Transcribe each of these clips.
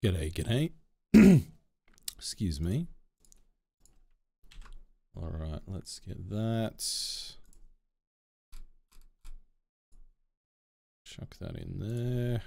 G'day, g'day. Excuse me. All right, let's get that. Chuck that in there.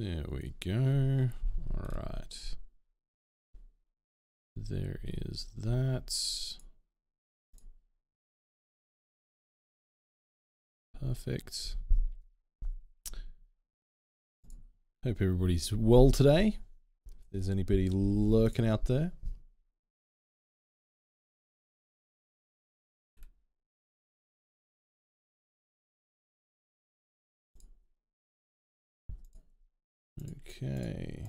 There we go. All right. There is that. Perfect. Hope everybody's well today. If there's anybody lurking out there. Okay.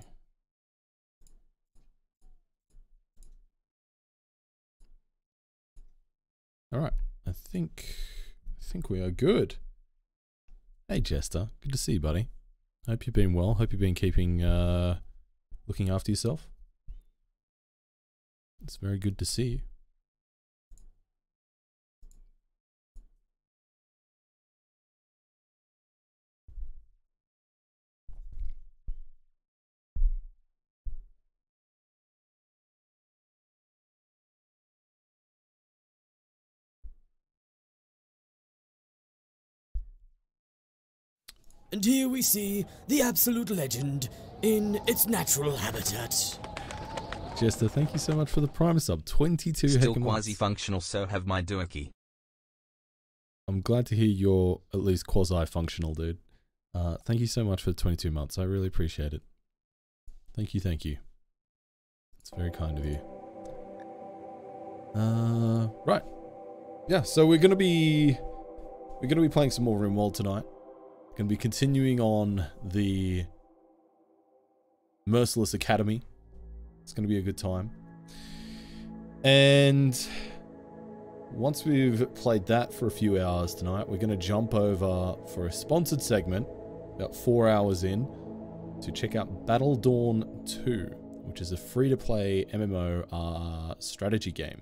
All right. I think I think we are good. Hey Jester, good to see you, buddy. Hope you've been well. Hope you've been keeping uh looking after yourself. It's very good to see you. And here we see the absolute legend in its natural habitat. Jester, thank you so much for the prime sub. 22 Still quasi-functional, so have my Duoki. I'm glad to hear you're at least quasi-functional, dude. Uh, thank you so much for the 22 months. I really appreciate it. Thank you, thank you. It's very kind of you. Uh, right. Yeah, so we're gonna be we're gonna be playing some more RimWorld tonight. Gonna be continuing on the Merciless Academy. It's gonna be a good time. And once we've played that for a few hours tonight, we're going to jump over for a sponsored segment, about four hours in, to check out Battle Dawn 2, which is a free to play MMO uh, strategy game.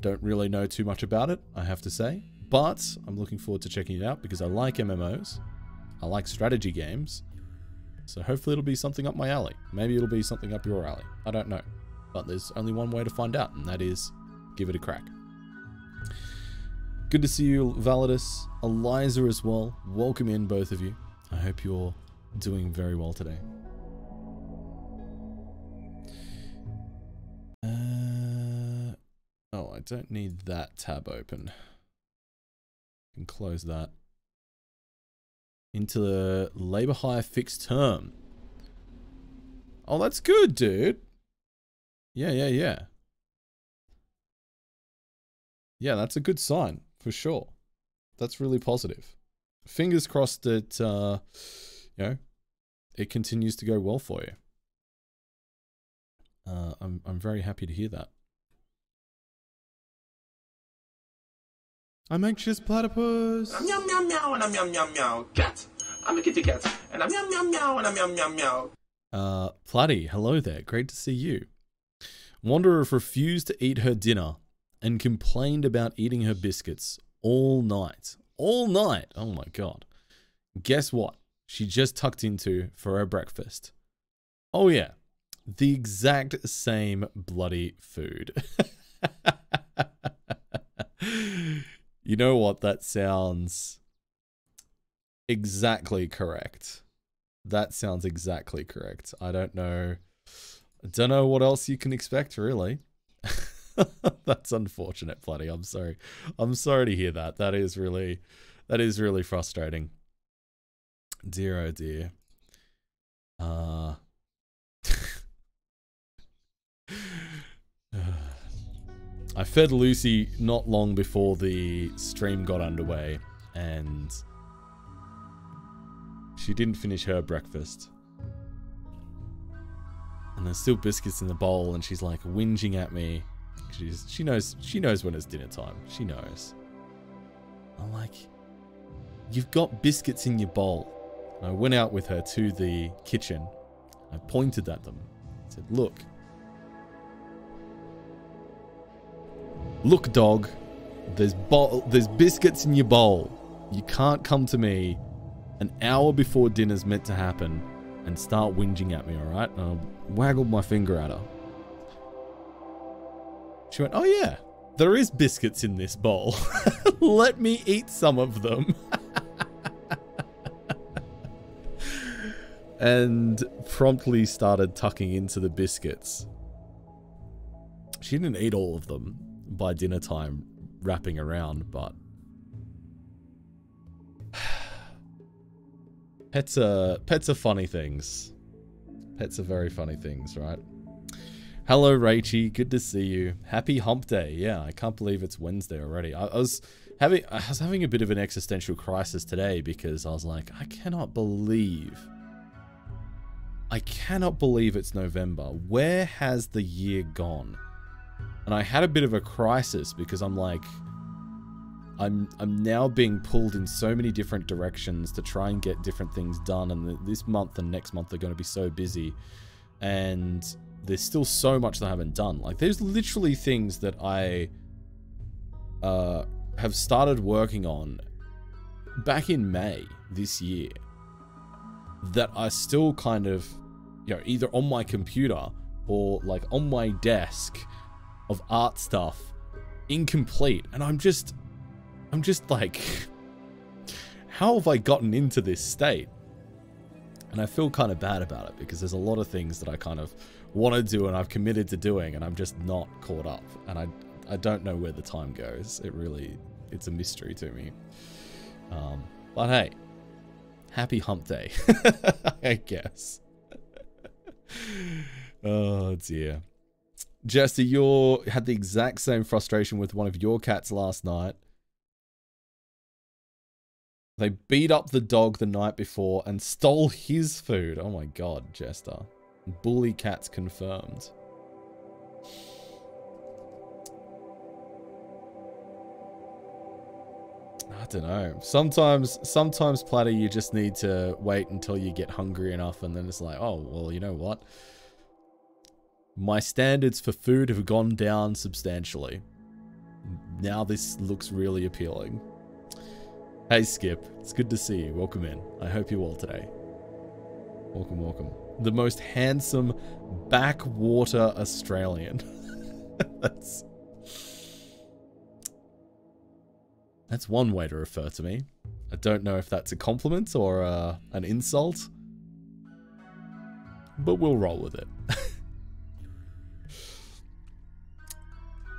Don't really know too much about it, I have to say, but I'm looking forward to checking it out because I like MMOs, I like strategy games, so hopefully it'll be something up my alley. Maybe it'll be something up your alley. I don't know. But there's only one way to find out, and that is give it a crack. Good to see you, Validus, Eliza as well. Welcome in, both of you. I hope you're doing very well today. Uh, oh, I don't need that tab open. Can close that. Into the labor hire fixed term. Oh, that's good, dude. Yeah, yeah, yeah. Yeah, that's a good sign for sure. That's really positive. Fingers crossed that uh, you know it continues to go well for you. Uh, I'm I'm very happy to hear that. I'm anxious, platypus. I'm meow meow meow and I'm meow meow meow cat. I'm a kitty cat and I'm meow meow meow and I'm meow meow meow. Uh, Platty, hello there. Great to see you. Wanderer refused to eat her dinner and complained about eating her biscuits all night. All night. Oh my god. Guess what? She just tucked into for her breakfast. Oh yeah. The exact same bloody food. you know what? That sounds exactly correct. That sounds exactly correct. I don't know. I don't know what else you can expect, really. That's unfortunate, bloody. I'm sorry. I'm sorry to hear that. That is really, that is really frustrating. Dear oh dear. Uh I fed Lucy not long before the stream got underway, and she didn't finish her breakfast. And there's still biscuits in the bowl, and she's like whinging at me. She's she knows she knows when it's dinner time. She knows. I'm like, you've got biscuits in your bowl. And I went out with her to the kitchen. I pointed at them. I said, look. Look, dog. There's there's biscuits in your bowl. You can't come to me an hour before dinner's meant to happen and start whinging at me, alright? And I waggled my finger at her. She went, Oh, yeah, there is biscuits in this bowl. Let me eat some of them. and promptly started tucking into the biscuits. She didn't eat all of them by dinner time, wrapping around, but. Pets are pets are funny things. Pets are very funny things, right? Hello, Rachy. Good to see you. Happy Hump Day. Yeah, I can't believe it's Wednesday already. I, I was having I was having a bit of an existential crisis today because I was like, I cannot believe. I cannot believe it's November. Where has the year gone? And I had a bit of a crisis because I'm like, I'm I'm now being pulled in so many different directions to try and get different things done. And this month and next month are going to be so busy. And there's still so much that I haven't done. Like there's literally things that I uh, have started working on back in May this year that are still kind of you know either on my computer or like on my desk of art stuff incomplete and I'm just I'm just like, how have I gotten into this state? And I feel kind of bad about it because there's a lot of things that I kind of want to do and I've committed to doing and I'm just not caught up. And I, I don't know where the time goes. It really, it's a mystery to me. Um, but hey, happy hump day, I guess. oh dear. Jester, you had the exact same frustration with one of your cats last night. They beat up the dog the night before and stole his food. Oh my god, Jester. Bully cats confirmed. I don't know. Sometimes, sometimes, Platter, you just need to wait until you get hungry enough and then it's like, oh, well, you know what? My standards for food have gone down substantially. Now this looks really appealing. Hey Skip, it's good to see you. Welcome in. I hope you're well today. Welcome, welcome. The most handsome backwater Australian. that's that's one way to refer to me. I don't know if that's a compliment or uh, an insult, but we'll roll with it.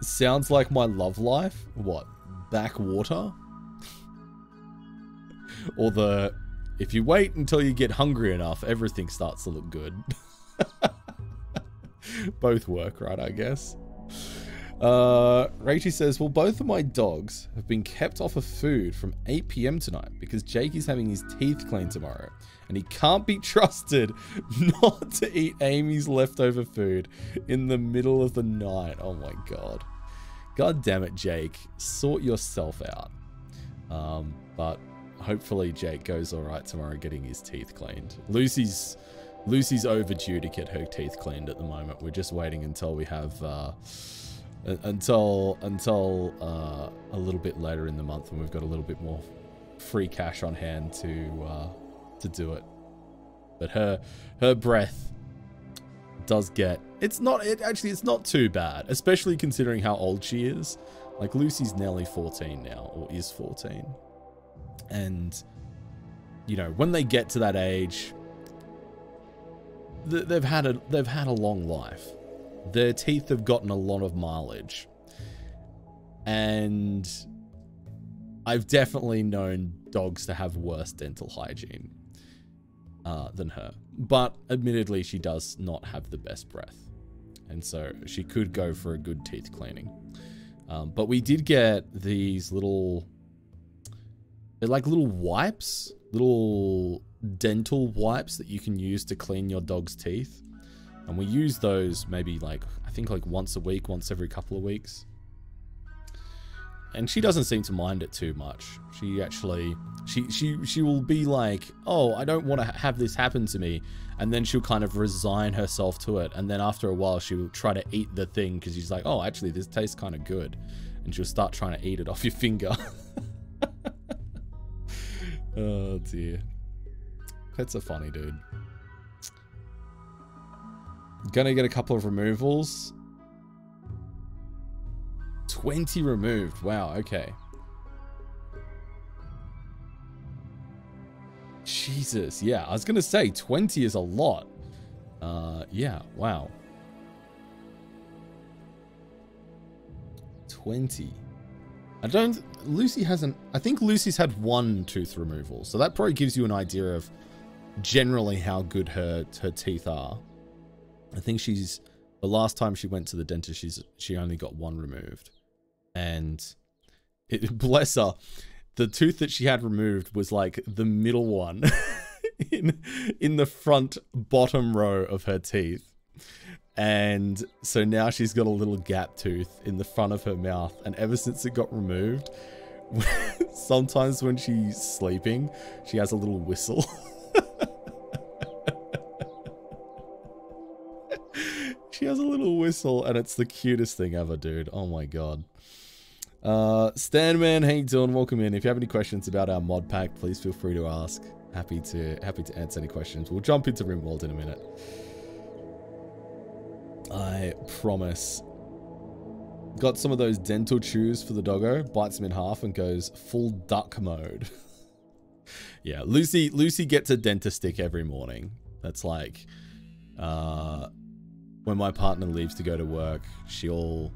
Sounds like my love life. What? Backwater? or the if you wait until you get hungry enough, everything starts to look good. both work, right? I guess. Uh, Rachie says, Well, both of my dogs have been kept off of food from 8 p.m. tonight because Jake is having his teeth cleaned tomorrow and he can't be trusted not to eat Amy's leftover food in the middle of the night. Oh my god. God damn it, Jake. Sort yourself out. Um, but hopefully Jake goes all right tomorrow getting his teeth cleaned. Lucy's Lucy's overdue to get her teeth cleaned at the moment. We're just waiting until we have uh, until until uh, a little bit later in the month when we've got a little bit more free cash on hand to uh, to do it. But her her breath does get it's not it actually it's not too bad, especially considering how old she is. Like Lucy's nearly 14 now, or is 14. And you know, when they get to that age, th- they've had a they've had a long life. Their teeth have gotten a lot of mileage. And I've definitely known dogs to have worse dental hygiene uh, than her. But admittedly, she does not have the best breath. And so she could go for a good teeth cleaning. Um, but we did get these little, they're like little wipes, little dental wipes that you can use to clean your dog's teeth. And we use those maybe like, I think like once a week, once every couple of weeks and she doesn't seem to mind it too much. She actually, she she she will be like, "Oh, I don't want to have this happen to me," and then she'll kind of resign herself to it. And then after a while, she'll try to eat the thing because she's like, "Oh, actually, this tastes kind of good," and she'll start trying to eat it off your finger. oh dear, pets are funny, dude. Gonna get a couple of removals. 20 removed. Wow, okay. Jesus, yeah. I was going to say 20 is a lot. Uh, yeah, wow. 20. I don't... Lucy hasn't... I think Lucy's had one tooth removal. So that probably gives you an idea of generally how good her, her teeth are. I think she's... The last time she went to the dentist, she's she only got one removed and it, bless her, the tooth that she had removed was like the middle one in in the front bottom row of her teeth. And so now she's got a little gap tooth in the front of her mouth. And ever since it got removed, sometimes when she's sleeping, she has a little whistle. she has a little whistle and it's the cutest thing ever, dude. Oh my god. Uh, Stanman, how you doing? Welcome in. If you have any questions about our mod pack, please feel free to ask. Happy to happy to answer any questions. We'll jump into Rimworld in a minute. I promise. Got some of those dental chews for the doggo. Bites him in half and goes full duck mode. yeah, Lucy Lucy gets a dentist stick every morning. That's like uh, when my partner leaves to go to work, she'll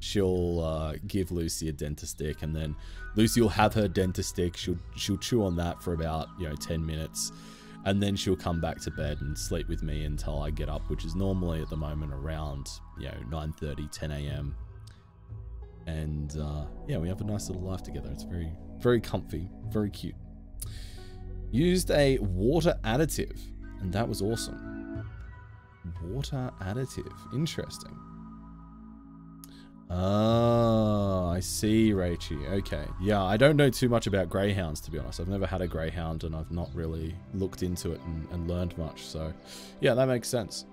she'll uh, give Lucy a dentist stick, and then Lucy will have her dentist stick. She'll she'll chew on that for about you know ten minutes, and then she'll come back to bed and sleep with me until I get up, which is normally at the moment around you know 9:30, 10 a.m. And uh, yeah, we have a nice little life together. It's very very comfy, very cute. Used a water additive, and that was awesome. Water additive, interesting. Oh, I see, Raichi. Okay. Yeah, I don't know too much about greyhounds, to be honest. I've never had a greyhound, and I've not really looked into it and, and learned much. So, yeah, that makes sense.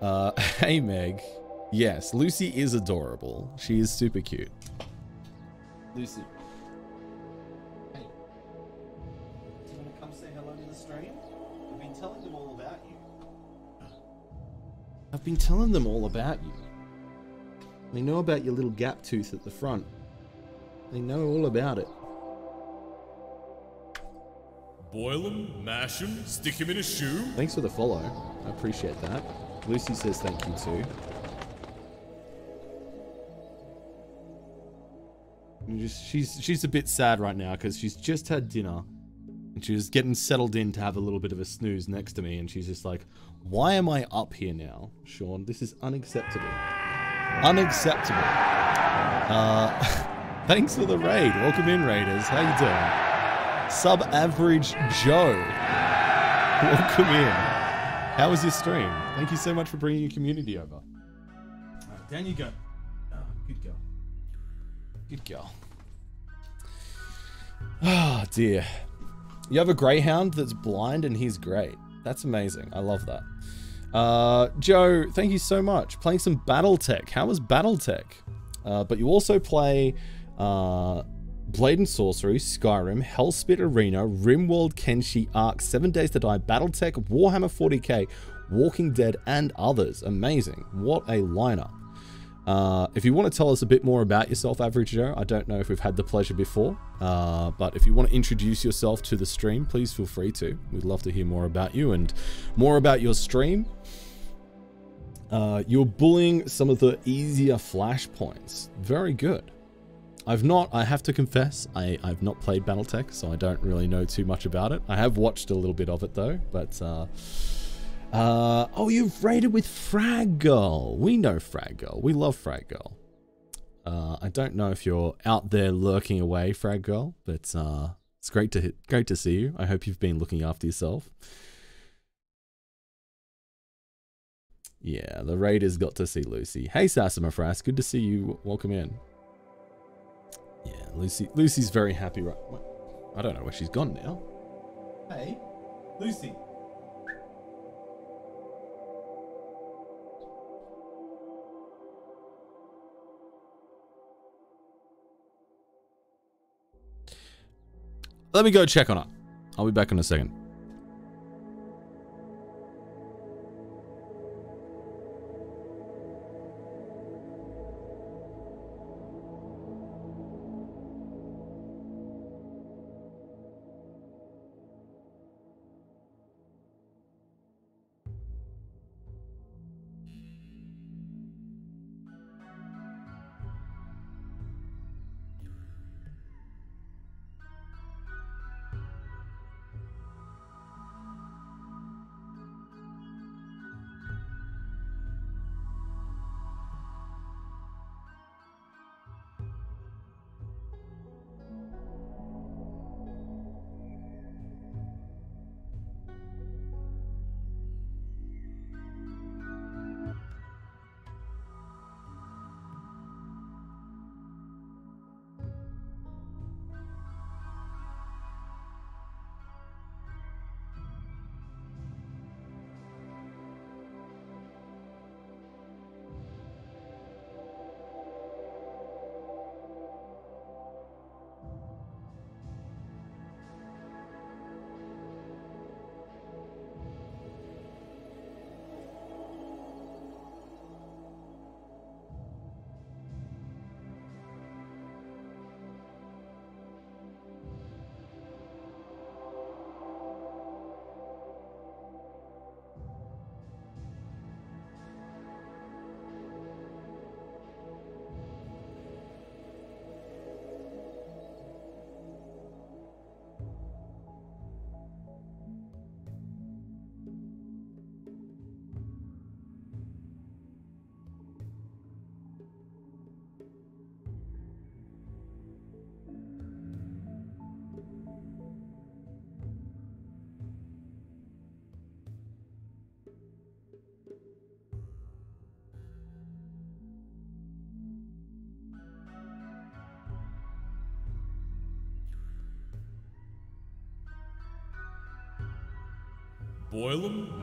Uh, hey, Meg. Yes, Lucy is adorable. She is super cute. Lucy. Hey. Do you want to come say hello to the stream? I've been telling them all about you. I've been telling them all about you. They know about your little gap tooth at the front. They know all about it. Boil him, mash him, stick him in a shoe. Thanks for the follow. I appreciate that. Lucy says thank you too. Just, she's she's a bit sad right now because she's just had dinner and she was getting settled in to have a little bit of a snooze next to me and she's just like, why am I up here now, Sean? This is unacceptable. Unacceptable. Uh, thanks for the raid. Welcome in, Raiders. How you doing? Sub-average Joe. Welcome in. How was your stream? Thank you so much for bringing your community over. Right, down you go. Oh, good girl. Good girl. Oh, dear. You have a greyhound that's blind and he's great. That's amazing. I love that. Uh, Joe, thank you so much. Playing some Battletech. How was Battletech? Uh, but you also play uh, Blade and Sorcery, Skyrim, Hellsplit Arena, Rimworld, Kenshi, Ark, 7 Days to Die, Battletech, Warhammer 40k, Walking Dead, and others. Amazing. What a lineup. Uh, if you want to tell us a bit more about yourself, Average Joe, I don't know if we've had the pleasure before, uh, but if you want to introduce yourself to the stream, please feel free to. We'd love to hear more about you and more about your stream. Uh, you're bullying some of the easier flashpoints. Very good. I've not, I have to confess, I, I've not played Battletech, so I don't really know too much about it. I have watched a little bit of it though, but uh, oh, you've raided with Frag Girl. We know Frag Girl. We love Frag Girl. Uh, I don't know if you're out there lurking away, Frag Girl, but uh, it's great to great to see you. I hope you've been looking after yourself. Yeah, the raiders got to see Lucy. Hey, Sassamafras, good to see you. Welcome in. Yeah, Lucy. Lucy's very happy right. I don't know where she's gone now. Hey, Lucy. Let me go check on her. I'll be back in a second.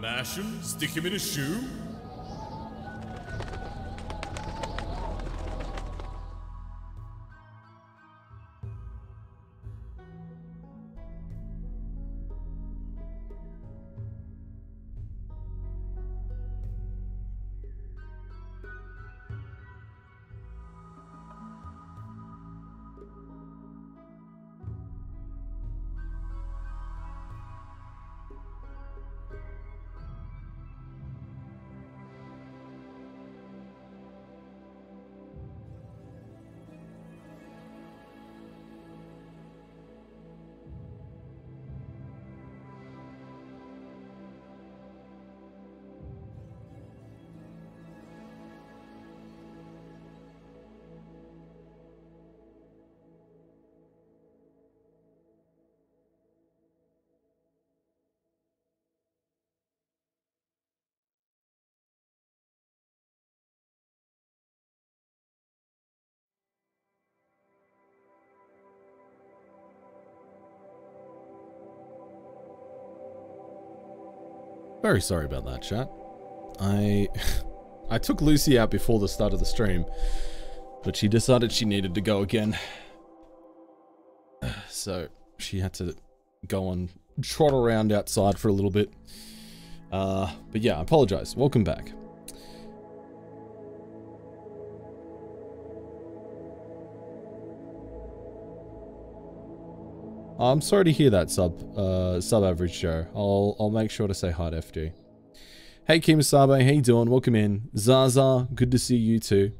Mash 'em, stick 'em in a shoe. Very sorry about that, chat. I I took Lucy out before the start of the stream, but she decided she needed to go again. So she had to go and trot around outside for a little bit. Uh, but yeah, I apologize. Welcome back. I'm sorry to hear that, sub uh, sub average Joe. I'll I'll make sure to say hi to FD. Hey Kimasabe, how you doing? Welcome in. Zaza, good to see you too.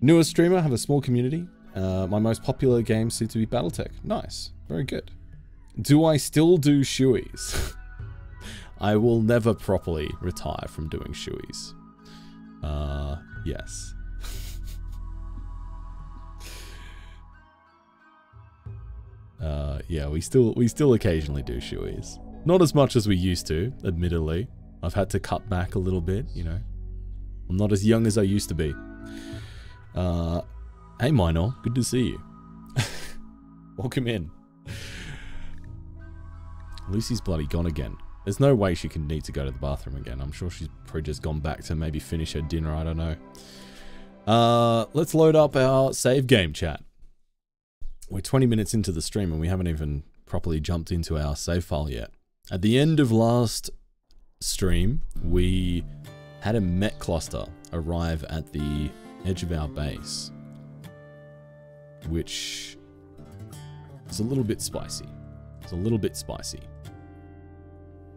Newer streamer, have a small community. Uh, my most popular game seems to be Battletech. Nice, very good. Do I still do shoeies? I will never properly retire from doing shoeies. Uh, yes. Uh, yeah, we still we still occasionally do shoeies. Not as much as we used to, admittedly. I've had to cut back a little bit, you know. I'm not as young as I used to be. Uh, hey, Minor, good to see you. Welcome in. Lucy's bloody gone again. There's no way she can need to go to the bathroom again. I'm sure she's probably just gone back to maybe finish her dinner. I don't know. Uh, let's load up our save game chat. We're 20 minutes into the stream and we haven't even properly jumped into our save file yet. At the end of last stream, we had a mech cluster arrive at the edge of our base, which is a little bit spicy. It's a little bit spicy.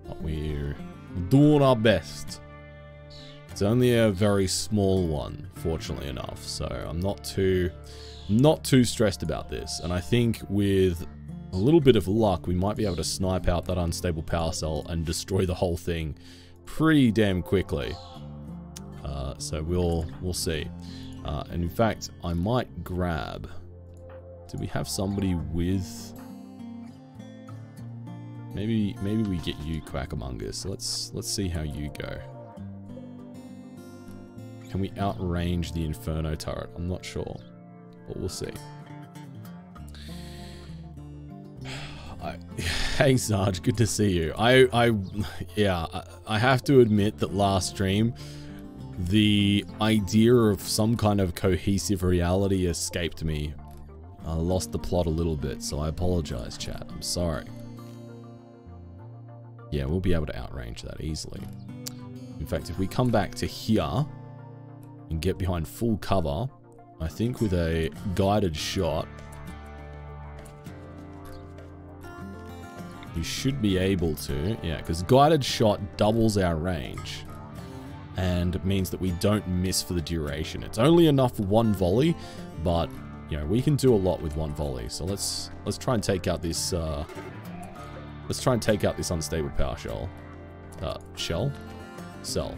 But we're doing our best. It's only a very small one, fortunately enough, so I'm not too not too stressed about this. And I think with a little bit of luck, we might be able to snipe out that unstable power cell and destroy the whole thing pretty damn quickly. Uh, so we'll we'll see. Uh, and in fact, I might grab. Do we have somebody with? Maybe maybe we get you Quackamungus. Let's let's see how you go. Can we outrange the Inferno turret? I'm not sure, but we'll see. I, hey Sarge, good to see you. I, I, yeah, I, I have to admit that last stream, the idea of some kind of cohesive reality escaped me. I lost the plot a little bit, so I apologize, chat. I'm sorry. Yeah, we'll be able to outrange that easily. In fact, if we come back to here and get behind full cover, I think with a guided shot, we should be able to, yeah, because guided shot doubles our range and means that we don't miss for the duration. It's only enough for one volley, but you know, we can do a lot with one volley. So let's let's try and take out this uh let's try and take out this unstable power shell. Uh shell? Cell.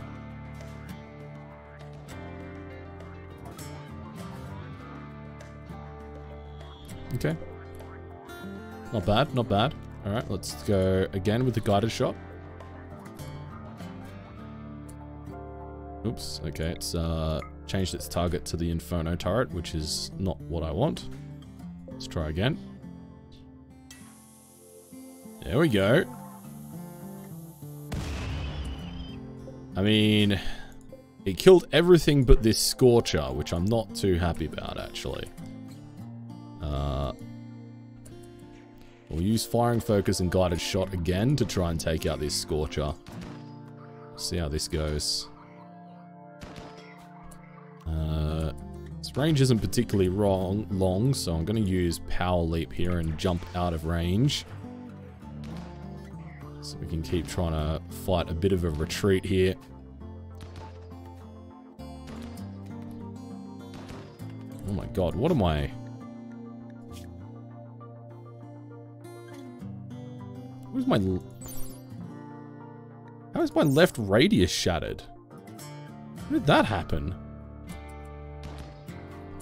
Okay. Not bad, not bad. Alright, let's go again with the guided shot. Oops, okay, it's uh, changed its target to the Inferno turret, which is not what I want. Let's try again. There we go. I mean, it killed everything but this Scorcher, which I'm not too happy about, actually. We'll use Firing Focus and Guided Shot again to try and take out this Scorcher. See how this goes. Uh, this range isn't particularly wrong, long, so I'm going to use Power Leap here and jump out of range. So we can keep trying to fight a bit of a retreat here. Oh my god, what am I... My... How is my left radius shattered? How did that happen?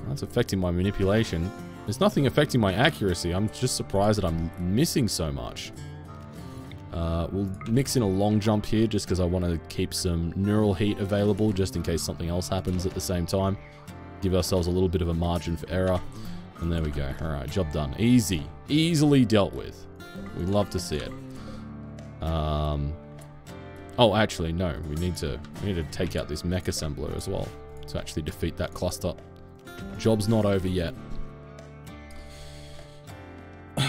That's affecting my manipulation. There's nothing affecting my accuracy. I'm just surprised that I'm missing so much. Uh, we'll mix in a long jump here just because I want to keep some neural heat available just in case something else happens at the same time. Give ourselves a little bit of a margin for error. And there we go. Alright, job done. Easy. Easily dealt with. We love to see it. Um, oh, actually, no. We need to we need to take out this mech assembler as well to actually defeat that cluster. Job's not over yet.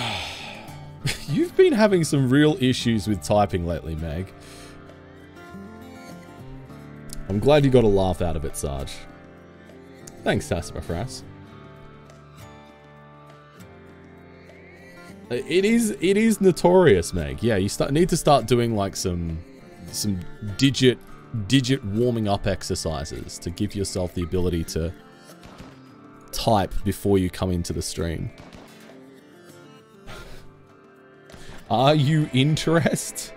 You've been having some real issues with typing lately, Meg. I'm glad you got a laugh out of it, Sarge. Thanks, Sassafras. It is it is notorious, Meg. Yeah, you start need to start doing like some some digit digit warming up exercises to give yourself the ability to type before you come into the stream. Are you interested?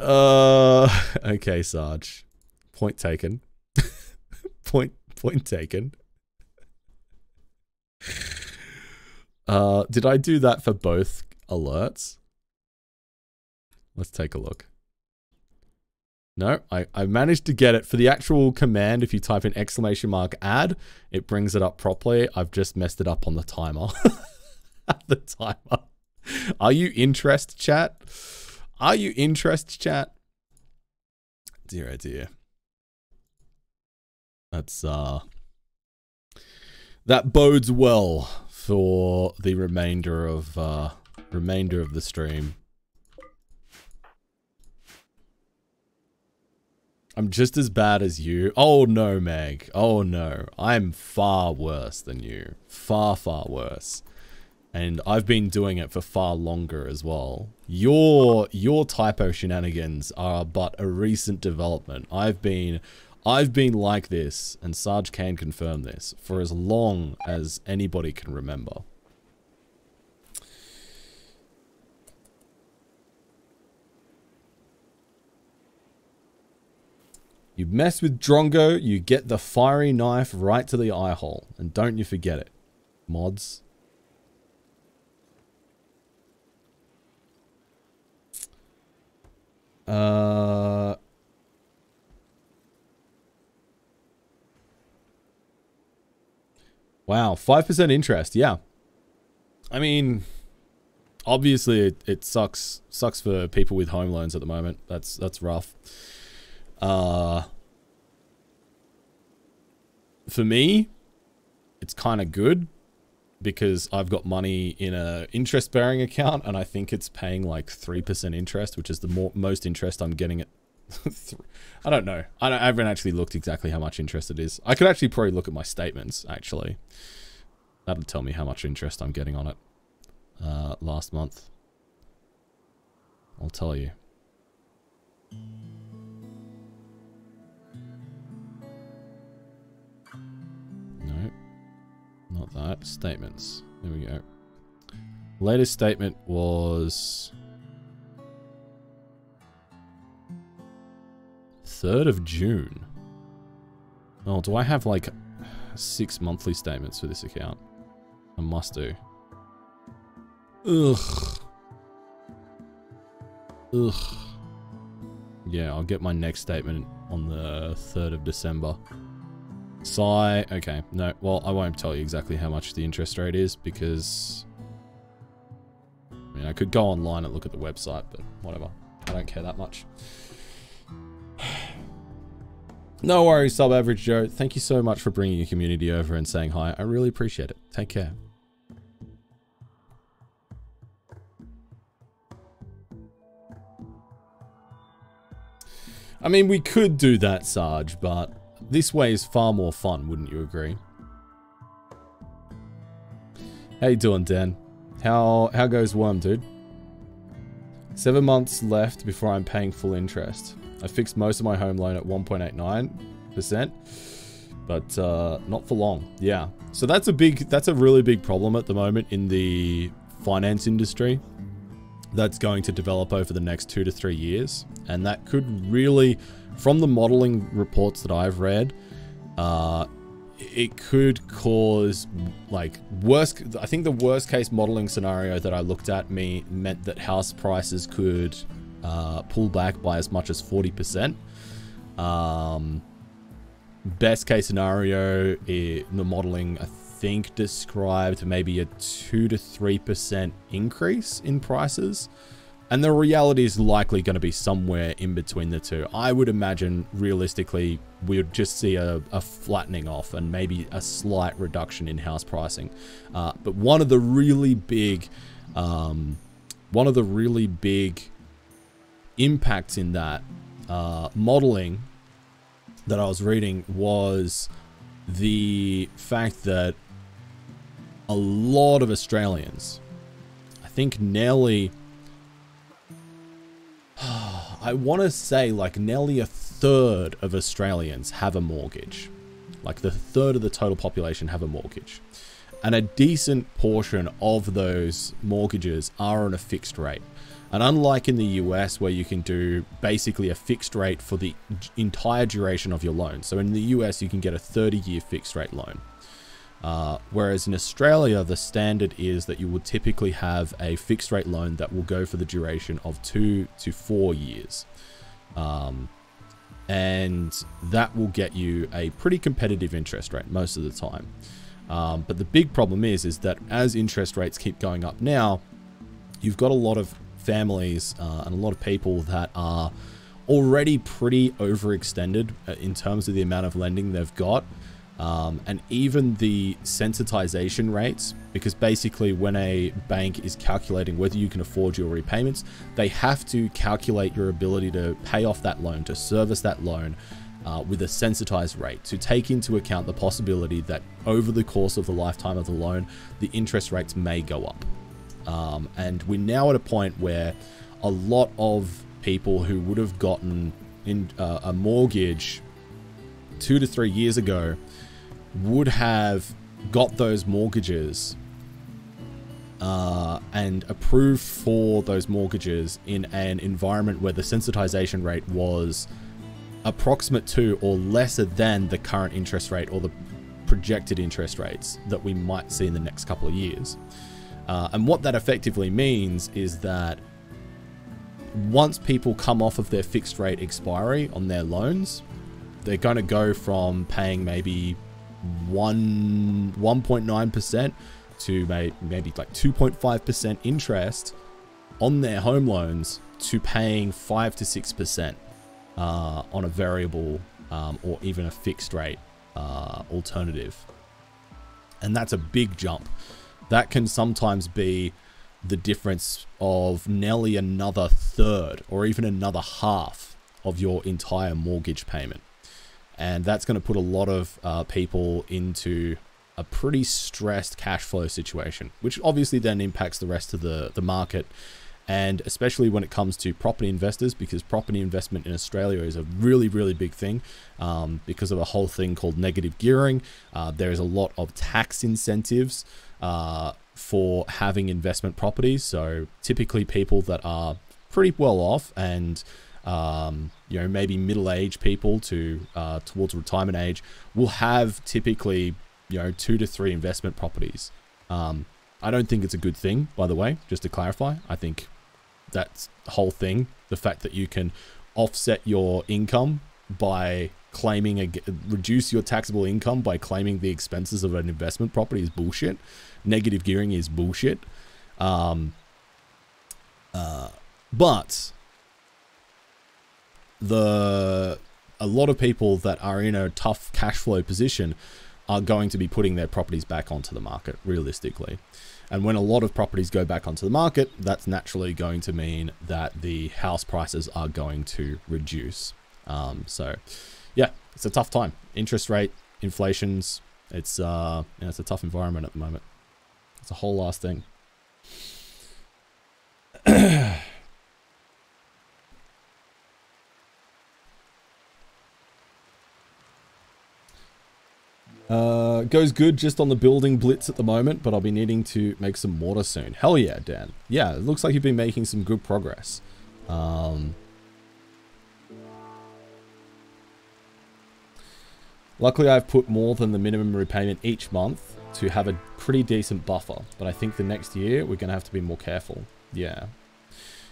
Uh, okay, Sarge. Point taken. point point taken. Uh, did I do that for both alerts? Let's take a look. No, I, I managed to get it for the actual command. If you type in exclamation mark add, it brings it up properly. I've just messed it up on the timer. the timer. Are you interested, chat? Are you interested, chat? Dear oh dear. That's uh that bodes well for the remainder of uh remainder of the stream. I'm just as bad as you. Oh no, Meg. Oh no. I'm far worse than you. Far, far worse and I've been doing it for far longer as well. Your your typo shenanigans are but a recent development. I've been I've been like this, and Sarge can confirm this, for as long as anybody can remember. You mess with Drongo, you get the fiery knife right to the eye hole. And don't you forget it. Mods. Uh, wow, 5% interest. Yeah. I mean, obviously it, it sucks sucks for people with home loans at the moment. That's that's rough. Uh for me, it's kind of good because I've got money in a interest bearing account and I think it's paying like 3% interest, which is the more, most interest I'm getting it. I don't know. I, don't, I haven't actually looked exactly how much interest it is. I could actually probably look at my statements actually. That'll tell me how much interest I'm getting on it uh, last month. I'll tell you. Not that. Statements. There we go. Latest statement was... 3rd of June. Oh, do I have like six monthly statements for this account? I must do. Ugh. Ugh. Yeah, I'll get my next statement on the 3rd of December. Sigh. Okay, no. Well, I won't tell you exactly how much the interest rate is because... I mean, I could go online and look at the website, but whatever. I don't care that much. No worries, Sub Average Joe. Thank you so much for bringing your community over and saying hi. I really appreciate it. Take care. I mean, we could do that, Sarge, but this way is far more fun, wouldn't you agree? How you doing, Dan? How how goes Worm, dude? Seven months left before I'm paying full interest. I fixed most of my home loan at 1.89%, but uh, not for long. Yeah. So that's a big, that's a really big problem at the moment in the finance industry that's going to develop over the next two to three years. And that could really, from the modeling reports that I've read, uh, it could cause like worst i think the worst case modeling scenario that i looked at me meant that house prices could uh, pull back by as much as 40% um, best case scenario it, the modeling i think described maybe a 2 to 3% increase in prices And the reality is likely going to be somewhere in between the two. I would imagine realistically we would just see a, a flattening off and maybe a slight reduction in house pricing. Uh, but one of the really big, um, one of the really big impacts in that uh, modeling that I was reading was the fact that a lot of Australians, I think nearly I want to say like nearly a third of Australians have a mortgage. Like the third of the total population have a mortgage. And a decent portion of those mortgages are on a fixed rate. And unlike in the US, where you can do basically a fixed rate for the entire duration of your loan. So in the US, you can get a 30 year fixed rate loan. Uh, whereas in Australia, the standard is that you will typically have a fixed rate loan that will go for the duration of two to four years. Um, and that will get you a pretty competitive interest rate most of the time. Um, but the big problem is, is that as interest rates keep going up now, you've got a lot of families uh, and a lot of people that are already pretty overextended uh, in terms of the amount of lending they've got. Um, and even the sensitization rates, because basically when a bank is calculating whether you can afford your repayments, they have to calculate your ability to pay off that loan, to service that loan uh, with a sensitized rate, to take into account the possibility that over the course of the lifetime of the loan, the interest rates may go up. Um, and we're now at a point where a lot of people who would have gotten in uh, a mortgage two to three years ago would have got those mortgages uh, and approved for those mortgages in an environment where the sensitization rate was approximate to or lesser than the current interest rate or the projected interest rates that we might see in the next couple of years. Uh, and what that effectively means is that once people come off of their fixed rate expiry on their loans, they're going to go from paying maybe one 1.9% to maybe, maybe like 2.5% interest on their home loans to paying 5 to 6% uh, on a variable um, or even a fixed rate uh, alternative. And that's a big jump. That can sometimes be the difference of nearly another third or even another half of your entire mortgage payment and that's going to put a lot of uh, people into a pretty stressed cash flow situation, which obviously then impacts the rest of the, the market. And especially when it comes to property investors, because property investment in Australia is a really, really big thing um, because of a whole thing called negative gearing. Uh, there is a lot of tax incentives uh, for having investment properties. So typically, people that are pretty well off and um, you know, maybe middle-aged people to uh, towards retirement age will have typically, you know, two to three investment properties. Um, I don't think it's a good thing, by the way, just to clarify. I think that whole thing, the fact that you can offset your income by claiming a reduce your taxable income by claiming the expenses of an investment property is bullshit. Negative gearing is bullshit. Um, uh, but the a lot of people that are in a tough cash flow position are going to be putting their properties back onto the market realistically. And when a lot of properties go back onto the market, that's naturally going to mean that the house prices are going to reduce. Um, so, yeah, it's a tough time. Interest rate, inflation's, it's uh, you know, it's a tough environment at the moment. It's a whole last thing. Uh, goes good just on the building blitz at the moment, but I'll be needing to make some mortar soon. Hell yeah, Dan. Yeah, it looks like you've been making some good progress. Um, luckily, I've put more than the minimum repayment each month to have a pretty decent buffer, but I think the next year we're going to have to be more careful. Yeah.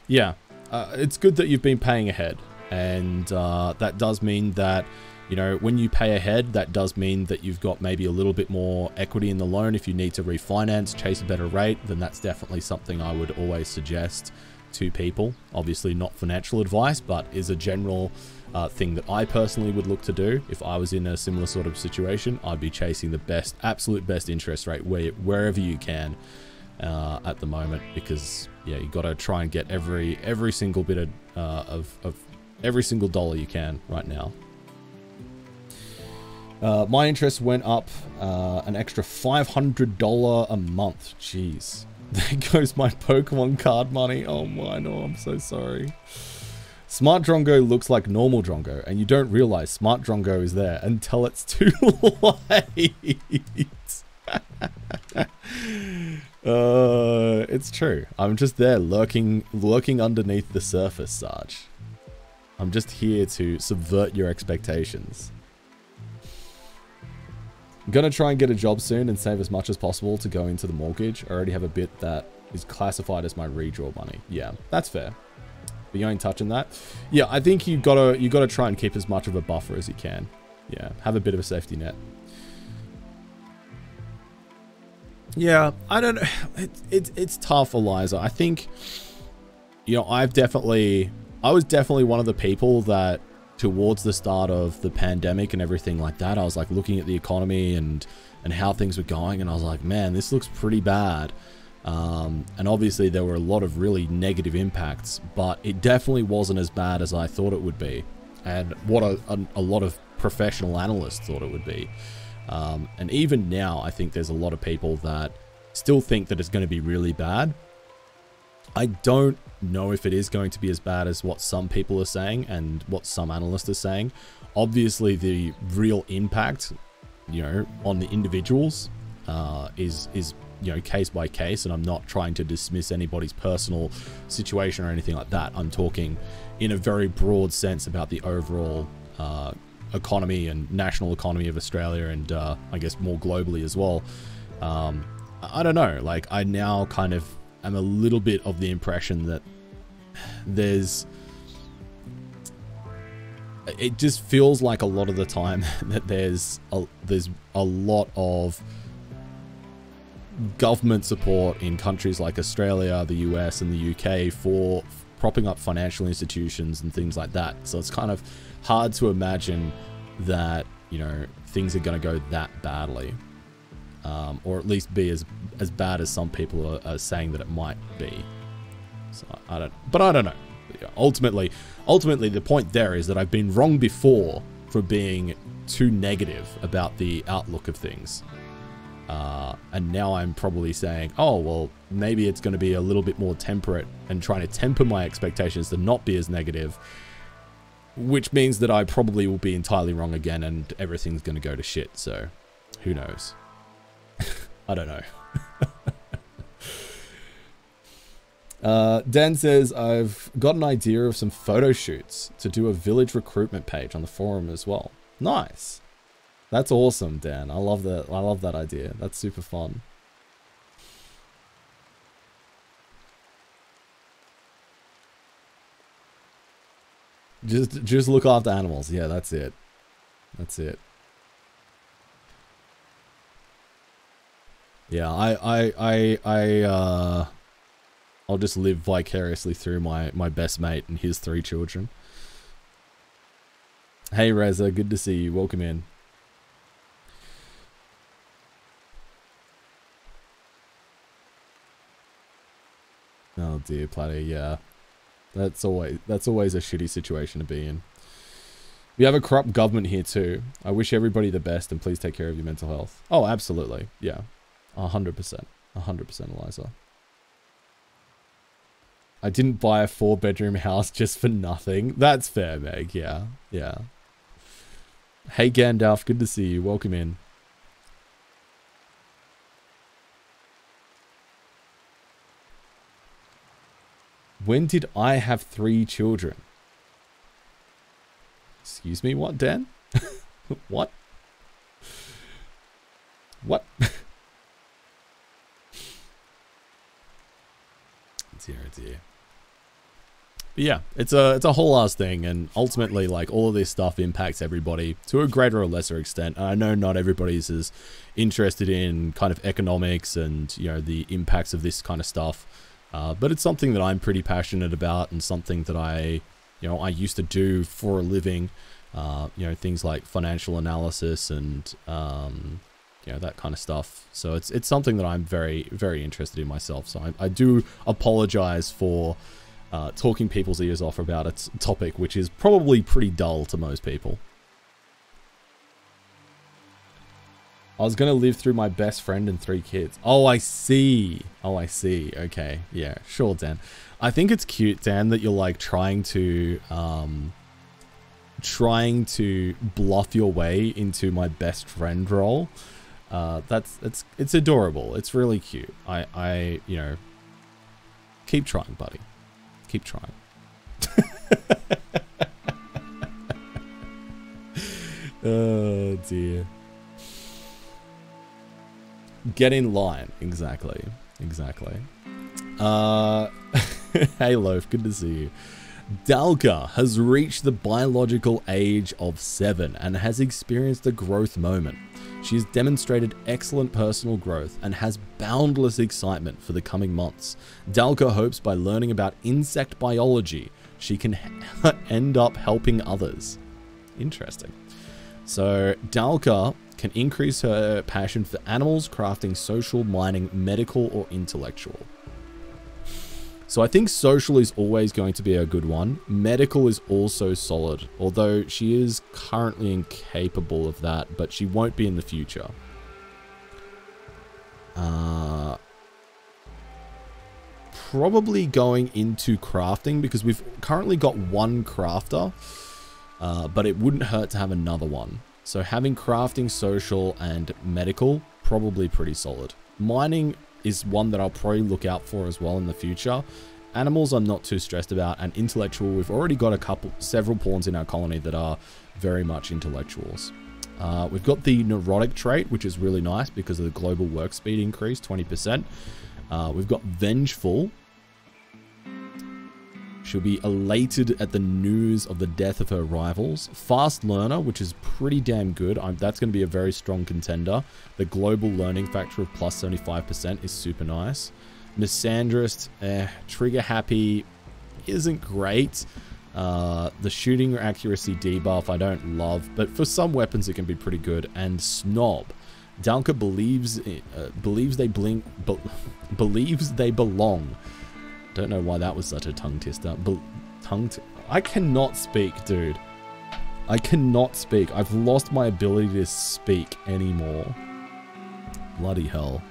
Yeah, uh, it's good that you've been paying ahead, and uh, that does mean that you know, when you pay ahead, that does mean that you've got maybe a little bit more equity in the loan. If you need to refinance, chase a better rate, then that's definitely something I would always suggest to people. Obviously, not financial advice, but is a general uh, thing that I personally would look to do. If I was in a similar sort of situation, I'd be chasing the best, absolute best interest rate where, wherever you can uh, at the moment, because yeah, you got to try and get every every single bit of, uh, of of every single dollar you can right now. Uh, my interest went up uh, an extra $500 a month. Jeez. There goes my Pokemon card money. Oh my, no, I'm so sorry. Smart Drongo looks like normal Drongo, and you don't realize Smart Drongo is there until it's too late. uh, it's true. I'm just there lurking, lurking underneath the surface, Sarge. I'm just here to subvert your expectations. I'm gonna try and get a job soon and save as much as possible to go into the mortgage. I already have a bit that is classified as my redraw money. Yeah, that's fair. But you ain't touching that. Yeah, I think you gotta you gotta try and keep as much of a buffer as you can. Yeah, have a bit of a safety net. Yeah, I don't know. It's it's it's tough, Eliza. I think you know I've definitely I was definitely one of the people that towards the start of the pandemic and everything like that, I was like looking at the economy and and how things were going, and I was like, man, this looks pretty bad. Um, and obviously, there were a lot of really negative impacts, but it definitely wasn't as bad as I thought it would be, and what a, a, a lot of professional analysts thought it would be. Um, and even now, I think there's a lot of people that still think that it's going to be really bad. I don't know if it is going to be as bad as what some people are saying and what some analysts are saying. Obviously, the real impact, you know, on the individuals uh, is is you know case by case, and I'm not trying to dismiss anybody's personal situation or anything like that. I'm talking in a very broad sense about the overall uh, economy and national economy of Australia, and uh, I guess more globally as well. Um, I don't know. Like I now kind of am a little bit of the impression that there's it just feels like a lot of the time that there's a, there's a lot of government support in countries like Australia, the US, and the UK for propping up financial institutions and things like that. So it's kind of hard to imagine that you know things are going to go that badly, um, or at least be as as bad as some people are, are saying that it might be. So I don't, but I don't know. Ultimately, ultimately, the point there is that I've been wrong before for being too negative about the outlook of things. Uh, and now I'm probably saying, oh, well, maybe it's going to be a little bit more temperate and trying to temper my expectations to not be as negative, which means that I probably will be entirely wrong again and everything's going to go to shit. So who knows? I don't know. Uh, Dan says, I've got an idea of some photo shoots to do a village recruitment page on the forum as well. Nice. That's awesome, Dan. I love that. I love that idea. That's super fun. Just, just look after animals. Yeah, that's it. That's it. Yeah, I, I, I, I, uh, I'll just live vicariously through my, my best mate and his three children. Hey Reza, good to see you. Welcome in. Oh dear, Platy, yeah. That's always that's always a shitty situation to be in. We have a corrupt government here too. I wish everybody the best and please take care of your mental health. Oh, absolutely. Yeah. A hundred percent. A hundred percent, Eliza. I didn't buy a four bedroom house just for nothing. That's fair, Meg. Yeah. Yeah. Hey Gandalf, good to see you. Welcome in. When did I have three children? Excuse me, what, Dan? what? What? dear. But yeah, it's a it's a whole ass thing, and ultimately, like all of this stuff impacts everybody to a greater or lesser extent. And I know not everybody's as interested in kind of economics and you know the impacts of this kind of stuff. Uh, but it's something that I'm pretty passionate about and something that I, you know, I used to do for a living. Uh, you know, things like financial analysis and, um, you know, that kind of stuff. So it's it's something that I'm very, very interested in myself. So I, I do apologize for uh, talking people's ears off about a t- topic which is probably pretty dull to most people. I was going to live through my best friend and three kids. Oh, I see. Oh, I see. Okay. Yeah, sure, Dan. I think it's cute, Dan, that you're like trying to, um, trying to bluff your way into my best friend role. Uh, that's, it's, it's adorable. It's really cute. I, I, you know, keep trying, buddy. Keep trying. oh, dear. Get in line. Exactly. Exactly. Uh, hey, Loaf. Good to see you. Dalka has reached the biological age of seven and has experienced a growth moment. She has demonstrated excellent personal growth and has boundless excitement for the coming months. Dalka hopes by learning about insect biology, she can end up helping others. Interesting. So, Dalka can increase her passion for animals, crafting, social, mining, medical, or intellectual. So I think social is always going to be a good one. Medical is also solid, although she is currently incapable of that, but she won't be in the future. Uh, probably going into crafting because we've currently got one crafter, uh, but it wouldn't hurt to have another one. So having crafting, social, and medical, probably pretty solid. Mining is one that I'll probably look out for as well in the future. Animals I'm not too stressed about, and intellectual, we've already got a couple, several pawns in our colony that are very much intellectuals. Uh, we've got the neurotic trait, which is really nice because of the global work speed increase, 20%. Uh, we've got vengeful. She'll be elated at the news of the death of her rivals. Fast learner, which is pretty damn good. I'm, that's going to be a very strong contender. The global learning factor of plus 75% is super nice. Misandrist, eh, trigger happy isn't great. Uh, the shooting accuracy debuff I don't love, but for some weapons it can be pretty good. And Snob. Dalka believes uh, believes they blink be, believes they belong. I don't know why that was such a tongue twister. But tongue I cannot speak, dude. I cannot speak. I've lost my ability to speak anymore. Bloody hell.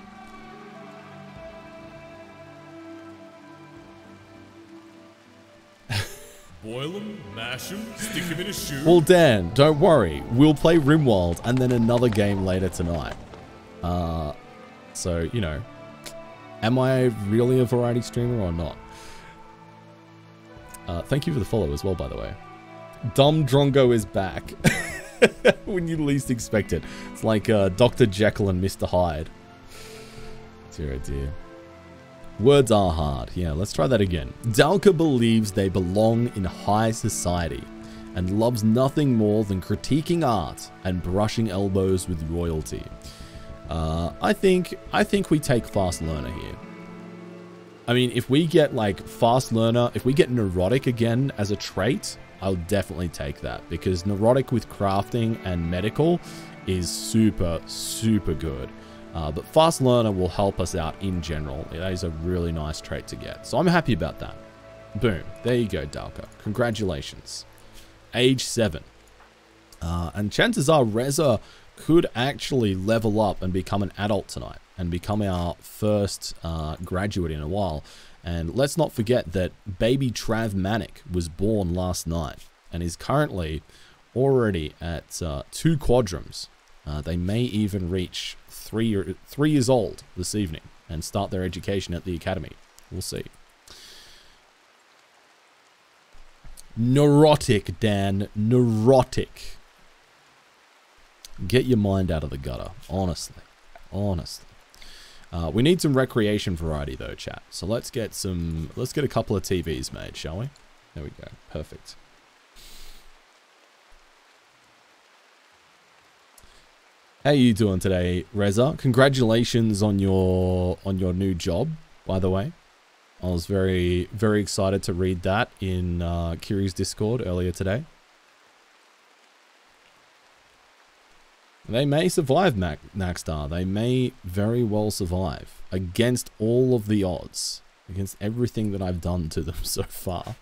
Boil them, mash them, stick them in a shoe. Well, Dan, don't worry. We'll play Rimworld and then another game later tonight. Uh, so, you know, am I really a variety streamer or not? Uh, thank you for the follow as well, by the way. Dumb Drongo is back. when you least expect it. It's like uh, Dr. Jekyll and Mr. Hyde. Dear oh dear. Words are hard. Yeah, let's try that again. Dalka believes they belong in high society and loves nothing more than critiquing art and brushing elbows with royalty. Uh, I think I think we take fast learner here. I mean, if we get like fast learner, if we get neurotic again as a trait, I'll definitely take that because neurotic with crafting and medical is super super good. Uh, but fast learner will help us out in general. That is a really nice trait to get. So I'm happy about that. Boom. There you go, Dalka. Congratulations. Age 7. Uh, and chances are Reza could actually level up and become an adult tonight and become our first uh, graduate in a while. And let's not forget that baby Trav Manic was born last night and is currently already at uh, two quadrums. Uh, they may even reach three, year, three years old this evening and start their education at the academy. We'll see. Neurotic, Dan. Neurotic. Get your mind out of the gutter. Honestly. Honestly. Uh, we need some recreation variety though, chat. So let's get some, let's get a couple of TVs made, shall we? There we go. Perfect. How you doing today, Reza? Congratulations on your on your new job, by the way. I was very, very excited to read that in uh, Kiri's Discord earlier today. They may survive Mac. They may very well survive against all of the odds, against everything that I've done to them so far.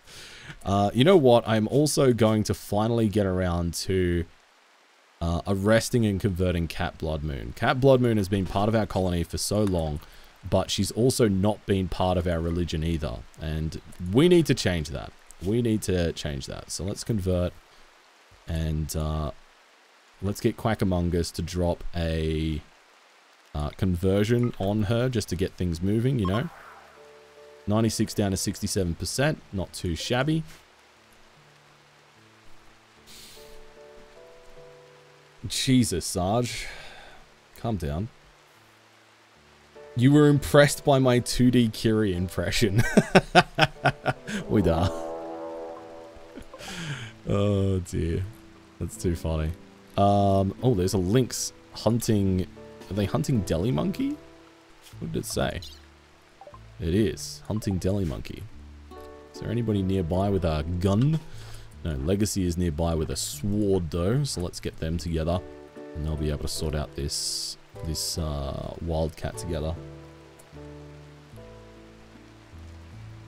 Uh, you know what? I'm also going to finally get around to uh, arresting and converting Cat Blood Moon. Cat Blood Moon has been part of our colony for so long, but she's also not been part of our religion either. And we need to change that. We need to change that. So let's convert and uh, let's get Quackamungus to drop a uh, conversion on her just to get things moving, you know. 96 down to 67%, not too shabby. Jesus, Sarge. Calm down. You were impressed by my 2D Kiri impression. we are. Oh dear. That's too funny. Um, oh, there's a lynx hunting... Are they hunting Deli Monkey? What did it say? It is. Hunting Deli Monkey. Is there anybody nearby with a gun? No, Legacy is nearby with a sword though, so let's get them together. And they'll be able to sort out this, this uh, wildcat together.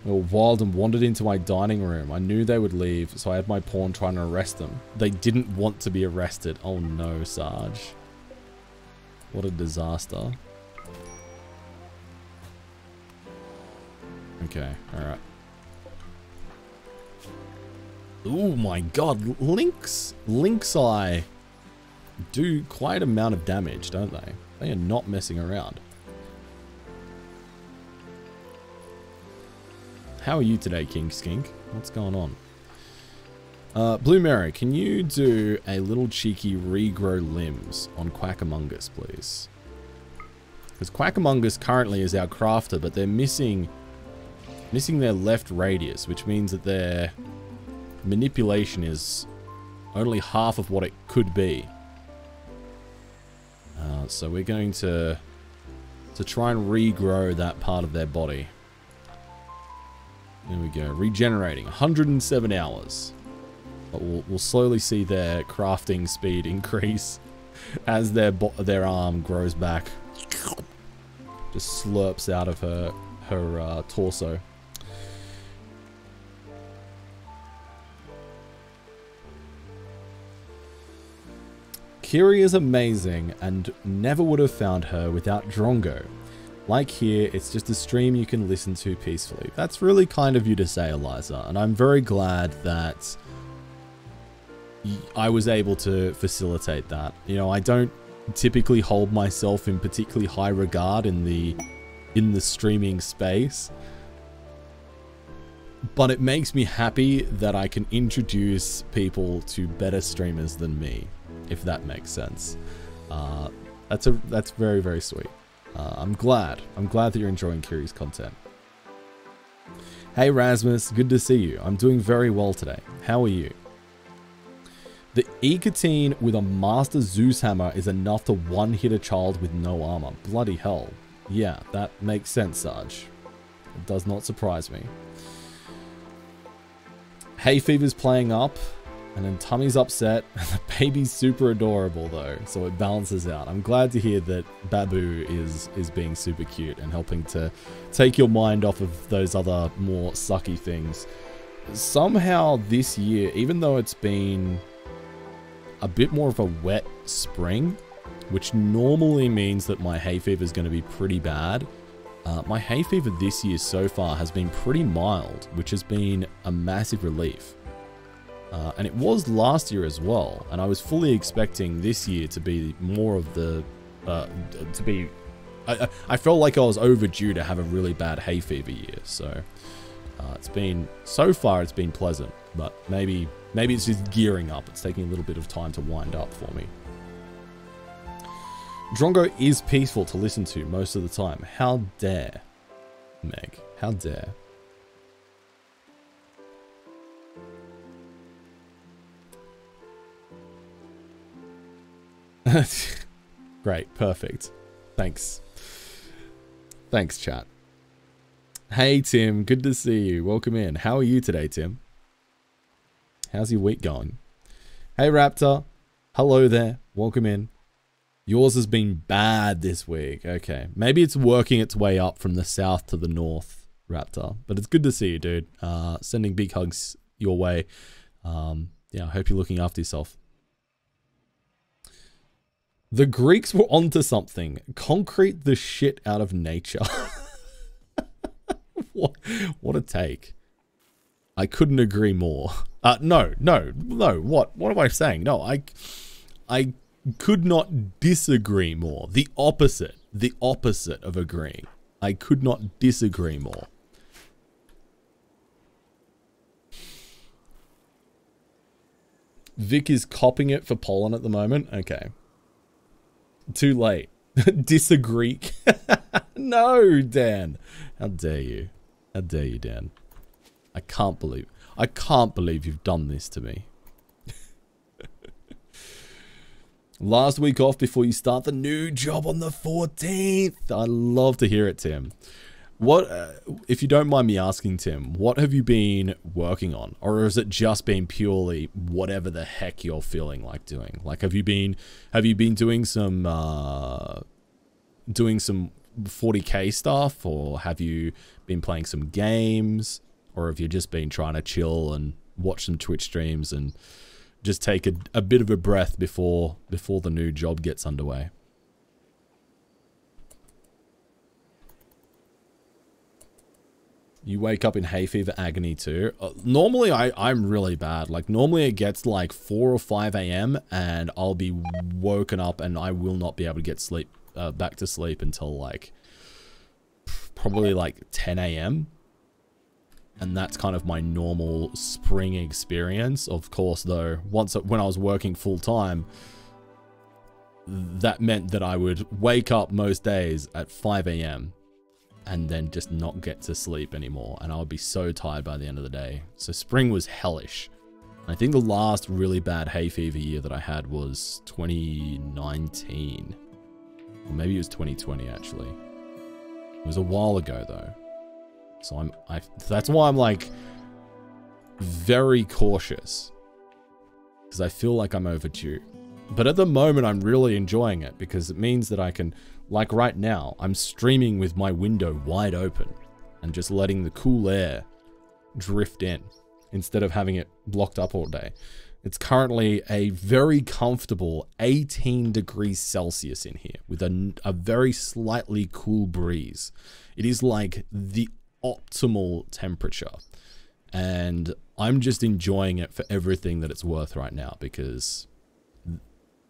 Well, wild and wandered into my dining room. I knew they would leave, so I had my pawn trying to arrest them. They didn't want to be arrested. Oh no, Sarge. What a disaster. Okay, alright. Oh my god, Lynx, Lynx Eye do quite amount of damage, don't they? They are not messing around. How are you today, King Skink? What's going on? Uh, Blue Mary, can you do a little cheeky regrow limbs on Quackamungus, please? Because Quackamungus currently is our crafter, but they're missing missing their left radius, which means that their manipulation is only half of what it could be. Uh, so we're going to to try and regrow that part of their body. There we go, regenerating 107 hours. But we'll, we'll slowly see their crafting speed increase as their their arm grows back. Just slurps out of her her uh, torso. Kiri is amazing and never would have found her without Drongo. Like here, it's just a stream you can listen to peacefully. That's really kind of you to say, Eliza, and I'm very glad that I was able to facilitate that. You know, I don't typically hold myself in particularly high regard in the in the streaming space. But it makes me happy that I can introduce people to better streamers than me if that makes sense. Uh, that's a that's very very sweet. Uh, I'm glad. I'm glad that you're enjoying Kiri's content. Hey Rasmus, good to see you. I'm doing very well today. How are you? The Ecatine with a Master Zeus hammer is enough to one-hit a child with no armor. Bloody hell. Yeah, that makes sense, Sarge. It does not surprise me. Hay fever's playing up. And then Tummy's upset, and the baby's super adorable though, so it balances out. I'm glad to hear that Babu is is being super cute and helping to take your mind off of those other more sucky things. Somehow this year, even though it's been a bit more of a wet spring, which normally means that my hay fever is going to be pretty bad, uh, my hay fever this year so far has been pretty mild, which has been a massive relief. Uh, and it was last year as well. And I was fully expecting this year to be more of the, uh, to be, I, I felt like I was overdue to have a really bad hay fever year. So uh, it's been, so far it's been pleasant, but maybe, maybe it's just gearing up. It's taking a little bit of time to wind up for me. Drongo is peaceful to listen to most of the time. How dare, Meg? How dare? Great, perfect. Thanks. Thanks, chat. Hey, Tim. Good to see you. Welcome in. How are you today, Tim? How's your week going? Hey, Raptor. Hello there. Welcome in. Yours has been bad this week. Okay. Maybe it's working its way up from the south to the north, Raptor. But it's good to see you, dude. Uh, sending big hugs your way. Um, yeah, I hope you're looking after yourself. The Greeks were onto something. Concrete the shit out of nature. what, what a take. I couldn't agree more. Uh, no, no, no. What? What am I saying? No, I, I could not disagree more. The opposite. The opposite of agreeing. I could not disagree more. Vic is copping it for pollen at the moment. Okay. Too late. Disagree. no, Dan. How dare you? How dare you, Dan? I can't believe I can't believe you've done this to me. Last week off before you start the new job on the 14th. I love to hear it, Tim. What, uh, if you don't mind me asking, Tim, what have you been working on? Or has it just been purely whatever the heck you're feeling like doing? Like, have you been, have you been doing some, uh, doing some 40k stuff? Or have you been playing some games? Or have you just been trying to chill and watch some Twitch streams and just take a, a bit of a breath before, before the new job gets underway? You wake up in hay fever agony too. Uh, normally, I, I'm really bad. Like, normally it gets like 4 or 5 a.m. and I'll be woken up and I will not be able to get sleep, uh, back to sleep until like probably like 10 a.m. And that's kind of my normal spring experience. Of course, though, once when I was working full time, that meant that I would wake up most days at 5 a.m and then just not get to sleep anymore. And I would be so tired by the end of the day. So spring was hellish. I think the last really bad hay fever year that I had was 2019. Or maybe it was 2020 actually. It was a while ago though. So I'm I that's why I'm like very cautious. Because I feel like I'm overdue. But at the moment I'm really enjoying it because it means that I can like right now, I'm streaming with my window wide open and just letting the cool air drift in instead of having it blocked up all day. It's currently a very comfortable 18 degrees Celsius in here with a, a very slightly cool breeze. It is like the optimal temperature. And I'm just enjoying it for everything that it's worth right now because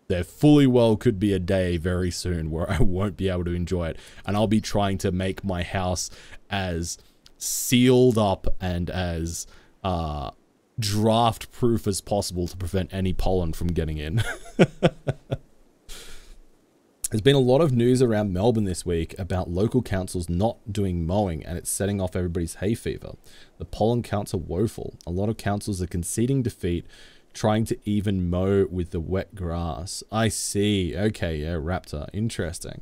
there fully well could be a day very soon where I won't be able to enjoy it. And I'll be trying to make my house as sealed up and as uh, draft proof as possible to prevent any pollen from getting in. There's been a lot of news around Melbourne this week about local councils not doing mowing and it's setting off everybody's hay fever. The pollen counts are woeful. A lot of councils are conceding defeat trying to even mow with the wet grass. I see. Okay, yeah, raptor. Interesting.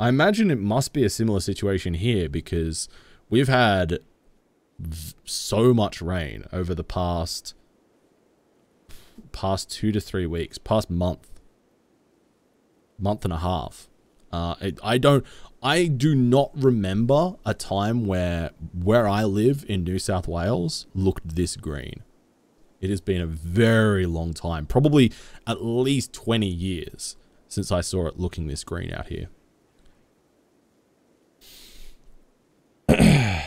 I imagine it must be a similar situation here because we've had so much rain over the past past two to three weeks, past month, month and a half. Uh, it, I don't, I do not remember a time where where I live in New South Wales looked this green. It has been a very long time, probably at least 20 years since I saw it looking this green out here.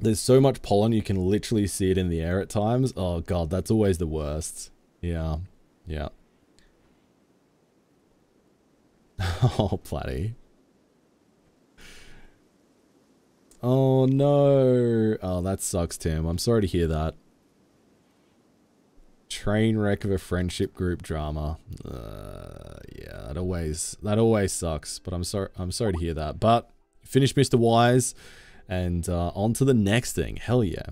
There's so much pollen, you can literally see it in the air at times. Oh god, that's always the worst. Yeah, yeah. oh, Platty. Oh no. Oh, that sucks, Tim. I'm sorry to hear that train wreck of a friendship group drama. Uh, yeah, that always that always sucks. But I'm sorry I'm sorry to hear that. But finish Mr. Wise, and uh, on to the next thing. Hell yeah.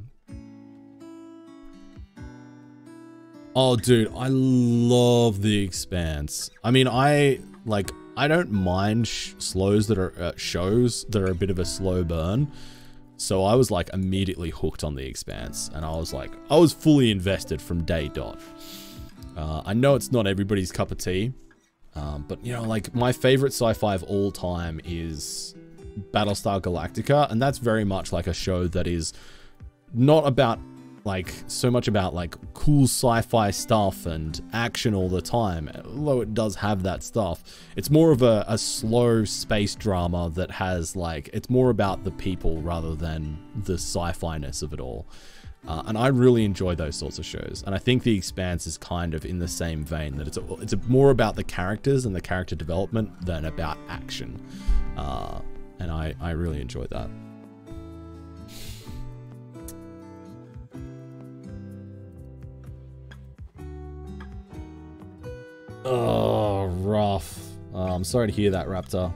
Oh, dude, I love The Expanse. I mean, I like I don't mind slows that are uh, shows that are a bit of a slow burn. So I was like immediately hooked on the Expanse, and I was like, I was fully invested from day dot. Uh, I know it's not everybody's cup of tea, um, but you know, like my favorite sci-fi of all time is Battlestar Galactica, and that's very much like a show that is not about like so much about like cool sci-fi stuff and action all the time although it does have that stuff it's more of a, a slow space drama that has like it's more about the people rather than the sci-fi-ness of it all. Uh, and I really enjoy those sorts of shows and I think The Expanse is kind of in the same vein that it's a, it's a more about the characters and the character development than about action. Uh, and I, I really enjoy that Oh, rough. Oh, I'm sorry to hear that, Raptor.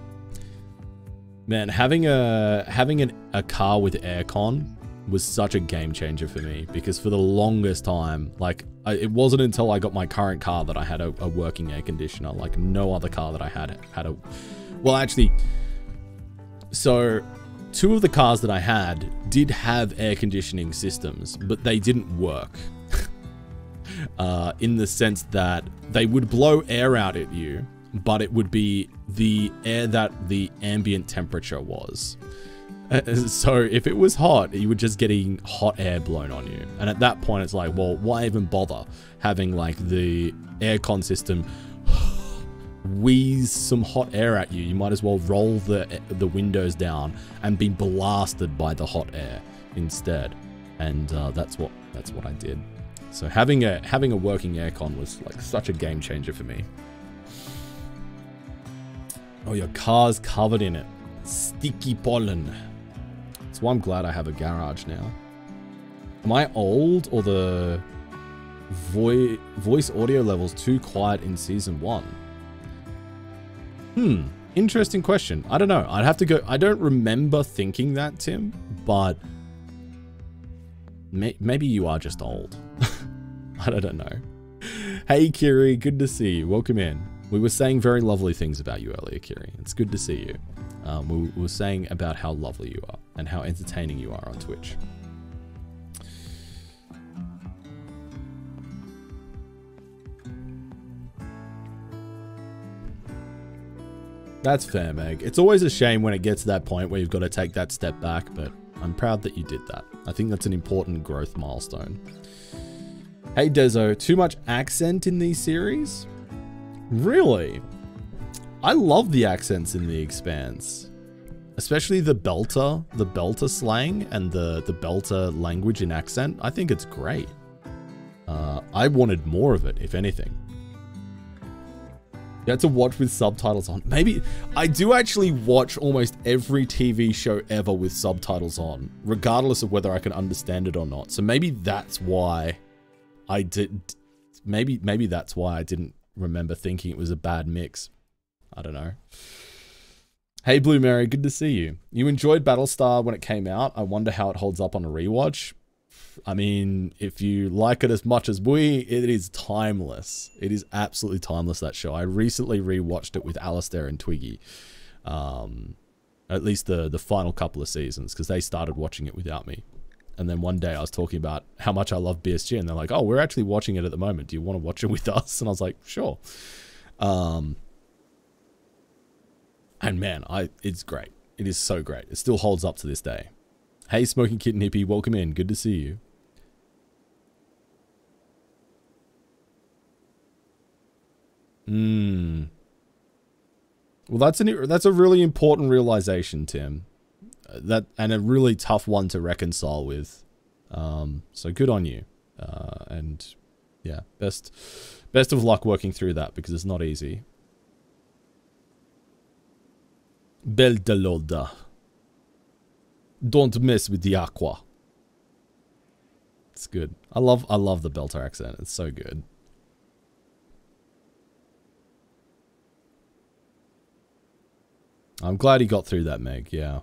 Man, having a having an, a car with aircon was such a game changer for me because for the longest time, like I, it wasn't until I got my current car that I had a, a working air conditioner. Like no other car that I had had a. Well, actually, so two of the cars that I had did have air conditioning systems, but they didn't work. Uh, in the sense that they would blow air out at you, but it would be the air that the ambient temperature was. Uh, so if it was hot, you were just getting hot air blown on you. And at that point, it's like, well, why even bother having like the aircon system wheeze some hot air at you? You might as well roll the the windows down and be blasted by the hot air instead. And uh, that's what that's what I did. So having a having a working aircon was like such a game changer for me. Oh, your car's covered in it. Sticky pollen. Why I'm glad I have a garage now. Am I old or the vo voice audio levels too quiet in season one? Hmm, interesting question. I don't know. I'd have to go. I don't remember thinking that, Tim, but may maybe you are just old. I don't know. Hey, Kiri, good to see you. Welcome in. We were saying very lovely things about you earlier, Kiri. It's good to see you. Um, we, we were saying about how lovely you are and how entertaining you are on Twitch. That's fair, Meg. It's always a shame when it gets to that point where you've got to take that step back, but I'm proud that you did that. I think that's an important growth milestone. Hey Dezo, too much accent in these series? Really? I love the accents in The Expanse. Especially the belter, the belter slang and the, the belter language and accent. I think it's great. Uh, I wanted more of it, if anything. You had to watch with subtitles on. Maybe I do actually watch almost every TV show ever with subtitles on, regardless of whether I can understand it or not. So maybe that's why I did. Maybe maybe that's why I didn't remember thinking it was a bad mix. I don't know. Hey Blue Mary, good to see you. You enjoyed Battlestar when it came out. I wonder how it holds up on a rewatch. I mean, if you like it as much as we, it is timeless. It is absolutely timeless, that show. I recently rewatched it with Alistair and Twiggy. Um, at least the, the final couple of seasons, because they started watching it without me. And then one day I was talking about how much I love BSG, and they're like, "Oh, we're actually watching it at the moment. Do you want to watch it with us?" And I was like, "Sure." Um, and man, I it's great. It is so great. It still holds up to this day. Hey, Smoking Kitten Hippie, welcome in. Good to see you. Hmm. Well, that's an that's a really important realization, Tim that and a really tough one to reconcile with. Um, so good on you. Uh, and yeah, best best of luck working through that because it's not easy. Bel Beltalowda. Don't mess with the aqua. It's good. I love I love the Belter accent. It's so good. I'm glad he got through that, Meg. Yeah.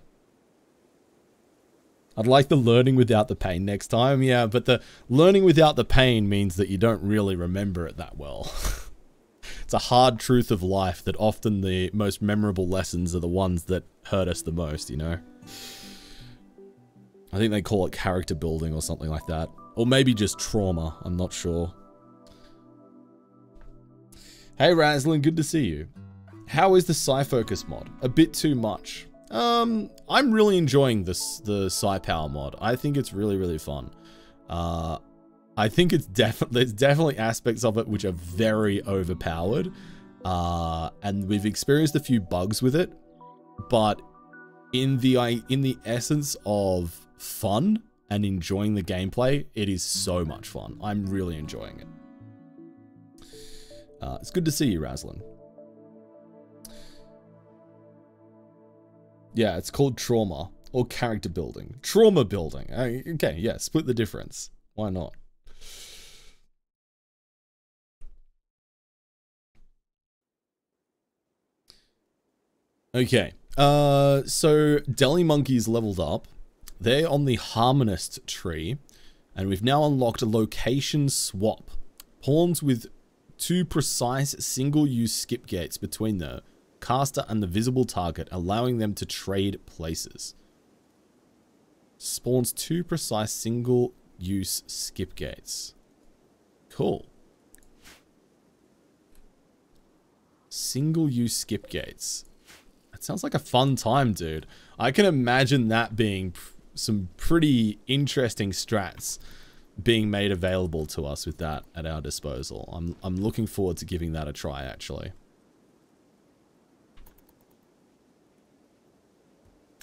I'd like the learning without the pain next time, yeah, but the learning without the pain means that you don't really remember it that well. it's a hard truth of life that often the most memorable lessons are the ones that hurt us the most, you know? I think they call it character building or something like that. Or maybe just trauma, I'm not sure. Hey Raslin, good to see you. How is the Psyfocus mod? A bit too much. Um, I'm really enjoying this the Psy Power mod. I think it's really, really fun. Uh, I think it's definitely there's definitely aspects of it which are very overpowered. Uh, and we've experienced a few bugs with it, but in the in the essence of fun and enjoying the gameplay, it is so much fun. I'm really enjoying it. Uh, it's good to see you, Raslin. Yeah, it's called trauma or character building. Trauma building. Uh, okay, yeah, split the difference. Why not? Okay. Uh, so Deli Monkey's leveled up. They're on the Harmonist tree, and we've now unlocked a location swap. Pawns with two precise single-use skip gates between the caster and the visible target, allowing them to trade places. Spawns two precise single-use skip gates. Cool. Single-use skip gates. That sounds like a fun time, dude. I can imagine that being some pretty interesting strats being made available to us with that at our disposal. I'm, I'm looking forward to giving that a try, actually.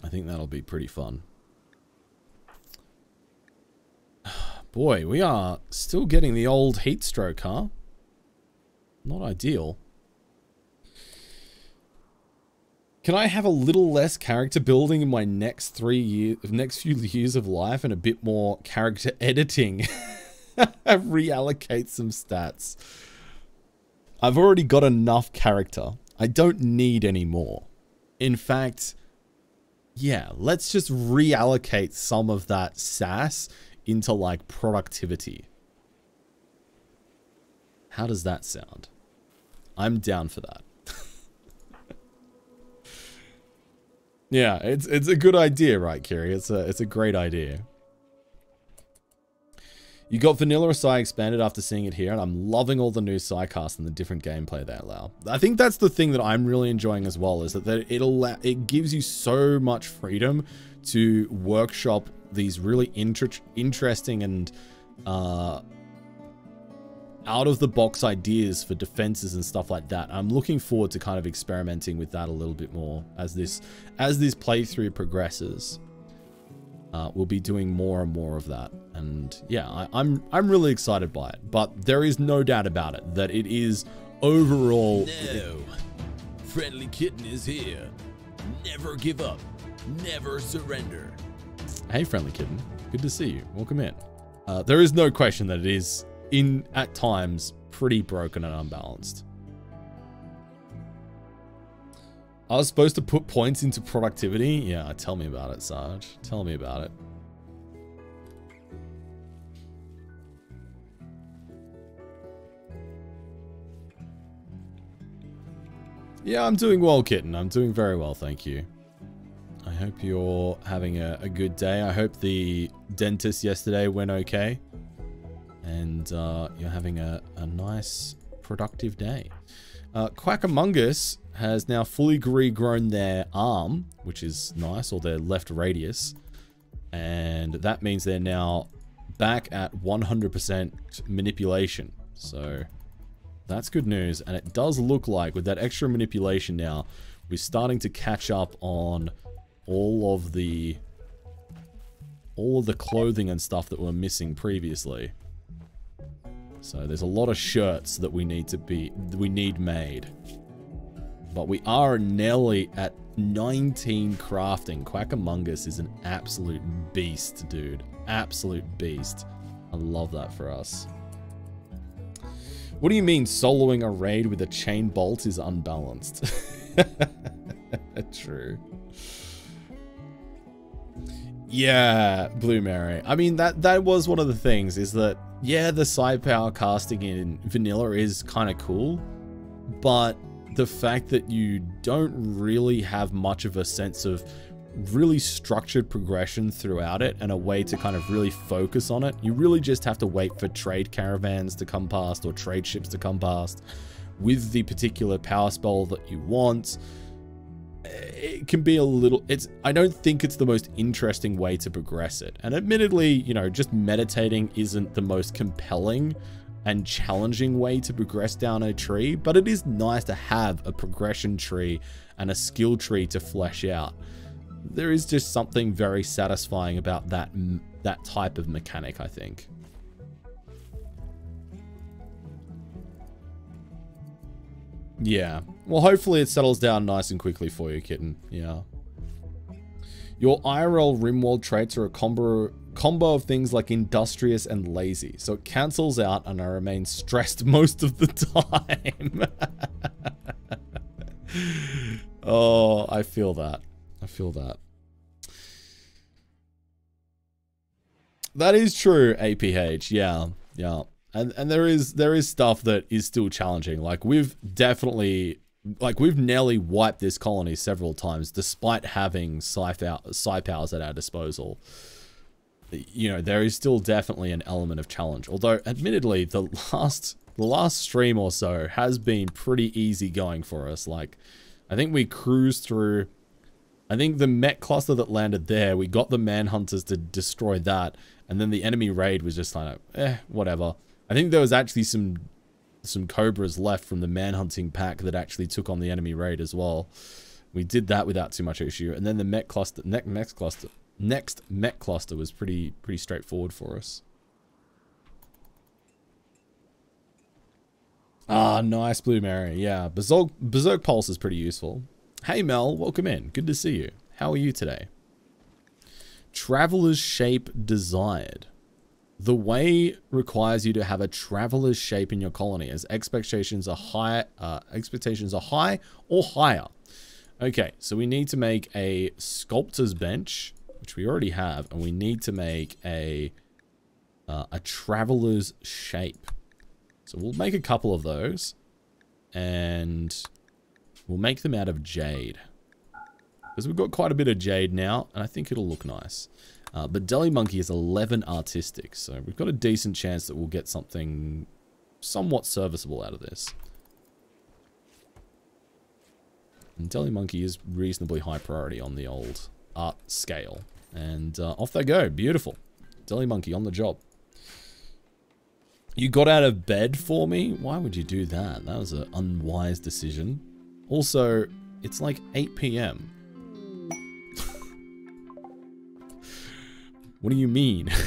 I think that'll be pretty fun. Boy, we are still getting the old heat stroke, huh? Not ideal. Can I have a little less character building in my next three years, next few years of life and a bit more character editing? Reallocate some stats. I've already got enough character. I don't need any more. In fact, yeah, let's just reallocate some of that sass into like productivity. How does that sound? I'm down for that. Yeah, it's it's a good idea, right, Kiri? It's a it's a great idea. You got Vanilla Psy expanded after seeing it here, and I'm loving all the new Psycast and the different gameplay they allow. I think that's the thing that I'm really enjoying as well, is that, it it gives you so much freedom to workshop these really inter interesting and uh, out of the box ideas for defenses and stuff like that. I'm looking forward to kind of experimenting with that a little bit more as this as this playthrough progresses. Uh, we'll be doing more and more of that, and yeah, I, I'm I'm really excited by it. But there is no doubt about it that it is overall. No, friendly kitten is here. Never give up. Never surrender. Hey, friendly kitten. Good to see you. Welcome in. Uh, there is no question that it is in at times pretty broken and unbalanced. I was supposed to put points into productivity? Yeah, tell me about it, Sarge. Tell me about it. Yeah, I'm doing well, kitten. I'm doing very well, thank you. I hope you're having a, a good day. I hope the dentist yesterday went okay and uh, you're having a, a nice, productive day. Uh, Quackamungus has now fully regrown their arm, which is nice, or their left radius. And that means they're now back at 100% manipulation. So that's good news. And it does look like with that extra manipulation now, we're starting to catch up on all of the all of the clothing and stuff that were missing previously. So there's a lot of shirts that we need to be, we need made. But we are nearly at 19 crafting. Quackamungus is an absolute beast, dude. Absolute beast. I love that for us. What do you mean soloing a raid with a chain bolt is unbalanced? True. Yeah, Blue Mary. I mean, that that was one of the things, is that, yeah, the side Psypower casting in Vanilla is kind of cool, but the fact that you don't really have much of a sense of really structured progression throughout it and a way to kind of really focus on it. You really just have to wait for trade caravans to come past or trade ships to come past with the particular power spell that you want. It can be a little, it's, I don't think it's the most interesting way to progress it. And admittedly, you know, just meditating isn't the most compelling and challenging way to progress down a tree, but it is nice to have a progression tree and a skill tree to flesh out there is just something very satisfying about that that type of mechanic, I think. Yeah. Well, hopefully it settles down nice and quickly for you, kitten. Yeah. Your IRL Rimworld traits are a combo combo of things like industrious and lazy, so it cancels out and I remain stressed most of the time. oh, I feel that. I feel that. That is true, APH. Yeah, yeah. And and there is there is stuff that is still challenging. Like we've definitely like we've nearly wiped this colony several times despite having psi, psi powers at our disposal. You know, there is still definitely an element of challenge. Although admittedly the last the last stream or so has been pretty easy going for us. Like I think we cruised through I think the mech cluster that landed there, we got the manhunters to destroy that, and then the enemy raid was just of, eh, whatever. I think there was actually some some cobras left from the manhunting pack that actually took on the enemy raid as well. We did that without too much issue, and then the mech cluster, next mech cluster, next mech cluster was pretty pretty straightforward for us. Ah, nice Blue Mary. Yeah, Berserk, Berserk Pulse is pretty useful. Hey Mel, welcome in. Good to see you. How are you today? Traveler's shape desired. The way requires you to have a traveler's shape in your colony as expectations are high, uh, expectations are high or higher. Okay, so we need to make a sculptor's bench, which we already have, and we need to make a uh, a traveler's shape. So we'll make a couple of those, and We'll make them out of jade. Because we've got quite a bit of jade now, and I think it'll look nice. Uh, but Deli Monkey is 11 artistic, so we've got a decent chance that we'll get something somewhat serviceable out of this. And Deli Monkey is reasonably high priority on the old art scale. And uh, off they go. Beautiful. Deli Monkey on the job. You got out of bed for me? Why would you do that? That was an unwise decision. Also, it's like 8 p.m. what do you mean?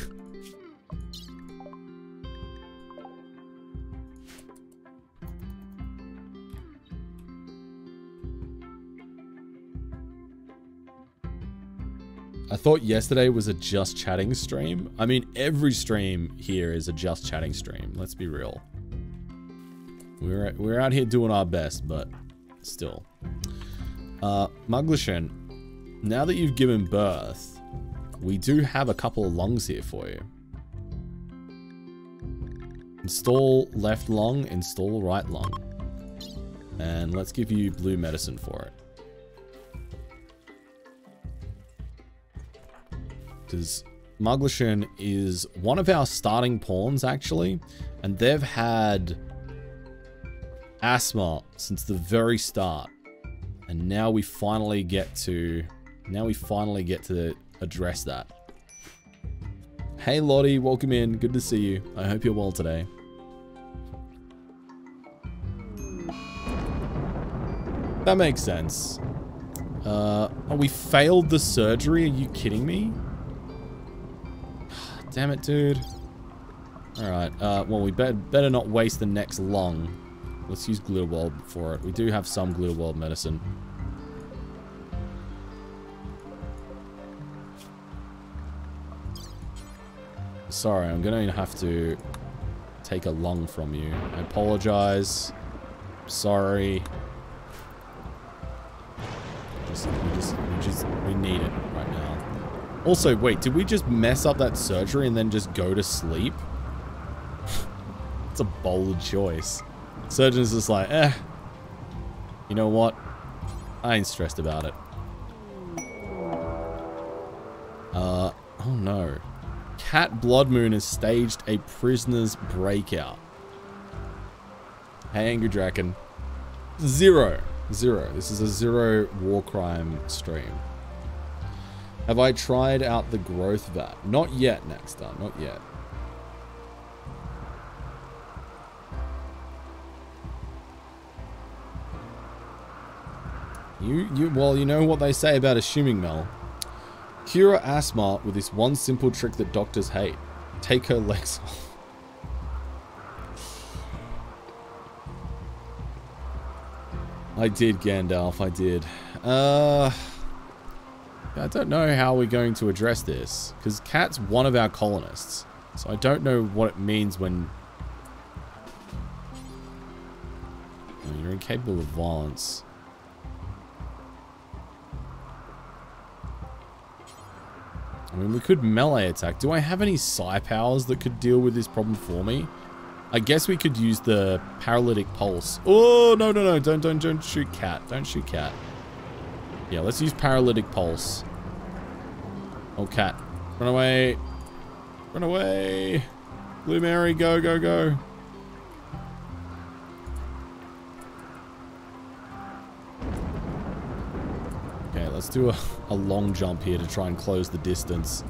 I thought yesterday was a just chatting stream. I mean, every stream here is a just chatting stream. Let's be real. We're we're out here doing our best, but still. Uh, Muglishen, now that you've given birth, we do have a couple of lungs here for you. Install left lung, install right lung. And let's give you blue medicine for it. Because Muglishen is one of our starting pawns, actually. And they've had asthma since the very start. And now we finally get to... Now we finally get to address that. Hey Lottie, welcome in. Good to see you. I hope you're well today. That makes sense. Uh, oh, we failed the surgery? Are you kidding me? Damn it, dude. Alright, uh, well, we be better not waste the next lung. Let's use Glitterworld for it. We do have some Glitterworld medicine. Sorry, I'm going to have to take a lung from you. I apologize. Sorry. Just, we just, we just, we need it right now. Also, wait, did we just mess up that surgery and then just go to sleep? It's a bold choice. Surgeon's just like, eh, You know what? I ain't stressed about it. Uh, oh no. Cat Blood Moon has staged a prisoner's breakout. Hey, Angry Draken. Zero. Zero. This is a zero war crime stream. Have I tried out the growth vat? Not yet, Nexstar. Not yet. You, you, well, you know what they say about assuming, Mel. Cure asthma with this one simple trick that doctors hate. Take her legs off. I did, Gandalf, I did. Uh, I don't know how we're going to address this, because Cat's one of our colonists. So I don't know what it means when... You're incapable of violence. I mean, we could melee attack. Do I have any psi powers that could deal with this problem for me? I guess we could use the paralytic pulse. Oh, no, no, no. Don't, don't, don't shoot cat. Don't shoot cat. Yeah, let's use paralytic pulse. Oh, cat. Run away. Run away. Blue Mary, go, go, go. Let's do a, a long jump here to try and close the distance.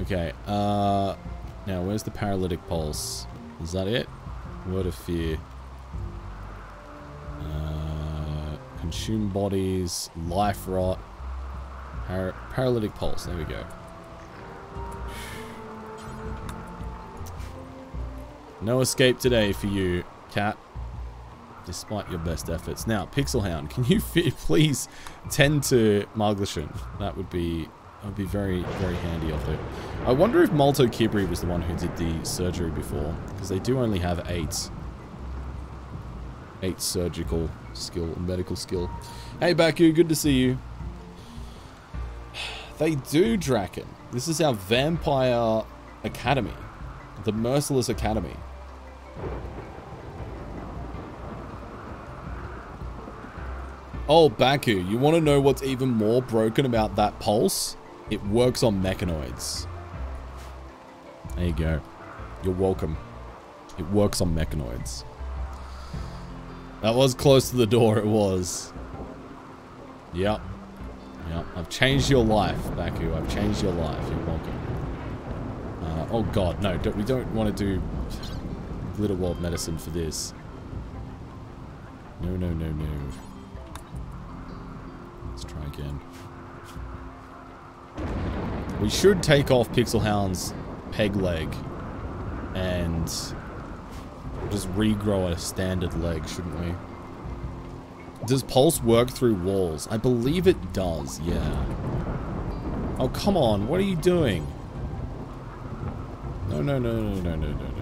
Okay, uh... Now, where's the paralytic pulse? Is that it? Word of fear. Uh, consume bodies, life rot, par paralytic pulse. There we go. No escape today for you, cat. Despite your best efforts. Now, Pixel Hound, can you please tend to Marglishan? That would be that would be very, very handy of it. I wonder if Malto Kibri was the one who did the surgery before, because they do only have eight. Eight surgical skill, medical skill. Hey Baku, good to see you. They do, Draken. This is our Vampire Academy. The Merciless Academy. Oh, Baku, you want to know what's even more broken about that pulse? It works on mechanoids. There you go. You're welcome. It works on mechanoids. That was close to the door, it was. Yep. Yep. I've changed your life, Baku. I've changed your life. You're welcome. Uh, oh god, no. Don't, we don't want to do glitter world medicine for this. No, no, no, no. Let's try again. We should take off Pixel Hound's peg leg and just regrow a standard leg, shouldn't we? Does Pulse work through walls? I believe it does, yeah. Oh, come on, what are you doing? No, no, no, no, no, no, no.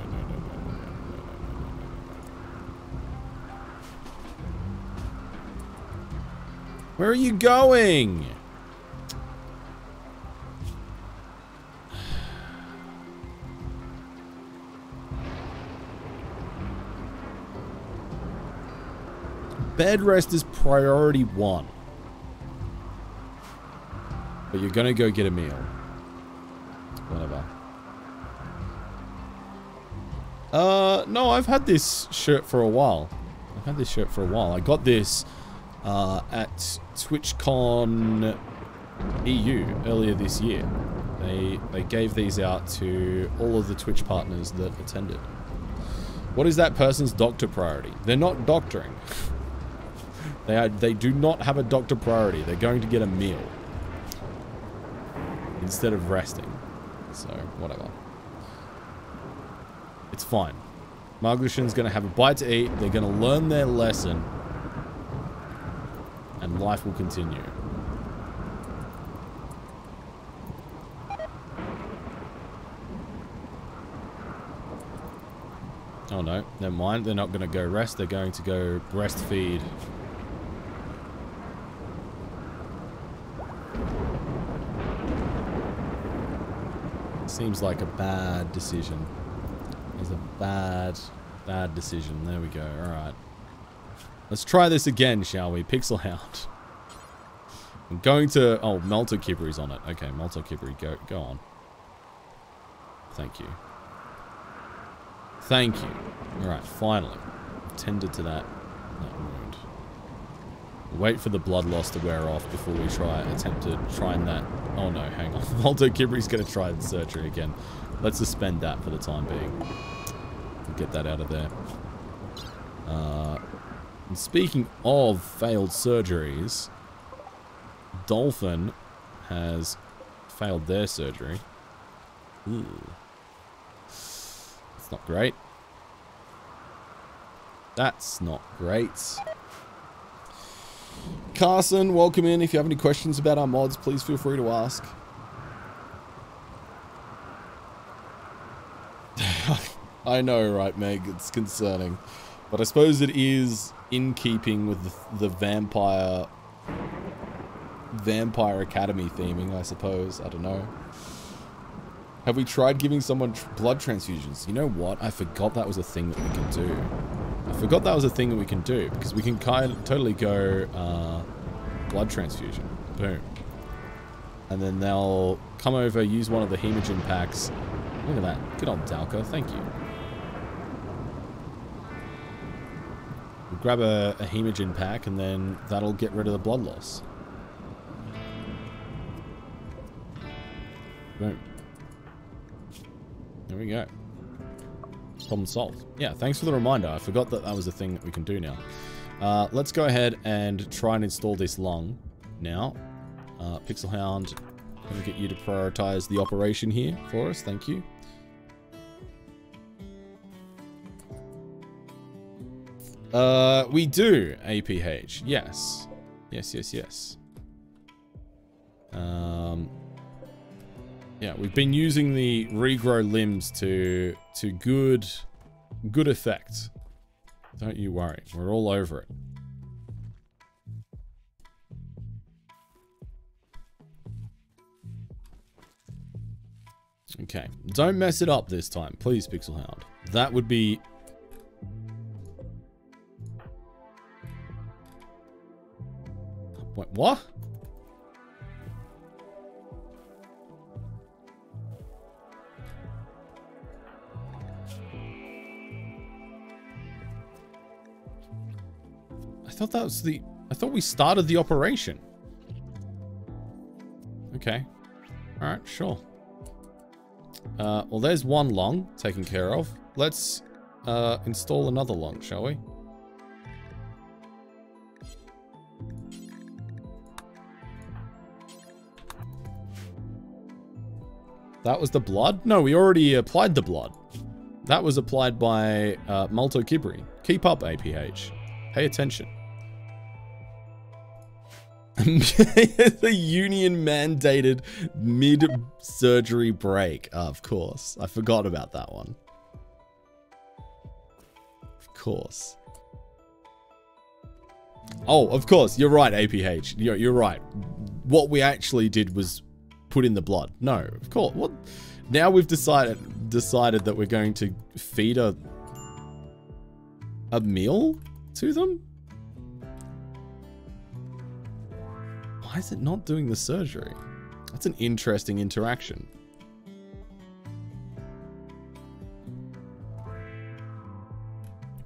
Where are you going? Bed rest is priority one. But you're gonna go get a meal. Whatever. Uh, no, I've had this shirt for a while. I've had this shirt for a while. I got this uh, at TwitchCon EU earlier this year. They they gave these out to all of the Twitch partners that attended. What is that person's doctor priority? They're not doctoring. They are, they do not have a doctor priority. They're going to get a meal instead of resting. So whatever. It's fine. Marglishan's going to have a bite to eat. They're going to learn their lesson, and life will continue. Oh no, never mind. They're not going to go rest. They're going to go breastfeed. Seems like a bad decision. It's a bad, bad decision. There we go. Alright. Let's try this again, shall we? Pixel Hound. I'm going to... Oh, Malto Kibbery's on it. Okay, Malto Kibbery, go, go on. Thank you. Thank you. Alright, finally. Tended to that, that wound. Wait for the blood loss to wear off before we try attempt to try that. Oh no, hang on. Malto Kibbery's going to try the surgery again. Let's suspend that for the time being. Get that out of there. Uh, and speaking of failed surgeries, Dolphin has failed their surgery. Ooh. That's not great. That's not great. Carson, welcome in. If you have any questions about our mods, please feel free to ask. I know, right, Meg? It's concerning. But I suppose it is in keeping with the, the vampire... Vampire Academy theming, I suppose. I don't know. Have we tried giving someone tr blood transfusions? You know what? I forgot that was a thing that we can do. I forgot that was a thing that we can do. Because we can kind of totally go uh, blood transfusion. Boom. And then they'll come over, use one of the hemogen packs. Look at that. Good old Dalka. Thank you. Grab a, a hemogen pack and then that'll get rid of the blood loss. Boom. There we go. Problem solved. Yeah, thanks for the reminder. I forgot that that was a thing that we can do now. Uh, let's go ahead and try and install this lung now. Uh, Pixel Hound, going get you to prioritize the operation here for us. Thank you. Uh, we do APH. Yes. Yes, yes, yes. Um, yeah, we've been using the regrow limbs to to good good effect. Don't you worry. We're all over it. Okay. Don't mess it up this time. Please, Pixel Hound. That would be... What? I thought that was the... I thought we started the operation. Okay. Alright, sure. Uh, well, there's one lung taken care of. Let's uh, install another lung, shall we? That was the blood? No, we already applied the blood. That was applied by uh, Malto Kibri. Keep up, APH. Pay attention. the union mandated mid surgery break. Oh, of course. I forgot about that one. Of course. Oh, of course. You're right, APH. You're, you're right. What we actually did was put in the blood. No, of course. What? Now we've decided decided that we're going to feed a a meal to them? Why is it not doing the surgery? That's an interesting interaction.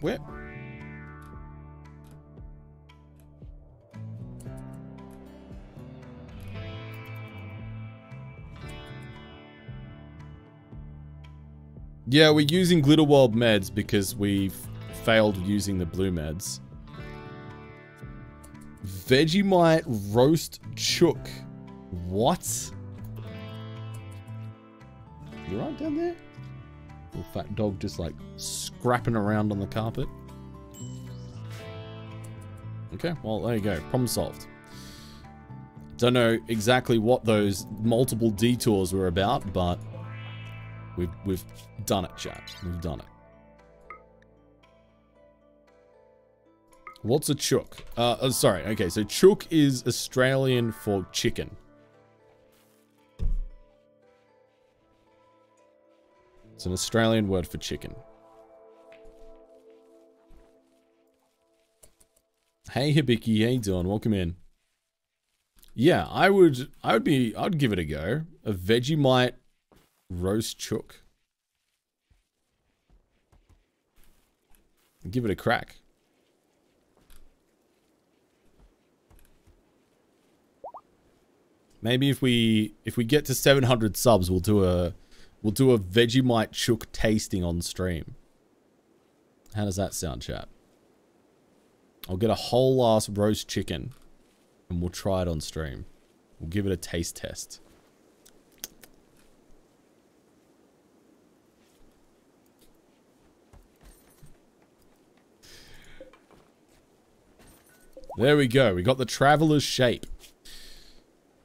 Where? Yeah, we're using Glitterworld meds because we've failed using the blue meds. Vegemite roast chook. What? You right down there? Little fat dog just like scrapping around on the carpet. Okay, well, there you go. Problem solved. Don't know exactly what those multiple detours were about, but we've, we've done it, chat. We've done it. What's a chook? Uh, oh, sorry. Okay, so chook is Australian for chicken. It's an Australian word for chicken. Hey Hibiki, how you doing? Welcome in. Yeah, I would I would be I'd give it a go. A Vegemite roast chook. Give it a crack. Maybe if we if we get to 700 subs, we'll do a we'll do a Vegemite chook tasting on stream. How does that sound, chat? I'll get a whole ass roast chicken and we'll try it on stream. We'll give it a taste test. There we go. We got the traveler's shape.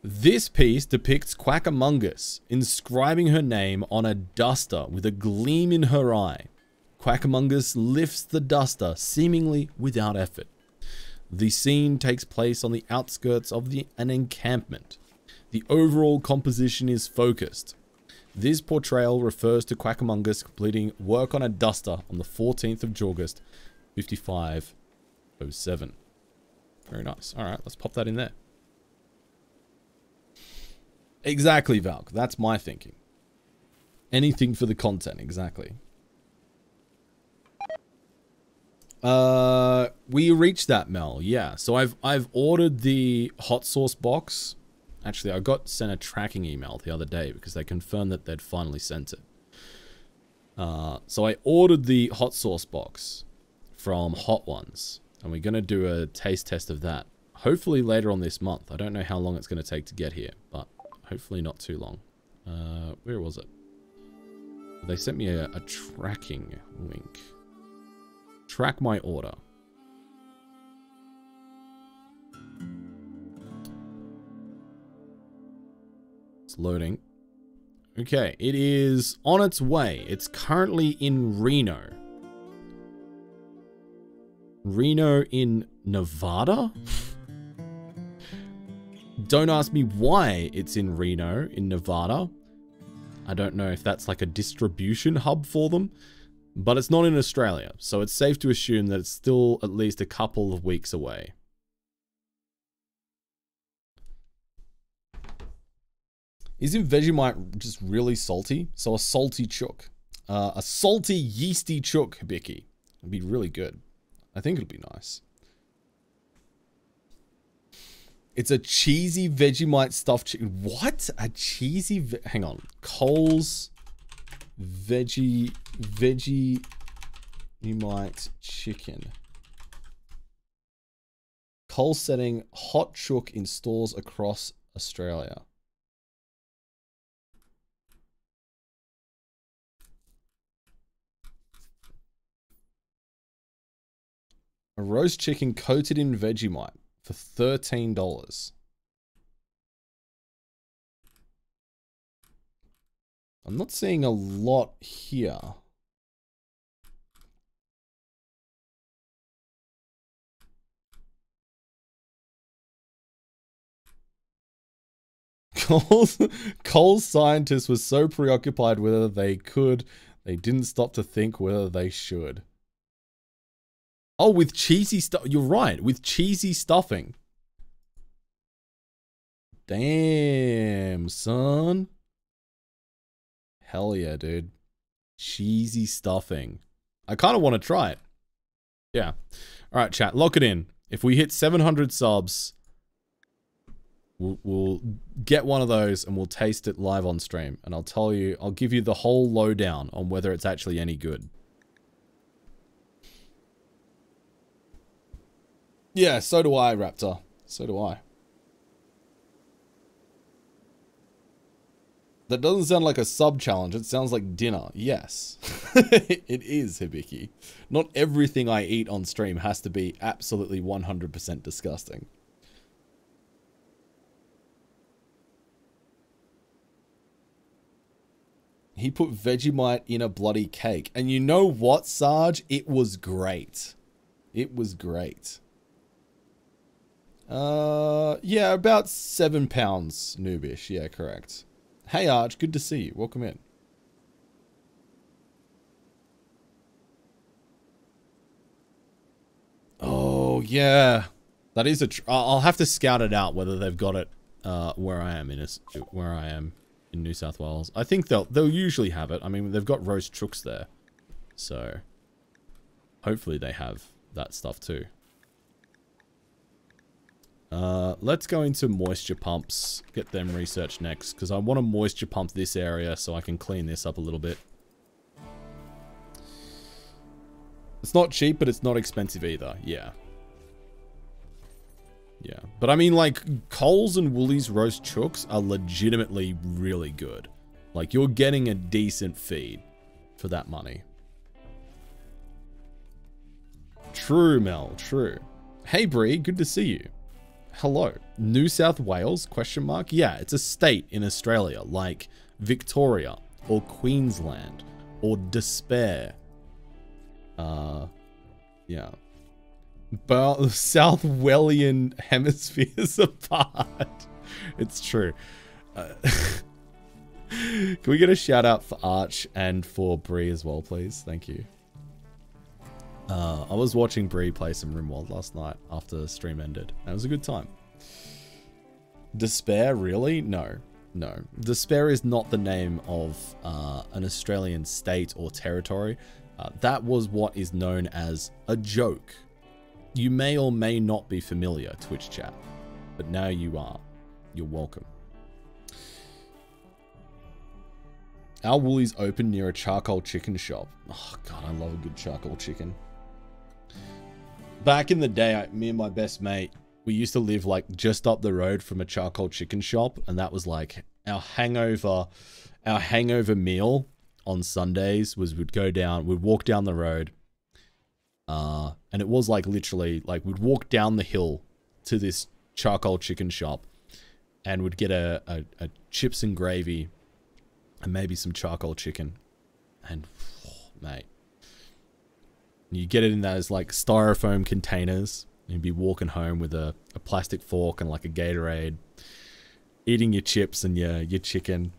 This piece depicts Quackamungus inscribing her name on a duster with a gleam in her eye. Quackamungus lifts the duster seemingly without effort. The scene takes place on the outskirts of the, an encampment. The overall composition is focused. This portrayal refers to Quackamungus completing work on a duster on the 14th of August, 5507. Very nice. Alright, let's pop that in there. Exactly, Valk. That's my thinking. Anything for the content, exactly. Uh, we reached that, Mel. Yeah. So I've I've ordered the hot sauce box. Actually, I got sent a tracking email the other day because they confirmed that they'd finally sent it. Uh, so I ordered the hot sauce box from Hot Ones, and we're gonna do a taste test of that. Hopefully later on this month. I don't know how long it's gonna take to get here, but hopefully not too long. Uh, where was it? They sent me a, a tracking link. Track my order. It's loading. Okay, it is on its way. It's currently in Reno. Reno in Nevada? Don't ask me why it's in Reno in Nevada. I don't know if that's like a distribution hub for them. But it's not in Australia, so it's safe to assume that it's still at least a couple of weeks away. Isn't Vegemite just really salty? So a salty chook. Uh, a salty, yeasty chook, Hibiki. It'd be really good. I think it'll be nice. It's a cheesy Vegemite stuffed chicken. What? A cheesy... Hang on. Coles veggie veggie might chicken Coles setting hot chook in stores across Australia. A roast chicken coated in Vegemite for $13. I'm not seeing a lot here. Cole's, Cole's scientists were so preoccupied whether they could, they didn't stop to think whether they should. Oh, with cheesy stuff. You're right. With cheesy stuffing. Damn, son. Hell yeah, dude. Cheesy stuffing. I kind of want to try it. Yeah. All right, chat. Lock it in. If we hit 700 subs, we'll, we'll get one of those and we'll taste it live on stream. And I'll tell you, I'll give you the whole lowdown on whether it's actually any good. Yeah, so do I, Raptor. So do I. That doesn't sound like a sub challenge. It sounds like dinner. Yes, it is, Hibiki. Not everything I eat on stream has to be absolutely 100% disgusting. He put Vegemite in a bloody cake. And you know what, Sarge? It was great. It was great. Uh, yeah, about seven pounds, noobish. Yeah, correct. Hey Arch, good to see you. Welcome in. Oh, yeah. That is a. I'll have to scout it out whether they've got it uh, where I am in a, where I am in New South Wales. I think they'll they'll usually have it. I mean, they've got roast chooks there, so hopefully they have that stuff too. Uh, let's go into moisture pumps. Get them researched next because I want to moisture pump this area so I can clean this up a little bit. It's not cheap, but it's not expensive either. Yeah. Yeah. But I mean, like, Coles and Woolies roast chooks are legitimately really good. Like, you're getting a decent feed for that money. True, Mel. True. Hey, Bree. Good to see you. Hello. New South Wales? Question mark. Yeah, it's a state in Australia, like Victoria or Queensland or Despair. Uh, yeah. But South Wellian hemispheres apart. It's true. Uh, can we get a shout out for Arch and for Bree as well, please? Thank you. Uh, I was watching Bree play some RimWorld last night after the stream ended. That was a good time. Despair, really? No. No. Despair is not the name of uh, an Australian state or territory. Uh, that was what is known as a joke. You may or may not be familiar, Twitch chat, but now you are. You're welcome. Our Woolies open near a charcoal chicken shop. Oh, God, I love a good charcoal chicken. Back in the day, I, me and my best mate, we used to live like just up the road from a charcoal chicken shop, and that was like our hangover, our hangover meal on Sundays was we'd go down, we'd walk down the road, uh, and it was like literally like we'd walk down the hill to this charcoal chicken shop, and would get a, a, a chips and gravy, and maybe some charcoal chicken, and oh, mate, you get it in those like styrofoam containers. You'd be walking home with a, a plastic fork and like a Gatorade, eating your chips and your your chicken.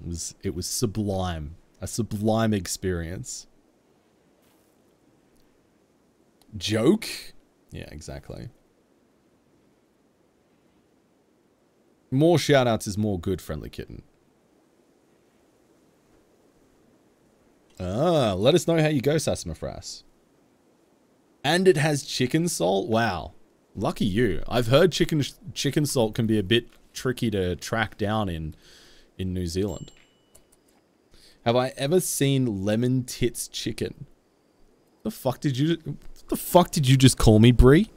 It was it was sublime, a sublime experience. Joke? Yeah, exactly. More shoutouts is more good, friendly kitten. Ah, let us know how you go, Sassafras. And it has chicken salt? Wow. Lucky you. I've heard chicken chicken salt can be a bit tricky to track down in in New Zealand. Have I ever seen lemon tits chicken? The fuck did you the fuck did you just call me, Brie?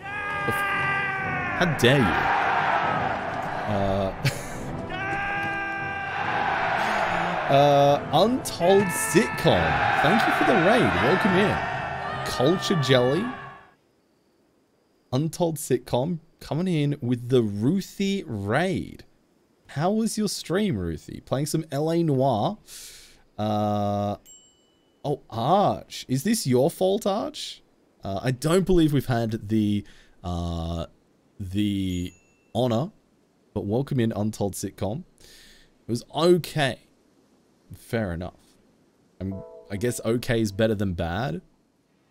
How dare you? Uh, uh, Untold Sitcom. Thank you for the raid. Welcome in. Culture Jelly. Untold Sitcom coming in with the Ruthie raid. How was your stream, Ruthie? Playing some LA Noire. Uh, oh, Arch. Is this your fault, Arch? Uh, I don't believe we've had the uh, the honor, but welcome in Untold Sitcom. It was okay. Fair enough. I'm, I guess okay is better than bad.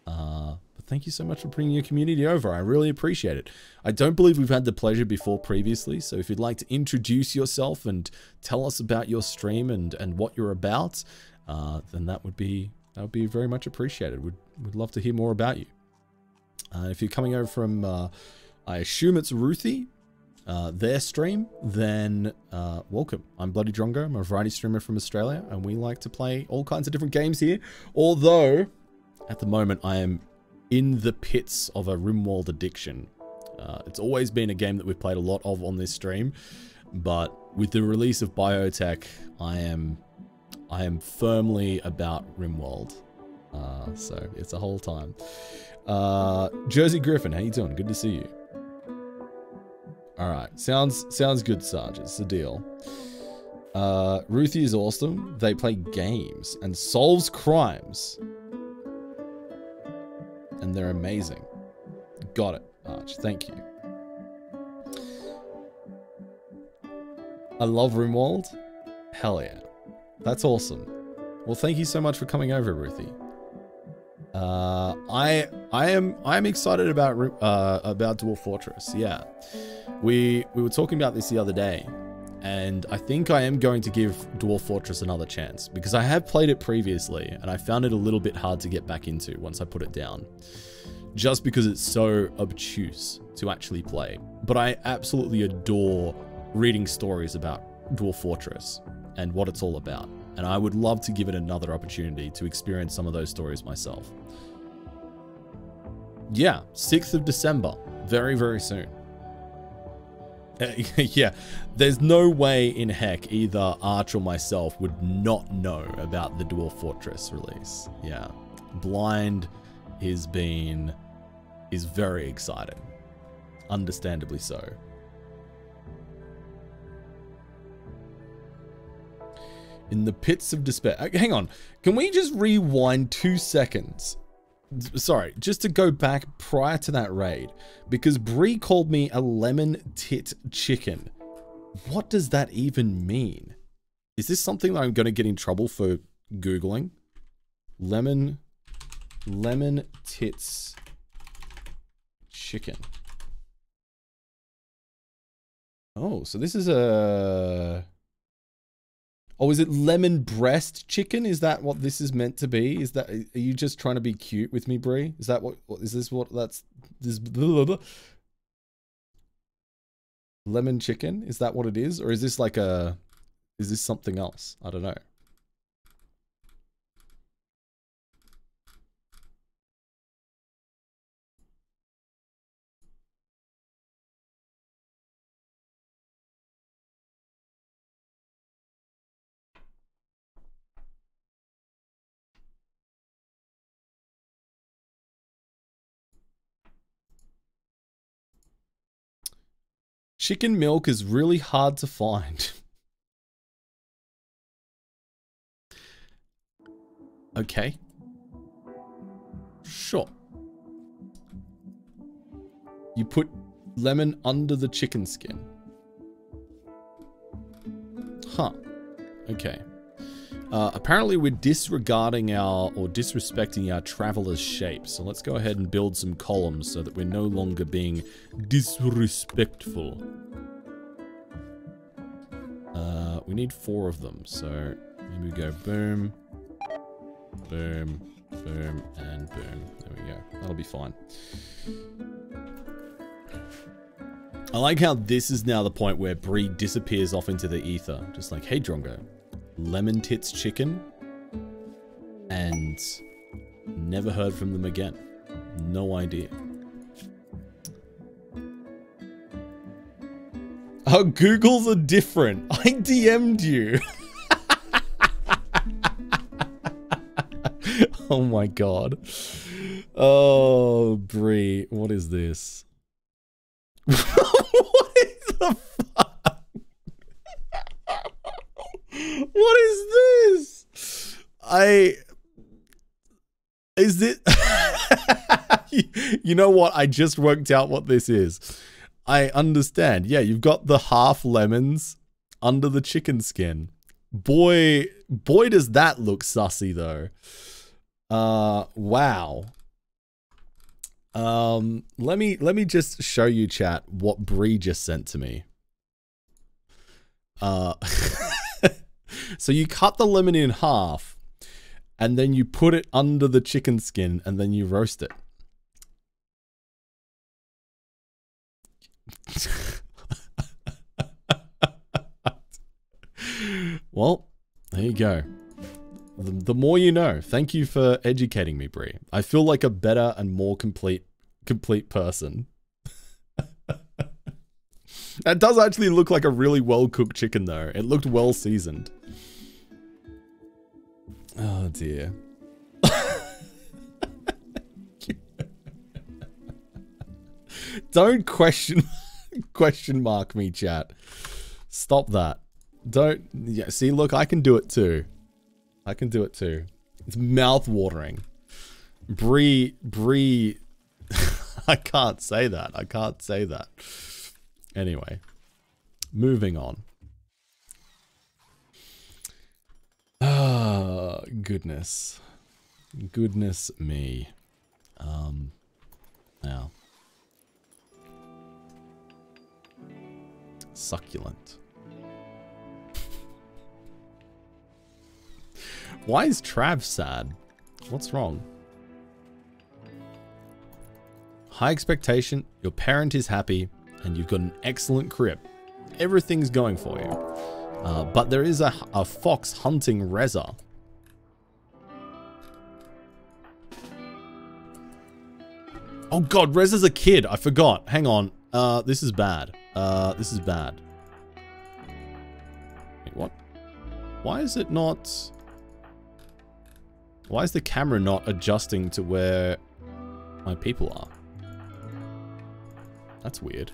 Uh, but thank you so much for bringing your community over. I really appreciate it. I don't believe we've had the pleasure before previously, so if you'd like to introduce yourself and tell us about your stream and, and what you're about, uh, then that would be that would be very much appreciated. We'd, we'd love to hear more about you. Uh, if you're coming over from, uh, I assume it's Ruthie, uh, their stream, then uh, welcome. I'm Bloody Drongo. I'm a variety streamer from Australia, and we like to play all kinds of different games here. Although, at the moment, I am in the pits of a Rimworld addiction. Uh, it's always been a game that we've played a lot of on this stream, but with the release of Biotech, I am, I am firmly about Rimworld. Uh, so it's a whole time. Uh, Jersey Griffin, how you doing? Good to see you. All right, sounds sounds good, Sarge. It's the deal. Uh, Ruthie is awesome. They play games and solves crimes, and they're amazing. Got it, Arch. Thank you. I love Rimworld. Hell yeah, that's awesome. Well, thank you so much for coming over, Ruthie. Uh, I I am I am excited about uh, about Dwarf Fortress. Yeah, we we were talking about this the other day, and I think I am going to give Dwarf Fortress another chance because I have played it previously and I found it a little bit hard to get back into once I put it down, just because it's so obtuse to actually play. But I absolutely adore reading stories about Dwarf Fortress and what it's all about. And I would love to give it another opportunity to experience some of those stories myself. Yeah, 6th of December. Very, very soon. Yeah, there's no way in heck either Arch or myself would not know about the Dwarf Fortress release. Yeah. Blind has been is very excited. Understandably so. In the pits of despair. Uh, Hang on. Can we just rewind two seconds? Sorry, just to go back prior to that raid, because Bree called me a lemon tit chicken. What does that even mean? Is this something that I'm going to get in trouble for Googling? Lemon, lemon tits chicken. Oh, so this is a... Oh, is it lemon breast chicken? Is that what this is meant to be? Is that are you just trying to be cute with me, Brie? Is that what, what is this what that's this blah, blah, blah. lemon chicken? Is that what it is, or is this like a is this something else? I don't know. Chicken milk is really hard to find. okay. Sure. You put lemon under the chicken skin. Huh. Okay. Uh, apparently we're disregarding our, or disrespecting our traveler's shape. So let's go ahead and build some columns so that we're no longer being disrespectful. Uh, we need four of them. So maybe we go boom, boom, boom, and boom. There we go. That'll be fine. I like how this is now the point where Bree disappears off into the ether. Just like, hey Drongo, lemon tits chicken and never heard from them again. No idea. Our Googles are different. I DM'd you. oh my god. Oh, Brie, what is this? what is the fuck? What is this? I is it You know what? I just worked out what this is. I understand. Yeah, you've got the half lemons under the chicken skin. Boy, boy does that look sussy though. Uh wow. Um let me let me just show you chat what Bree just sent to me. Uh So you cut the lemon in half and then you put it under the chicken skin and then you roast it. well, there you go. The, the more you know. Thank you for educating me, Brie. I feel like a better and more complete complete person. that does actually look like a really well cooked chicken though. It looked well seasoned. Oh dear. Don't question question mark me, chat. Stop that. Don't yeah, see look, I can do it too. I can do it too. It's mouth watering. Bree Bree I can't say that. I can't say that. Anyway, moving on. Ah, goodness. Goodness me. Um, now. Succulent. Why is Trav sad? What's wrong? High expectation, your parent is happy, and you've got an excellent crib. Everything's going for you. Uh, but there is a, a fox hunting Reza. Oh god, Reza's a kid. I forgot. Hang on. Uh, this is bad. Uh, this is bad. Wait, what? Why is it not... Why is the camera not adjusting to where my people are? That's weird.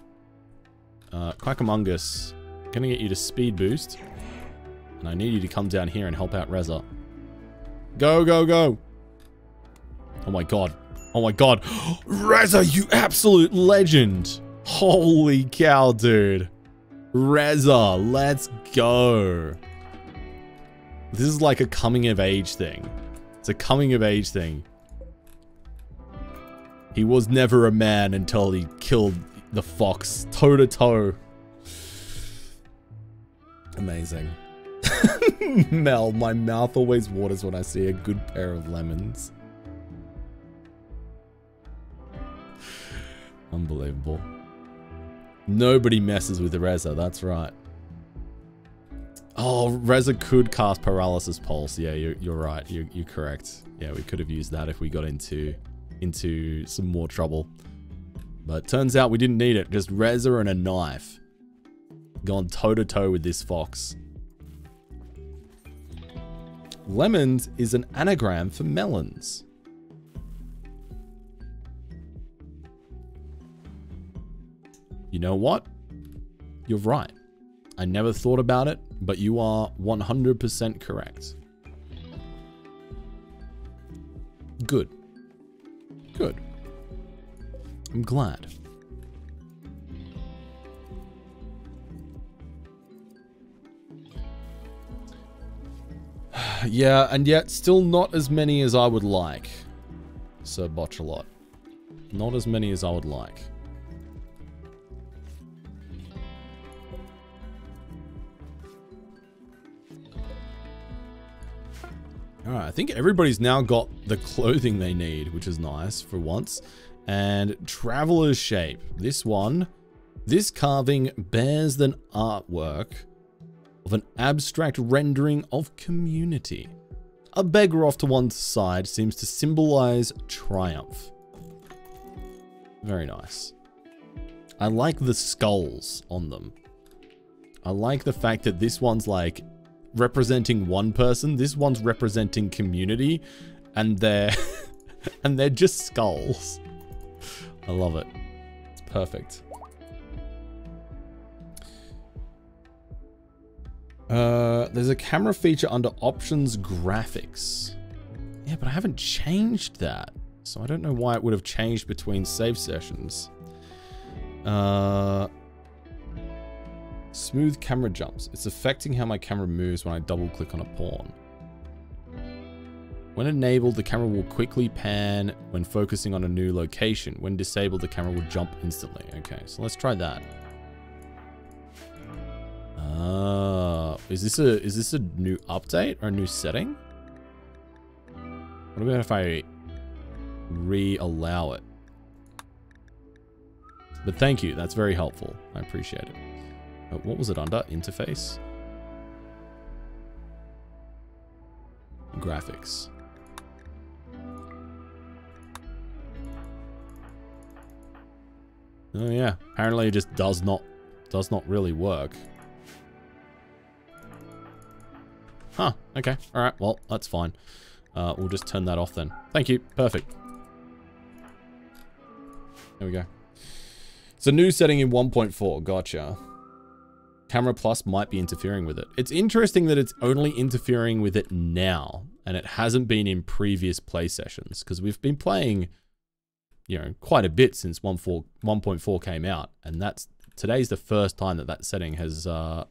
Uh, Quackamungus, gonna get you to speed boost. And I need you to come down here and help out Reza. Go, go, go. Oh my god. Oh my god. Reza, you absolute legend. Holy cow, dude. Reza, let's go. This is like a coming of age thing. It's a coming of age thing. He was never a man until he killed the fox toe to toe. Amazing. Mel, my mouth always waters when I see a good pair of lemons. Unbelievable. Nobody messes with Reza, that's right. Oh, Reza could cast Paralysis Pulse. Yeah, you're, you're right. You're, you're correct. Yeah, we could have used that if we got into into some more trouble. But turns out we didn't need it. Just Reza and a knife. Gone toe to toe with this fox. Lemons is an anagram for melons. You know what? You're right. I never thought about it, but you are 100% correct. Good. Good. I'm glad. yeah, and yet still not as many as I would like, Sir Botchalot. Not as many as I would like. Alright, I think everybody's now got the clothing they need, which is nice for once. And Traveler's Shape. This one, this carving bears the artwork of an abstract rendering of community. A beggar off to one side seems to symbolize triumph. Very nice. I like the skulls on them. I like the fact that this one's like representing one person. This one's representing community. And they're... and they're just skulls. I love it. It's perfect. Uh, there's a camera feature under options graphics. Yeah, but I haven't changed that. So I don't know why it would have changed between save sessions. Uh, smooth camera jumps. It's affecting how my camera moves when I double click on a pawn. When enabled, the camera will quickly pan when focusing on a new location. When disabled, the camera will jump instantly. Okay, so let's try that. Ah, is this a is this a new update or a new setting? What about if I re-allow it? But thank you, that's very helpful. I appreciate it. Uh, what was it under? Interface? Graphics. Oh yeah, apparently it just does not does not really work. Huh, okay. Alright, well, that's fine. Uh, we'll just turn that off then. Thank you. Perfect. There we go. It's a new setting in 1.4. Gotcha. Camera Plus might be interfering with it. It's interesting that it's only interfering with it now, and it hasn't been in previous play sessions, because we've been playing, you know, quite a bit since 1.4 came out, and that's today's the first time that that setting has uh,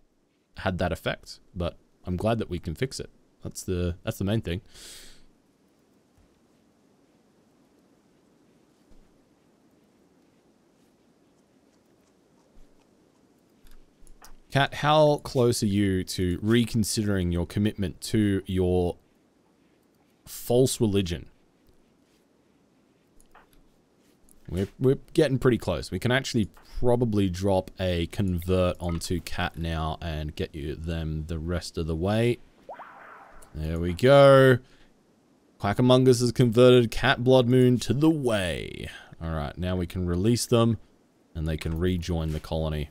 had that effect. But I'm glad that we can fix it. That's the that's the main thing. Kat, how close are you to reconsidering your commitment to your false religion? We're, we're getting pretty close. We can actually probably drop a convert onto Cat now and get you them the rest of the way. There we go. Quackamungus has converted Cat Blood Moon to the way. Alright, now we can release them and they can rejoin the colony.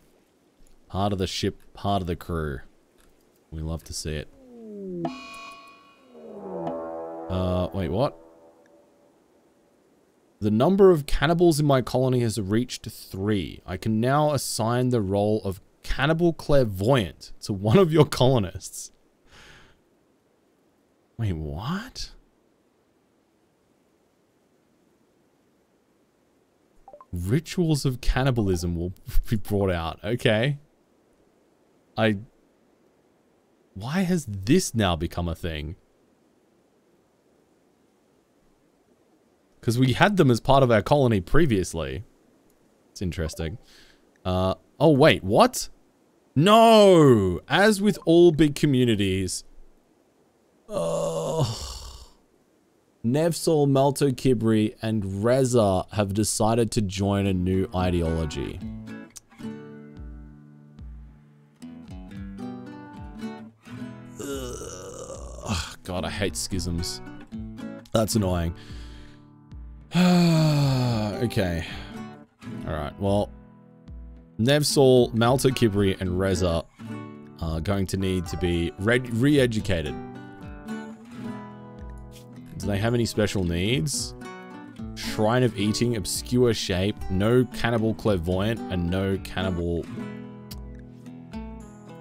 Part of the ship, part of the crew. We love to see it. Uh, wait, what? The number of cannibals in my colony has reached three. I can now assign the role of cannibal clairvoyant to one of your colonists. Wait, what? Rituals of cannibalism will be brought out. Okay. I... Why has this now become a thing? Because we had them as part of our colony previously. It's interesting. Uh, oh, wait, what? No! As with all big communities... Nevsol, Malto Kibri, and Reza have decided to join a new ideology. Ugh, God, I hate schisms. That's annoying. okay. Alright, well. Nevsol, Malta Kibri, and Reza are going to need to be re-educated. Do they have any special needs? Shrine of Eating, Obscure Shape, no Cannibal Clairvoyant, and no Cannibal...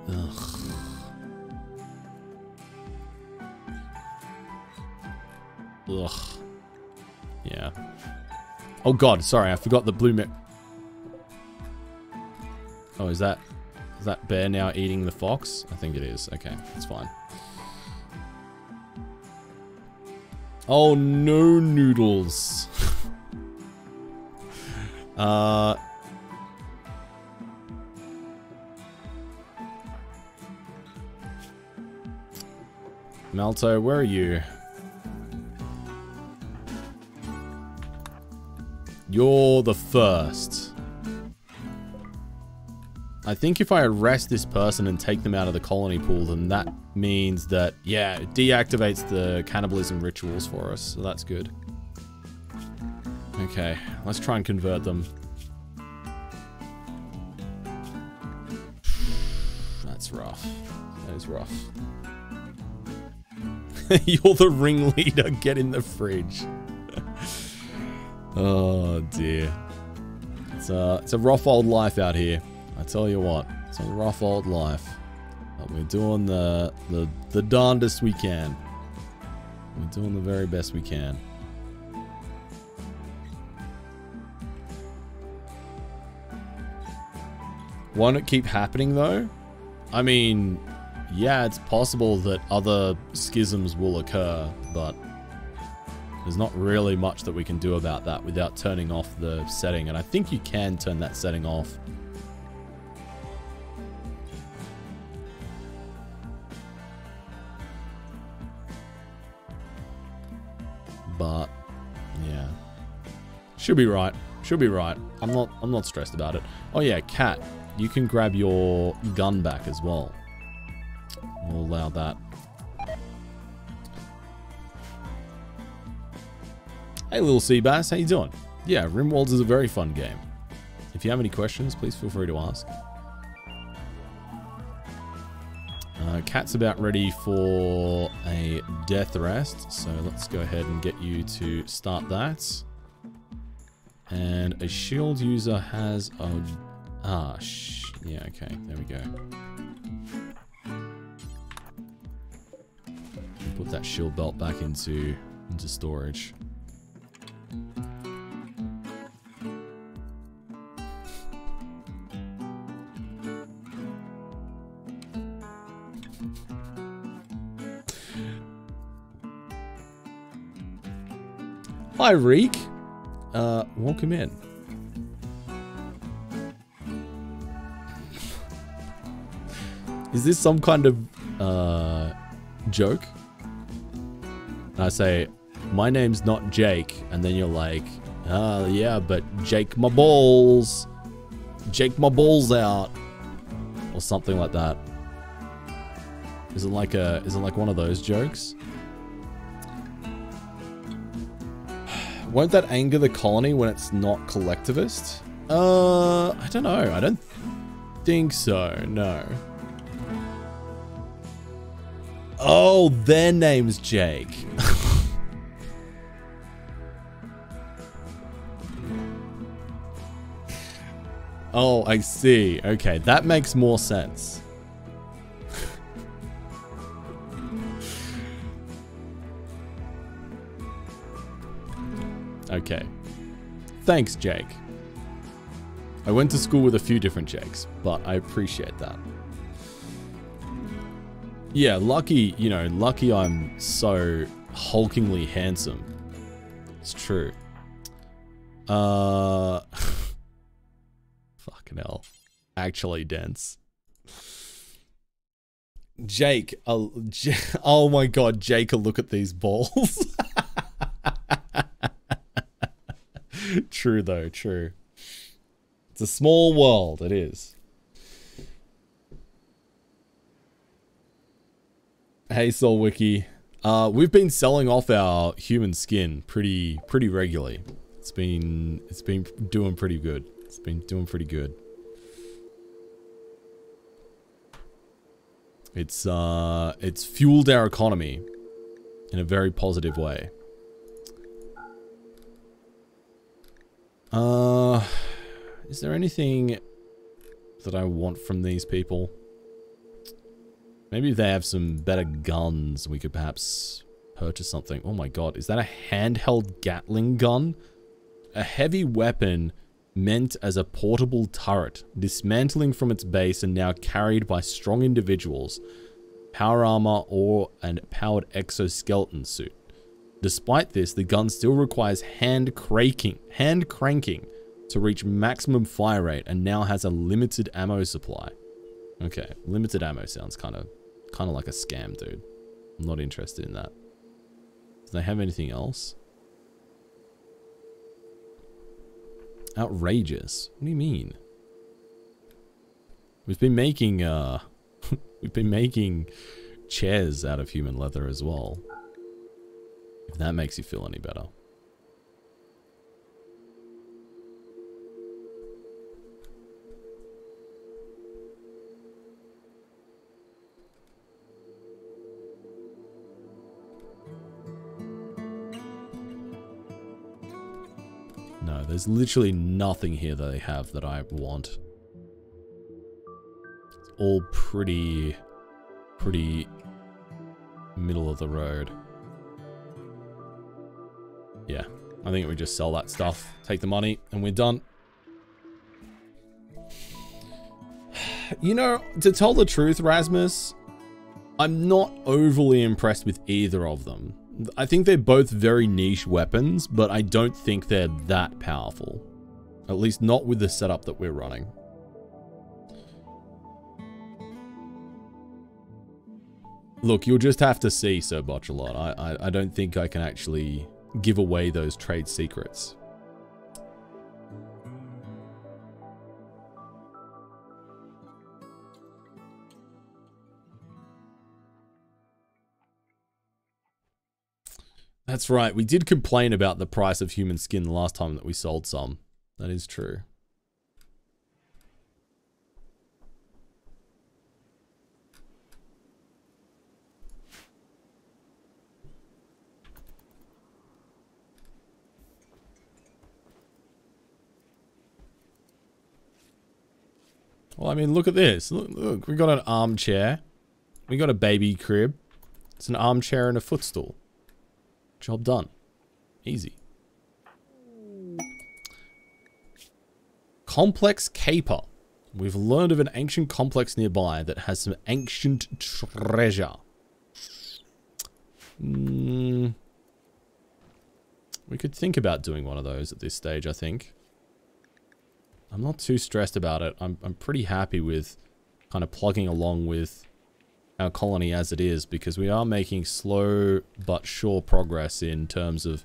Ugh. Ugh. Yeah. Oh god, sorry, I forgot the blue map. Oh, is that... Is that bear now eating the fox? I think it is. Okay, that's fine. Oh, no noodles. uh... Malto, where are you? You're the first. I think if I arrest this person and take them out of the colony pool, then that means that, yeah, it deactivates the cannibalism rituals for us. So that's good. Okay, let's try and convert them. That's rough. That is rough. You're the ringleader. Get in the fridge. Oh, dear. It's a, it's a rough old life out here. I tell you what, it's a rough old life. But we're doing the, the, the darndest we can. We're doing the very best we can. Won't it keep happening though? I mean, yeah, it's possible that other schisms will occur, but there's not really much that we can do about that without turning off the setting. And I think you can turn that setting off. But yeah. Should be right. Should be right. I'm not I'm not stressed about it. Oh yeah, cat, you can grab your gun back as well. We'll allow that. Hey little sea bass, how you doing? Yeah, Rimworlds is a very fun game. If you have any questions, please feel free to ask. Uh, Cat's about ready for a death rest, so let's go ahead and get you to start that. And a shield user has a... Ah, yeah, okay, there we go. Put that shield belt back into into storage. Hi, Reek. Uh, welcome in. Is this some kind of uh, joke? And I say, my name's not Jake, and then you're like, ah, yeah, but Jake my balls. Jake my balls out. Or something like that. Is it like a, is it like one of those jokes? Won't that anger the colony when it's not collectivist? Uh, I don't know. I don't think so. No. Oh, their name's Jake. oh, I see. Okay, that makes more sense. okay. Thanks, Jake. I went to school with a few different Jakes, but I appreciate that. Yeah, lucky, you know, lucky I'm so hulkingly handsome. It's true. Uh... fucking hell. Actually dense. Jake, J oh my god, Jake, look at these balls. true though, true. It's a small world, it is. Hey Soul Wiki. Uh, we've been selling off our human skin pretty pretty regularly. It's been it's been doing pretty good. It's been doing pretty good. It's uh it's fueled our economy in a very positive way. Uh is there anything that I want from these people? Maybe if they have some better guns, we could perhaps purchase something. Oh my god, is that a handheld Gatling gun? A heavy weapon meant as a portable turret, dismantling from its base and now carried by strong individuals. Power armor or a powered exoskeleton suit. Despite this, the gun still requires hand cranking, hand cranking to reach maximum fire rate and now has a limited ammo supply. Okay, limited ammo sounds kind of kind of like a scam, dude. I'm not interested in that. Do they have anything else? Outrageous. What do you mean? We've been making uh we've been making chairs out of human leather as well. If that makes you feel any better. No, there's literally nothing here that they have that I want. It's all pretty, pretty middle of the road. Yeah, I think we just sell that stuff, take the money, and we're done. You know, to tell the truth, Rasmus, I'm not overly impressed with either of them. I think they're both very niche weapons, but I don't think they're that powerful. At least not with the setup that we're running. Look, you'll just have to see, Sir Botchalot. I, I, I don't think I can actually give away those trade secrets. That's right. We did complain about the price of human skin the last time that we sold some. That is true. Well, I mean, look at this. Look, look, we got an armchair. We got a baby crib. It's an armchair and a footstool. Job done. Easy. Complex Caper. We've learned of an ancient complex nearby that has some ancient treasure. Mm. We could think about doing one of those at this stage, I think. I'm not too stressed about it. I'm, I'm pretty happy with kind of plugging along with our colony as it is because we are making slow but sure progress in terms of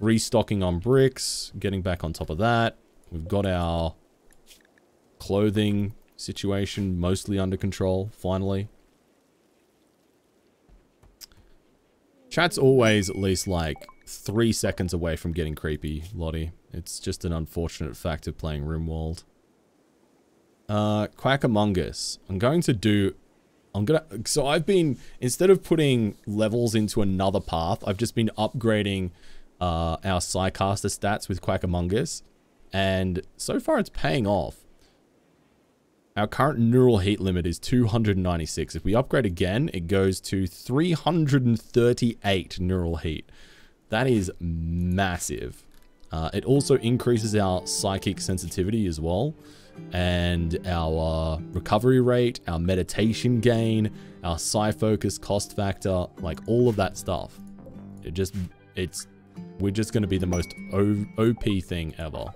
restocking on bricks, getting back on top of that. We've got our clothing situation mostly under control, finally. Chat's always at least like three seconds away from getting creepy, Lottie. It's just an unfortunate fact of playing RimWorld. Uh, Quackamungus. I'm going to do... I'm gonna... So I've been... Instead of putting levels into another path, I've just been upgrading uh, our Psycaster stats with Quackamungus. And so far it's paying off. Our current neural heat limit is 296. If we upgrade again, it goes to 338 neural heat. That is massive. Uh, it also increases our psychic sensitivity as well, and our uh, recovery rate, our meditation gain, our psyfocus cost factor, like all of that stuff. It just, it's, we're just going to be the most o OP thing ever.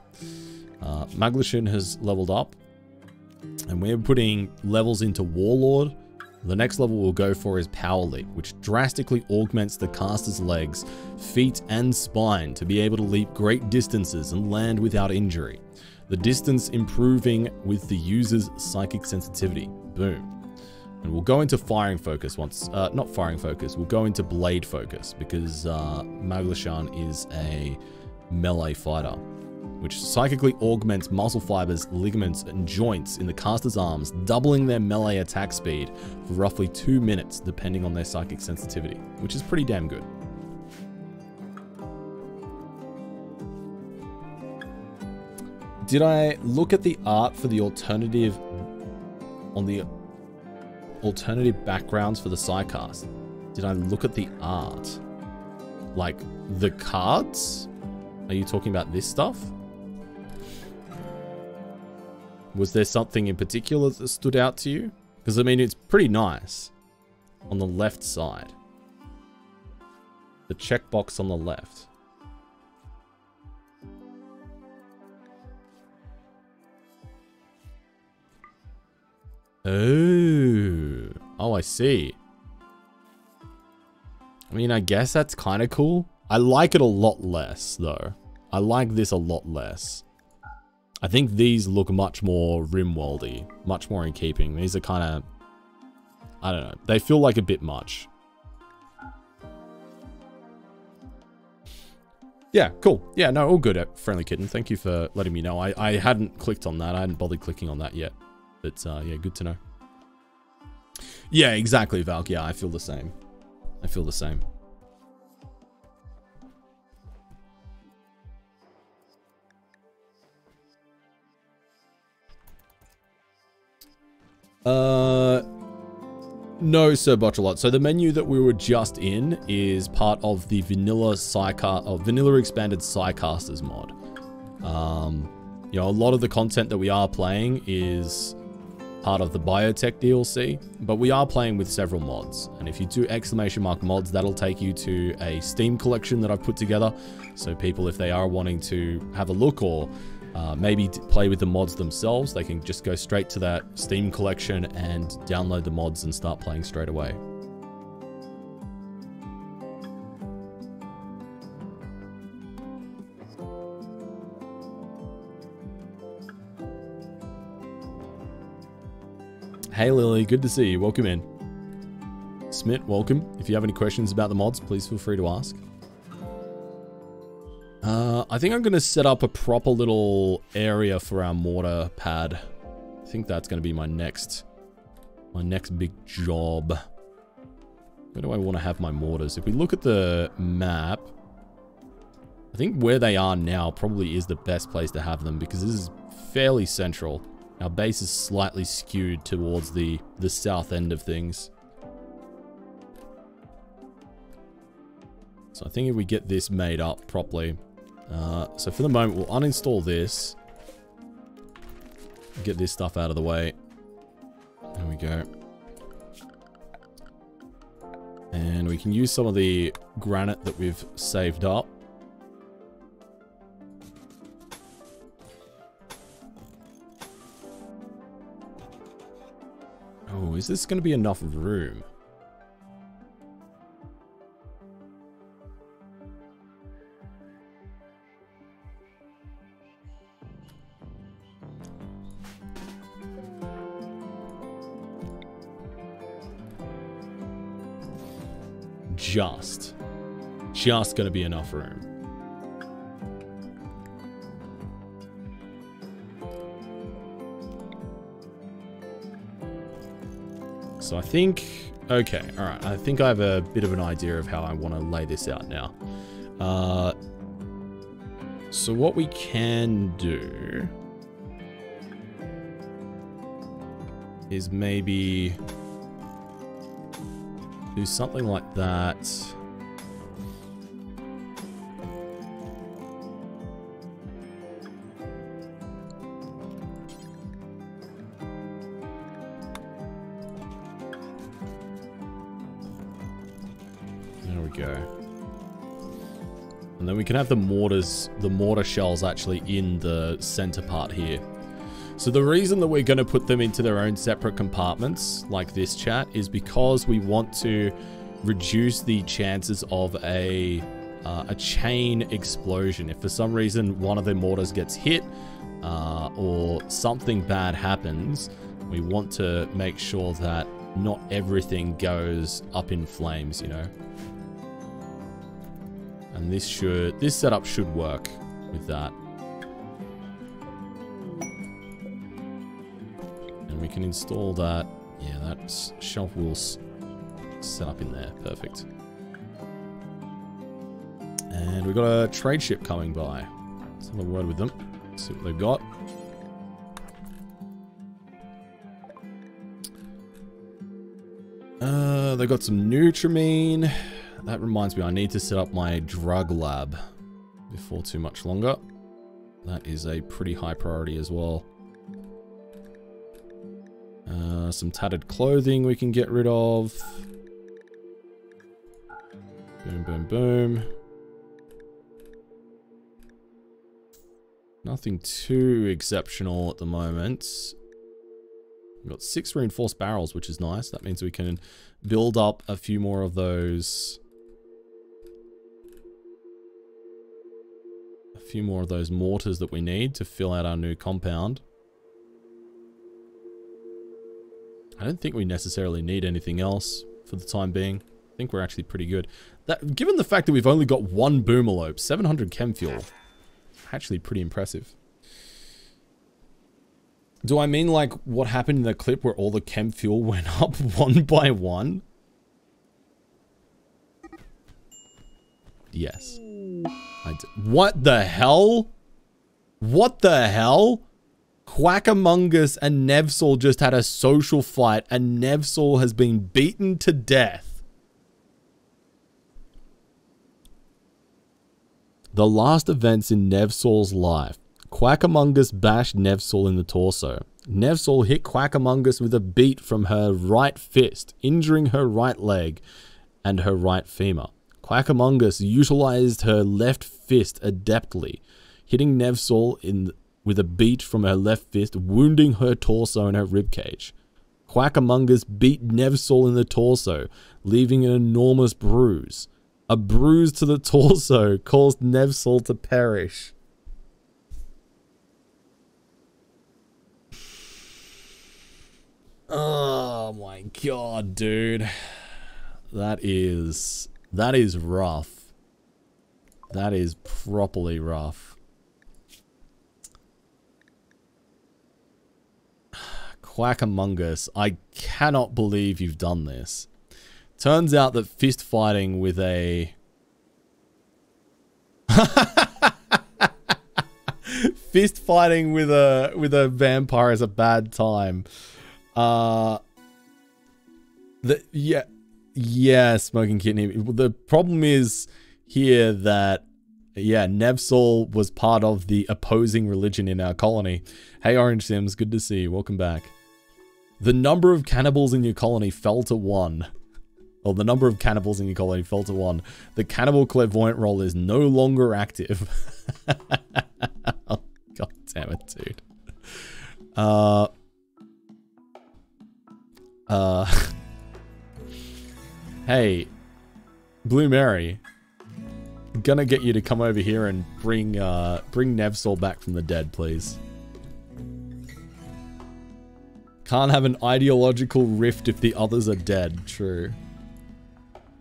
Uh, Maglushin has leveled up, and we're putting levels into Warlord. The next level we'll go for is Power Leap, which drastically augments the caster's legs, feet, and spine to be able to leap great distances and land without injury. The distance improving with the user's psychic sensitivity. Boom. And we'll go into firing focus once, uh, not firing focus, we'll go into blade focus because uh, Maglashan is a melee fighter which psychically augments muscle fibers, ligaments, and joints in the caster's arms, doubling their melee attack speed for roughly 2 minutes depending on their psychic sensitivity, which is pretty damn good. Did I look at the art for the alternative on the alternative backgrounds for the Psycast? Did I look at the art? Like the cards? Are you talking about this stuff? Was there something in particular that stood out to you? Because, I mean, it's pretty nice on the left side. The checkbox on the left. Oh. Oh, I see. I mean, I guess that's kind of cool. I like it a lot less, though. I like this a lot less. I think these look much more Rimworldy, much more in keeping. These are kind of, I don't know, they feel like a bit much. Yeah, cool. Yeah, no, all good, uh, Friendly Kitten. Thank you for letting me know. I, I hadn't clicked on that. I hadn't bothered clicking on that yet. But, uh, yeah, good to know. Yeah, exactly, Valk. Yeah, I feel the same. I feel the same. Uh, no, Sir Botchalot. So the menu that we were just in is part of the vanilla Psycast, or vanilla expanded Psycasters mod. Um, you know, a lot of the content that we are playing is part of the Biotech DLC, but we are playing with several mods. And if you do exclamation mark mods, that'll take you to a Steam collection that I've put together. So people, if they are wanting to have a look or uh, maybe play with the mods themselves. They can just go straight to that Steam collection and download the mods and start playing straight away. Hey Lily, good to see you. Welcome in. Smith, welcome. If you have any questions about the mods, please feel free to ask. Uh, I think I'm going to set up a proper little area for our mortar pad. I think that's going to be my next, my next big job. Where do I want to have my mortars? If we look at the map, I think where they are now probably is the best place to have them because this is fairly central. Our base is slightly skewed towards the, the south end of things. So I think if we get this made up properly, uh, so for the moment, we'll uninstall this. Get this stuff out of the way. There we go. And we can use some of the granite that we've saved up. Oh, is this going to be enough room? Just, just going to be enough room. So I think, okay, all right. I think I have a bit of an idea of how I want to lay this out now. Uh, so what we can do is maybe do something like that. We can have the mortars, the mortar shells actually in the center part here. So the reason that we're going to put them into their own separate compartments like this chat is because we want to reduce the chances of a uh, a chain explosion. If for some reason one of the mortars gets hit uh, or something bad happens, we want to make sure that not everything goes up in flames, you know. This should this setup should work with that. And we can install that. Yeah, that shelf will set up in there. Perfect. And we've got a trade ship coming by. Let's have a word with them. See what they've got. Uh, they got some Neutroamine. That reminds me, I need to set up my drug lab before too much longer. That is a pretty high priority as well. Uh, some tattered clothing we can get rid of. Boom, boom, boom. Nothing too exceptional at the moment. We've got six reinforced barrels, which is nice. That means we can build up a few more of those. A few more of those mortars that we need to fill out our new compound. I don't think we necessarily need anything else for the time being. I think we're actually pretty good. That, given the fact that we've only got one boomalope, 700 chem fuel, actually pretty impressive. Do I mean like what happened in the clip where all the chem fuel went up one by one? Yes. What the hell? What the hell? Quackamungus and Nevsol just had a social fight and Nevsol has been beaten to death. The last events in Nevsol's life. Quackamungus bashed Nevsol in the torso. Nevsol hit Quackamungus with a beat from her right fist, injuring her right leg and her right femur. Quackamungus utilized her left fist adeptly, hitting Nevsol in with a beat from her left fist, wounding her torso and her ribcage. Quackamungus beat Nevsol in the torso, leaving an enormous bruise. A bruise to the torso caused Nevsol to perish. Oh my god, dude. That is that is rough. That is properly rough. Quackamungus, I cannot believe you've done this. Turns out that fist fighting with a fist fighting with a with a vampire is a bad time. Uh the yeah yeah, smoking kidney. The problem is here that yeah, Nevsol was part of the opposing religion in our colony. Hey Orange Sims, good to see you. Welcome back. The number of cannibals in your colony fell to one. Or the number of cannibals in your colony fell to one. The cannibal clairvoyant role is no longer active. oh, God damn it, dude. Uh. Uh. hey, Blue Mary. Gonna get you to come over here and bring uh bring Nevsol back from the dead, please. Can't have an ideological rift if the others are dead. True.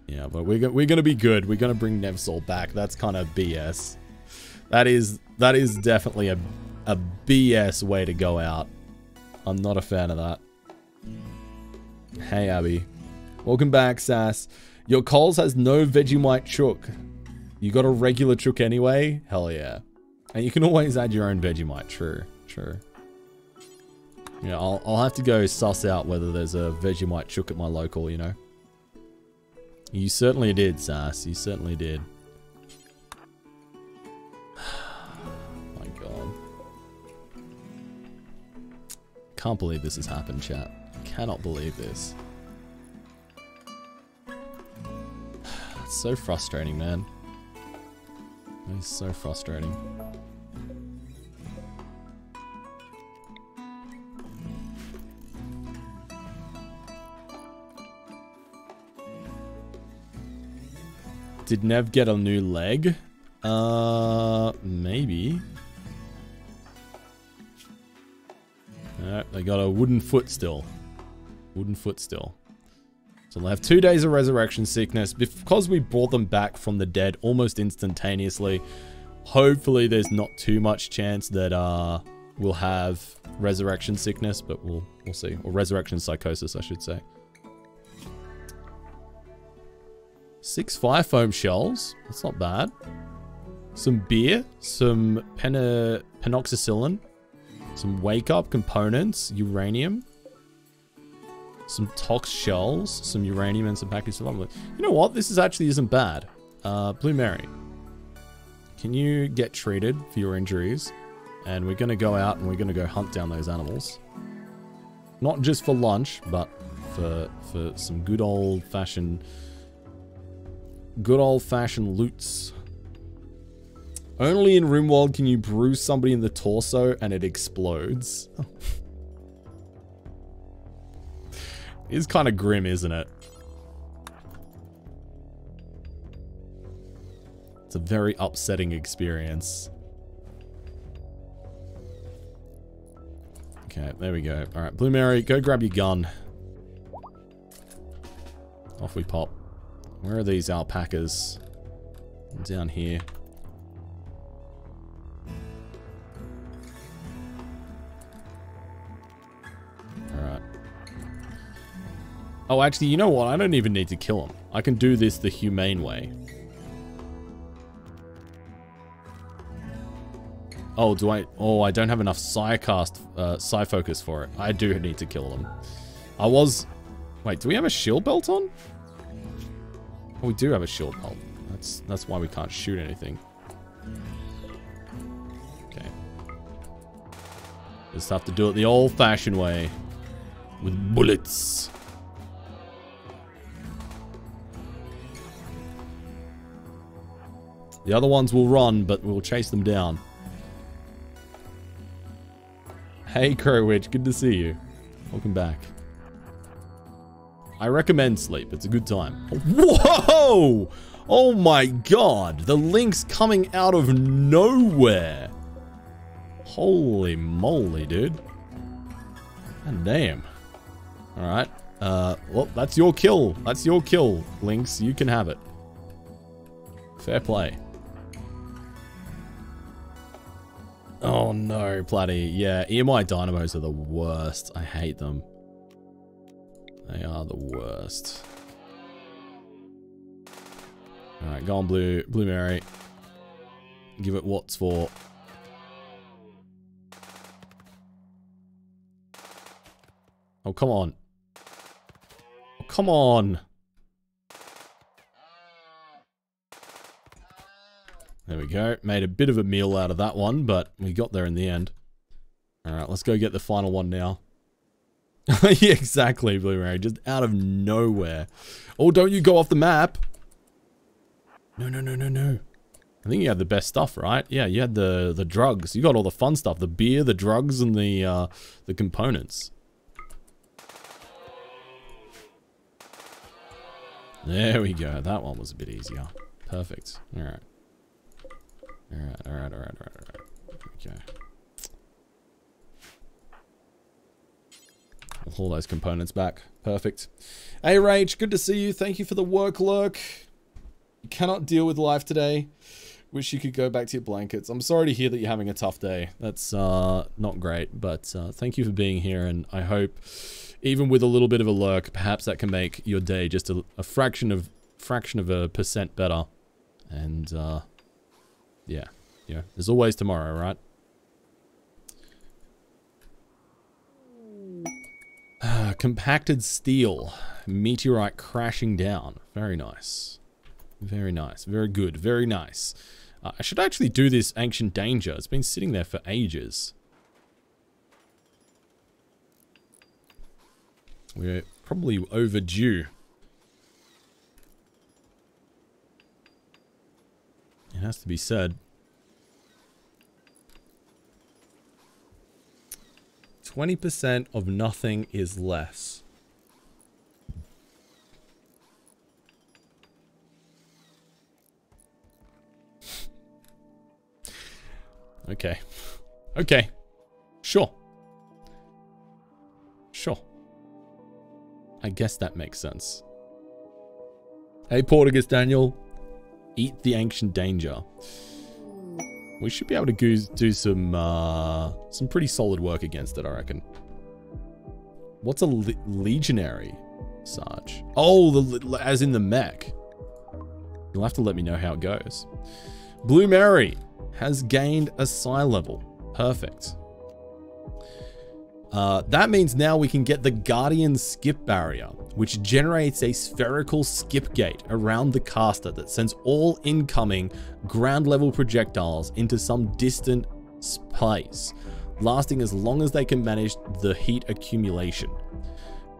Yeah, but we're, we're gonna be good. We're gonna bring Nevsol back. That's kind of BS. That is that is definitely a a BS way to go out. I'm not a fan of that. Hey Abby. Welcome back, Sass. Your Coles has no Vegemite chook. You got a regular chook anyway? Hell yeah. And you can always add your own Vegemite. True, true. Yeah, I'll, I'll have to go suss out whether there's a Vegemite chook at my local, you know. You certainly did, Sass. You certainly did. my god. Can't believe this has happened, chat. Cannot believe this. It's so frustrating, man. It's so frustrating. Did Nev get a new leg? Uh, maybe. They got a wooden foot still. Wooden foot still. So they'll have two days of resurrection sickness. Because we brought them back from the dead almost instantaneously, hopefully there's not too much chance that uh, we'll have resurrection sickness, but we'll we'll see. Or resurrection psychosis, I should say. Six fire foam shells. That's not bad. Some beer. Some pena penoxycyline. Some wake up components. Uranium. Some tox shells. Some uranium and some package survival. You know what? This is actually isn't bad. Uh, Blue Mary. Can you get treated for your injuries? And we're going to go out and we're going to go hunt down those animals. Not just for lunch, but for for some good old fashioned Good old-fashioned loots. Only in RimWorld can you bruise somebody in the torso and it explodes. it's kind of grim, isn't it? It's a very upsetting experience. Okay, there we go. Alright, Blue Mary, go grab your gun. Off we pop. Where are these alpacas? Down here. Alright. Oh, actually, you know what? I don't even need to kill them. I can do this the humane way. Oh, do I... Oh, I don't have enough Psycast, uh, Psyfocus for it. I do need to kill them. I was... Wait, do we have a shield belt on? Oh, we do have a shield belt. That's that's why we can't shoot anything. Okay. Just have to do it the old-fashioned way. With bullets. The other ones will run, but we'll chase them down. Hey, Crow Witch, good to see you. Welcome back. I recommend sleep. It's a good time. Whoa! Oh my god. The lynx coming out of nowhere. Holy moly, dude. God damn. Alright. Uh, well, that's your kill. That's your kill, Lynx. You can have it. Fair play. Oh no, Platty. Yeah, EMI Dynamos are the worst. I hate them. They are the worst. Alright, go on Blue, Blue Mary. Give it what's for. Oh, come on. Oh, come on. There we go. Made a bit of a meal out of that one, but we got there in the end. Alright, let's go get the final one now. yeah, exactly, Blue Mary. Just out of nowhere. Oh, don't you go off the map. No, no, no, no, no. I think you had the best stuff, right? Yeah, you had the the drugs. You got all the fun stuff. The beer, the drugs, and the uh, the components. There we go. That one was a bit easier. Perfect. Alright. Alright, alright, alright, alright, alright. Okay. All those components back. Perfect. Hey, Rach, good to see you. Thank you for the work lurk. You cannot deal with life today. Wish you could go back to your blankets. I'm sorry to hear that you're having a tough day. That's uh, not great, but uh, thank you for being here, and I hope, even with a little bit of a lurk, perhaps that can make your day just a, a fraction of fraction of a percent better. And uh, yeah, yeah. There's always tomorrow, right? Ah, compacted steel. Meteorite crashing down. Very nice. Very nice. Very good. Very nice. Uh, I should actually do this Ancient Danger. It's been sitting there for ages. We're probably overdue. It has to be said. 20% of nothing is less. Okay. Okay. Sure. Sure. I guess that makes sense. Hey, Portugus Daniel. Eat the ancient danger. We should be able to go, do some uh, some pretty solid work against it, I reckon. What's a le legionary, Sarge? Oh, the, as in the mech. You'll have to let me know how it goes. Blue Mary has gained a psi level. Perfect. Uh, that means now we can get the Guardian Skip Barrier, which generates a spherical skip gate around the caster that sends all incoming ground level projectiles into some distant space, lasting as long as they can manage the heat accumulation.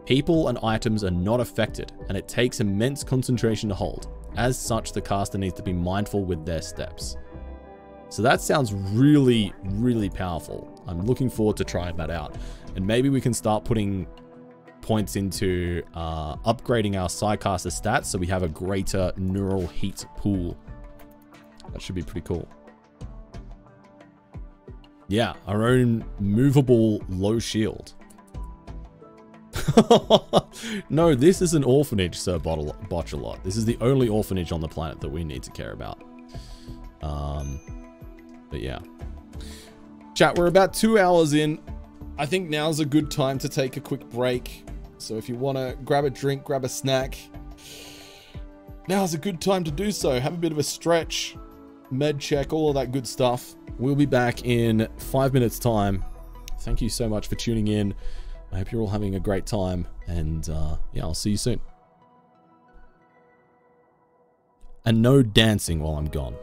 People and items are not affected, and it takes immense concentration to hold. As such, the caster needs to be mindful with their steps. So that sounds really, really powerful. I'm looking forward to trying that out. And maybe we can start putting points into uh, upgrading our Psycaster stats so we have a greater neural heat pool. That should be pretty cool. Yeah, our own movable low shield. no, this is an orphanage, Sir Bottle Botchalot. This is the only orphanage on the planet that we need to care about. Um, but yeah. Chat, we're about two hours in. I think now's a good time to take a quick break. So if you want to grab a drink, grab a snack, now's a good time to do so. Have a bit of a stretch, med check, all of that good stuff. We'll be back in five minutes time. Thank you so much for tuning in. I hope you're all having a great time. And uh, yeah, I'll see you soon. And no dancing while I'm gone.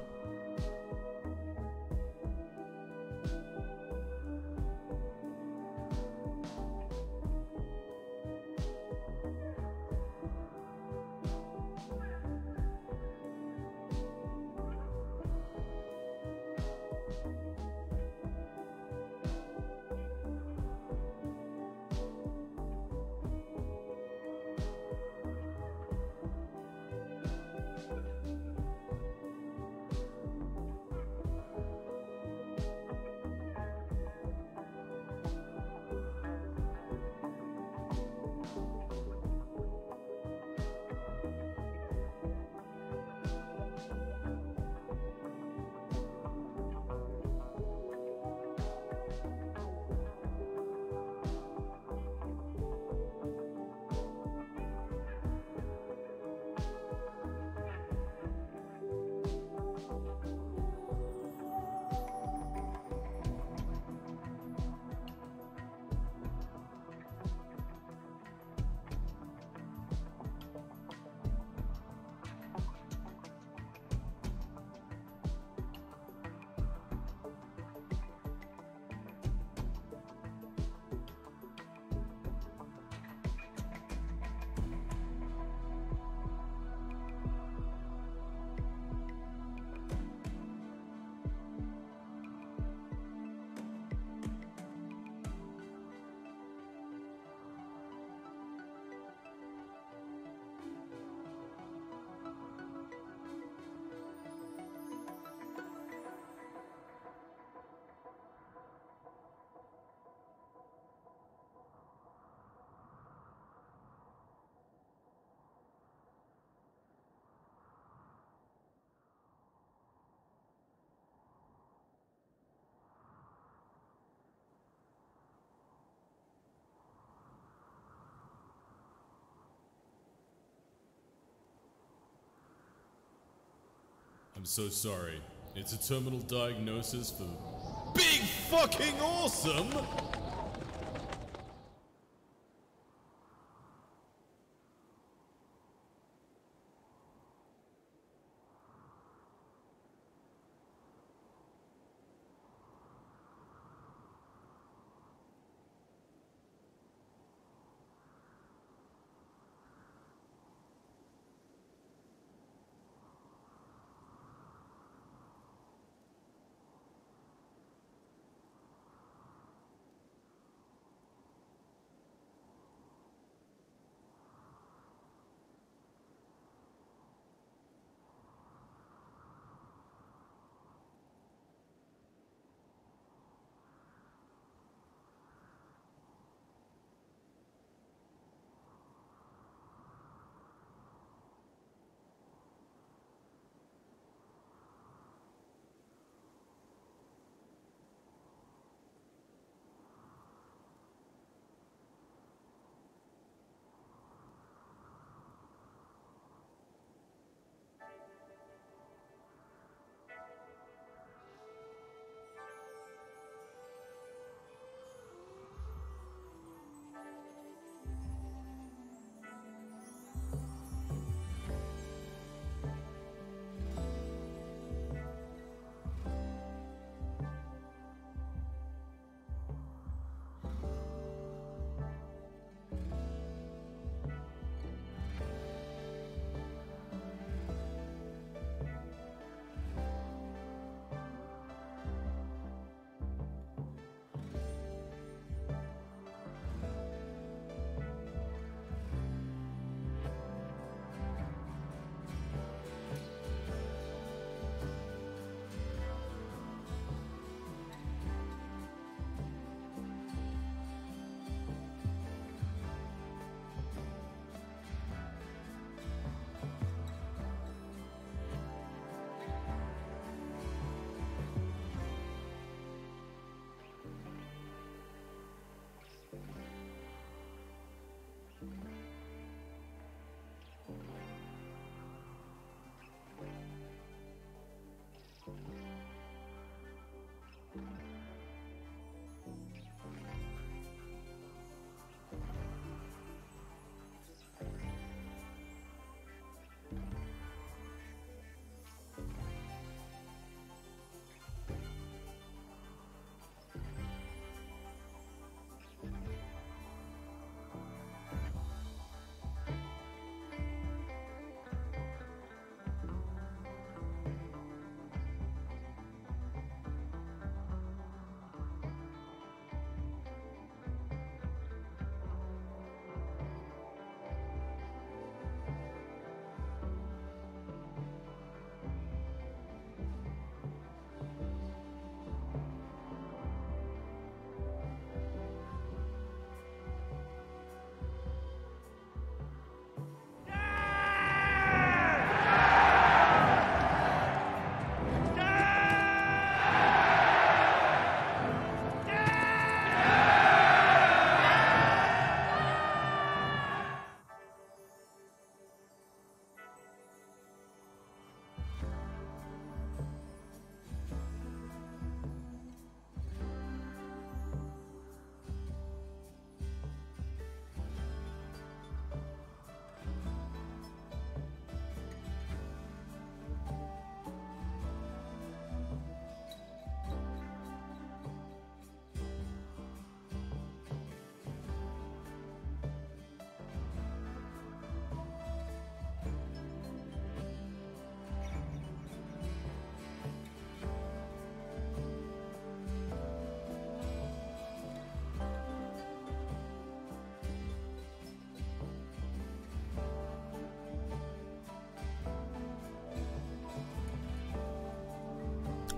So sorry. It's a terminal diagnosis for big fucking awesome.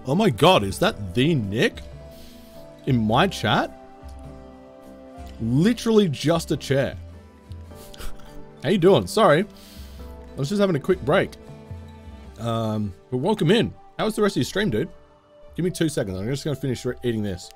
Oh my god, is that the Nick? In my chat? Literally just a chair. How you doing? Sorry. I was just having a quick break. Um, but welcome in. How was the rest of your stream, dude? Give me two seconds. I'm just going to finish eating this.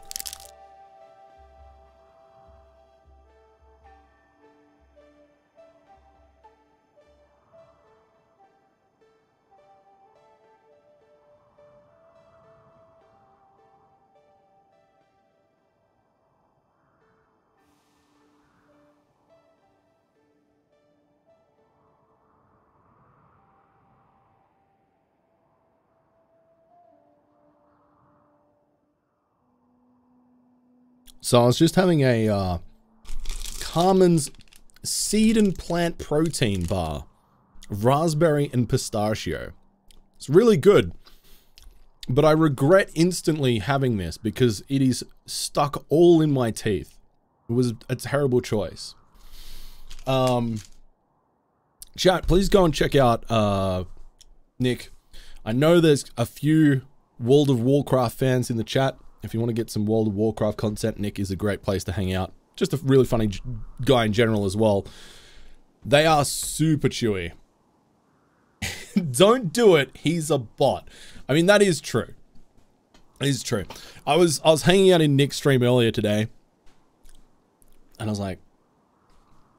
So I was just having a uh, Carman's seed and plant protein bar, raspberry and pistachio. It's really good. But I regret instantly having this because it is stuck all in my teeth. It was a terrible choice. Um, chat, please go and check out uh, Nick. I know there's a few World of Warcraft fans in the chat. If you want to get some World of Warcraft content, Nick is a great place to hang out. Just a really funny guy in general as well. They are super chewy. Don't do it. He's a bot. I mean, that is true. It is true. I was I was hanging out in Nick's stream earlier today, and I was like,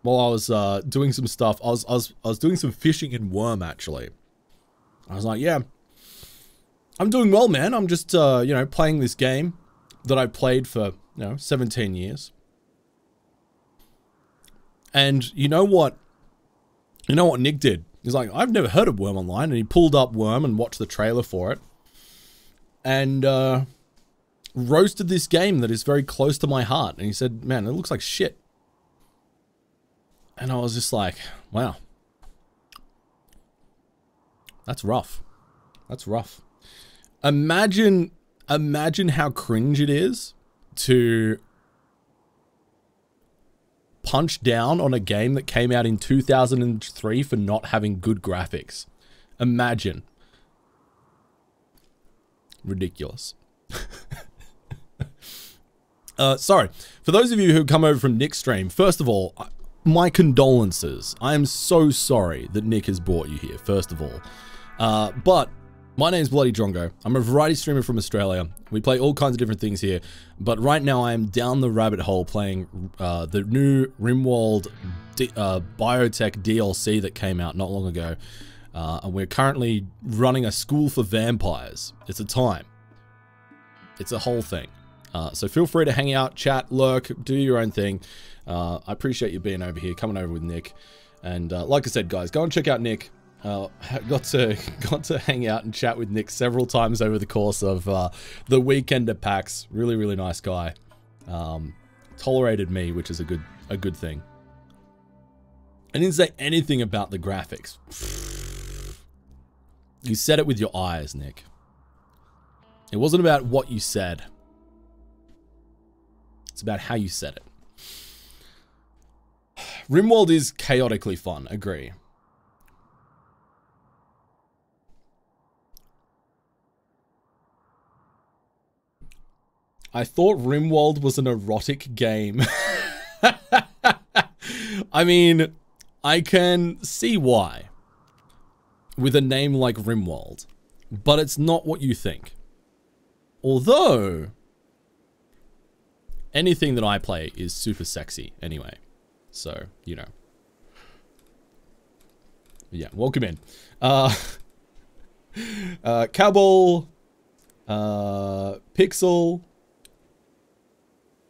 while I was uh, doing some stuff, I was I was I was doing some fishing in Wurm actually. I was like, yeah, I'm doing well, man. I'm just uh, you know playing this game that I played for you know 17 years. And you know what? You know what Nick did? He's like, I've never heard of Wurm Online, and he pulled up Wurm and watched the trailer for it, and uh, roasted this game that is very close to my heart. And he said, "Man, it looks like shit." And I was just like, "Wow, that's rough. That's rough." Imagine, imagine how cringe it is to punch down on a game that came out in 2003 for not having good graphics. Imagine. Ridiculous. uh, sorry. For those of you who come over from Nick's stream, first of all, my condolences. I am so sorry that Nick has brought you here, first of all. Uh, but my name's Bloody Drongo. I'm a variety streamer from Australia. We play all kinds of different things here, but right now I am down the rabbit hole playing uh, the new Rimworld D uh, Biotech DLC that came out not long ago. Uh, and we're currently running a school for vampires. It's a time. It's a whole thing. Uh, so feel free to hang out, chat, lurk, do your own thing. Uh, I appreciate you being over here, coming over with Nick. And uh, like I said, guys, go and check out Nick. Uh, got to got to hang out and chat with Nick several times over the course of uh, the weekend at PAX. Really, really nice guy. Um, tolerated me, which is a good a good thing. I didn't say anything about the graphics. You said it with your eyes, Nick. It wasn't about what you said. It's about how you said it. Rimworld is chaotically fun, agree. I thought Rimworld was an erotic game. I mean, I can see why. With a name like Rimworld. But it's not what you think. Although, anything that I play is super sexy anyway. So, you know. Yeah, welcome in. Uh, uh, Cabal, uh, Pixel,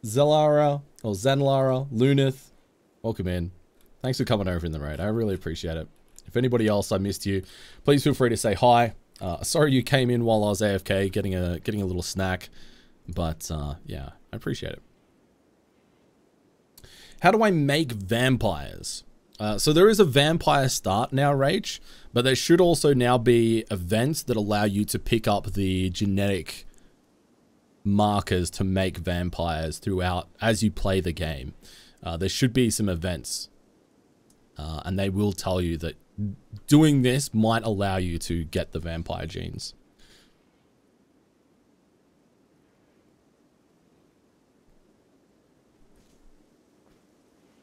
Zelara, or Zenlara, Lunith, welcome in. Thanks for coming over in the raid. I really appreciate it. If anybody else I missed you, please feel free to say hi. Uh, sorry you came in while I was AFK getting a getting a little snack, but uh, yeah, I appreciate it. How do I make vampires? Uh, so there is a vampire start now, Rach, but there should also now be events that allow you to pick up the genetic markers to make vampires throughout as you play the game. Uh, there should be some events, uh, and they will tell you that doing this might allow you to get the vampire genes.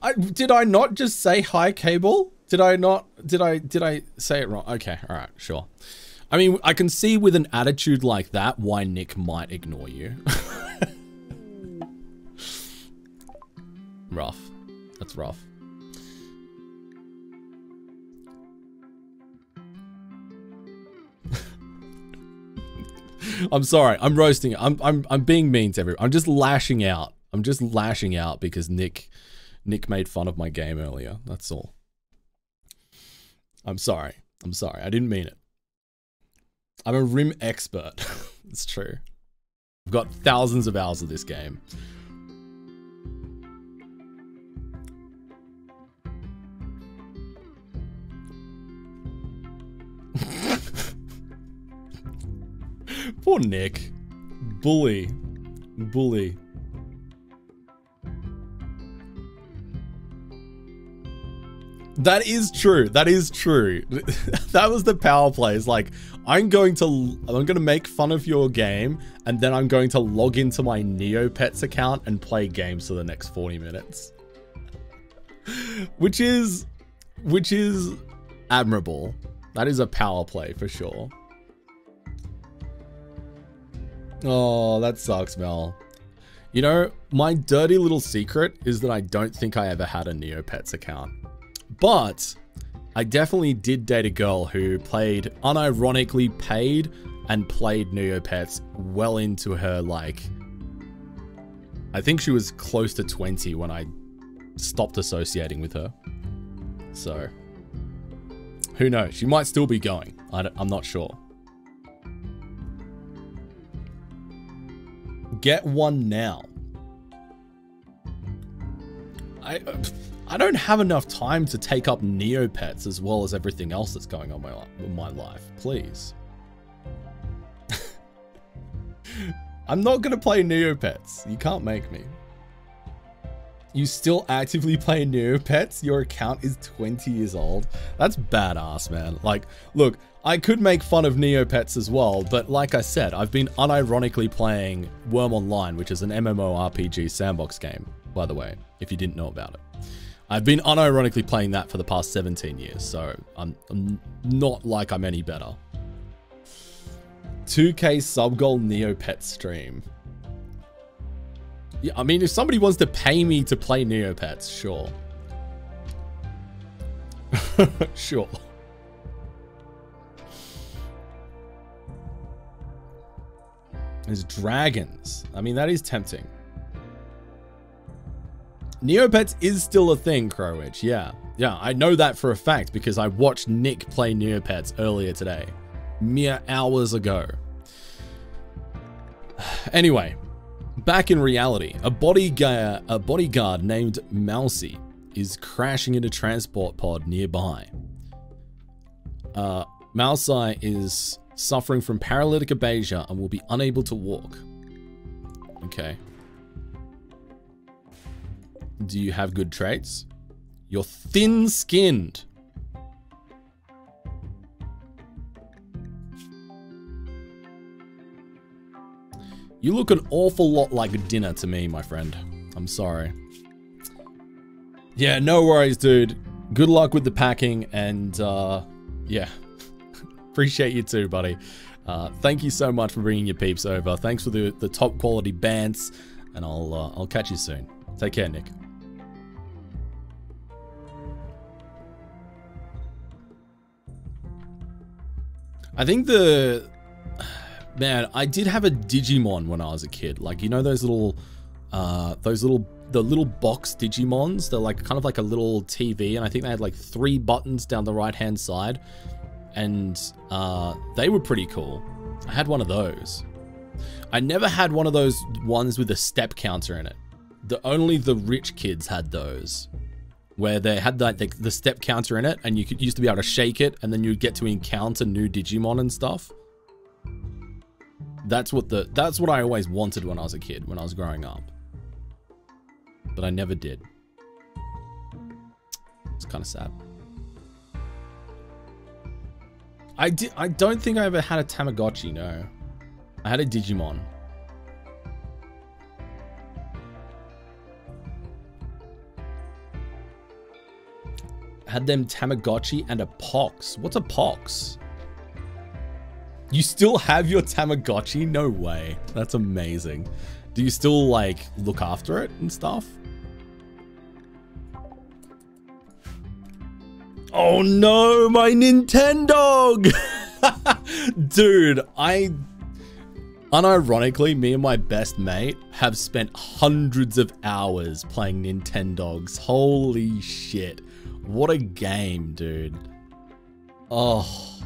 I, did I not just say hi, Cable? Did I not? Did I? Did I say it wrong? Okay, all right, sure. I mean, I can see with an attitude like that why Nick might ignore you. rough. That's rough. I'm sorry. I'm roasting. I'm I'm I'm being mean to everyone. I'm just lashing out. I'm just lashing out because Nick Nick made fun of my game earlier. That's all. I'm sorry. I'm sorry. I didn't mean it. I'm a rim expert. it's true. I've got thousands of hours of this game. Poor Nick. Bully. Bully. That is true. That is true. that was the power play. It's like I'm going to I'm going to make fun of your game and then I'm going to log into my Neopets account and play games for the next 40 minutes. which is which is admirable. That is a power play for sure. Oh, that sucks, Mel. You know, my dirty little secret is that I don't think I ever had a Neopets account. But I definitely did date a girl who played, unironically paid and played Neopets well into her, like, I think she was close to 20 when I stopped associating with her. So, who knows? She might still be going. I am not sure. Get one now. I uh, I don't have enough time to take up Neopets as well as everything else that's going on in my life. Please. I'm not going to play Neopets. You can't make me. You still actively play Neopets? Your account is 20 years old? That's badass, man. Like, look, I could make fun of Neopets as well, but like I said, I've been unironically playing Wurm Online, which is an MMORPG sandbox game, by the way, if you didn't know about it. I've been unironically playing that for the past 17 years, so I'm, I'm not like I'm any better. 2k sub goal Neopet stream. Yeah, I mean, if somebody wants to pay me to play Neopets, sure. sure. There's dragons. I mean, that is tempting. Neopets is still a thing, Crowwitch. Yeah. Yeah, I know that for a fact because I watched Nick play Neopets earlier today. Mere hours ago. Anyway, back in reality, a a bodyguard named Mousy is crashing in a transport pod nearby. Uh, Mousy is suffering from paralytic abasia and will be unable to walk. Okay. Do you have good traits? You're thin-skinned. You look an awful lot like dinner to me, my friend. I'm sorry. Yeah, no worries, dude. Good luck with the packing and, uh, yeah. Appreciate you too, buddy. Uh, thank you so much for bringing your peeps over. Thanks for the, the top quality bands, and I'll, uh, I'll catch you soon. Take care, Nick. I think the man, I did have a Digimon when I was a kid. Like you know those little, uh, those little the little box Digimons. They're like kind of like a little TV, and I think they had like three buttons down the right hand side, and uh, they were pretty cool. I had one of those. I never had one of those ones with a step counter in it. The only the rich kids had those where they had that the, the step counter in it and you could used to be able to shake it and then you'd get to encounter new Digimon and stuff. That's what the that's what I always wanted when I was a kid, when I was growing up. But I never did. It's kind of sad. I did I don't think I ever had a Tamagotchi, no. I had a Digimon. Had them Tamagotchi and a Pox. What's a Pox? You still have your Tamagotchi? No way. That's amazing. Do you still, like, look after it and stuff? Oh no, my Nintendog! Dude, I... Unironically, me and my best mate have spent hundreds of hours playing Nintendogs. Holy shit. What a game, dude. Oh.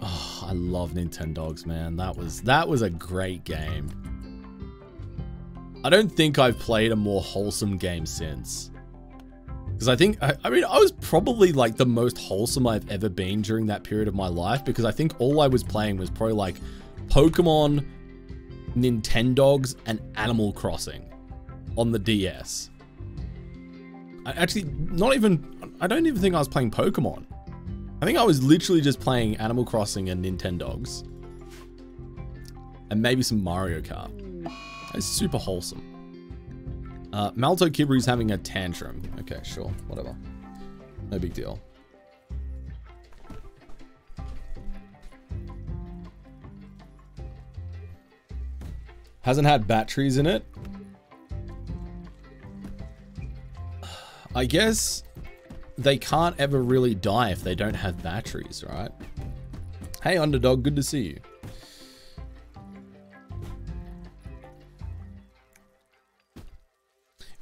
Oh, I love Nintendogs, man. That was that was a great game. I don't think I've played a more wholesome game since. Because I think, I, I mean, I was probably like the most wholesome I've ever been during that period of my life because I think all I was playing was probably like Pokemon, Nintendogs, and Animal Crossing on the DS. I actually, not even, I don't even think I was playing Pokemon. I think I was literally just playing Animal Crossing and Nintendogs. And maybe some Mario Kart. It's super wholesome. Uh, Malto Kibru's having a tantrum. Okay, sure, whatever. No big deal. Hasn't had batteries in it. I guess they can't ever really die if they don't have batteries, right? Hey, Underdog, good to see you.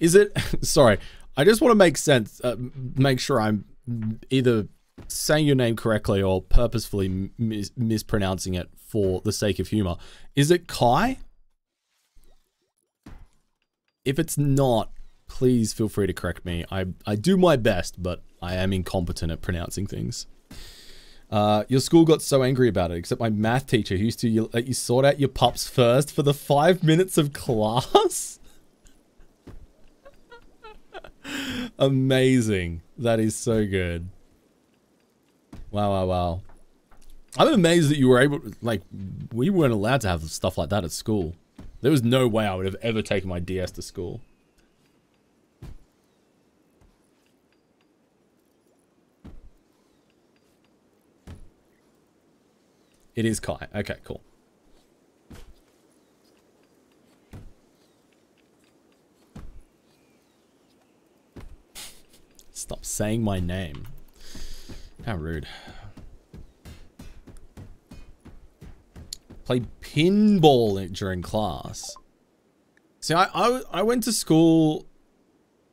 Is it? Sorry, I just want to make sense. Uh, make sure I'm either saying your name correctly or purposefully mis mispronouncing it for the sake of humor. Is it Kai? If it's not, please feel free to correct me. I, I do my best, but I am incompetent at pronouncing things. Uh, your school got so angry about it, except my math teacher used to let you sort out your pups first for the five minutes of class. Amazing. That is so good. Wow, wow, wow. I'm amazed that you were able, like, we weren't allowed to have stuff like that at school. There was no way I would have ever taken my DS to school. It is Kai. Okay, cool. Stop saying my name. How rude. Played pinball during class. See, I, I, I went to school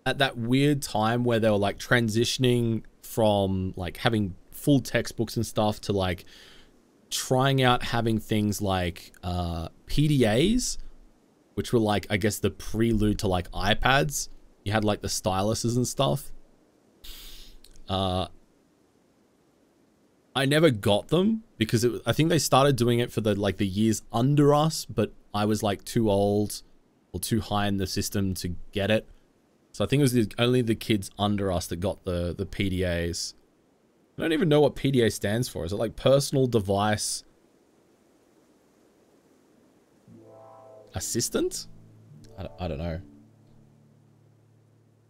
at that weird time where they were like transitioning from like having full textbooks and stuff to like trying out having things like uh, PDAs, which were like, I guess, the prelude to like iPads. You had like the styluses and stuff. Uh, I never got them because it, I think they started doing it for the like the years under us, but I was like too old or too high in the system to get it. So I think it was the, only the kids under us that got the the PDAs. I don't even know what PDA stands for. Is it like personal device assistant? I, I don't know.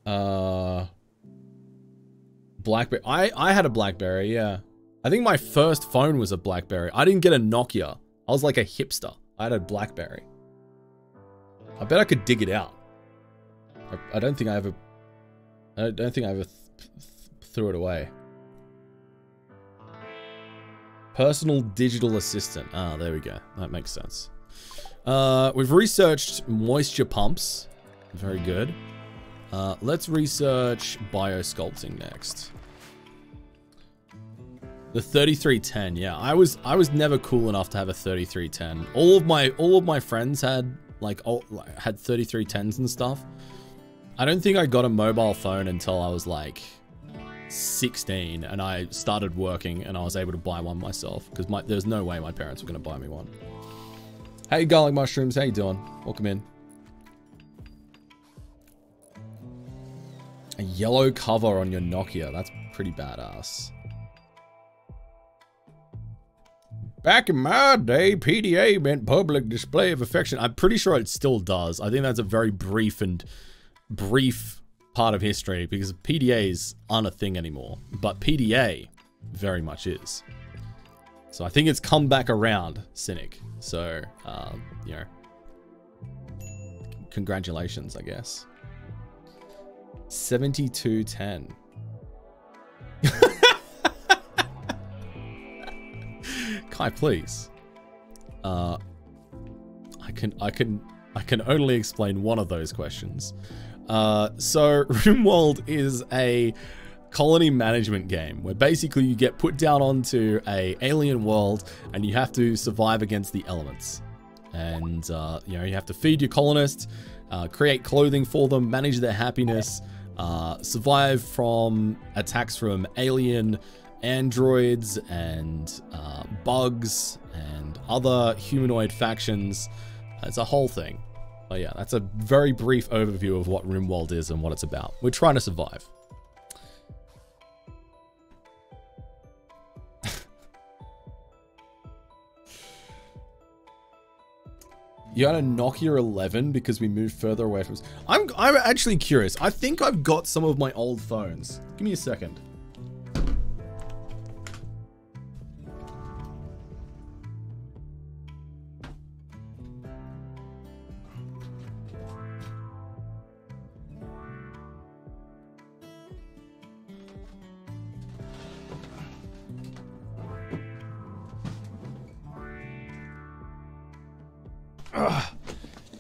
Uh, Blackberry. I, I had a Blackberry, yeah. I think my first phone was a Blackberry. I didn't get a Nokia. I was like a hipster. I had a Blackberry. I bet I could dig it out. I, I don't think I ever... I don't think I ever th th threw it away. Personal digital assistant. Ah, there we go. That makes sense. Uh, we've researched moisture pumps. Very good. Uh, let's research biosculpting next. The 3310, yeah. I was I was never cool enough to have a 3310. All of my all of my friends had like had 3310s and stuff. I don't think I got a mobile phone until I was like 16 and I started working and I was able to buy one myself because my there's no way my parents were going to buy me one. Hey garlic mushrooms, how you doing? Welcome in. A yellow cover on your Nokia, that's pretty badass. Back in my day, PDA meant public display of affection. I'm pretty sure it still does. I think that's a very brief and brief part of history because PDAs aren't a thing anymore. But PDA very much is. So I think it's come back around, Cynic. So, uh, you know, congratulations, I guess. 7210. Kai, please. Uh, I can, I can, I can only explain one of those questions. Uh, so RimWorld is a colony management game where basically you get put down onto a alien world and you have to survive against the elements. And, uh, you know, you have to feed your colonists, uh, create clothing for them, manage their happiness, uh, survive from attacks from alien androids and uh, bugs and other humanoid factions. It's a whole thing. But yeah, that's a very brief overview of what RimWorld is and what it's about. We're trying to survive. You had a Nokia 11 because we moved further away from. I'm I'm actually curious. I think I've got some of my old phones. Give me a second.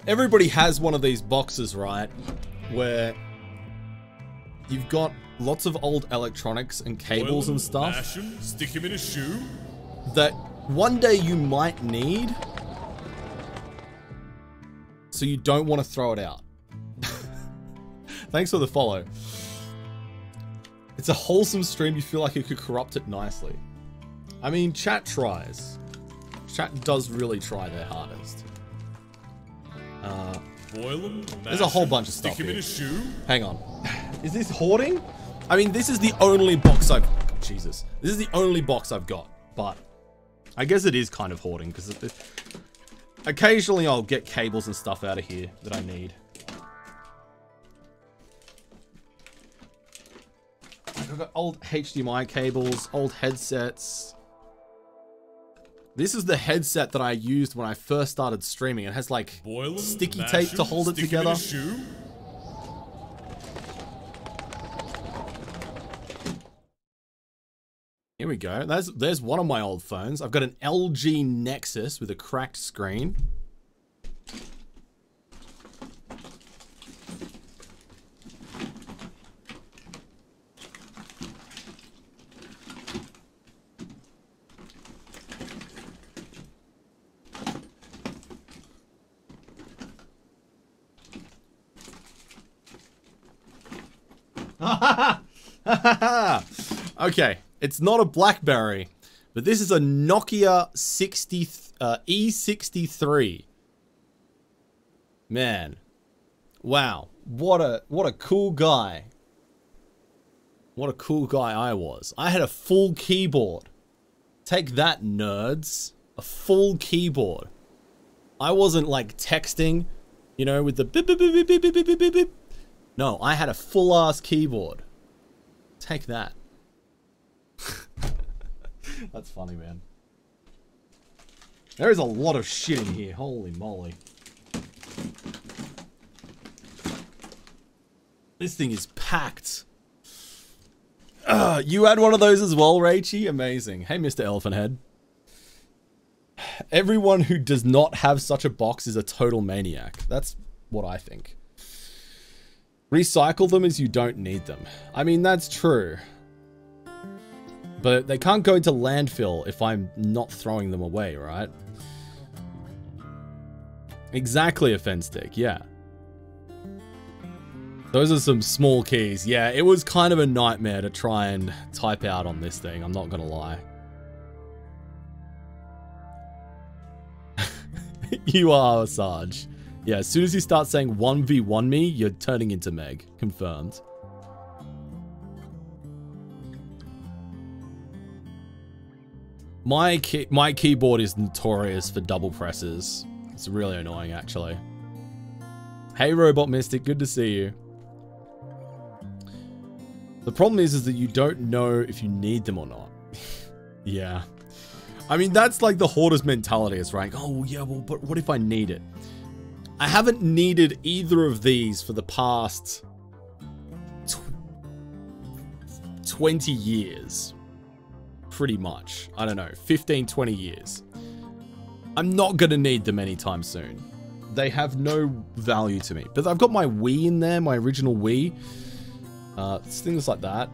Everybody has one of these boxes, right? Where you've got lots of old electronics and cables and stuff Mash 'em, stick him in a shoe. that one day you might need. So you don't want to throw it out. Thanks for the follow. It's a wholesome stream. You feel like you could corrupt it nicely. I mean, chat tries. Chat does really try their hardest. Uh, Boil 'em, There's a whole bunch of stuff here. shoe. Hang on. Is this hoarding? I mean, this is the only box I've... Jesus. This is the only box I've got. But I guess it is kind of hoarding because occasionally I'll get cables and stuff out of here that I need. I've got old HDMI cables, old headsets. This is the headset that I used when I first started streaming. It has like Boil sticky tape to hold it stick 'em in together. Here we go. There's there's one of my old phones. I've got an LG Nexus with a cracked screen. okay, it's not a BlackBerry, but this is a Nokia 60 uh, E63. Man, wow, what a what a cool guy. What a cool guy I was. I had a full keyboard. Take that, nerds. A full keyboard. I wasn't like texting, you know, with the beep beep beep beep beep beep beep beep beep. No, I had a full ass keyboard. Take that. That's funny, man. There is a lot of shit in here. Holy moly. This thing is packed. Ugh, you had one of those as well, Rachy? Amazing. Hey, Mr. Elephant Head. Everyone who does not have such a box is a total maniac. That's what I think. Recycle them as you don't need them. I mean, that's true. But they can't go into landfill if I'm not throwing them away, right? Exactly, a fence stick, yeah. Those are some small keys. Yeah, it was kind of a nightmare to try and type out on this thing, I'm not gonna lie. you are, Sarge. Yeah, as soon as you start saying 1v1 me, you're turning into Meg. Confirmed. My key my keyboard is notorious for double presses. It's really annoying, actually. Hey, Robot Mystic, good to see you. The problem is, is that you don't know if you need them or not. yeah. I mean, that's like the hoarder's mentality. It's like, oh, yeah, well, but what if I need it? I haven't needed either of these for the past tw 20 years. Pretty much. I don't know, 15, 20 years. I'm not going to need them anytime soon. They have no value to me. But I've got my Wii in there, my original Wii. Uh, things like that.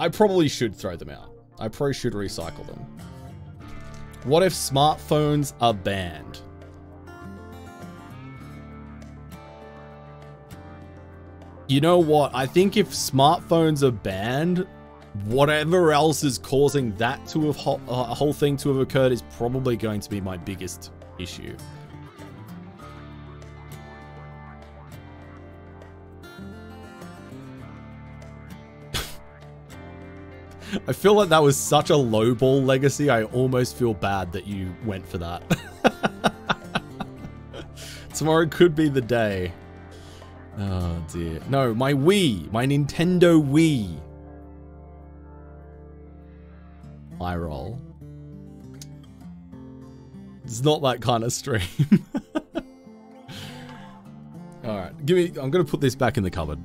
I probably should throw them out. I probably should recycle them. What if smartphones are banned? You know what? I think if smartphones are banned, whatever else is causing that to have ho- uh, whole thing to have occurred is probably going to be my biggest issue. I feel like that was such a lowball legacy. I almost feel bad that you went for that. Tomorrow could be the day. Oh dear. No, my Wii. My Nintendo Wii. I roll. It's not that kind of stream. Alright, give me I'm gonna put this back in the cupboard.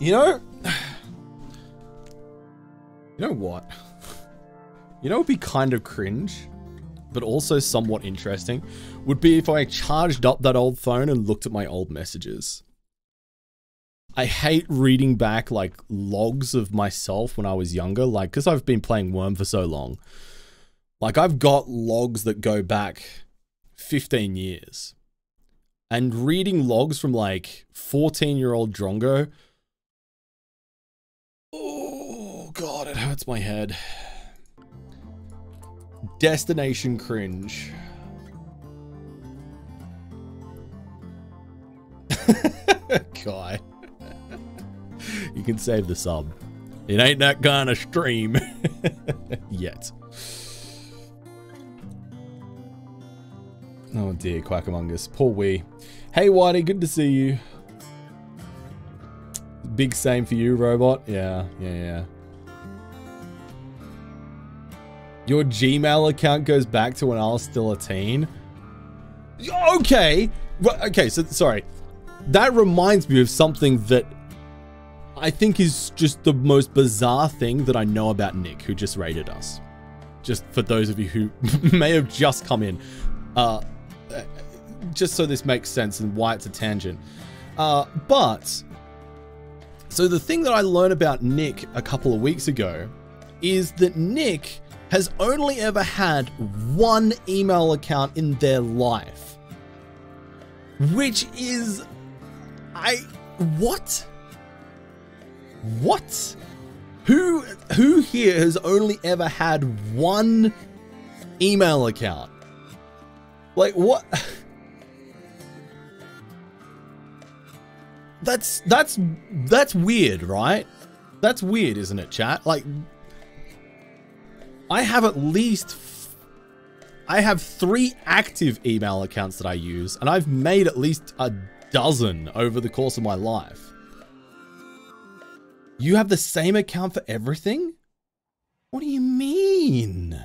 You know, you know what? You know, it'd be kind of cringe, but also somewhat interesting. Would be if I charged up that old phone and looked at my old messages. I hate reading back like logs of myself when I was younger, like because I've been playing Wurm for so long. Like I've got logs that go back 15 years. And reading logs from like 14 year old Drongo Oh god, it hurts my head. Destination cringe. Guy. you can save the sub. It ain't that kind of stream. Yet. Oh dear, Quackamungus. Poor wee. Hey Whitey, good to see you. Big same for you, robot. Yeah, yeah, yeah. Your Gmail account goes back to when I was still a teen. Okay. Okay, so sorry. That reminds me of something that I think is just the most bizarre thing that I know about Nick, who just raided us. Just for those of you who may have just come in. Uh, just so this makes sense and why it's a tangent. Uh, but so the thing that I learned about Nick a couple of weeks ago is that Nick has only ever had one email account in their life. Which is I what? What? Who who here has only ever had one email account? Like what? That's that's that's weird, right? That's weird, isn't it, chat? Like I have at least I have 3 active email accounts that I use and I've made at least a dozen over the course of my life. You have the same account for everything? What do you mean?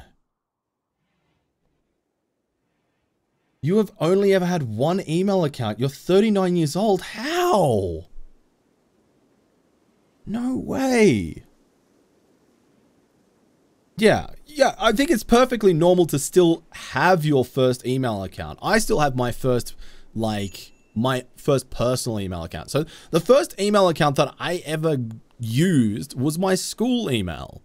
You have only ever had one email account. You're 39 years old. How? No way. Yeah, yeah, I think it's perfectly normal to still have your first email account. I still have my first, like, my first personal email account. So the first email account that I ever used was my school email.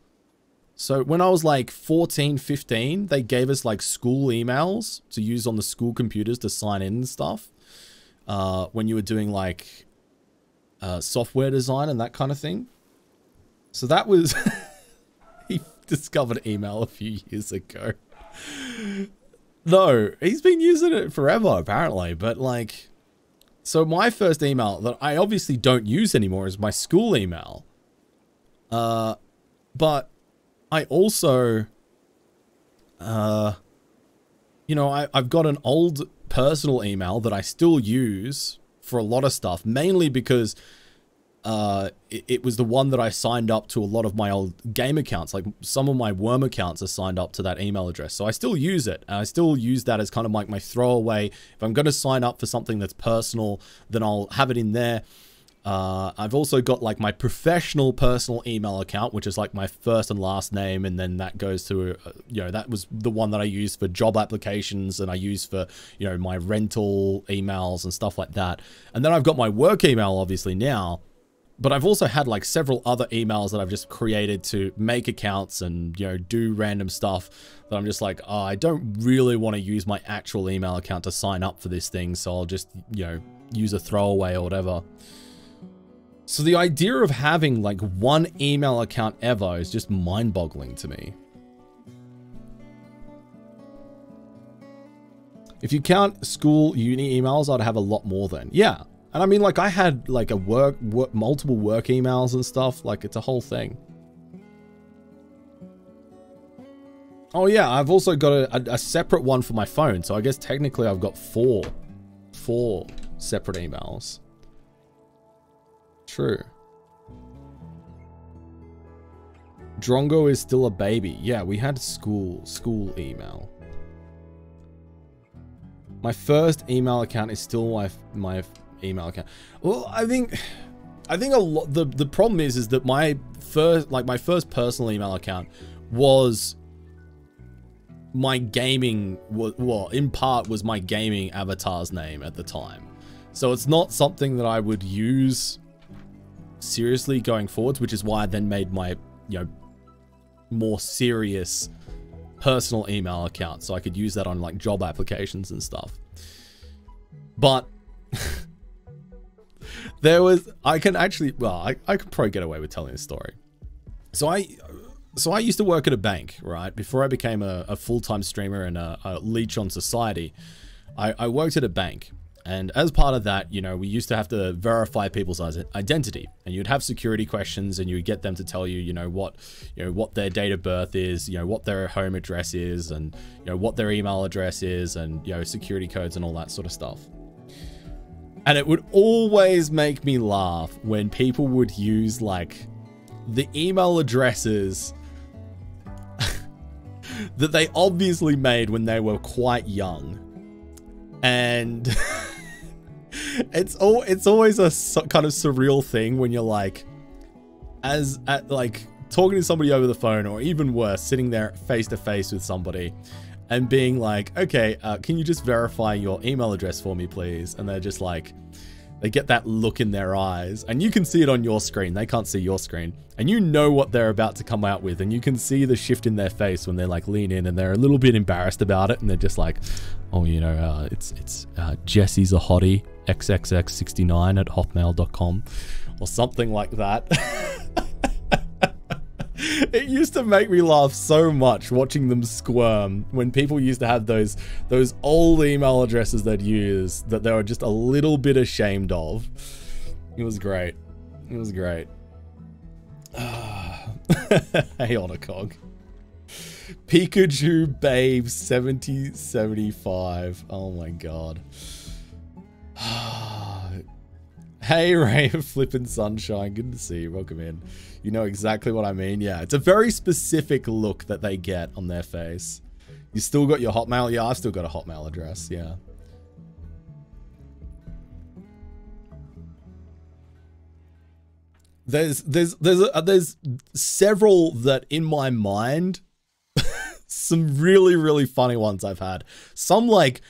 So when I was like 14, 15, they gave us like school emails to use on the school computers to sign in and stuff. Uh, when you were doing like uh, software design and that kind of thing. So that was, discovered email a few years ago. No, he's been using it forever apparently, but like, so my first email that I obviously don't use anymore is my school email. Uh, but I also, uh, you know, I, I've got an old personal email that I still use for a lot of stuff, mainly because uh, it, it, was the one that I signed up to a lot of my old game accounts. Like some of my Wurm accounts are signed up to that email address. So I still use it. And I still use that as kind of like my throwaway. If I'm going to sign up for something that's personal, then I'll have it in there. Uh, I've also got like my professional personal email account, which is like my first and last name, and then that goes to, uh, you know, that was the one that I use for job applications and I use for, you know, my rental emails and stuff like that. And then I've got my work email, obviously now, but I've also had like several other emails that I've just created to make accounts and, you know, do random stuff that I'm just like, oh, I don't really want to use my actual email account to sign up for this thing. So I'll just, you know, use a throwaway or whatever. So the idea of having like one email account ever is just mind boggling to me. If you count school uni emails, I'd have a lot more then. Yeah. And I mean, like I had like a work, work multiple work emails and stuff. Like it's a whole thing. Oh yeah, I've also got a, a, a, separate one for my phone. So I guess technically I've got four, four separate emails. True. Drongo is still a baby. Yeah, we had school, school email. My first email account is still my my email account. Well, I think I think a lot the the problem is is that my first like my first personal email account was my gaming well in part was my gaming avatar's name at the time. So it's not something that I would use seriously going forwards, which is why I then made my, you know, more serious personal email account so I could use that on like job applications and stuff. But there was I can actually well I, I could probably get away with telling this story. So I so I used to work at a bank, right? Before I became a, a full-time streamer and a, a leech on society, I, I worked at a bank and as part of that, you know, we used to have to verify people's identity and you'd have security questions and you would get them to tell you, you know, what, you know, what their date of birth is, you know, what their home address is and, you know, what their email address is and, you know, security codes and all that sort of stuff. And it would always make me laugh when people would use like the email addresses that they obviously made when they were quite young. And it's all it's always a kind of surreal thing when you're like as at like talking to somebody over the phone or even worse sitting there face to face with somebody and being like okay uh, can you just verify your email address for me please? And they're just like they get that look in their eyes and you can see it on your screen. They can't see your screen. And you know what they're about to come out with and you can see the shift in their face when they like lean in and they're a little bit embarrassed about it and they're just like oh you know uh, it's it's uh, jesse's a hottie xxx69 at hotmail.com or something like that. it used to make me laugh so much watching them squirm when people used to have those those old email addresses they'd use that they were just a little bit ashamed of. It was great. It was great. hey, Otacog. Pikachu Babe 7075. Oh my god. Ah. Hey, Ray of Flippin' Sunshine. Good to see you. Welcome in. You know exactly what I mean. Yeah, it's a very specific look that they get on their face. You still got your Hotmail? Yeah, I've still got a Hotmail address. Yeah. There's there's there's a, there's several that in my mind some really really funny ones I've had. Some like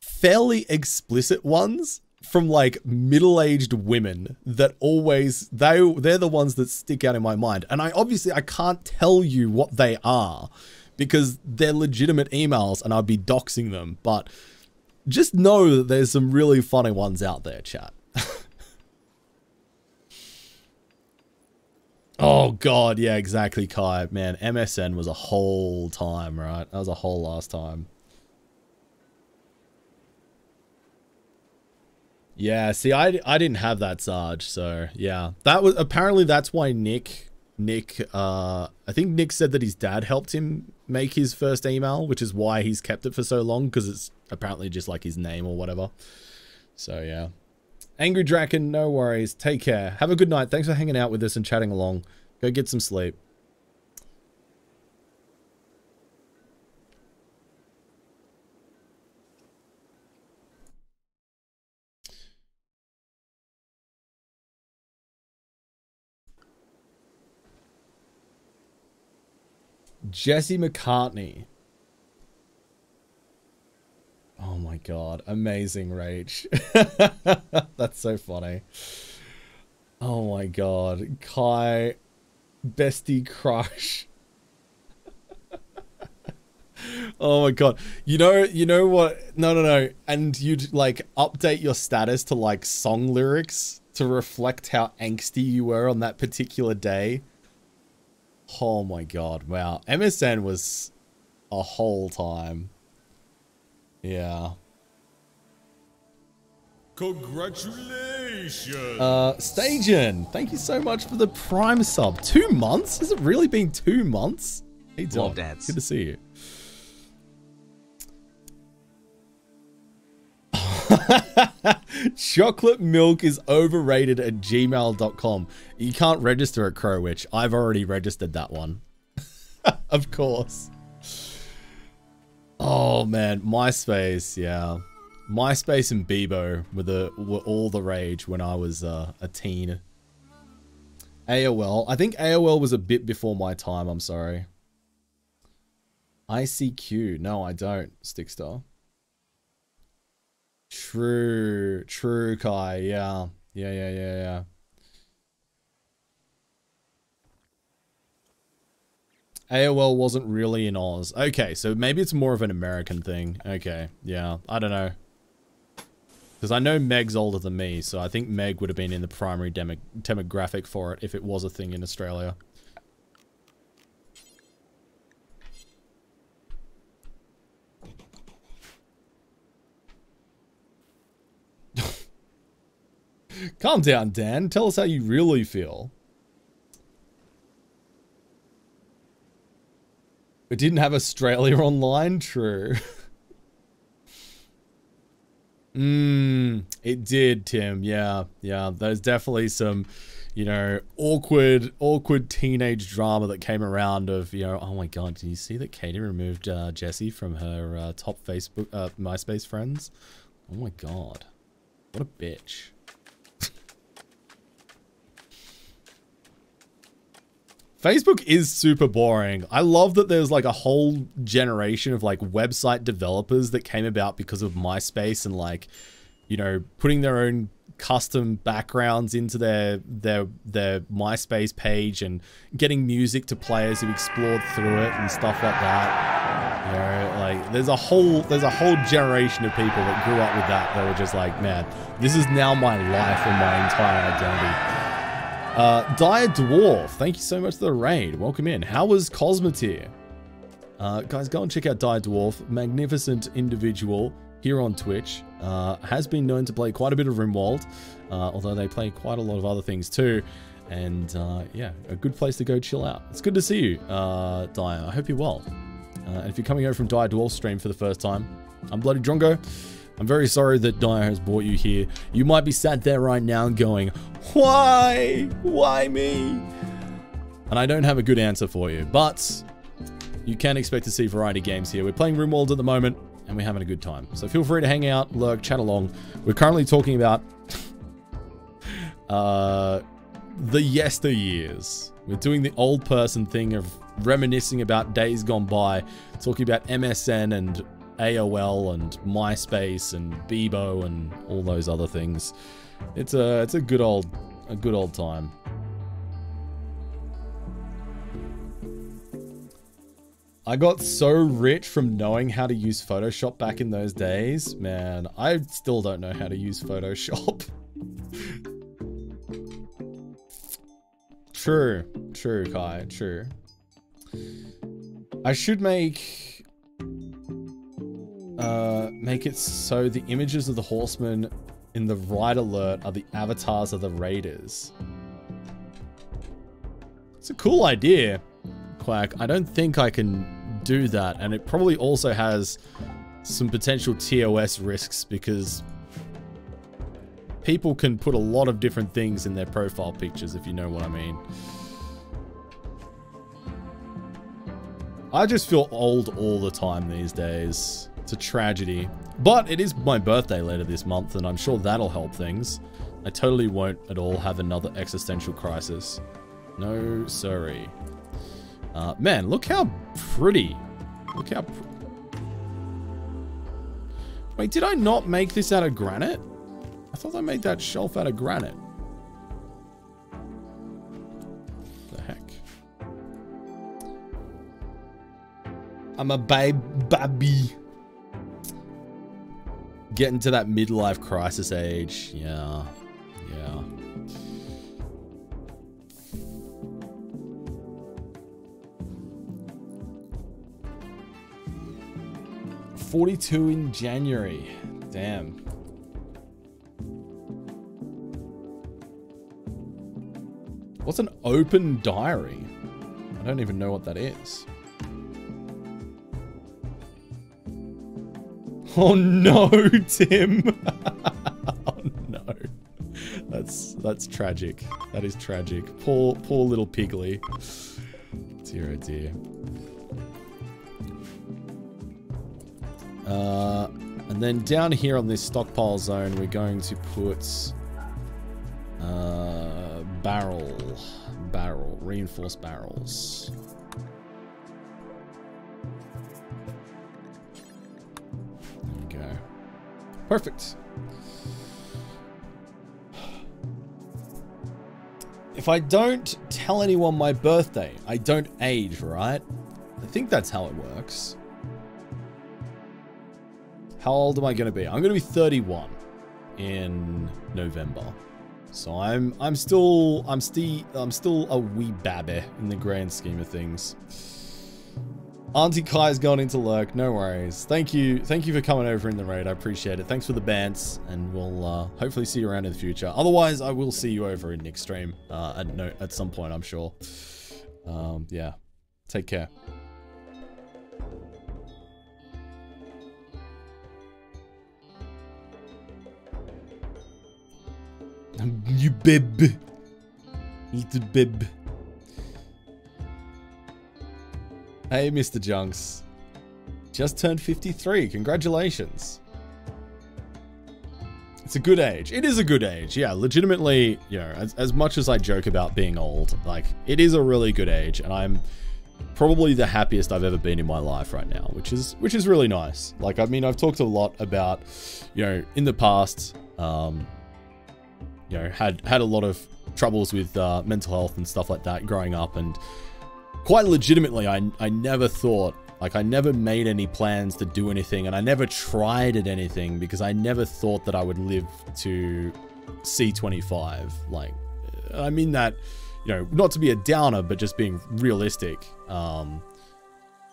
fairly explicit ones from like middle-aged women that always they they're the ones that stick out in my mind. And i obviously i can't tell you what they are because they're legitimate emails and i'd be doxing them but just know that there's some really funny ones out there chat. Oh god. Yeah exactly kai. Man msn was a whole time right? That was a whole last time Yeah, see, I, I didn't have that Sarge, so yeah. That was apparently that's why Nick Nick uh I think Nick said that his dad helped him make his first email, which is why he's kept it for so long because it's apparently just like his name or whatever. So yeah. Angry Draken, no worries. Take care. Have a good night. Thanks for hanging out with us and chatting along. Go get some sleep. Jesse McCartney. Oh my god, amazing rage. That's so funny. Oh my god. Kai bestie crush. oh my god. You know you know what no no no. And you'd like update your status to like song lyrics to reflect how angsty you were on that particular day. Oh my god. Wow. MSN was a whole time. Yeah. Congratulations! Uh, Stajan, thank you so much for the Prime sub. Two months? Has it really been two months? Hey, Dom. Love dads. Good to see you. Chocolate milk is overrated at gmail.com. You can't register at Crowwitch. I've already registered that one. of course. Oh man, MySpace, yeah. MySpace and Bebo were the were all the rage when I was uh, a teen. AOL, I think AOL was a bit before my time. I'm sorry. ICQ, no, I don't. Stickstar. True, true, Kai. Yeah, yeah, yeah, yeah, yeah. AOL wasn't really in Oz. Okay, so maybe it's more of an American thing. Okay, yeah, I don't know. Because I know Meg's older than me, so I think Meg would have been in the primary demo demographic for it if it was a thing in Australia. Calm down, Dan. Tell us how you really feel. It didn't have Australia online? True. Mmm, it did, Tim. Yeah, yeah. There's definitely some, you know, awkward, awkward teenage drama that came around of, you know, oh my god, did you see that Katie removed uh, Jessie from her uh, top Facebook, uh, MySpace friends? Oh my god. What a bitch. Facebook is super boring. I love that there's like a whole generation of like website developers that came about because of MySpace and like, you know, putting their own custom backgrounds into their their their MySpace page and getting music to players who explored through it and stuff like that. You know, like there's a whole there's a whole generation of people that grew up with that that were just like, man, this is now my life and my entire identity. Uh, Dire Dwarf, thank you so much for the raid. Welcome in. How was Cosmoteer? Uh, guys, go and check out Dire Dwarf. Magnificent individual here on Twitch. Uh, has been known to play quite a bit of Rimworld, uh, although they play quite a lot of other things too. And uh, yeah, a good place to go chill out. It's good to see you, uh, Dire. I hope you're well. Uh, and if you're coming over from Dire Dwarf stream for the first time, I'm Bloody Drongo. I'm very sorry that Dire has brought you here. You might be sat there right now going, why? Why me? And I don't have a good answer for you, but you can expect to see variety games here. We're playing RimWorld at the moment, and we're having a good time. So feel free to hang out, lurk, chat along. We're currently talking about uh, the yesteryears. We're doing the old person thing of reminiscing about days gone by, talking about MSN and AOL and MySpace and Bebo and all those other things. It's a it's a good old a good old time. I got so rich from knowing how to use Photoshop back in those days. Man, I still don't know how to use Photoshop. true, true, Kai, true. I should make uh, make it so the images of the horsemen in the right alert are the avatars of the raiders. It's a cool idea, Quack. I don't think I can do that, and it probably also has some potential TOS risks because people can put a lot of different things in their profile pictures, if you know what I mean. I just feel old all the time these days. It's a tragedy. But it is my birthday later this month, and I'm sure that'll help things. I totally won't at all have another existential crisis. No, sorry. Uh, man, look how pretty. Look how... Pr Wait, did I not make this out of granite? I thought I made that shelf out of granite. The heck? I'm a babe, babby. Getting to that midlife crisis age. Yeah. Yeah. Forty-two in January. Damn. What's an open diary? I don't even know what that is. Oh no, Tim. oh no. That's that's tragic. That is tragic. Poor poor little pigly. Dear oh dear. Uh and then down here on this stockpile zone we're going to put uh barrel barrel reinforced barrels. Perfect. If I don't tell anyone my birthday, I don't age, right? I think that's how it works. How old am I going to be? I'm going to be 31 in November. So I'm I'm still I'm still I'm still a wee babby in the grand scheme of things. Auntie Kai's gone into lurk. No worries. Thank you. Thank you for coming over in the raid. I appreciate it. Thanks for the bants, and we'll uh, hopefully see you around in the future. Otherwise, I will see you over in Nick's stream uh, at no at some point. I'm sure. Um, yeah. Take care. You bib. Little bib. Hey, Mr. Junks. Just turned 53. Congratulations. It's a good age. It is a good age. Yeah, legitimately, you know, as, as much as I joke about being old, like, it is a really good age, and I'm probably the happiest I've ever been in my life right now, which is which is really nice. Like, I mean, I've talked a lot about, you know, in the past, um, you know, had had a lot of troubles with uh, mental health and stuff like that growing up, and quite legitimately, I I never thought like I never made any plans to do anything, and I never tried at anything because I never thought that I would live to C25. Like, I mean that, you know, not to be a downer, but just being realistic. Um,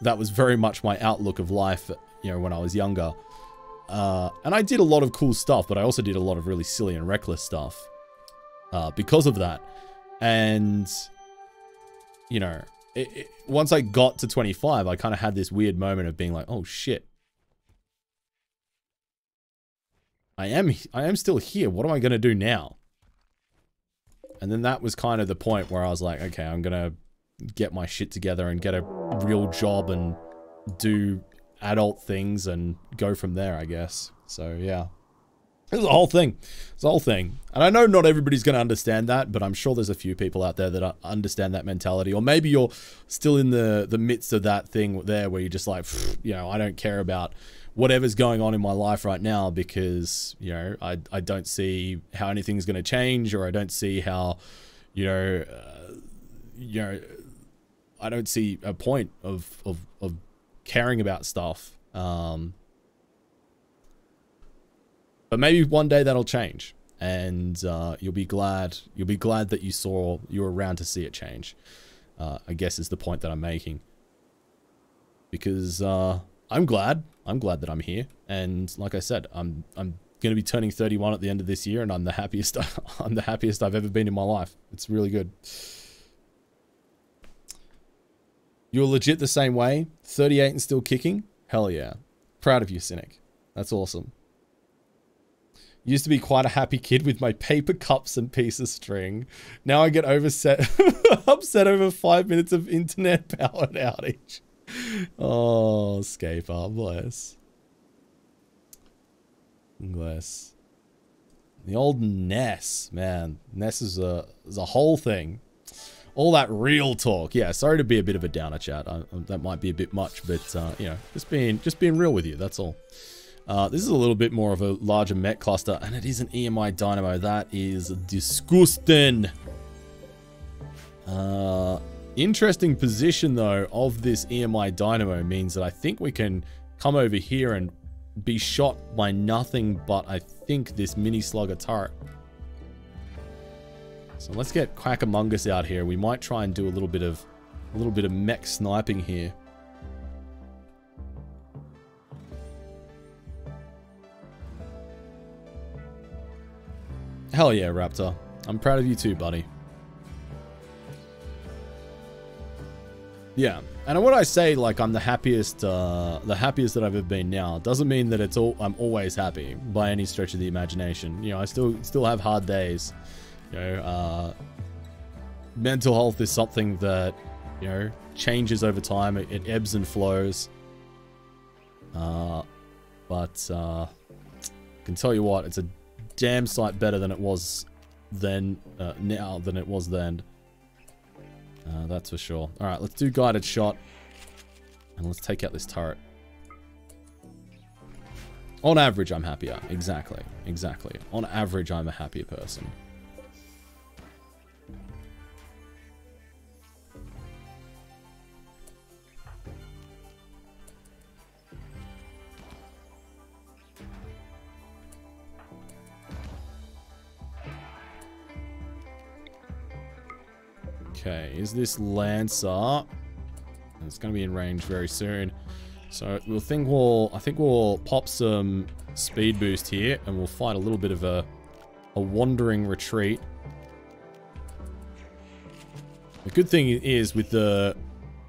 that was very much my outlook of life, you know, when I was younger. Uh, and I did a lot of cool stuff, but I also did a lot of really silly and reckless stuff uh, because of that. And, you know, it, it, once I got to 25, I kind of had this weird moment of being like, oh shit. I am, I am still here. What am I going to do now? And then that was kind of the point where I was like, okay, I'm going to get my shit together and get a real job and do adult things and go from there, I guess. So, yeah. It's a whole thing. It's a whole thing. And I know not everybody's going to understand that, but I'm sure there's a few people out there that understand that mentality. Or maybe you're still in the, the midst of that thing there where you're just like, you know, I don't care about whatever's going on in my life right now because, you know, I, I don't see how anything's going to change or I don't see how, you know, uh, you know, I don't see a point of, of, of caring about stuff. Um, but maybe one day that'll change, and uh, you'll be glad. You'll be glad that you saw you were around to see it change. Uh, I guess is the point that I'm making. Because uh, I'm glad. I'm glad that I'm here, and like I said, I'm I'm going to be turning 31 at the end of this year, and I'm the happiest. I'm the happiest I've ever been in my life. It's really good. You're legit the same way. 38 and still kicking. Hell yeah. Proud of you, Cynic. That's awesome. Used to be quite a happy kid with my paper cups and piece of string. Now I get overset, upset over five minutes of internet powered outage. Oh, Scaper, bless. Bless. The old Ness, man. Ness is a, is a whole thing. All that real talk. Yeah, sorry to be a bit of a downer chat. I, that might be a bit much, but, uh, you know, just being, just being real with you, that's all. Uh, this is a little bit more of a larger mech cluster, and it is an EMI Dynamo. That is disgusting. Uh, interesting position, though, of this EMI Dynamo means that I think we can come over here and be shot by nothing but, I think, this mini slugger turret. So let's get Quackamungus out here. We might try and do a little bit of a little bit of mech sniping here. Hell yeah, Raptor. I'm proud of you too, buddy. Yeah, and when I say like I'm the happiest, uh, the happiest that I've ever been now, doesn't mean that it's all I'm always happy by any stretch of the imagination. You know, I still still have hard days. You know, uh, mental health is something that you know changes over time. It, it ebbs and flows. Uh, but uh, I can tell you what, it's a damn sight better than it was then uh, now than it was then. Uh, that's for sure. All right, let's do guided shot. And let's take out this turret. On average, I'm happier. Exactly. Exactly. On average, I'm a happier person. Okay, is this Lancer? It's going to be in range very soon. So we'll think we'll, I think we'll pop some speed boost here and we'll fight a little bit of a, a wandering retreat. The good thing is with the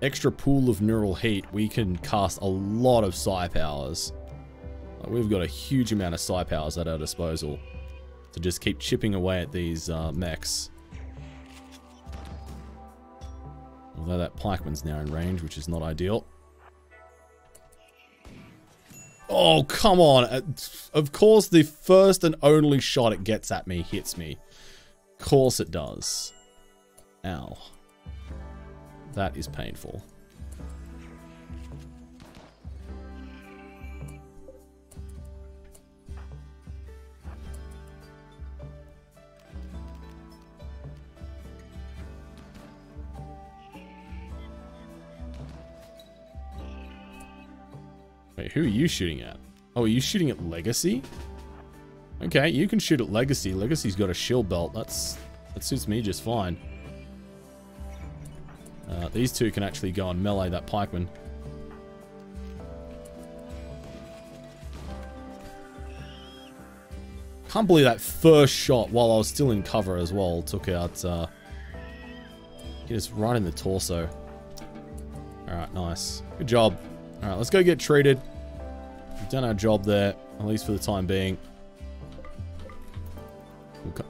extra pool of neural heat, we can cast a lot of psi powers. We've got a huge amount of psi powers at our disposal to just keep chipping away at these uh, mechs. Although that pikeman's now in range, which is not ideal. Oh, come on. Uh, Of course, the first and only shot it gets at me hits me. Of course it does. Ow. That is painful. Wait, who are you shooting at? Oh, are you shooting at Legacy? Okay, you can shoot at Legacy. Legacy's got a shield belt. That's That suits me just fine. Uh, these two can actually go and melee that pikeman. Can't believe that first shot while I was still in cover as well took out, uh, hit us right in the torso. Alright, nice. Good job. Alright, let's go get treated. We've done our job there, at least for the time being.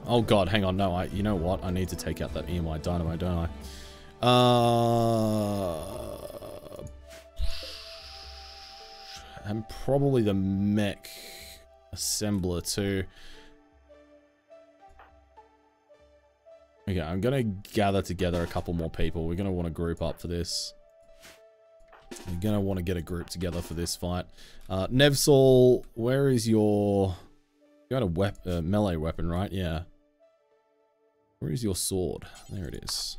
Oh god, hang on, no, I, you know what? I need to take out that EMI Dynamo, don't I? Uh, and probably the mech assembler too. Okay, I'm gonna gather together a couple more people. We're gonna want to group up for this. We're gonna want to get a group together for this fight. Uh, Nevsol, where is your... You got a wep uh, melee weapon, right? Yeah. Where is your sword? There it is.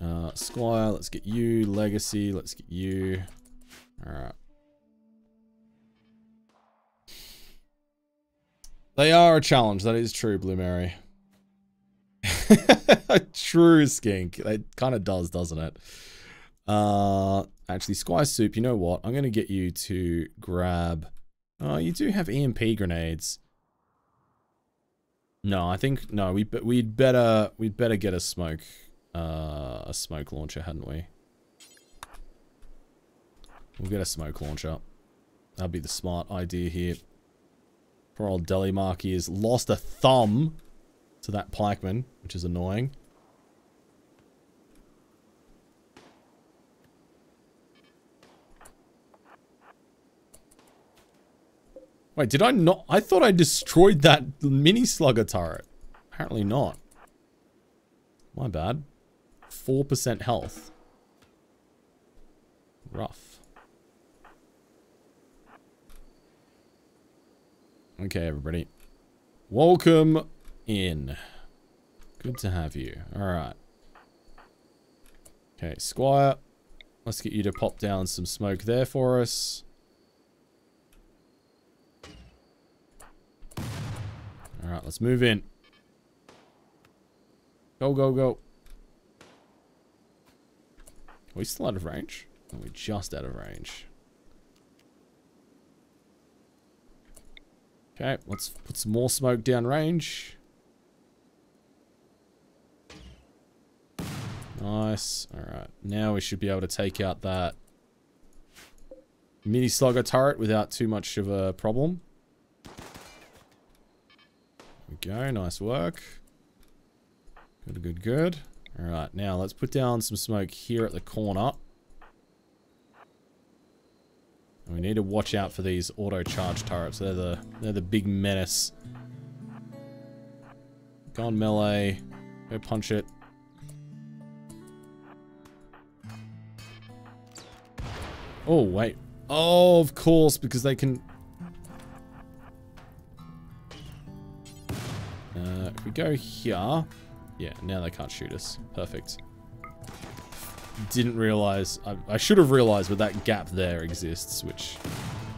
Uh, Squire, let's get you. Legacy, let's get you. Alright. They are a challenge, that is true, Blue Mary. true skink. It kind of does, doesn't it? Uh, actually, Squire Soup, you know what? I'm going to get you to grab... Oh, you do have EMP grenades. No, I think... No, we, we'd better... We'd better get a smoke... Uh, a smoke launcher, hadn't we? We'll get a smoke launcher. That'd be the smart idea here. Poor old Deli Marky has lost a thumb to that pikeman, which is annoying. Wait, did I not? I thought I destroyed that mini slugger turret. Apparently not. My bad. 4% health. Rough. Okay, everybody. Welcome in. Good to have you. Alright. Okay, Squire. Let's get you to pop down some smoke there for us. Alright, let's move in. Go, go, go. Are we still out of range? Are we just out of range? Okay, let's put some more smoke down range. Nice. Alright, now we should be able to take out that mini slugger turret without too much of a problem. There we go, nice work. Good, good, good. Alright, now let's put down some smoke here at the corner. And we need to watch out for these auto charge turrets. They're the they're the big menace. Go on melee. Go punch it. Oh, wait. Oh, of course, because they can... Uh, if we go here... Yeah, now they can't shoot us. Perfect. Didn't realize... I, I should have realized, but that gap there exists, which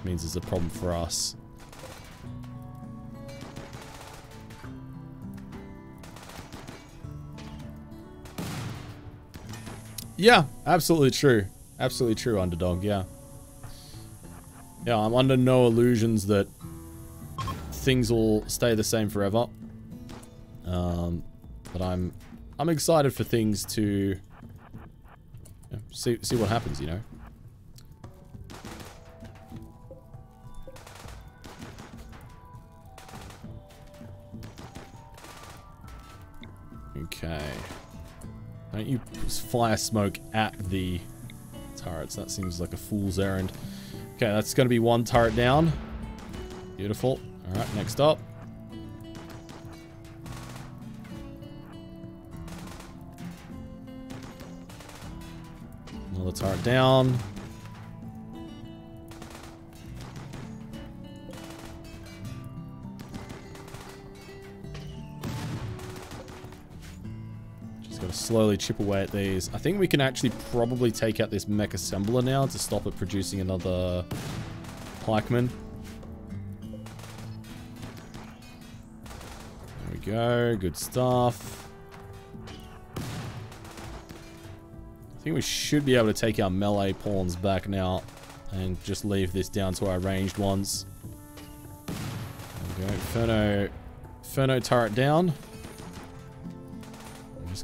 means it's a problem for us. Yeah, absolutely true. Absolutely true, Underdog, yeah. Yeah, I'm under no illusions that things will stay the same forever. Um, but I'm I'm excited for things to see see what happens, you know. Okay. Don't you fire smoke at the turrets. That seems like a fool's errand. Okay, that's going to be one turret down. Beautiful. All right, next up. Another turret down. Slowly chip away at these. I think we can actually probably take out this mech assembler now to stop it producing another pikeman. There we go. Good stuff. I think we should be able to take our melee pawns back now and just leave this down to our ranged ones. There we go. Inferno, Inferno turret down.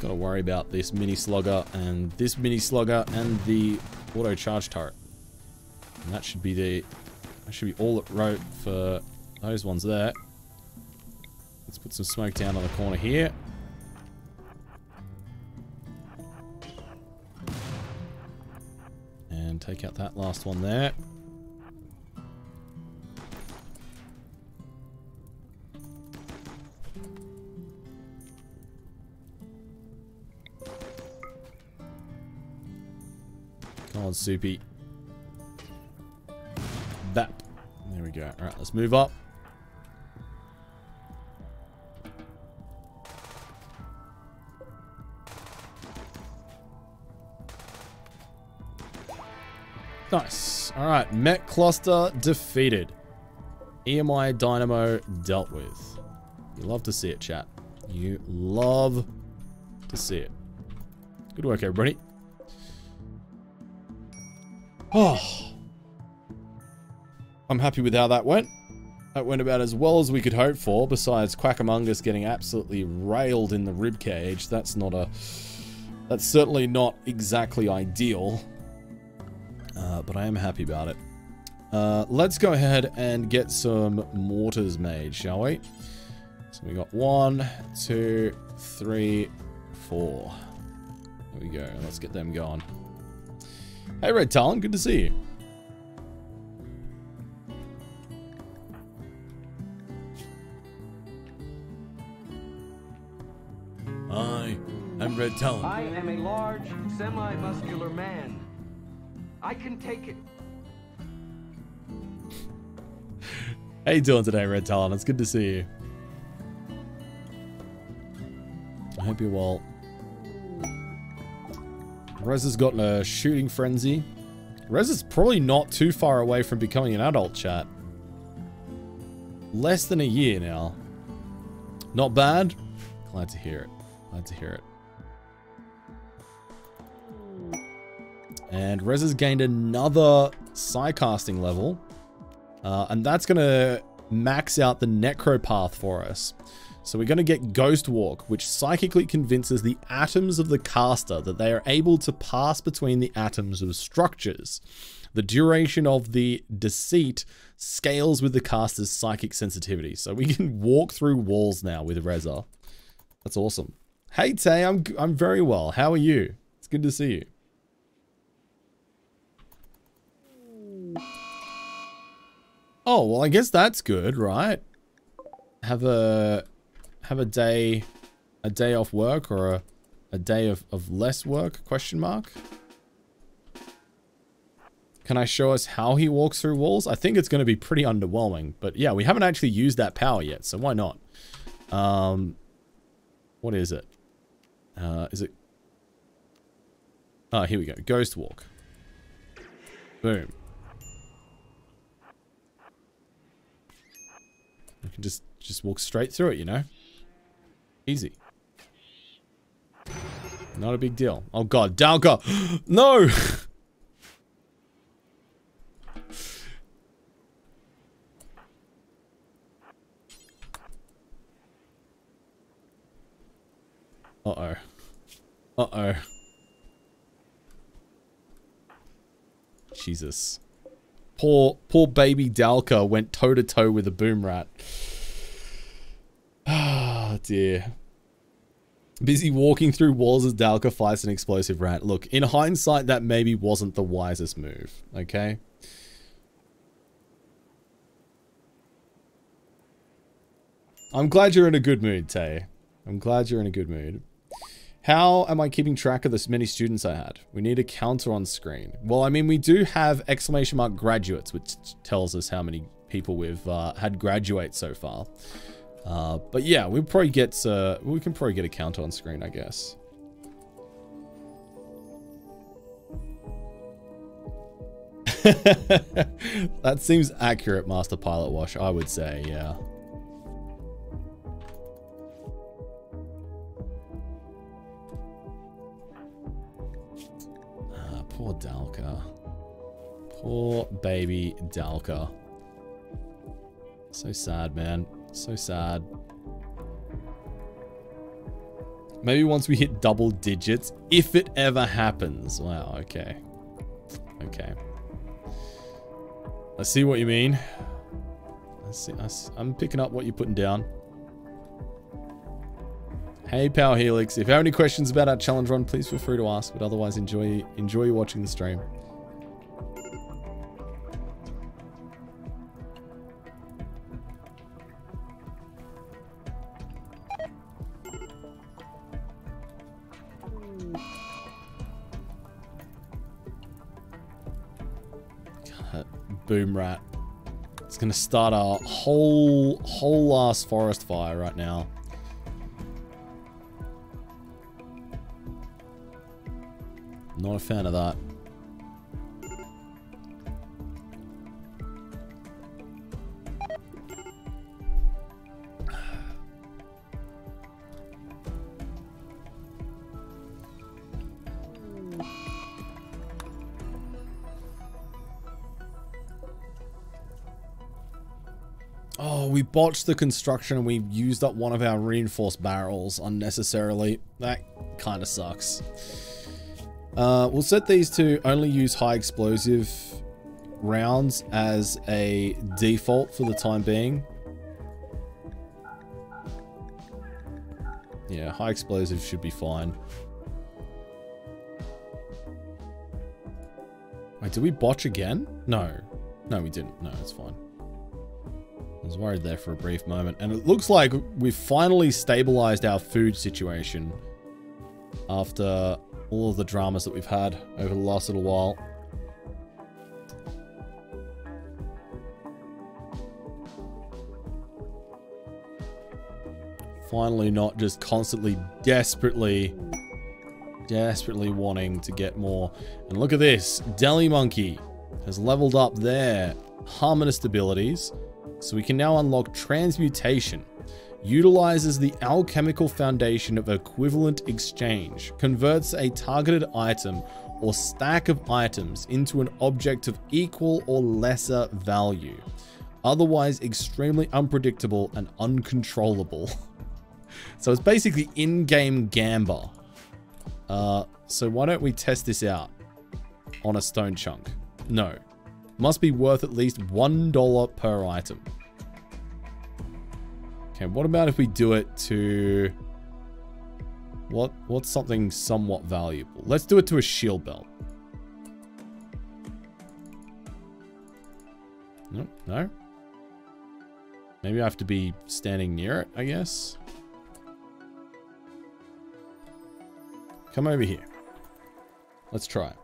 I'm just got to worry about this mini slugger and this mini slugger and the auto charge turret. And that should be the that should be all it wrote for those ones there. Let's put some smoke down on the corner here. And take out that last one there. On, Soupy. That. There we go. Alright, let's move up. Nice. Alright, Mech Cluster defeated. EMI Dynamo dealt with. You love to see it, chat. You love to see it. Good work, everybody. Oh. I'm happy with how that went. That went about as well as we could hope for, besides Quackamungus getting absolutely railed in the ribcage. That's not a... That's certainly not exactly ideal. Uh, but I am happy about it. Uh, let's go ahead and get some mortars made, shall we? So we got one, two, three, four. There we go. Let's get them going. Hey, Red Talon. Good to see you. I am Red Talon. I am a large, semi-muscular man. I can take it. How you doing today, Red Talon? It's good to see you. I hope you're well. Rez has gotten a shooting frenzy. Rez is probably not too far away from becoming an adult, chat. Less than a year now. Not bad. Glad to hear it. Glad to hear it. And Rez has gained another Psycasting level. Uh, and that's going to max out the Necropath for us. So we're going to get Ghost Walk, which psychically convinces the atoms of the caster that they are able to pass between the atoms of structures. The duration of the deceit scales with the caster's psychic sensitivity. So we can walk through walls now with Reza. That's awesome. Hey Tay, I'm I'm very well. How are you? It's good to see you. Oh, well, I guess that's good, right? Have a have a day a day off work or a, a day of, of less work? Question mark. Can i show us how he walks through walls? I think it's going to be pretty underwhelming but yeah we haven't actually used that power yet so why not? Um what is it? Uh is it? Oh here we go. Ghost walk. Boom. We can just just walk straight through it you know Easy. Not a big deal. Oh god, Dalka! no! Uh-oh. Uh-oh. Jesus. Poor, poor baby Dalka went toe-to-toe -to -toe with a boom rat. Dear. Busy walking through walls as Dalka fights an explosive rat. Look, in hindsight, that maybe wasn't the wisest move, okay? I'm glad you're in a good mood, Tay. I'm glad you're in a good mood. How am I keeping track of this many students I had? We need a counter on screen. Well, I mean, we do have exclamation mark graduates, which tells us how many people we've uh, had graduate so far. Uh, but yeah, we probably get uh, we can probably get a count on screen, I guess. that seems accurate, Master Pilot Wash, I would say, yeah. Ah, poor Dalka. Poor baby Dalka. So sad, man. So sad. Maybe once we hit double digits, if it ever happens. Wow, okay. Okay. I see what you mean. I see, I I'm picking up what you're putting down. Hey, Power Helix. If you have any questions about our challenge run, please feel free to ask. But otherwise, enjoy enjoy watching the stream. Boom rat. It's gonna start a whole whole last forest fire right now. Not a fan of that. Oh, we botched the construction and we used up one of our reinforced barrels unnecessarily. That kind of sucks. Uh, we'll set these to only use high explosive rounds as a default for the time being. Yeah, high explosive should be fine. Wait, did we botch again? No. No, we didn't. No, it's fine. I was worried there for a brief moment. And it looks like we've finally stabilized our food situation after all of the dramas that we've had over the last little while. Finally not just constantly desperately, desperately wanting to get more. And look at this. Deli Monkey has leveled up their harmonist abilities. So we can now unlock transmutation. Utilizes the alchemical foundation of equivalent exchange. Converts a targeted item or stack of items into an object of equal or lesser value. Otherwise extremely unpredictable and uncontrollable. so it's basically in-game Gamba. Uh, so why don't we test this out on a stone chunk? No. Must be worth at least $1 per item. Okay, what about if we do it to... What What's something somewhat valuable? Let's do it to a shield belt. No, no. Maybe I have to be standing near it, I guess. Come over here. Let's try it.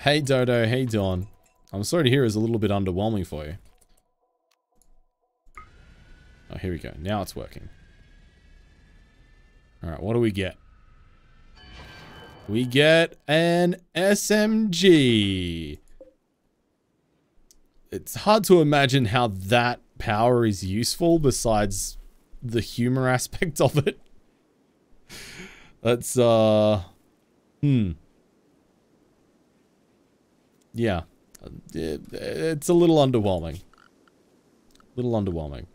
Hey Dodo, hey Dawn. I'm sorry to hear it's a little bit underwhelming for you. Oh, here we go. Now it's working. Alright, what do we get? We get an SMG. It's hard to imagine how that power is useful besides the humor aspect of it. That's, uh... Hmm. Yeah. It, it's a little underwhelming. A little underwhelming.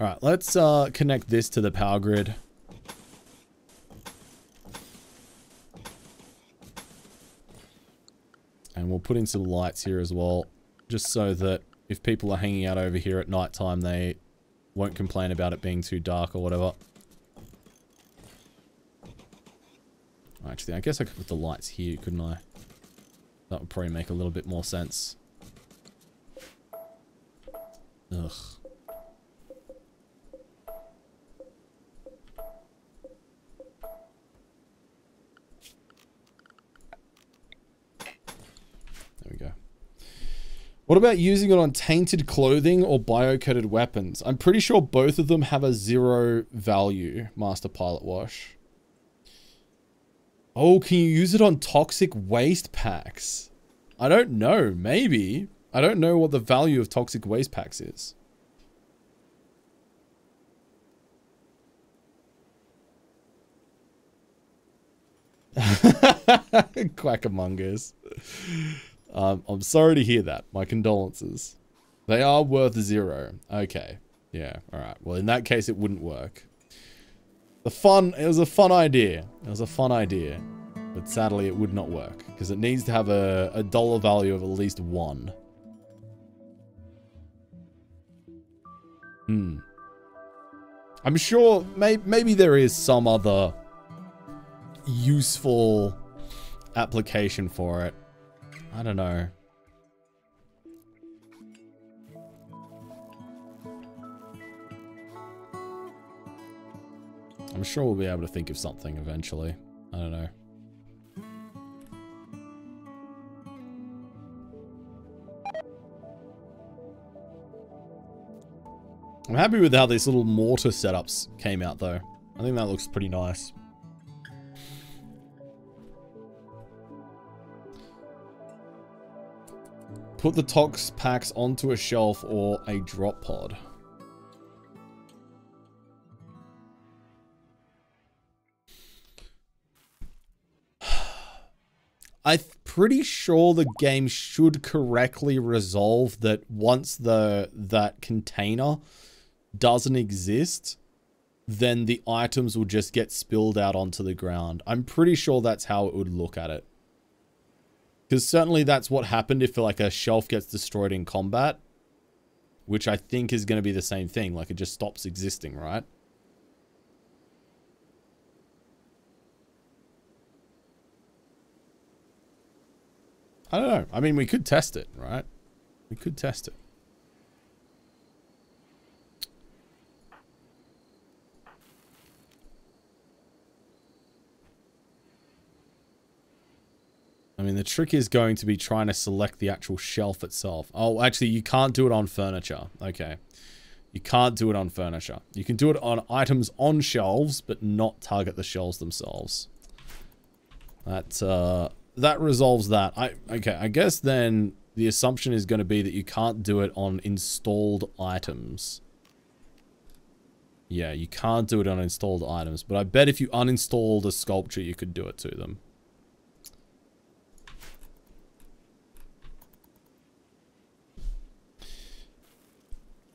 Alright, let's uh, connect this to the power grid. And we'll put in some lights here as well. Just so that if people are hanging out over here at night time, they won't complain about it being too dark or whatever. Actually, I guess I could put the lights here, couldn't I? That would probably make a little bit more sense. Ugh. There we go. What about using it on tainted clothing or bio-coated weapons? I'm pretty sure both of them have a zero value, Master Pilot Wash. Oh, can you use it on toxic waste packs? I don't know. Maybe. I don't know what the value of toxic waste packs is. Quackamungus. Um, I'm sorry to hear that. My condolences. They are worth zero. Okay. Yeah. All right. Well, in that case, it wouldn't work. The fun, it was a fun idea. It was a fun idea. But sadly, it would not work. Because it needs to have a, a dollar value of at least one. Hmm. I'm sure may, maybe there is some other useful application for it. I don't know. I'm sure we'll be able to think of something eventually. I don't know. I'm happy with how these little mortar setups came out though. I think that looks pretty nice. Put the tox packs onto a shelf or a drop pod. I'm pretty sure the game should correctly resolve that once the that container doesn't exist, then the items will just get spilled out onto the ground. I'm pretty sure that's how it would look at it. Because certainly that's what happened if like a shelf gets destroyed in combat. Which I think is going to be the same thing. Like it just stops existing, right? I don't know. I mean, we could test it, right? We could test it. I mean, the trick is going to be trying to select the actual shelf itself. Oh, actually, you can't do it on furniture. Okay. You can't do it on furniture. You can do it on items on shelves, but not target the shelves themselves. That, uh, that resolves that. I Okay, I guess then the assumption is going to be that you can't do it on installed items. Yeah, you can't do it on installed items, but I bet if you uninstalled a sculpture, you could do it to them.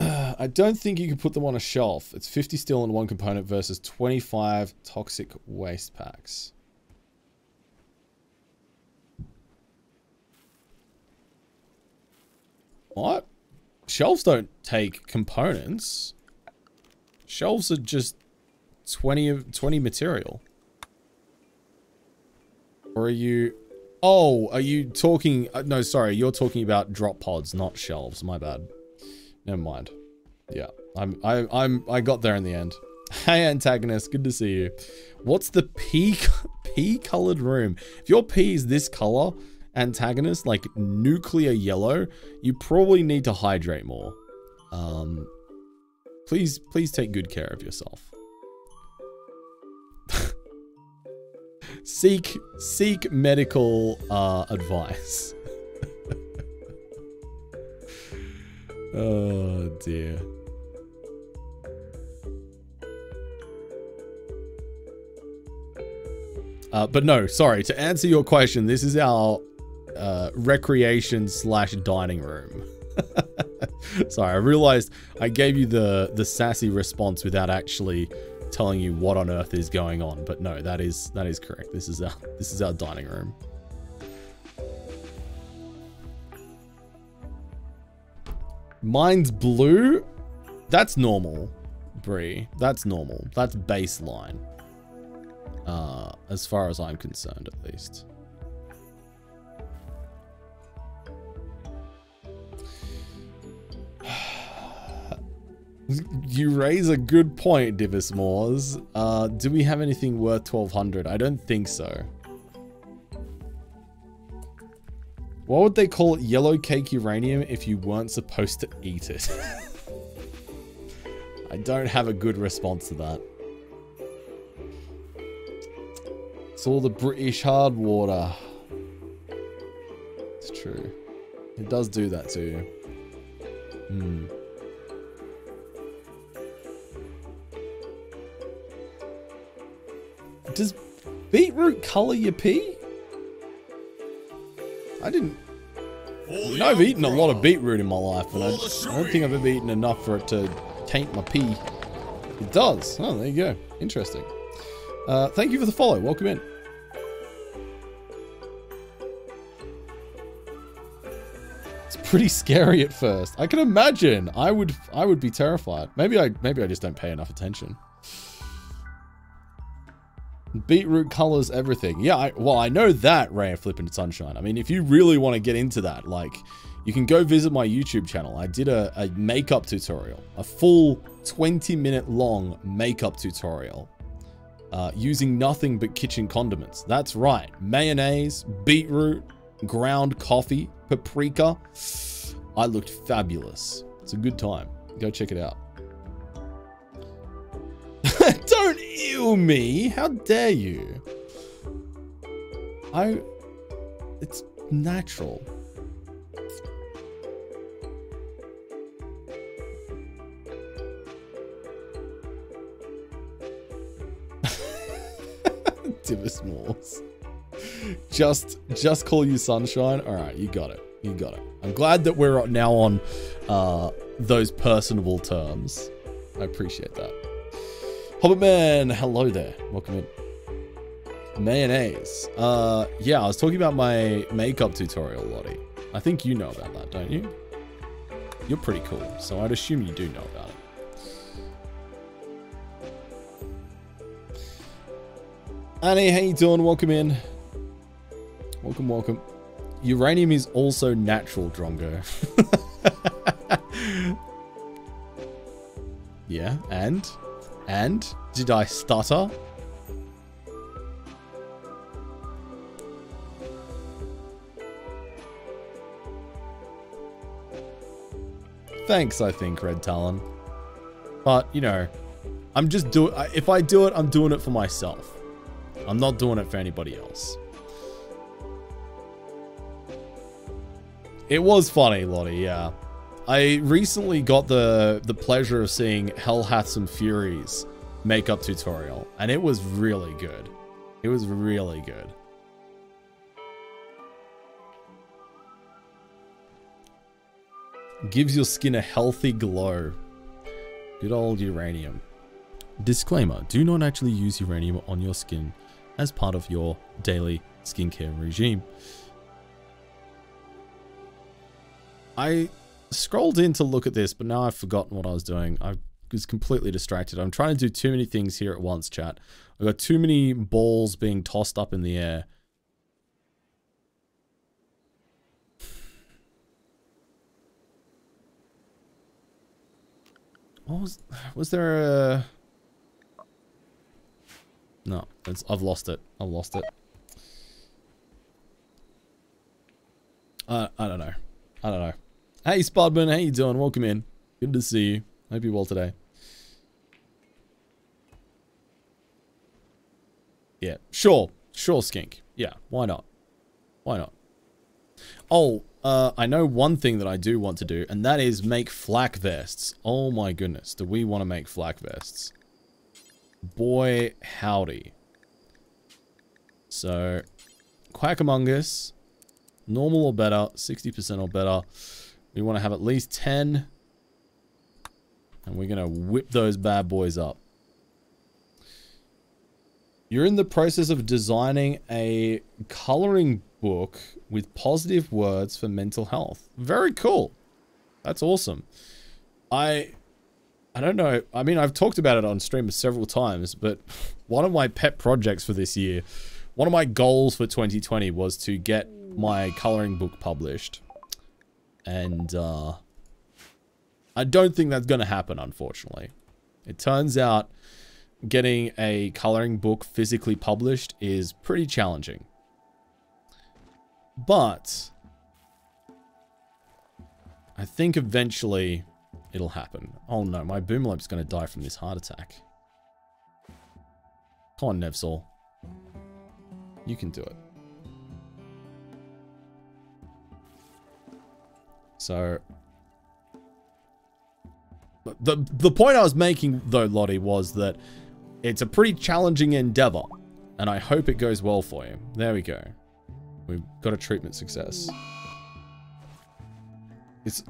I don't think you can put them on a shelf. It's 50 steel in one component versus 25 toxic waste packs. What? Shelves don't take components. Shelves are just 20 of 20 material. Or are you Oh, are you talking uh, No, sorry, you're talking about drop pods, not shelves. My bad. Never mind. Yeah. I'm I I'm I got there in the end. Hey antagonist, good to see you. What's the pea pea colored room? If your pea is this color, antagonist, like nuclear yellow, you probably need to hydrate more. Um, please, please take good care of yourself. seek, seek medical uh, advice. oh dear. Uh, but no, sorry. To answer your question, this is our uh, recreation slash dining room. Sorry, I realized I gave you the the sassy response without actually telling you what on earth is going on. But no, that is that is correct. This is our this is our dining room. Mine's blue. That's normal, Bree. That's normal. That's baseline. Uh, as far as I'm concerned, at least. You raise a good point, Divis Moors. Uh, do we have anything worth 1200? I don't think so. What would they call it yellow cake uranium if you weren't supposed to eat it? I don't have a good response to that. It's all the British hard water. It's true. It does do that to you. Hmm. Does beetroot color your pee? I didn't. You know, I've eaten a lot of beetroot in my life, but I, I don't think I've ever eaten enough for it to taint my pee. It does. Oh, there you go. Interesting. Uh, thank you for the follow. Welcome in. It's pretty scary at first. I can imagine. I would. I would be terrified. Maybe I. Maybe I just don't pay enough attention. Beetroot colors everything. Yeah, I, well, I know that, Ray of Flippin' Sunshine. I mean, if you really want to get into that, like, you can go visit my YouTube channel. I did a, a makeup tutorial, a full 20 minute long makeup tutorial uh, using nothing but kitchen condiments. That's right. Mayonnaise, beetroot, ground coffee, paprika. I looked fabulous. It's a good time. Go check it out. Don't ew me. How dare you? I... It's natural. Divis Malls. Just, just call you sunshine. All right, you got it. You got it. I'm glad that we're now on uh, those personable terms. I appreciate that. Hobbitman, hello there. Welcome in. Mayonnaise. Uh, yeah, I was talking about my makeup tutorial, Lottie. I think you know about that, don't you? You're pretty cool, so I'd assume you do know about it. Annie, how you doing? Welcome in. Welcome, welcome. Uranium is also natural, Drongo. yeah, and? And? Did I stutter? Thanks, I think, Red Talon. But, you know, I'm just doing... If I do it, I'm doing it for myself. I'm not doing it for anybody else. It was funny, Lottie, yeah. I recently got the, the pleasure of seeing Hell Hath Some Furies makeup tutorial, and it was really good. It was really good. Gives your skin a healthy glow. Good old uranium. Disclaimer, do not actually use uranium on your skin as part of your daily skincare regime. I scrolled in to look at this, but now I've forgotten what I was doing. I was completely distracted. I'm trying to do too many things here at once, chat. I've got too many balls being tossed up in the air. What was... Was there a... No, I've lost it. I've lost it. Uh, I don't know. I don't know. Hey, Spudman, how you doing? Welcome in. Good to see you. Hope you're well today. Yeah, sure. Sure, Skink. Yeah, why not? Why not? Oh, uh, I know one thing that I do want to do, and that is make flak vests. Oh my goodness, do we want to make flak vests? Boy, howdy. So, Quackamungus, normal or better, 60% or better. We want to have at least 10. And we're going to whip those bad boys up. You're in the process of designing a coloring book with positive words for mental health. Very cool. That's awesome. I I don't know. I mean, I've talked about it on stream several times, but one of my pet projects for this year, one of my goals for 2020 was to get my coloring book published. And uh, I don't think that's going to happen, unfortunately. It turns out getting a coloring book physically published is pretty challenging. But I think eventually it'll happen. Oh no, my Boomalope's going to die from this heart attack. Come on, Nevsol. You can do it. So the the point I was making though, Lottie, was that it's a pretty challenging endeavor, and I hope it goes well for you. There we go. We've got a treatment success. It's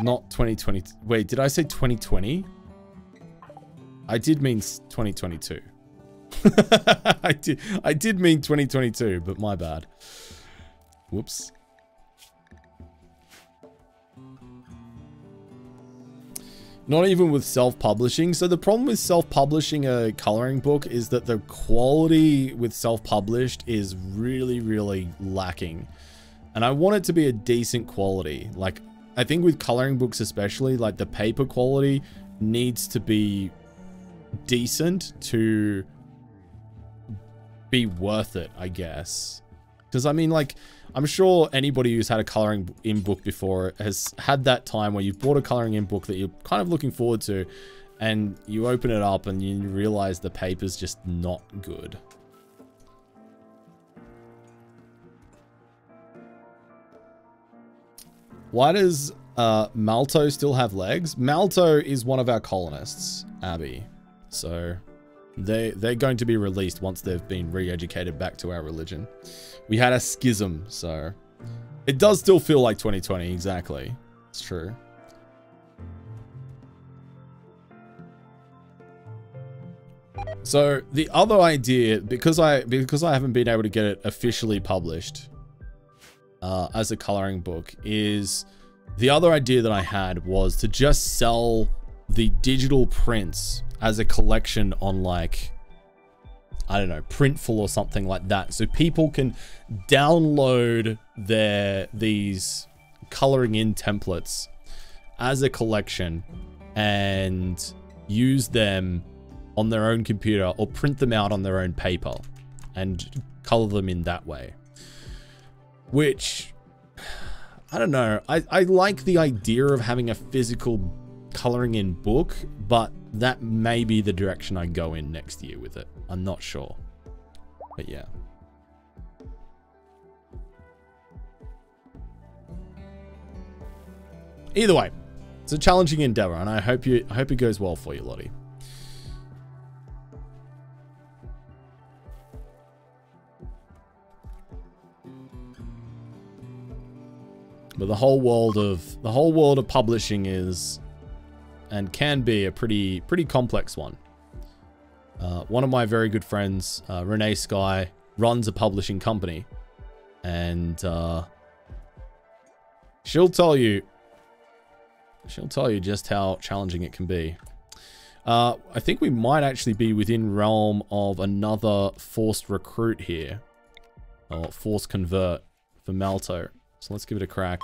not 2020. Wait, did I say 2020? I did mean 2022. I did I did mean 2022, but my bad. Whoops. Not even with self-publishing. So the problem with self-publishing a coloring book is that the quality with self-published is really, really lacking. And I want it to be a decent quality. Like, I think with coloring books especially, like the paper quality needs to be decent to be worth it, I guess. Because, I mean, like, I'm sure anybody who's had a coloring in book before has had that time where you've bought a coloring in book that you're kind of looking forward to and you open it up and you realize the paper's just not good. Why does uh, Malto still have legs? Malto is one of our colonists, Abby. So they, they're going to be released once they've been re-educated back to our religion. We had a schism, so... It does still feel like 2020, exactly. It's true. So the other idea, because I because I haven't been able to get it officially published uh, as a coloring book, is the other idea that I had was to just sell the digital prints as a collection on like I don't know, Printful or something like that. So people can download their these coloring in templates as a collection and use them on their own computer or print them out on their own paper and color them in that way. Which I don't know. I, I like the idea of having a physical coloring in book, but that may be the direction I go in next year with it. I'm not sure. But yeah. Either way, it's a challenging endeavor, and I hope you I hope it goes well for you, Lottie. But the whole world of the whole world of publishing is and can be a pretty pretty complex one. Uh, one of my very good friends, uh, Renee Sky, runs a publishing company, and uh, she'll tell you she'll tell you just how challenging it can be. Uh, I think we might actually be within realm of another forced recruit here, or forced convert for Malto. So let's give it a crack.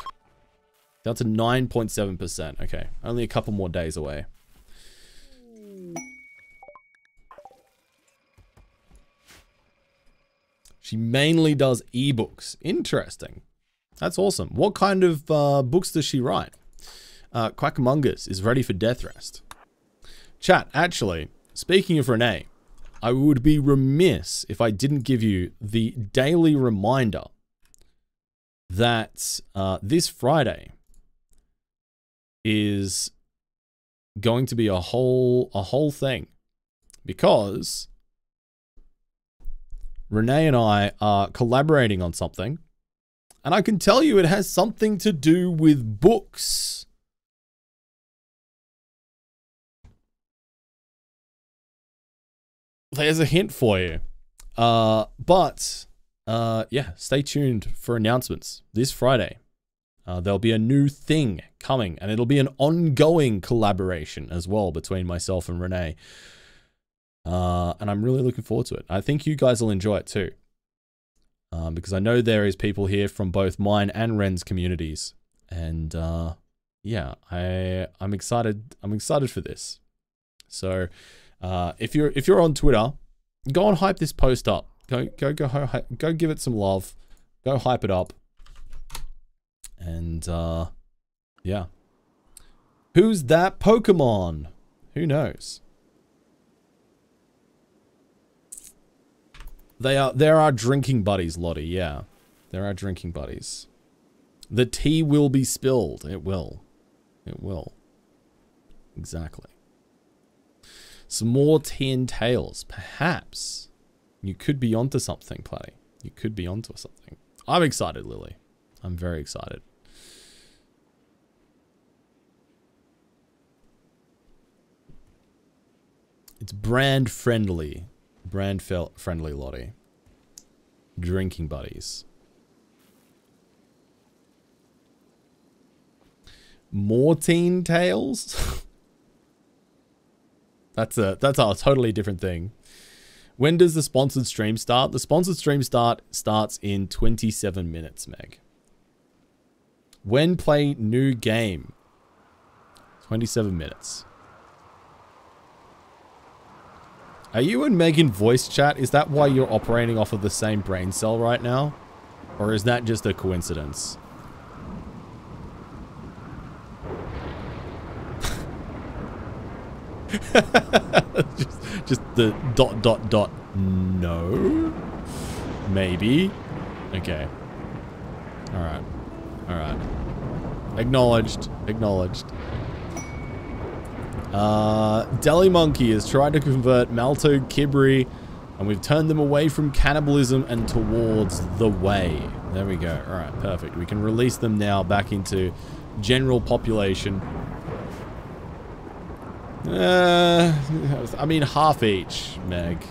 Down to 9.7%. Okay, only a couple more days away. She mainly does ebooks. Interesting. That's awesome. What kind of uh, books does she write? Uh, Quackamungus is ready for death rest. Chat, actually, speaking of Renee, I would be remiss if I didn't give you the daily reminder that uh, this Friday is going to be a whole a whole thing because Renee and I are collaborating on something and I can tell you it has something to do with books. There's a hint for you. Uh, but uh, yeah, stay tuned for announcements this Friday. Uh, there'll be a new thing coming, and it'll be an ongoing collaboration as well between myself and Renee. Uh, and I'm really looking forward to it. I think you guys will enjoy it too. Um, because I know there is people here from both mine and Ren's communities. And uh, yeah, I I'm excited. I'm excited for this. So uh, if you're if you're on Twitter, go and hype this post up. Go go go go give it some love. Go hype it up. And uh yeah. Who's that Pokemon? Who knows? They are there are drinking buddies, Lottie, yeah. There are drinking buddies. The tea will be spilled. It will. It will. Exactly. Some more tea and tails, perhaps. You could be onto something, Platty. You could be onto something. I'm excited, Lily. I'm very excited. It's brand friendly. Brand friendly, Lottie. Drinking buddies. Mortine Tales? that's a that's a totally different thing. When does the sponsored stream start? The sponsored stream start starts in 27 minutes, Meg. When play new game? 27 minutes. Are you and Megan voice chat? Is that why you're operating off of the same brain cell right now? Or is that just a coincidence? just, just the dot dot dot no. Maybe. Okay. All right. All right. Acknowledged. Acknowledged uh deli monkey has tried to convert malto kibri and we've turned them away from cannibalism and towards the way there we go all right perfect we can release them now back into general population uh, I mean half each, Meg.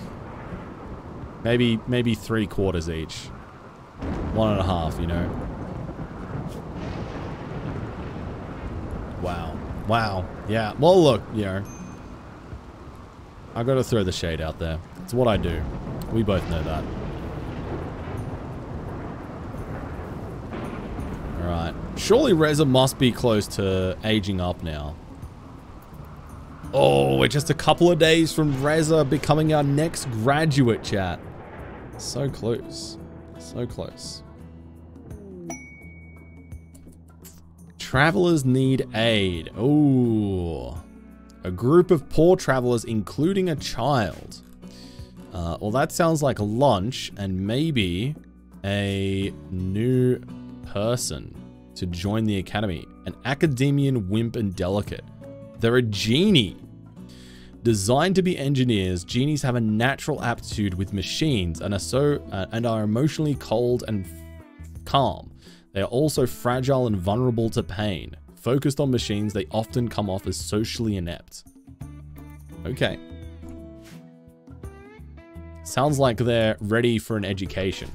Maybe, maybe three quarters each. One and a half, you know. Wow. Wow. Yeah. Well, look, you know. I gotta throw the shade out there. It's what I do. We both know that. Alright. Surely Reza must be close to aging up now. Oh, we're just a couple of days from Reza becoming our next graduate chat. So close. So close. Travelers need aid. Oh. A group of poor travelers, including a child. Uh, well, that sounds like lunch and maybe a new person to join the academy. An academian, wimp, and delicate. They're a genie. Designed to be engineers, genies have a natural aptitude with machines and are so uh, and are emotionally cold and calm. They are also fragile and vulnerable to pain. Focused on machines, they often come off as socially inept. Okay. Sounds like they're ready for an education.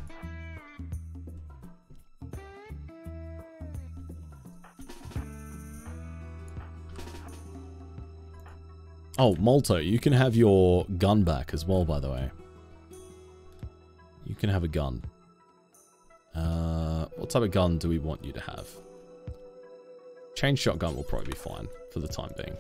Oh, Molto, you can have your gun back as well, by the way. You can have a gun. Uh, what type of gun do we want you to have? Chain shotgun will probably be fine for the time being.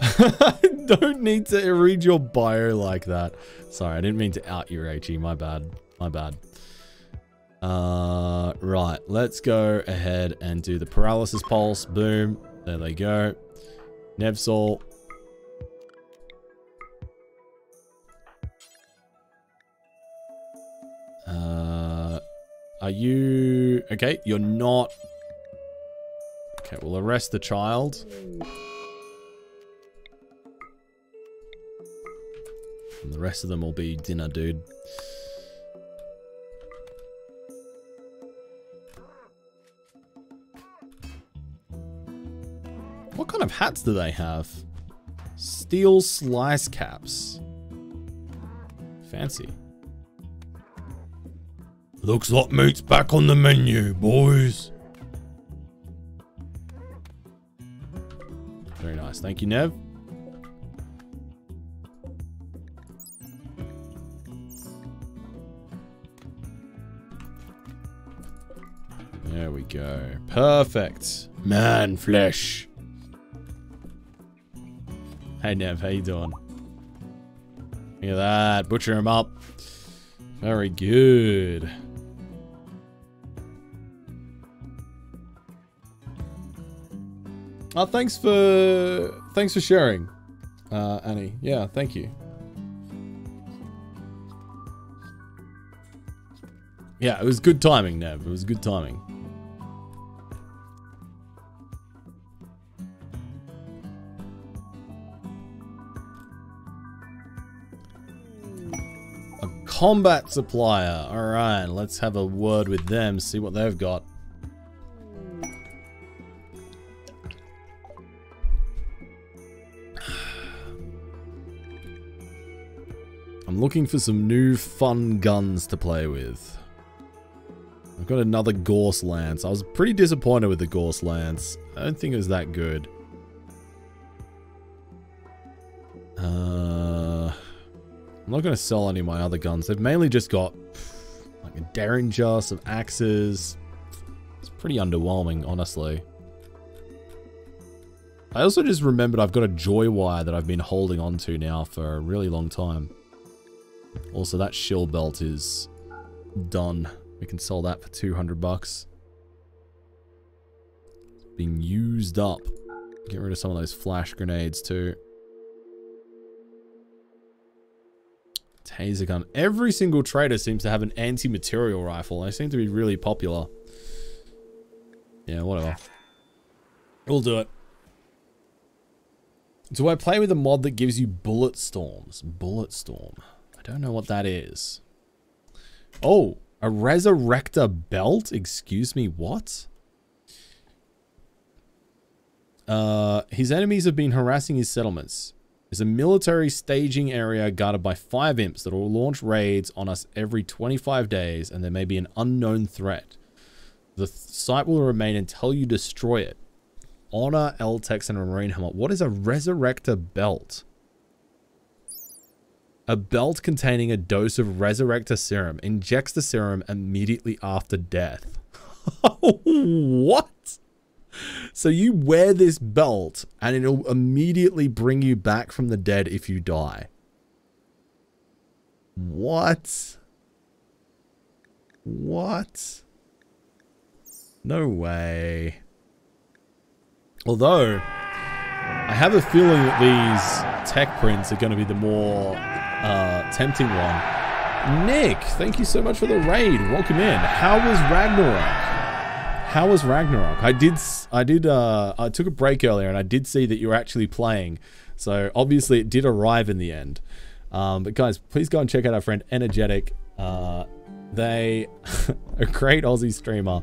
I don't need to read your bio like that. Sorry, I didn't mean to out you, H. My bad. My bad. Uh, right, let's go ahead and do the paralysis pulse. Boom. There they go. Nevsol. Uh, are you... Okay, you're not... Okay, we'll arrest the child. And the rest of them will be dinner, dude. What kind of hats do they have? Steel slice caps. Fancy. Looks like meat's back on the menu, boys. Very nice. Thank you, Nev. There we go. Perfect. Man flesh. Hey Nev, how you doing? Look at that. Butcher him up. Very good. Oh, thanks for thanks for sharing, uh, Annie. Yeah, thank you. Yeah, it was good timing, Nev. It was good timing. Combat supplier. All right, let's have a word with them, see what they've got. I'm looking for some new fun guns to play with. I've got another Gorse Lance. I was pretty disappointed with the Gorse Lance. I don't think it was that good. Uh, I'm not going to sell any of my other guns. They've mainly just got like a Derringer, some axes. It's pretty underwhelming, honestly. I also just remembered I've got a joywire that I've been holding onto now for a really long time. Also, that shield belt is done. We can sell that for 200 bucks. It's being used up. Get rid of some of those flash grenades too. Taser gun. Every single trader seems to have an anti-material rifle. They seem to be really popular. Yeah, whatever. We'll do it. Do I play with a mod that gives you bullet storms? Bullet storm. I don't know what that is. Oh, a resurrector belt? Excuse me, what? Uh, his enemies have been harassing his settlements. There's a military staging area guarded by five imps that will launch raids on us every 25 days, and there may be an unknown threat. The th site will remain until you destroy it. Honor, Eltex, and a Marine Helmet. What is a Resurrector belt? A belt containing a dose of Resurrector serum injects the serum immediately after death. what? So you wear this belt and it'll immediately bring you back from the dead if you die. What? What? No way. Although, I have a feeling that these tech prints are going to be the more uh, tempting one. Nick, thank you so much for the raid. Welcome in. How was Ragnarok? How was Ragnarok? I did, I did, uh, I took a break earlier and I did see that you were actually playing. So obviously it did arrive in the end. Um, but guys, please go and check out our friend Energetic. Uh, they a great Aussie streamer,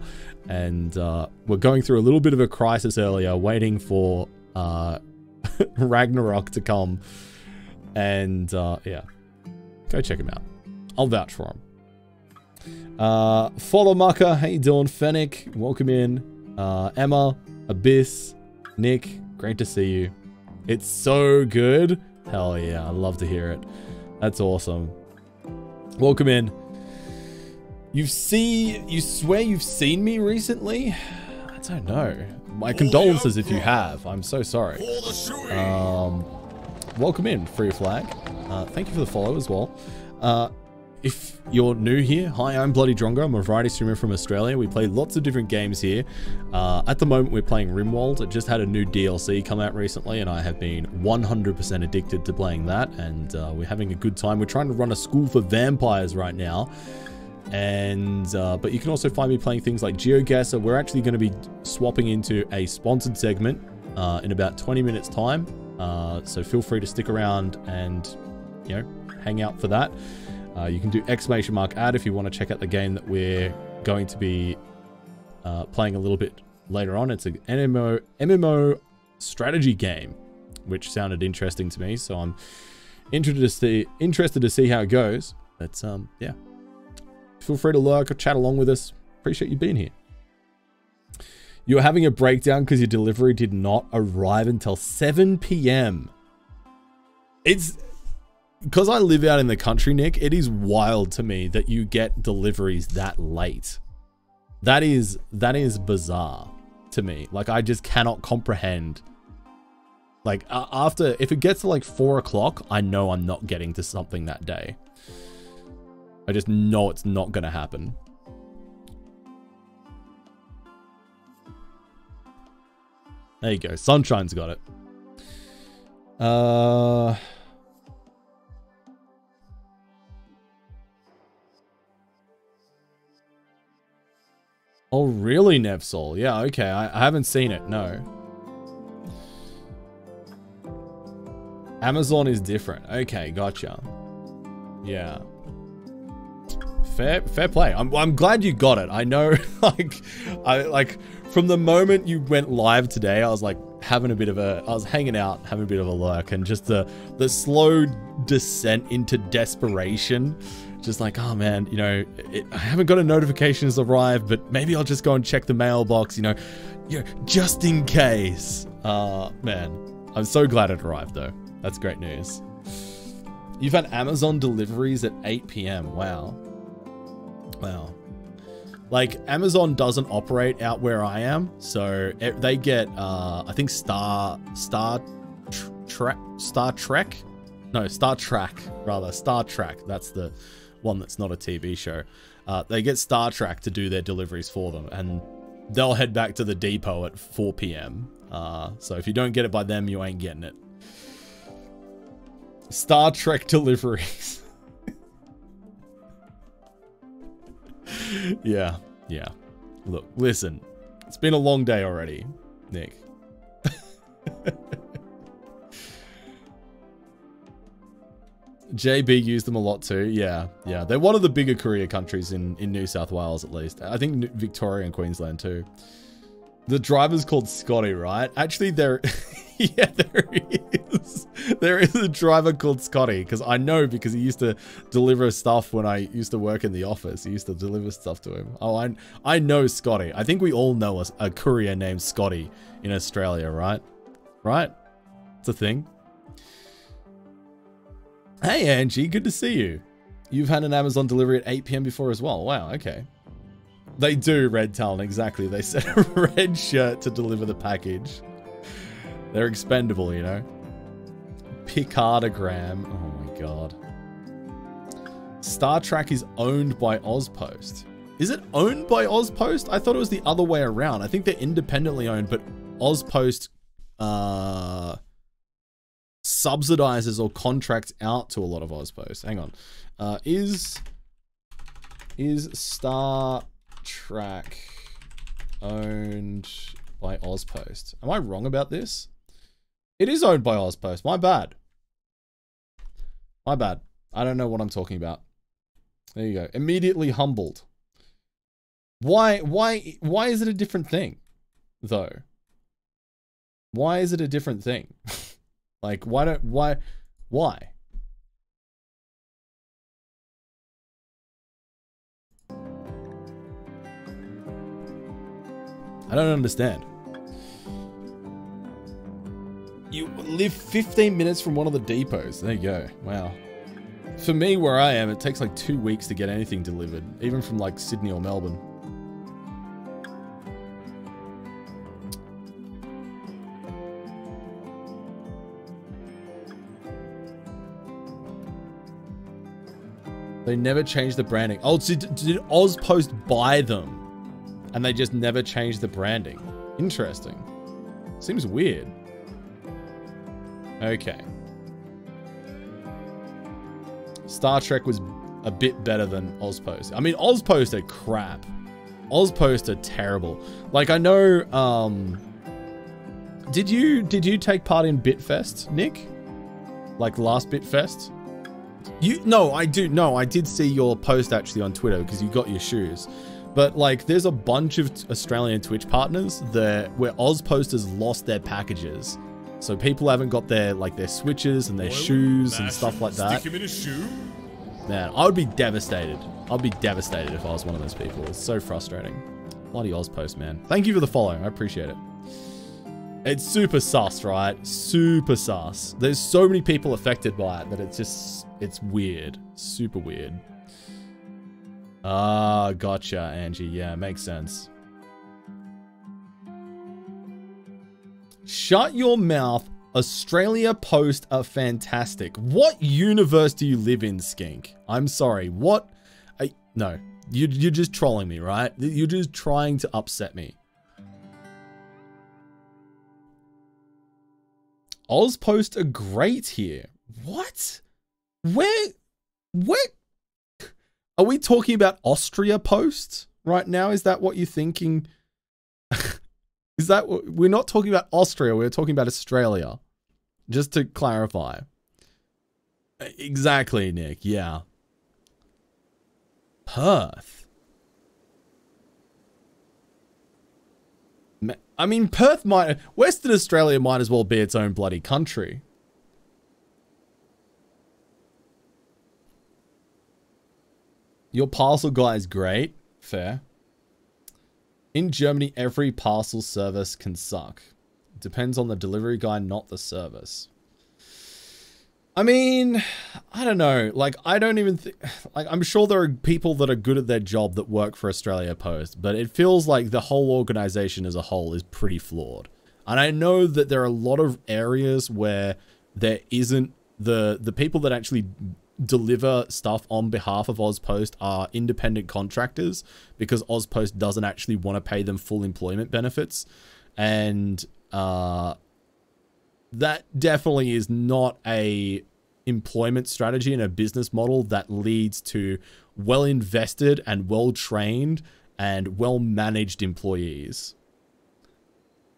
and uh, we're going through a little bit of a crisis earlier, waiting for uh, Ragnarok to come. And uh, yeah, go check him out. I'll vouch for him. Uh, follow Mucker, how you doing? Fennec, welcome in. Uh, Emma, Abyss, Nick, great to see you. It's so good. Hell yeah, I love to hear it. That's awesome. Welcome in. You see, you swear you've seen me recently? I don't know. My condolences if you have. I'm so sorry. Um, welcome in, Free Flag. Uh, thank you for the follow as well. Uh, if you're new here, hi, I'm Bloody Drongo. I'm a variety streamer from Australia. We play lots of different games here. Uh, at the moment, we're playing Rimworld. It just had a new DLC come out recently, and I have been 100% addicted to playing that, and uh, we're having a good time. We're trying to run a school for vampires right now, and uh, but you can also find me playing things like GeoGuessr. We're actually going to be swapping into a sponsored segment uh, in about 20 minutes time, uh, so feel free to stick around and you know hang out for that. Uh, you can do exclamation mark ad if you want to check out the game that we're going to be uh, playing a little bit later on. It's an MMO, MMO strategy game, which sounded interesting to me. So I'm interested to see, interested to see how it goes. But um, yeah, feel free to lurk or chat along with us. Appreciate you being here. You're having a breakdown because your delivery did not arrive until 7 p.m. It's because I live out in the country, Nick, it is wild to me that you get deliveries that late. That is that is bizarre to me. Like I just cannot comprehend. Like uh, after, if it gets to like four o'clock, I know I'm not getting to something that day. I just know it's not going to happen. There you go. Sunshine's got it. Uh... Oh, really, Nevsol? Yeah, okay. I, I haven't seen it, no. Amazon is different. Okay, gotcha. Yeah. Fair, fair play. I'm, I'm glad you got it. I know, like, I like from the moment you went live today, I was like having a bit of a, I was hanging out, having a bit of a lurk, and just the the slow descent into desperation just like, oh man, you know, it, I haven't got a notification has arrived, but maybe I'll just go and check the mailbox, you know, you know just in case. Uh, man, I'm so glad it arrived though. That's great news. You've had Amazon deliveries at 8 p.m. Wow. Wow. Like Amazon doesn't operate out where I am, so it, they get uh I think Star Star Trek Star Trek no, Star Trek rather. Star Trek. That's the one that's not a TV show. Uh, they get StarTrack to do their deliveries for them, and they'll head back to the depot at 4 p.m. Uh, so if you don't get it by them, you ain't getting it. StarTrack deliveries. yeah, yeah. Look, listen. It's been a long day already, Nick. JB used them a lot too. Yeah, yeah. They're one of the bigger courier countries in, in New South Wales, at least. I think Victoria and Queensland too. The driver's called Scotty, right? Actually, there... yeah, there is. There is a driver called Scotty, because I know because he used to deliver stuff when I used to work in the office. He used to deliver stuff to him. Oh, I, I know Scotty. I think we all know a, a courier named Scotty in Australia, right? Right? It's a thing. Hey, Angie, good to see you. You've had an Amazon delivery at 8 p.m. before as well. Wow, okay. They do, Red Talon, exactly. They sent a red shirt to deliver the package. They're expendable, you know. Picardogram. Oh my god. StarTrack is owned by AusPost. Is it owned by AusPost? I thought it was the other way around. I think they're independently owned, but AusPost uh, subsidizes or contracts out to a lot of AusPost. Hang on. Uh, is is Star Trek owned by AusPost? Am I wrong about this? It is owned by AusPost. My bad. My bad. I don't know what I'm talking about. There you go. Immediately humbled. Why why why is it a different thing though? Why is it a different thing? like why don't why why? I don't understand. You live 15 minutes from one of the depots. There you go. Wow. For me, where I am, it takes like two weeks to get anything delivered, even from like Sydney or Melbourne. They never changed the branding. Oh, did, did AusPost buy them? And they just never changed the branding. Interesting. Seems weird. Okay. StarTrack was a bit better than AusPost. I mean, AusPost are crap. AusPost are terrible. Like I know um did you did you take part in Bitfest, Nick? Like last Bitfest? You no, I do no, I did see your post actually on Twitter because you got your shoes. But like there's a bunch of Australian Twitch partners that where AusPost has lost their packages. So people haven't got their like their switches and their Boil, shoes and stuff like that. Stick him in a shoe. Man, I would be devastated. I'd be devastated if I was one of those people. It's so frustrating. Bloody AusPost, man. Thank you for the follow. I appreciate it. It's super sus, right? Super sus. There's so many people affected by it that it's just, it's weird. Super weird. Ah, gotcha, Angie. Yeah, makes sense. Shut your mouth. Australia Post are fantastic. What universe do you live in, Skink? I'm sorry. What? I, no, you, you're just trolling me, right? You're just trying to upset me. AusPost are great here. What? Where? Where? Are we talking about Austria Post right now? Is that what you're thinking? Is that we're not talking about Austria, we're talking about Australia. Just to clarify. Exactly, Nick. Yeah. Perth. I mean, Perth might, Western Australia might as well be its own bloody country. Your parcel guy is great. Fair. In Germany, every parcel service can suck. Depends on the delivery guy, not the service. I mean, I don't know. Like, I don't even think. Like, I'm sure there are people that are good at their job that work for Australia Post, but it feels like the whole organization as a whole is pretty flawed. And I know that there are a lot of areas where there isn't the the people that actually deliver stuff on behalf of AusPost are independent contractors because AusPost doesn't actually want to pay them full employment benefits. And uh, that definitely is not a employment strategy and a business model that leads to well invested and well trained and well managed employees.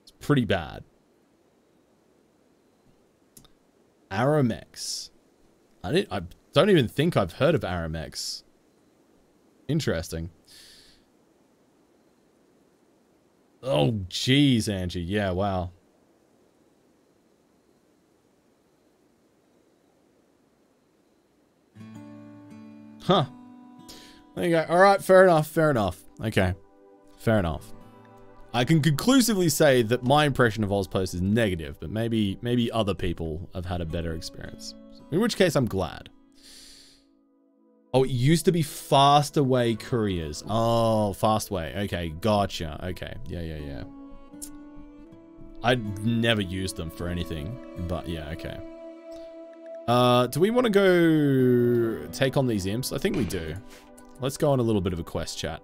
It's pretty bad. Aramex. I didn't I don't even think I've heard of Aramex. Interesting. Oh, jeez, Angie. Yeah, wow. Huh. There you go. All right, fair enough, fair enough. Okay, fair enough. I can conclusively say that my impression of AusPost is negative, but maybe maybe other people have had a better experience. In which case, I'm glad. Oh, it used to be Fastway couriers. Oh, Fastway. Okay, gotcha. Okay, yeah, yeah, yeah. I never used them for anything, but yeah, okay. Uh, do we want to go take on these imps? I think we do. Let's go on a little bit of a quest chat.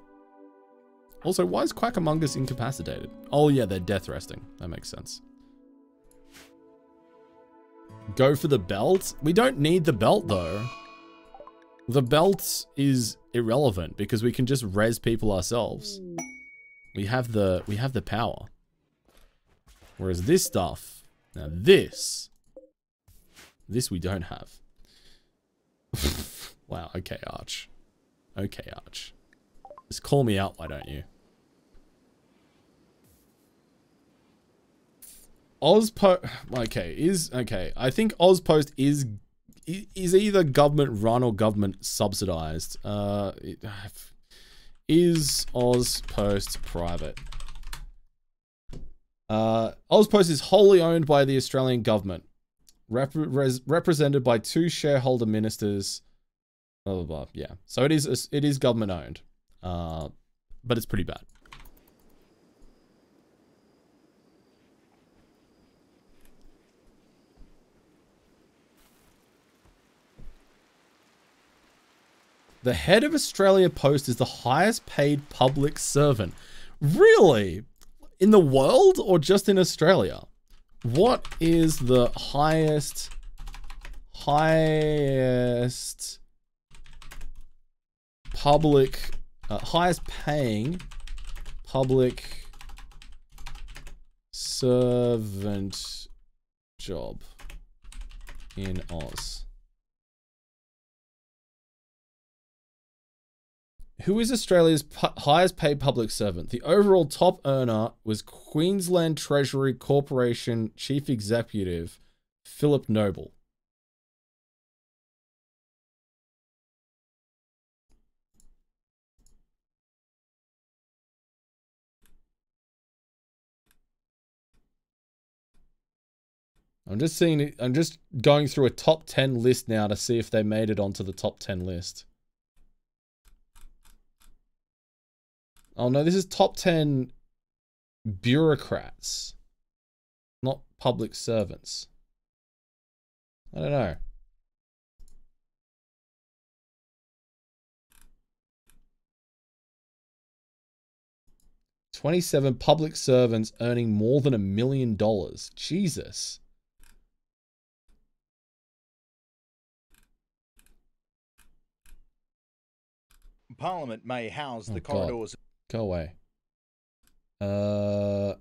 Also, why is Quackamungus incapacitated? Oh yeah, they're death resting. That makes sense. Go for the belt? We don't need the belt though. The belt is irrelevant because we can just res people ourselves. We have the we have the power. Whereas this stuff, now this, this we don't have. wow, okay, Arch. Okay, Arch. Just call me out, why don't you? Ozpo okay, is okay. I think AusPost is is either government run or government subsidized. Uh it, is AusPost private? Uh AusPost is wholly owned by the Australian government. Rep res represented by two shareholder ministers. Blah blah blah. Yeah. So it is it is government owned. Uh but it's pretty bad. The head of Australia Post is the highest paid public servant. Really? In the world or just in Australia? What is the highest highest public uh, highest paying public servant job in Oz? Who is Australia's highest paid public servant? The overall top earner was Queensland Treasury Corporation Chief Executive Philip Noble. I'm just seeing I'm just going through a top 10 list now to see if they made it onto the top 10 list. Oh no, this is top 10 bureaucrats, not public servants. I don't know. Twenty-seven public servants earning more than a million dollars. Jesus. Parliament may house Oh, the God. Go away. Uh.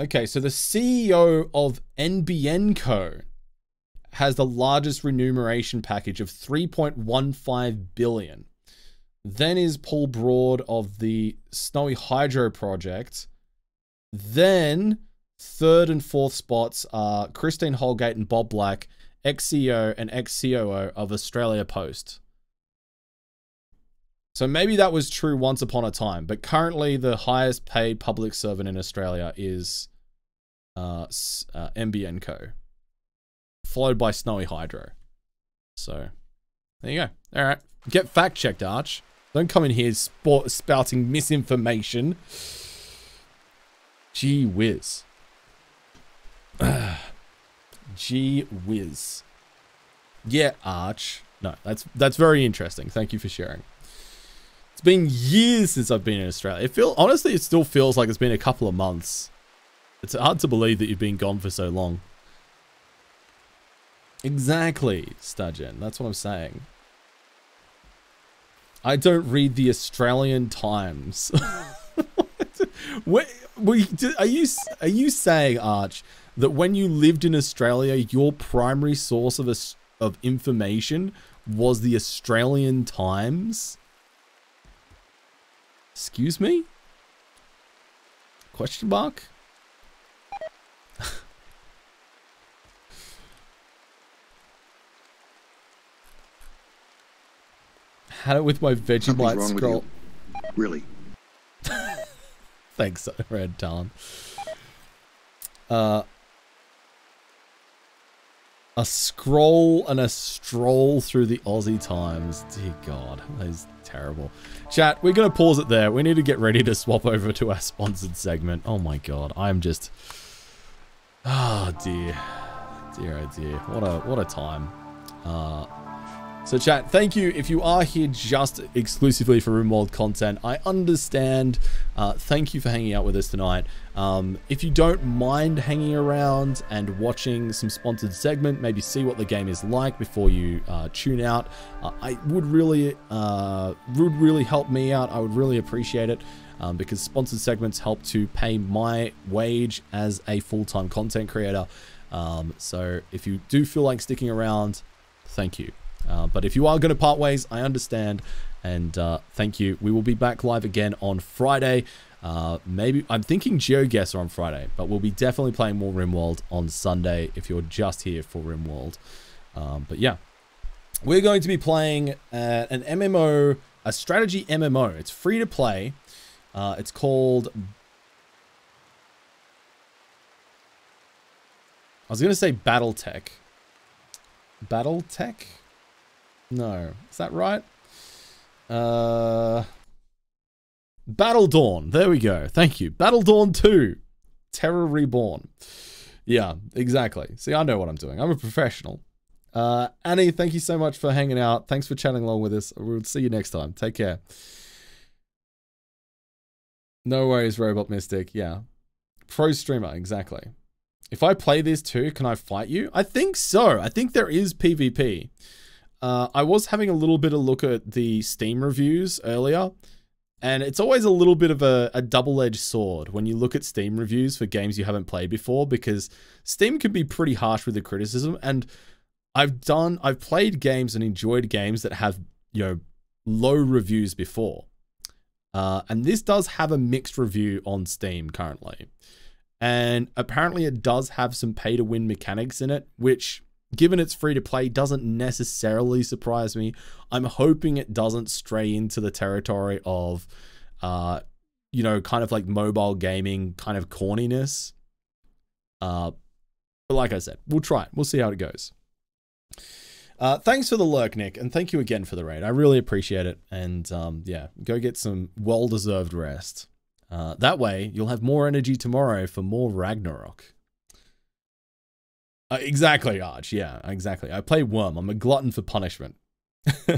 Okay, so the CEO of NBN Co has the largest remuneration package of 3.15 billion. Then is Paul Broad of the Snowy Hydro project. Then third and fourth spots are Christine Holgate and Bob Black, ex-CEO and ex-COO of Australia Post. So maybe that was true once upon a time, but currently the highest paid public servant in Australia is uh, uh, NBN Co. Followed by Snowy Hydro. So there you go. All right, get fact checked, Arch. Don't come in here spouting misinformation. Gee whiz. Gee whiz. Yeah, Arch. No, that's that's very interesting. Thank you for sharing. It's been years since I've been in Australia. It feel honestly, it still feels like it's been a couple of months. It's hard to believe that you've been gone for so long. Exactly, Studgen. That's what I'm saying. I don't read the Australian Times. We, are you are you saying, Arch, that when you lived in Australia, your primary source of of information was the Australian Times? Excuse me? Question mark? Had it with my Vegemite scroll. Really. Thanks, Red Talon. Uh, A scroll and a stroll through the Aussie times. Dear God, that is terrible. Chat, we're going to pause it there. We need to get ready to swap over to our sponsored segment. Oh my God, I'm just... Oh dear. Dear oh dear. What a, what a time. Uh, so chat, thank you. If you are here just exclusively for RimWorld content, I understand. Uh, thank you for hanging out with us tonight. Um, if you don't mind hanging around and watching some sponsored segment, maybe see what the game is like before you uh, tune out, uh, I would really, uh, would really help me out. I would really appreciate it. Um, because sponsored segments help to pay my wage as a full-time content creator. Um, so if you do feel like sticking around, thank you. Uh, but if you are going to part ways, I understand. And uh, thank you. We will be back live again on Friday. Uh, maybe I'm thinking GeoGuessr on Friday, but we'll be definitely playing more RimWorld on Sunday if you're just here for RimWorld. Um, but yeah, we're going to be playing uh, an MMO, a strategy MMO. It's free to play. Uh, it's called. I was going to say BattleTech. BattleTech? No. Is that right? Uh, Battle Dawn. There we go. Thank you. Battle Dawn 2. Terror Reborn. Yeah, exactly. See, I know what I'm doing. I'm a professional. Uh, Annie, thank you so much for hanging out. Thanks for chatting along with us. We'll see you next time. Take care. No worries, Robot Mystic. Yeah. Pro streamer, exactly. If I play this too, can I fight you? I think so. I think there is PvP. Uh, I was having a little bit of look at the Steam reviews earlier, and it's always a little bit of a, a double-edged sword when you look at Steam reviews for games you haven't played before, because Steam can be pretty harsh with the criticism, and I've done, I've played games and enjoyed games that have, you know, low reviews before. Uh, and this does have a mixed review on Steam currently. And apparently it does have some pay to win mechanics in it, which given it's free to play doesn't necessarily surprise me. I'm hoping it doesn't stray into the territory of uh you know, kind of like mobile gaming kind of corniness. Uh but like I said, we'll try it. We'll see how it goes. Uh, thanks for the lurk, Nick, and thank you again for the raid. I really appreciate it. And um, yeah, go get some well-deserved rest. Uh, that way, you'll have more energy tomorrow for more Ragnarok. Uh, exactly, Arch. Yeah, exactly. I play Wurm. I'm a glutton for punishment.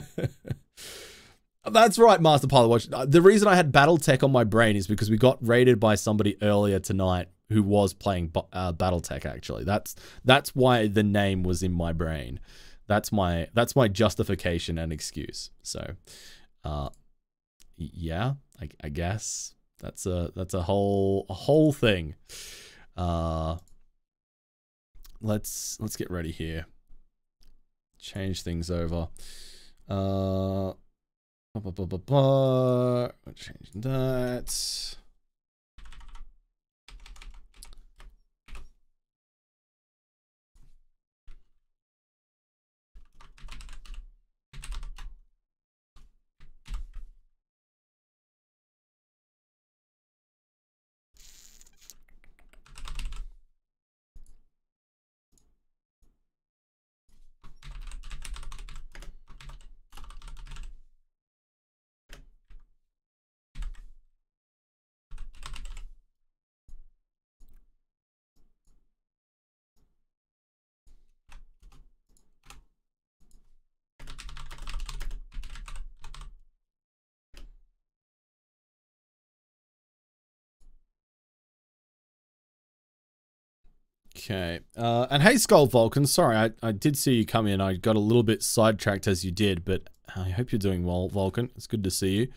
That's right, Master Pilot Watch. Uh, the reason I had BattleTech on my brain is because we got raided by somebody earlier tonight who was playing uh, BattleTech. Actually, that's that's why the name was in my brain. That's my that's my justification and excuse. So, uh, yeah, I, I guess that's a that's a whole a whole thing. Uh, let's let's get ready here. Change things over. Uh, blah, blah, blah, blah, blah. change that. Okay. Uh, and hey, Skull Vulcan. Sorry, I, I did see you come in. I got a little bit sidetracked as you did, but I hope you're doing well, Vulcan. It's good to see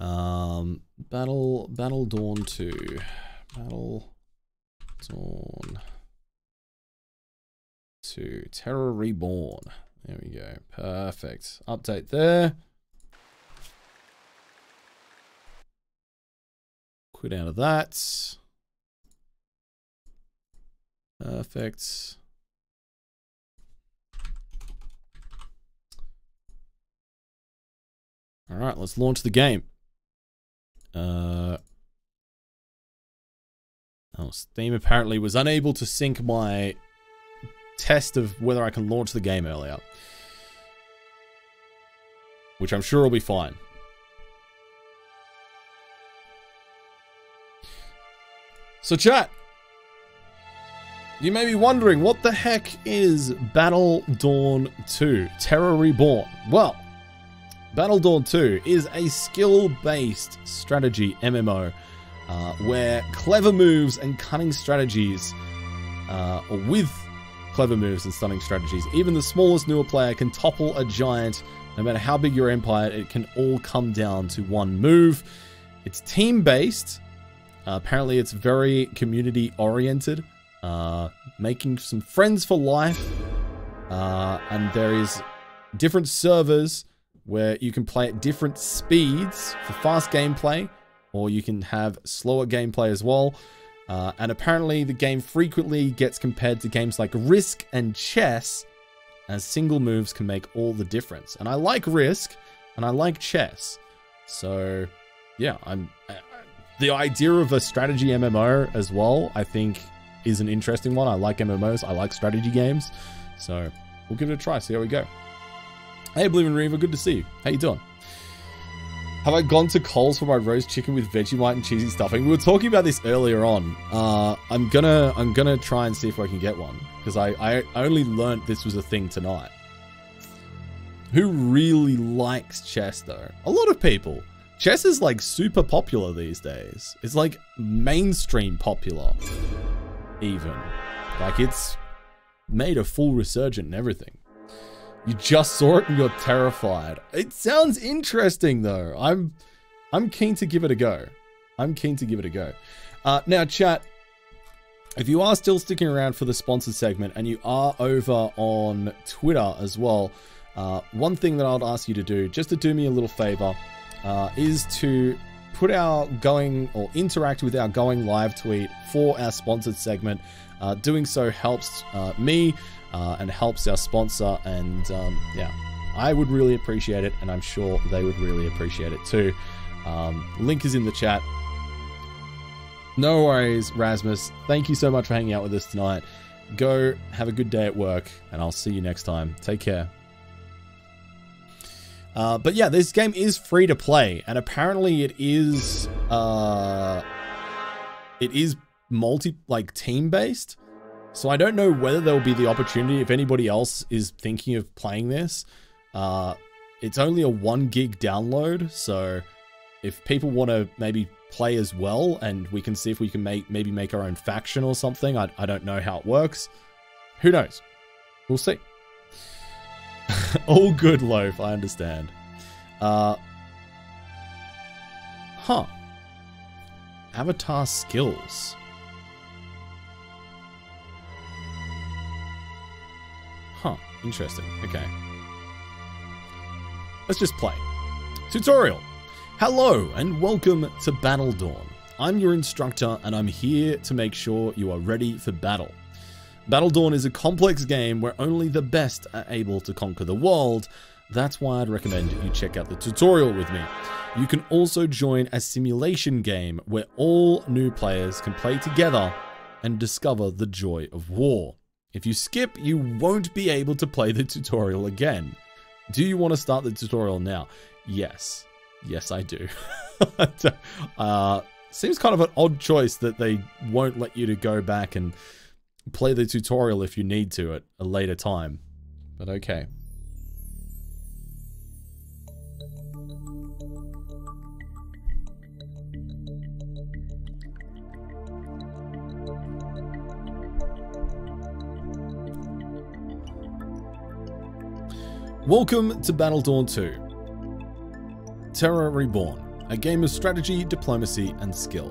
you. Um, Battle Battle Dawn 2. Battle Dawn 2. Terror Reborn. There we go. Perfect. Update there. Quit out of that. Perfect. All right, let's launch the game. Uh, oh, Steam apparently was unable to sync my test of whether I can launch the game earlier. Which I'm sure will be fine. So chat, you may be wondering what the heck is Battle Dawn 2 Terror Reborn? Well, Battle Dawn 2 is a skill-based strategy MMO uh, where clever moves and cunning strategies, uh, with clever moves and stunning strategies, even the smallest newer player can topple a giant. No matter how big your empire, it can all come down to one move. It's team-based. Uh, apparently, it's very community-oriented, uh, making some friends for life. Uh, and there is different servers where you can play at different speeds for fast gameplay, or you can have slower gameplay as well. Uh, and apparently, the game frequently gets compared to games like Risk and chess, as single moves can make all the difference. And I like Risk, and I like chess. So, yeah, I'm. I, the idea of a strategy MMO as well, I think, is an interesting one. I like MMOs. I like strategy games. So, we'll give it a try. See how we go. Hey, and Reaver, good to see you. How you doing? Have I gone to Coles for my roast chicken with Vegemite and cheesy stuffing? We were talking about this earlier on. Uh, I'm gonna I'm gonna try and see if I can get one because I I only learnt this was a thing tonight. Who really likes chess though? A lot of people. Chess is like super popular these days. It's like mainstream popular, even. Like it's made a full resurgent and everything. You just saw it and you're terrified. It sounds interesting though. I'm I'm keen to give it a go. I'm keen to give it a go. Uh, now, chat, if you are still sticking around for the sponsored segment and you are over on Twitter as well, uh, one thing that I'd ask you to do, just to do me a little favor, uh, is to put our going or interact with our going live tweet for our sponsored segment. Uh, doing so helps uh, me uh, and helps our sponsor. And um, yeah, I would really appreciate it, and I'm sure they would really appreciate it too. Um, link is in the chat. No worries, Rasmus. Thank you so much for hanging out with us tonight. Go have a good day at work, and I'll see you next time. Take care. Uh, but yeah, this game is free to play, and apparently it is uh, it is multi like team based. So I don't know whether there will be the opportunity if anybody else is thinking of playing this. Uh, it's only a one gig download, so if people want to maybe play as well, and we can see if we can make maybe make our own faction or something. I, I don't know how it works. Who knows? We'll see. All good, loaf. I understand. Uh, huh. Avatar skills. Huh. Interesting. Okay. Let's just play. Tutorial. Hello and welcome to Battle Dawn. I'm your instructor and I'm here to make sure you are ready for battle. Battle Dawn is a complex game where only the best are able to conquer the world. That's why I'd recommend you check out the tutorial with me. You can also join a simulation game where all new players can play together and discover the joy of war. If you skip, you won't be able to play the tutorial again. Do you want to start the tutorial now? Yes. Yes, I do. uh, seems kind of an odd choice that they won't let you to go back and play the tutorial if you need to at a later time. But okay. Welcome to Battle Dawn 2. Terror Reborn, a game of strategy, diplomacy, and skill.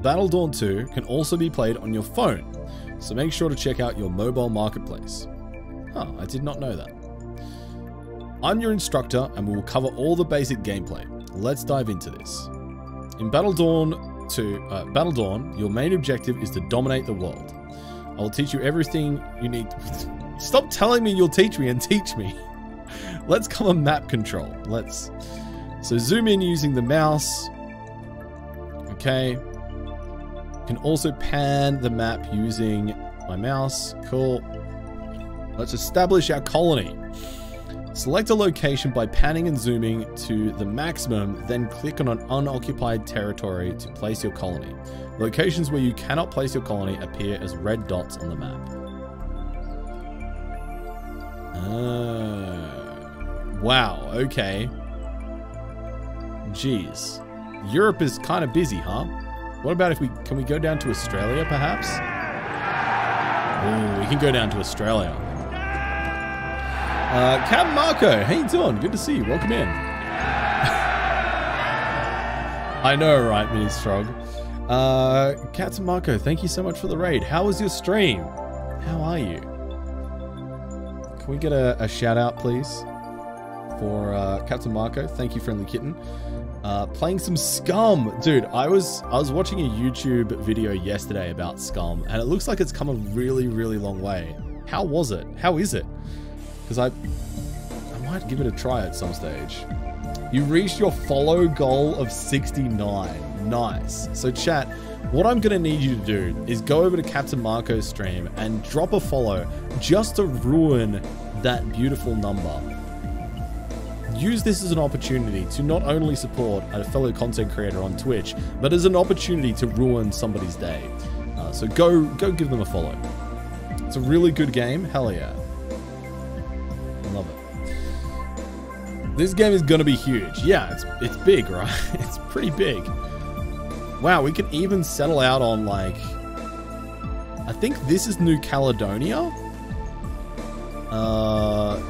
Battle Dawn 2 can also be played on your phone, so make sure to check out your mobile marketplace. Huh, I did not know that. I'm your instructor and we will cover all the basic gameplay. Let's dive into this. In Battle Dawn 2, uh, Battle Dawn, your main objective is to dominate the world. I will teach you everything you need. Stop telling me you'll teach me and teach me. Let's cover map control. Let's so zoom in using the mouse. Okay. Can also pan the map using my mouse. Cool. Let's establish our colony. Select a location by panning and zooming to the maximum, then click on an unoccupied territory to place your colony. Locations where you cannot place your colony appear as red dots on the map. Ah. wow, okay. Jeez. Europe is kind of busy, huh? What about if we... Can we go down to Australia, perhaps? Ooh, we can go down to Australia. Uh, Captain Marco, how you doing? Good to see you. Welcome in. I know, right, Mini Strog. Uh, Captain Marco, thank you so much for the raid. How was your stream? How are you? Can we get a, a shout out, please, for uh, Captain Marco? Thank you, friendly kitten. Uh, playing some Scum, dude. I was I was watching a YouTube video yesterday about Scum, and it looks like it's come a really, really long way. How was it? How is it? Because I I might give it a try at some stage. You reached your follow goal of 69. Nice. So chat, what I'm gonna need you to do is go over to Captain Marco's stream and drop a follow just to ruin that beautiful number. Use this as an opportunity to not only support a fellow content creator on Twitch, but as an opportunity to ruin somebody's day. Uh, so go go give them a follow. It's a really good game. Hell yeah. I love it. This game is gonna be huge. Yeah, it's it's big, right? It's pretty big. Wow, we can even settle out on like I think this is New Caledonia. Uh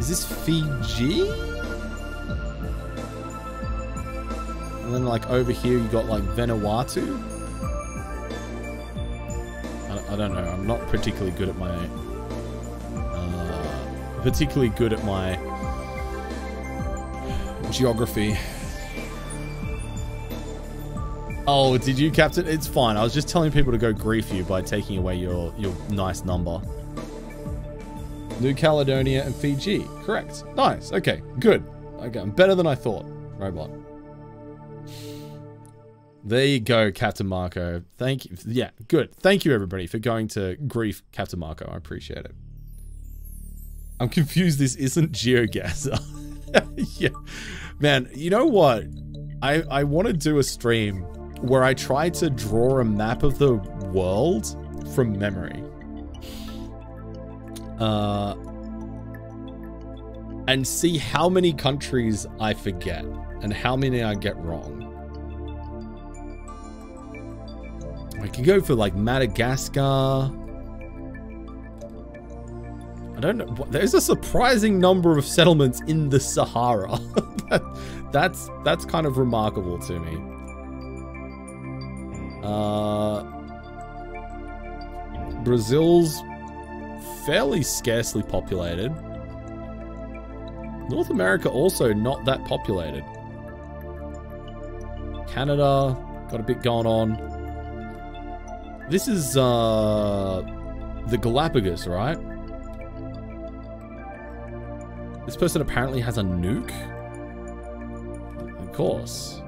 is this Fiji? And then like over here you got like Vanuatu. I, I don't know. I'm not particularly good at my uh, particularly good at my geography. Oh, did you, Captain? It's fine. I was just telling people to go grief you by taking away your your nice number. New Caledonia and Fiji. Correct. Nice. Okay. Good. Okay. I'm better than I thought. Robot. There you go, Captain Marco. Thank you. Yeah, good. Thank you, everybody, for going to grief Captain Marco. I appreciate it. I'm confused. This isn't GeoGuessr. yeah. Man, you know what? I, I want to do a stream where I try to draw a map of the world from memory. Uh, and see how many countries I forget and how many I get wrong. I can go for like Madagascar. I don't know. There's a surprising number of settlements in the Sahara. that's that's kind of remarkable to me. Uh, Brazil's fairly scarcely populated. North America also not that populated. Canada got a bit going on. This is uh the Galapagos, right? This person apparently has a nuke. Of course.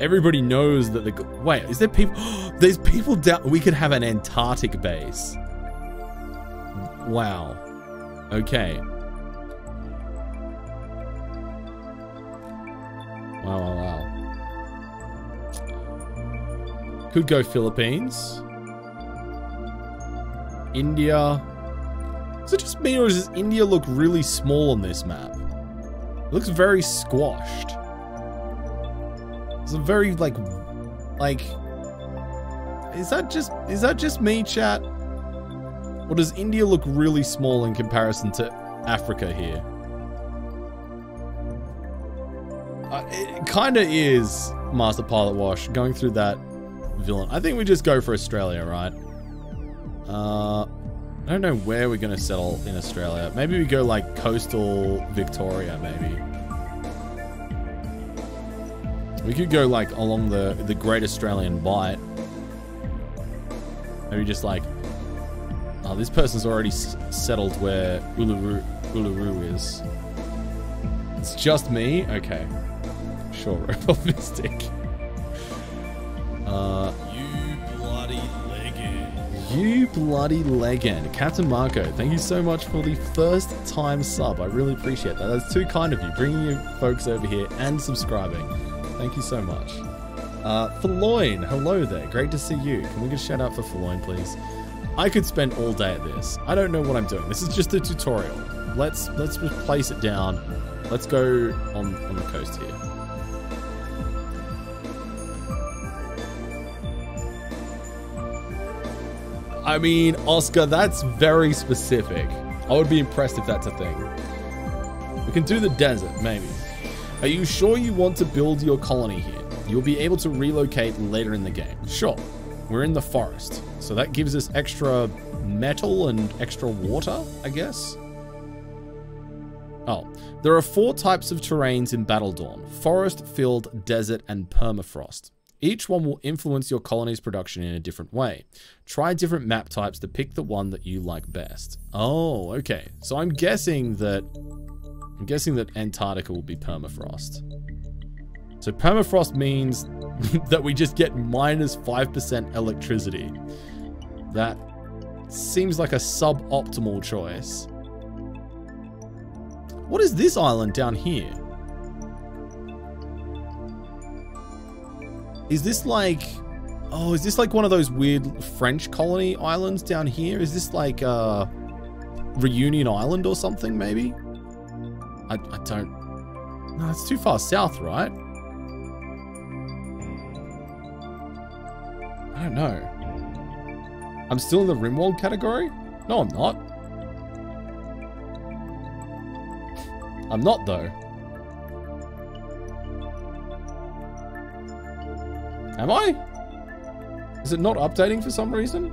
Everybody knows that the wait, is there people there's people down we could have an Antarctic base. Wow. Okay. Wow, wow, wow. Could go Philippines. India. Is it just me or does India look really small on this map? It looks very squashed. It's a very like like is that just is that just me chat? Or does India look really small in comparison to Africa here? Uh, it kind of is Master Pilot Wash going through that villain. I think we just go for Australia, right? Uh, I don't know where we're going to settle in Australia. Maybe we go like coastal Victoria, maybe. We could go like along the, the Great Australian Bight. Maybe just like... Oh, this person's already settled where Uluru, Uluru is. It's just me? Okay. Sure, Robot Mystic. Uh, You bloody legend. You bloody legend. Captain Marco, thank you so much for the first time sub. I really appreciate that. That's too kind of you, bringing you folks over here and subscribing. Thank you so much. Uh, Feloin, hello there. Great to see you. Can we get a shout out for Feloin, please? I could spend all day at this. I don't know what I'm doing. This is just a tutorial. Let's let's just place it down. Let's go on, on the coast here. I mean, Oscar, that's very specific. I would be impressed if that's a thing. We can do the desert, maybe. Are you sure you want to build your colony here? You'll be able to relocate later in the game. Sure. We're in the forest, so that gives us extra metal and extra water, I guess. Oh, there are four types of terrains in Battle Dawn forest, field, desert, and permafrost. Each one will influence your colony's production in a different way. Try different map types to pick the one that you like best. Oh, okay. So I'm guessing that I'm guessing that Antarctica will be permafrost. So permafrost means that we just get minus 5% electricity. That seems like a suboptimal choice. What is this island down here? Is this like... Oh, is this like one of those weird French colony islands down here? Is this like uh, Reunion Island or something, maybe? I, I don't... No, it's too far south, right? I don't know. I'm still in the Rimworld category? No, I'm not. I'm not, though. Am I? Is it not updating for some reason?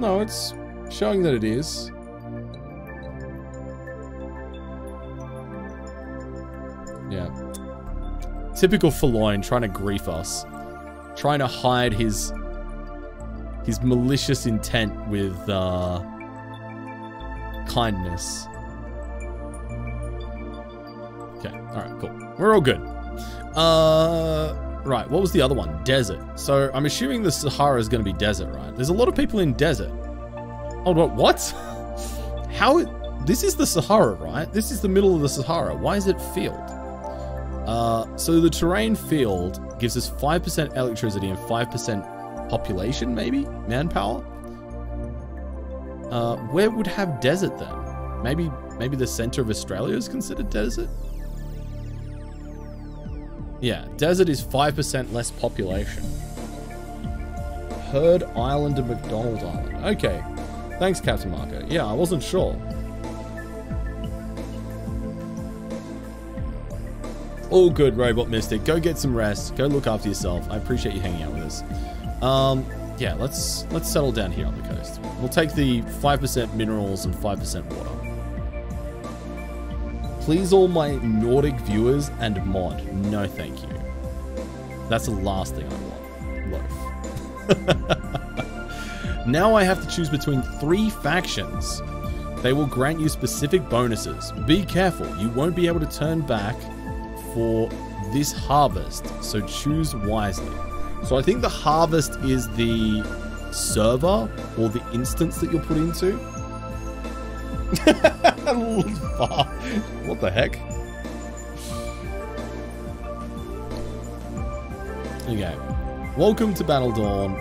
No, it's showing that it is. Yeah. Typical Feloin trying to grief us. Trying to hide his his malicious intent with uh kindness. Okay, alright, cool. We're all good. Uh right, what was the other one? Desert. So I'm assuming the Sahara is gonna be desert, right? There's a lot of people in desert. Oh what what? How this is the Sahara, right? This is the middle of the Sahara. Why is it field? Uh, so the terrain field gives us 5% electricity and 5% population, maybe? Manpower? Uh, where would have desert then? Maybe maybe the center of Australia is considered desert? Yeah, desert is 5% less population. Heard Island and McDonald Island. Okay. Thanks, Captain Marco. Yeah, I wasn't sure. All good, Robot Mystic. Go get some rest. Go look after yourself. I appreciate you hanging out with us. Um, yeah, let's let's settle down here on the coast. We'll take the 5% minerals and 5% water. Please all my Nordic viewers and mod. No thank you. That's the last thing I want. Loaf. now I have to choose between three factions. They will grant you specific bonuses. Be careful, you won't be able to turn back for this harvest, so choose wisely. So I think the harvest is the server or the instance that you're put into. what the heck? Okay. Welcome to Battle Dawn.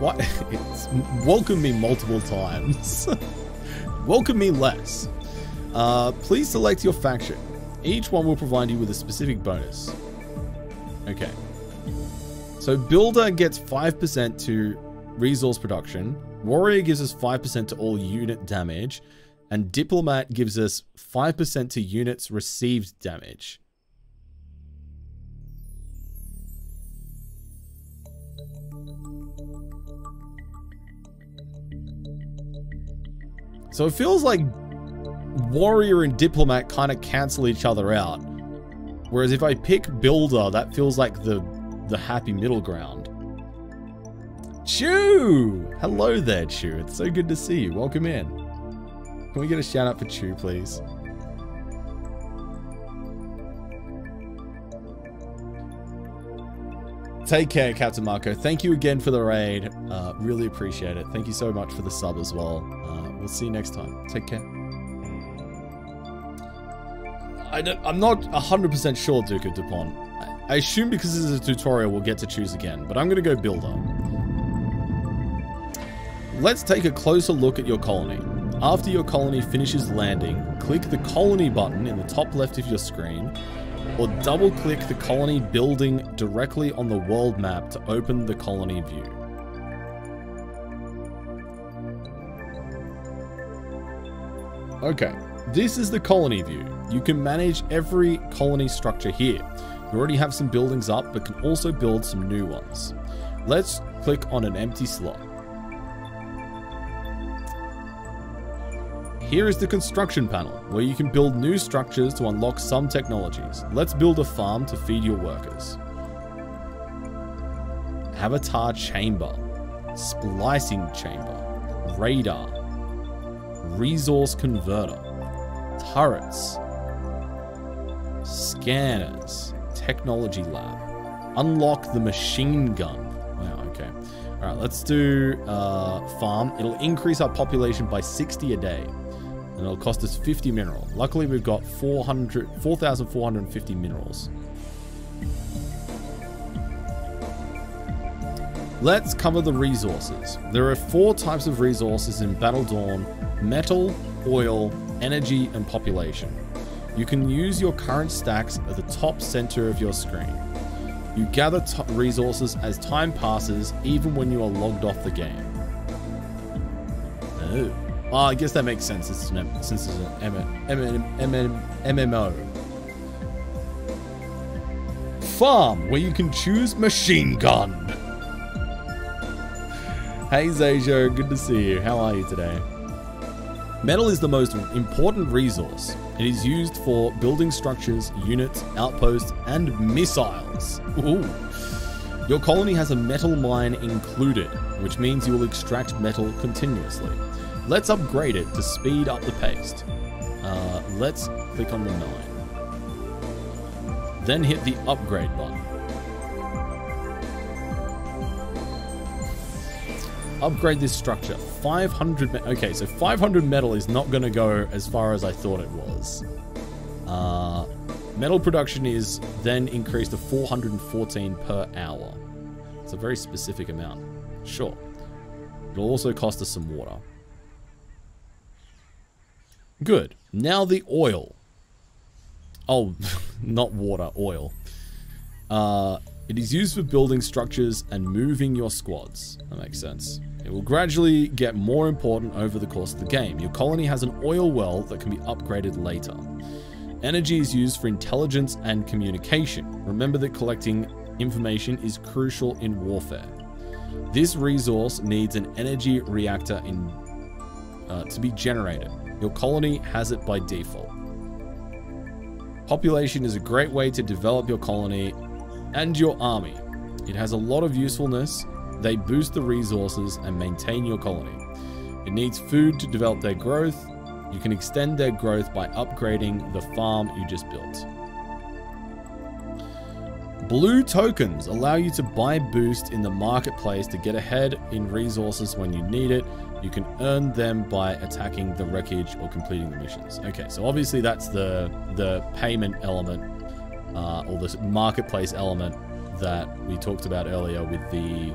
What? It's welcome me multiple times. welcome me less. Uh, please select your faction. Each one will provide you with a specific bonus. Okay. So Builder gets 5% to resource production. Warrior gives us 5% to all unit damage. And Diplomat gives us 5% to units received damage. So it feels like warrior and diplomat kind of cancel each other out. Whereas if I pick builder, that feels like the the happy middle ground. Chew! Hello there, Chew. It's so good to see you. Welcome in. Can we get a shout out for Chew, please? Take care, Captain Marco. Thank you again for the raid. Uh, really appreciate it. Thank you so much for the sub as well. Uh, we'll see you next time. Take care. I don't, I'm not 100% sure, Duke of Dupont. I, assume because this is a tutorial, we'll get to choose again, but I'm going to go builder. Let's take a closer look at your colony. After your colony finishes landing, click the colony button in the top left of your screen, or double click the colony building directly on the world map to open the colony view. Okay, this is the colony view. You can manage every colony structure here. You already have some buildings up, but can also build some new ones. Let's click on an empty slot. Here is the construction panel, where you can build new structures to unlock some technologies. Let's build a farm to feed your workers. Avatar chamber, splicing chamber, radar, resource converter, turrets, scanners, technology lab, unlock the machine gun. Wow, okay. All right, let's do uh, farm. It'll increase our population by 60 a day and it'll cost us 50 mineral. Luckily, we've got 400, 4,450 minerals. Let's cover the resources. There are four types of resources in Battle Dawn. Metal, oil, energy, and population. You can use your current stacks at the top center of your screen. You gather resources as time passes, even when you are logged off the game. Oh. Oh, I guess that makes sense since it's an, since it's an MMO. Farm, where you can choose machine gun. Hey Zajo, good to see you. How are you today? Metal is the most important resource. It is used for building structures, units, outposts, and missiles. Ooh. Your colony has a metal mine included, which means you will extract metal continuously. Let's upgrade it to speed up the pace. Uh, let's click on the 9. Then hit the upgrade button. Upgrade this structure. 500... Okay, so 500 metal is not going to go as far as I thought it was. Uh, metal production is then increased to 414 per hour. It's a very specific amount. Sure. It'll also cost us some water. Good. Now the oil. Oh, not water, oil. Uh, it is used for building structures and moving your squads. That makes sense. It will gradually get more important over the course of the game. Your colony has an oil well that can be upgraded later. Energy is used for intelligence and communication. Remember that collecting information is crucial in warfare. This resource needs an energy reactor in, uh, to be generated. Your colony has it by default. Population is a great way to develop your colony and your army. It has a lot of usefulness. They boost the resources and maintain your colony. It needs food to develop their growth. You can extend their growth by upgrading the farm you just built. Blue tokens allow you to buy boost in the marketplace to get ahead in resources when you need it. You can earn them by attacking the wreckage or completing the missions. Okay, so obviously that's the the payment element uh, or the marketplace element that we talked about earlier with the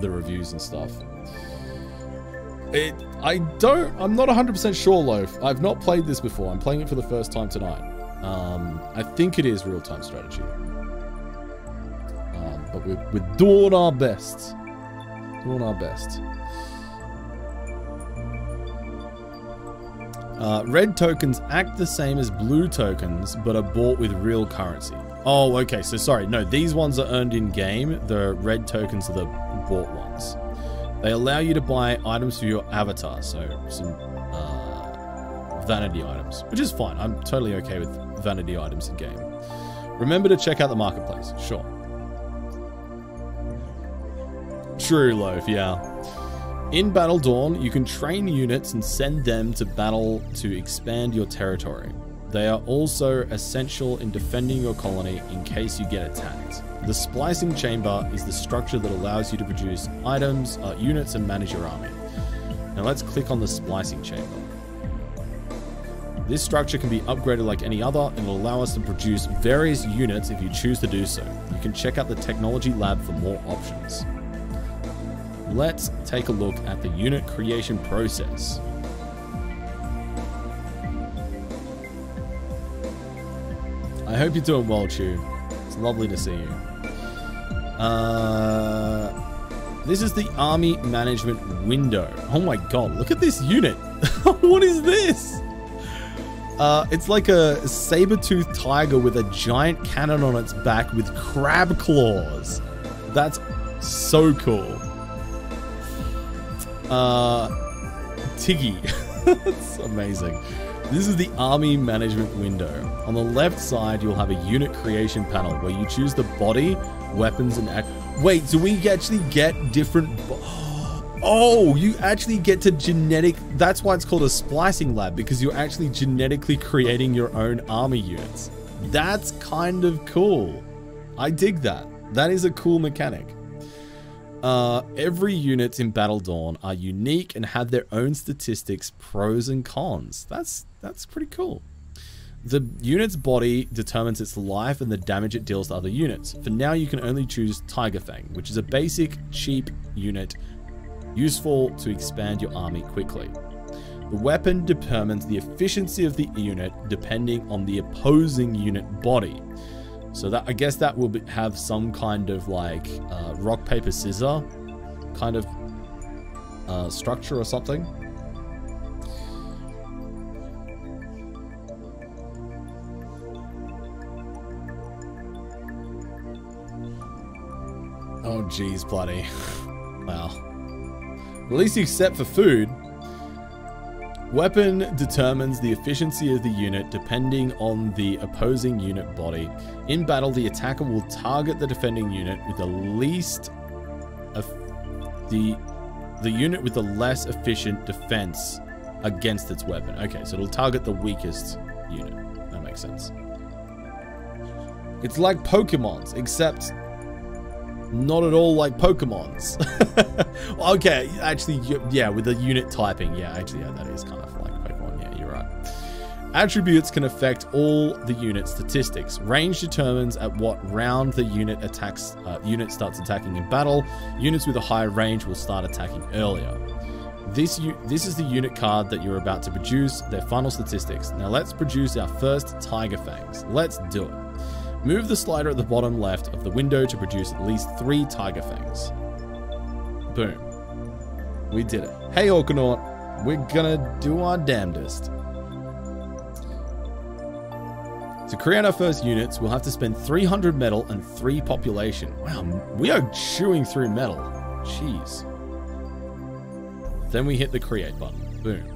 the reviews and stuff. It, I don't, I'm not 100% sure, Loaf. I've not played this before. I'm playing it for the first time tonight. Um, I think it is real-time strategy. Um, but we're, we're doing our best. Doing our best. Uh, red tokens act the same as blue tokens, but are bought with real currency. Oh, okay. So sorry. No, these ones are earned in game. The red tokens are the bought ones. They allow you to buy items for your avatar. So some uh, vanity items, which is fine. I'm totally okay with vanity items in game. Remember to check out the marketplace. Sure. True, Loaf. Yeah. In Battle Dawn, you can train units and send them to battle to expand your territory. They are also essential in defending your colony in case you get attacked. The splicing chamber is the structure that allows you to produce items, uh, units, and manage your army. Now let's click on the splicing chamber. This structure can be upgraded like any other and will allow us to produce various units if you choose to do so. You can check out the technology lab for more options. Let's take a look at the unit creation process. I hope you're doing well, Chew. It's lovely to see you. Uh, this is the army management window. Oh my god, look at this unit. what is this? Uh, it's like a saber-toothed tiger with a giant cannon on its back with crab claws. That's so cool. Uh, Tiggy. That's amazing. This is the army management window. On the left side, you'll have a unit creation panel where you choose the body, weapons, and act. Wait, do we actually get different? Oh, you actually get to genetic. That's why it's called a splicing lab because you're actually genetically creating your own army units. That's kind of cool. I dig that. That is a cool mechanic. Uh, every unit in Battle Dawn are unique and have their own statistics, pros and cons. That's that's pretty cool. The unit's body determines its life and the damage it deals to other units. For now, you can only choose Tiger Fang, which is a basic, cheap unit useful to expand your army quickly. The weapon determines the efficiency of the unit depending on the opposing unit body. So that I guess that will be, have some kind of like uh, rock paper scissor kind of uh, structure or something. Oh geez, bloody. wow. At least except for food. Weapon determines the efficiency of the unit depending on the opposing unit body. In battle, the attacker will target the defending unit with the least the the unit with the less efficient defense against its weapon. Okay, so it'll target the weakest unit. That makes sense. It's like Pokemon's, except not at all like Pokemon's. okay, actually, yeah, with the unit typing, yeah, actually, yeah, that is kind of like Pokemon. Yeah, you're right. Attributes can affect all the unit statistics. Range determines at what round the unit attacks. Uh, unit starts attacking in battle. Units with a higher range will start attacking earlier. This this is the unit card that you're about to produce. Their final statistics. Now let's produce our first Tiger Fangs. Let's do it. Move the slider at the bottom left of the window to produce at least three Tiger Fangs. Boom. We did it. Hey, Orkanaut, we're gonna do our damnedest. To create our first units, we'll have to spend 300 metal and 3 population. Wow, we are chewing through metal. Jeez. Then we hit the create button. Boom.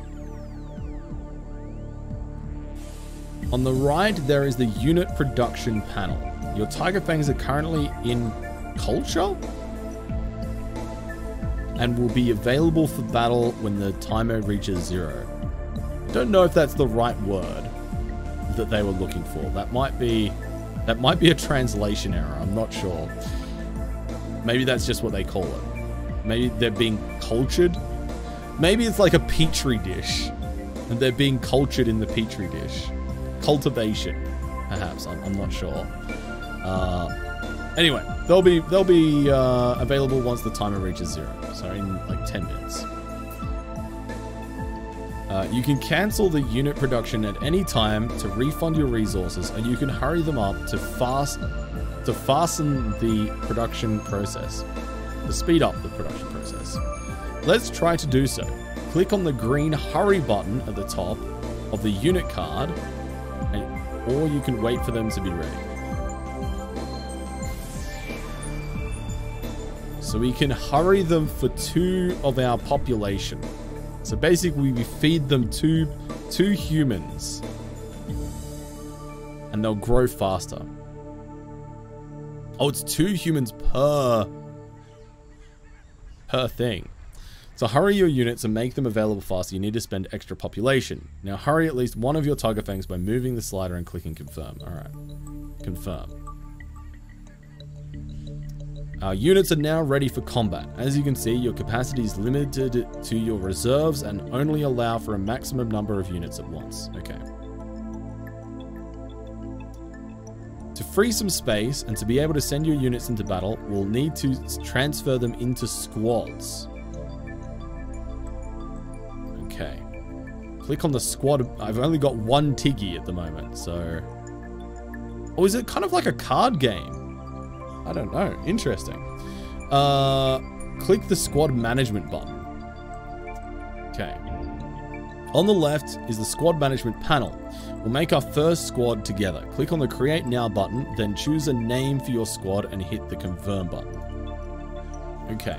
On the right, there is the unit production panel. Your Tiger Fangs are currently in culture and will be available for battle when the timer reaches zero. Don't know if that's the right word that they were looking for. That might be that might be a translation error. I'm not sure. Maybe that's just what they call it. Maybe they're being cultured. Maybe it's like a petri dish and they're being cultured in the petri dish cultivation, perhaps. I'm, I'm not sure. Uh, anyway, they'll be they'll be uh, available once the timer reaches zero, so in like 10 minutes. Uh, you can cancel the unit production at any time to refund your resources, and you can hurry them up to fast to fasten the production process, to speed up the production process. Let's try to do so. Click on the green hurry button at the top of the unit card or you can wait for them to be ready. So we can hurry them for two of our population. So basically we feed them two, two humans. And they'll grow faster. Oh, it's two humans per, per thing. To hurry your units and make them available faster, you need to spend extra population. Now hurry at least one of your Tiger Fangs by moving the slider and clicking confirm. Alright. Confirm. Our units are now ready for combat. As you can see, your capacity is limited to your reserves and only allow for a maximum number of units at once. Okay. To free some space and to be able to send your units into battle, we'll need to transfer them into squads. Click on the squad. I've only got one Tiggy at the moment, so... Or is it kind of like a card game? I don't know. Interesting. Uh, click the squad management button. Okay. On the left is the squad management panel. We'll make our first squad together. Click on the create now button, then choose a name for your squad and hit the confirm button. Okay.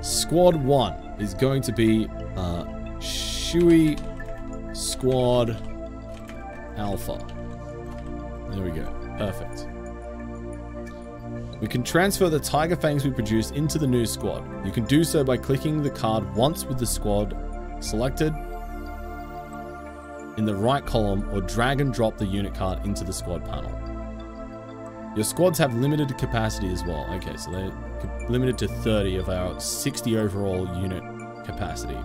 Squad 1 is going to be uh, Shui Squad Alpha. There we go. Perfect. We can transfer the Tiger Fangs we produce into the new squad. You can do so by clicking the card once with the squad selected in the right column or drag and drop the unit card into the squad panel. Your squads have limited capacity as well. Okay, so they're limited to 30 of our 60 overall unit capacity.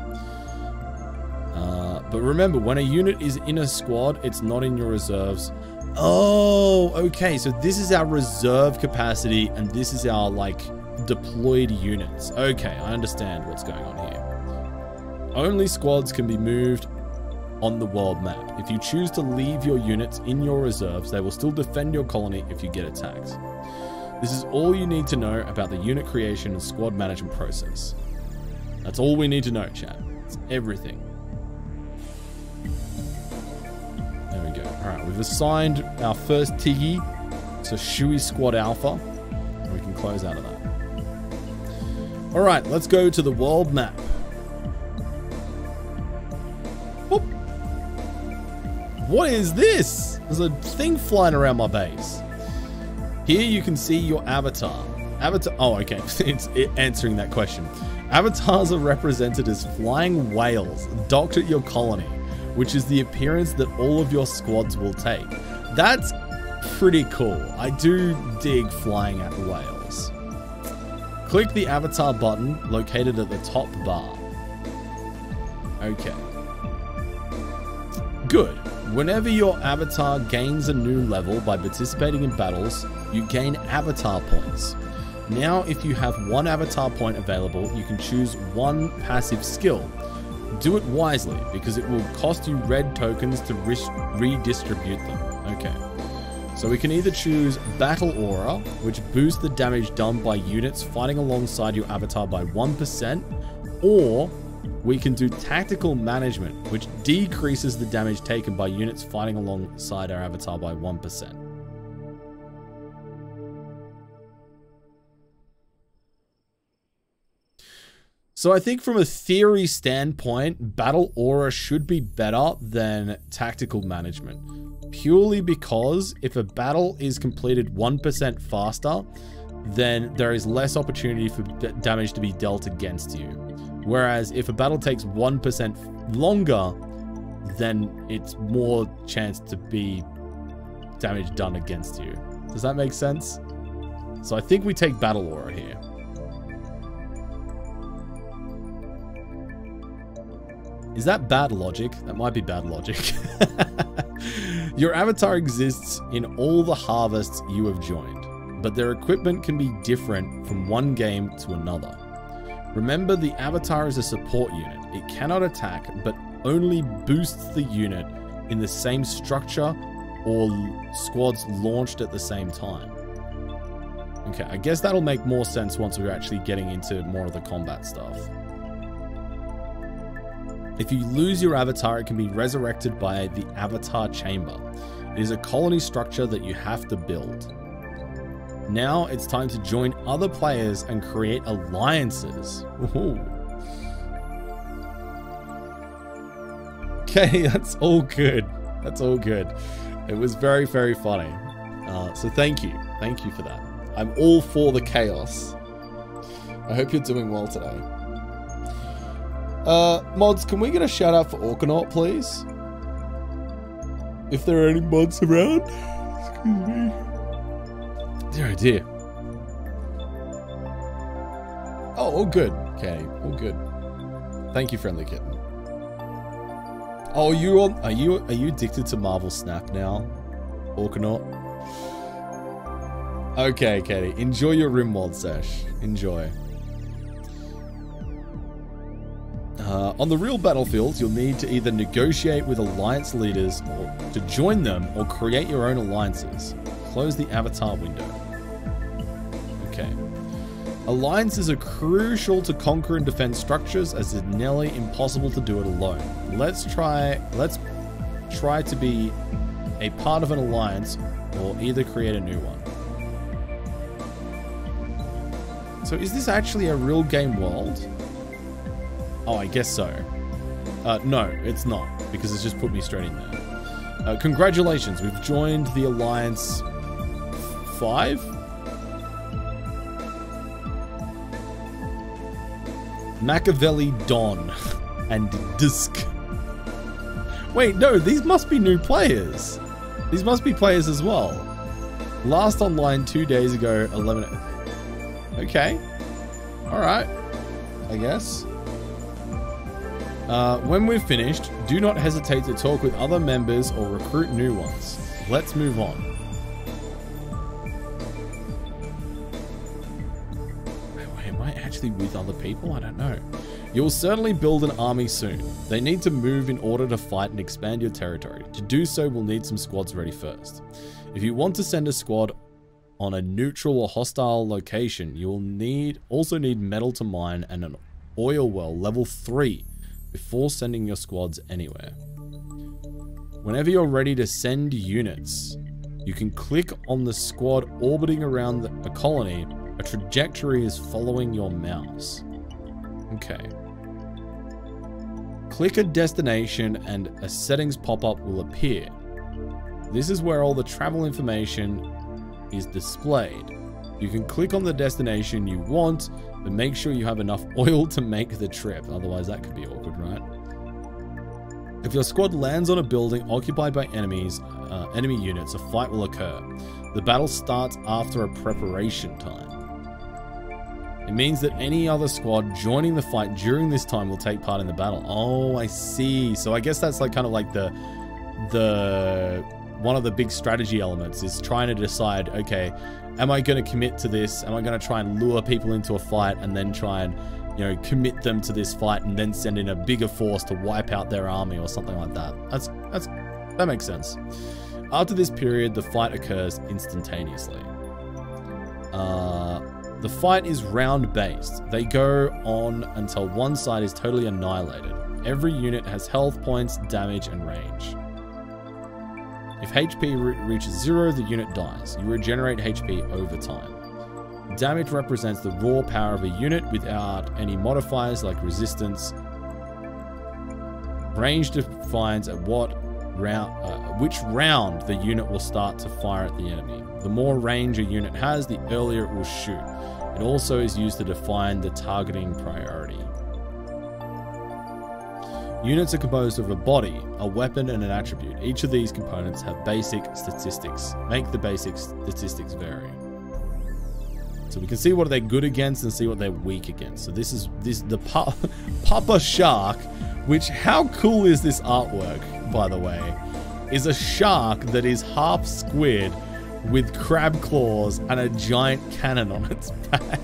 Uh, but remember, when a unit is in a squad, it's not in your reserves. Oh, okay. So this is our reserve capacity, and this is our, like, deployed units. Okay, I understand what's going on here. Only squads can be moved on the world map. If you choose to leave your units in your reserves, they will still defend your colony if you get attacked. This is all you need to know about the unit creation and squad management process. That's all we need to know, chat. It's everything. Alright, we've assigned our first Tiggy to Shui Squad Alpha. We can close out of that. Alright, let's go to the world map. Whoop. What is this? There's a thing flying around my base. Here you can see your avatar. Avatar. Oh, okay. it's it answering that question. Avatars are represented as flying whales docked at your colony, which is the appearance that all of your squads will take. That's pretty cool. I do dig flying at whales. Click the avatar button located at the top bar. Okay. Good. Whenever your avatar gains a new level by participating in battles, you gain avatar points. Now, if you have one avatar point available, you can choose one passive skill. Do it wisely, because it will cost you red tokens to re redistribute them. Okay. So we can either choose Battle Aura, which boosts the damage done by units fighting alongside your avatar by 1%, or we can do Tactical Management, which decreases the damage taken by units fighting alongside our avatar by 1%. So I think from a theory standpoint, Battle Aura should be better than Tactical Management. Purely because if a battle is completed 1% faster, then there is less opportunity for damage to be dealt against you. Whereas if a battle takes 1% longer, then it's more chance to be damage done against you. Does that make sense? So I think we take Battle Aura here. Is that bad logic? That might be bad logic. Your avatar exists in all the harvests you have joined, but their equipment can be different from one game to another. Remember, the avatar is a support unit. It cannot attack, but only boosts the unit in the same structure or squads launched at the same time. Okay, I guess that'll make more sense once we're actually getting into more of the combat stuff. If you lose your avatar, it can be resurrected by the Avatar Chamber. It is a colony structure that you have to build. Now it's time to join other players and create alliances. Ooh. Okay, that's all good. That's all good. It was very, very funny. Uh, so thank you. Thank you for that. I'm all for the chaos. I hope you're doing well today. Uh, mods, can we get a shout out for Orkanaut, please? If there are any mods around. Excuse me. Dear, oh dear. Oh, all good. Okay, all good. Thank you, friendly kitten. Oh, you on? Are you are you addicted to Marvel Snap now, Orkanaut? Okay, Katie. Enjoy your Rimworld sesh. Enjoy. Uh, on the real battlefield, you'll need to either negotiate with alliance leaders or to join them or create your own alliances. Close the avatar window. Okay. Alliances are crucial to conquer and defend structures as it's nearly impossible to do it alone. Let's try let's try to be a part of an alliance or either create a new one. So is this actually a real game world? Oh, I guess so. Uh, no, it's not, because it's just put me straight in there. Uh, congratulations, we've joined the Alliance 5? Machiavelli Don and Disc. Wait, no, these must be new players. These must be players as well. Last online two days ago, 11. Okay. Alright. I guess. Uh, when we've finished, do not hesitate to talk with other members or recruit new ones. Let's move on. Wait, am I actually with other people? I don't know. You will certainly build an army soon. They need to move in order to fight and expand your territory. To do so, we'll need some squads ready first. If you want to send a squad on a neutral or hostile location, you will need also need metal to mine and an oil well level 3 before sending your squads anywhere. Whenever you're ready to send units, you can click on the squad orbiting around a colony. A trajectory is following your mouse. Okay. Click a destination and a settings pop-up will appear. This is where all the travel information is displayed. You can click on the destination you want, but make sure you have enough oil to make the trip, otherwise that could be awkward, right? If your squad lands on a building occupied by enemies, uh, enemy units, a fight will occur. The battle starts after a preparation time. It means that any other squad joining the fight during this time will take part in the battle. Oh, I see. So I guess that's like kind of like the the one of the big strategy elements is trying to decide, okay, am I going to commit to this? Am I going to try and lure people into a fight and then try and, you know, commit them to this fight and then send in a bigger force to wipe out their army or something like that? That's that's that makes sense. After this period, the fight occurs instantaneously. Uh, the fight is round based. They go on until one side is totally annihilated. Every unit has health points, damage, and range. If HP re reaches zero, the unit dies. You regenerate HP over time. Damage represents the raw power of a unit without any modifiers like resistance. Range defines at what round, uh, which round the unit will start to fire at the enemy. The more range a unit has, the earlier it will shoot. It also is used to define the targeting priority. Units are composed of a body, a weapon, and an attribute. Each of these components have basic statistics. Make the basic statistics vary. So we can see what they're good against and see what they're weak against. So this is this the pa Papa Shark, which how cool is this artwork, by the way? Is a shark that is half squid with crab claws and a giant cannon on its back.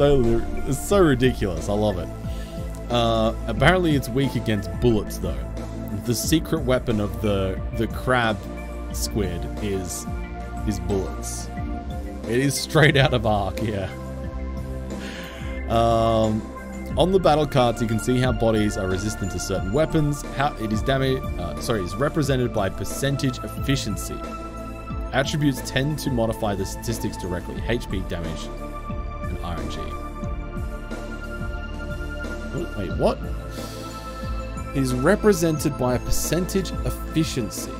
So it's so ridiculous. I love it. Uh, apparently, it's weak against bullets, though. The secret weapon of the the crab squid is is bullets. It is straight out of Ark, yeah. Um, on the battle cards, you can see how bodies are resistant to certain weapons. How it is damage, uh, sorry, is represented by percentage efficiency. Attributes tend to modify the statistics directly: HP, damage, and RNG. Oh, wait, what? It is represented by a percentage efficiency.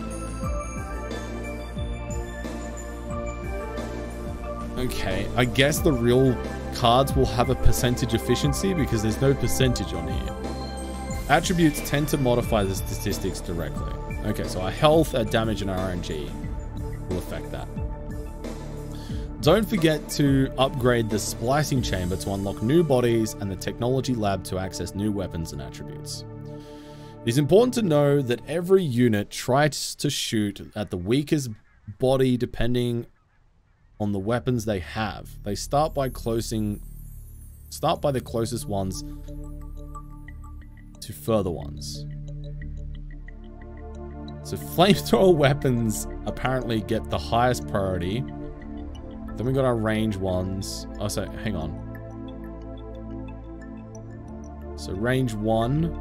Okay, I guess the real cards will have a percentage efficiency because there's no percentage on here. Attributes tend to modify the statistics directly. Okay, so our health, our damage, and our RNG will affect that. Don't forget to upgrade the splicing chamber to unlock new bodies and the technology lab to access new weapons and attributes. It is important to know that every unit tries to shoot at the weakest body depending on the weapons they have. They start by closing start by the closest ones to further ones. So flamethrower weapons apparently get the highest priority. Then we got our range ones. Oh, so hang on. So range one,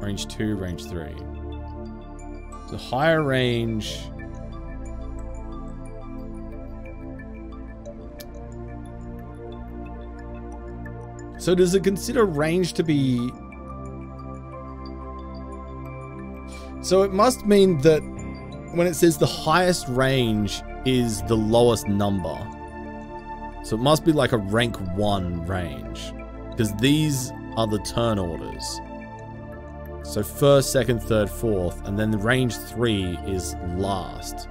range two, range three. The higher range. So does it consider range to be So it must mean that when it says the highest range is the lowest number. So it must be like a rank 1 range. Because these are the turn orders. So first, second, third, fourth, and then the range 3 is last.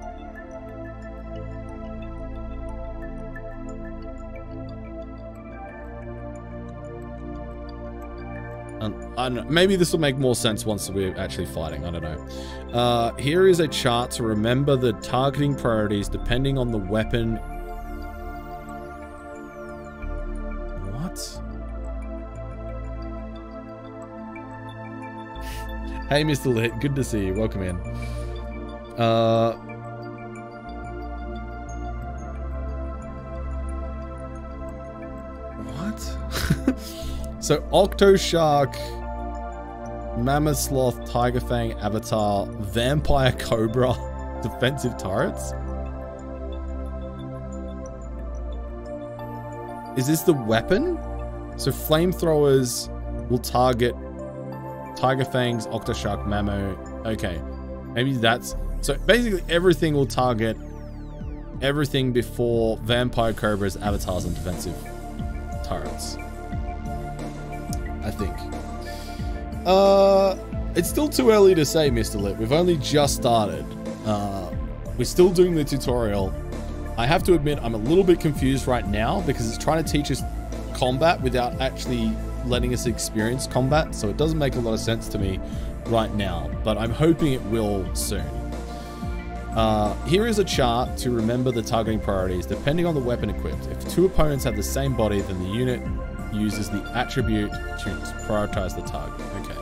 Know, maybe this will make more sense once we're actually fighting. I don't know. Uh, here is a chart to remember the targeting priorities depending on the weapon. Hey, Mr. Lit. Good to see you. Welcome in. Uh, what? So Octoshark, Mammoth Sloth, Tiger Fang, Avatar, Vampire Cobra, defensive turrets. Is this the weapon? So flamethrowers will target Tiger Fangs, Octoshark, Mammo. Okay. Maybe that's... So basically everything will target everything before Vampire Cobras, Avatars, and defensive turrets. I think. Uh, it's still too early to say, Mr. Lit. We've only just started. Uh, we're still doing the tutorial. I have to admit, I'm a little bit confused right now because it's trying to teach us combat without actually letting us experience combat. So it doesn't make a lot of sense to me right now, but I'm hoping it will soon. Uh, here is a chart to remember the targeting priorities depending on the weapon equipped. If two opponents have the same body, then the unit uses the attribute to prioritize the target. Okay.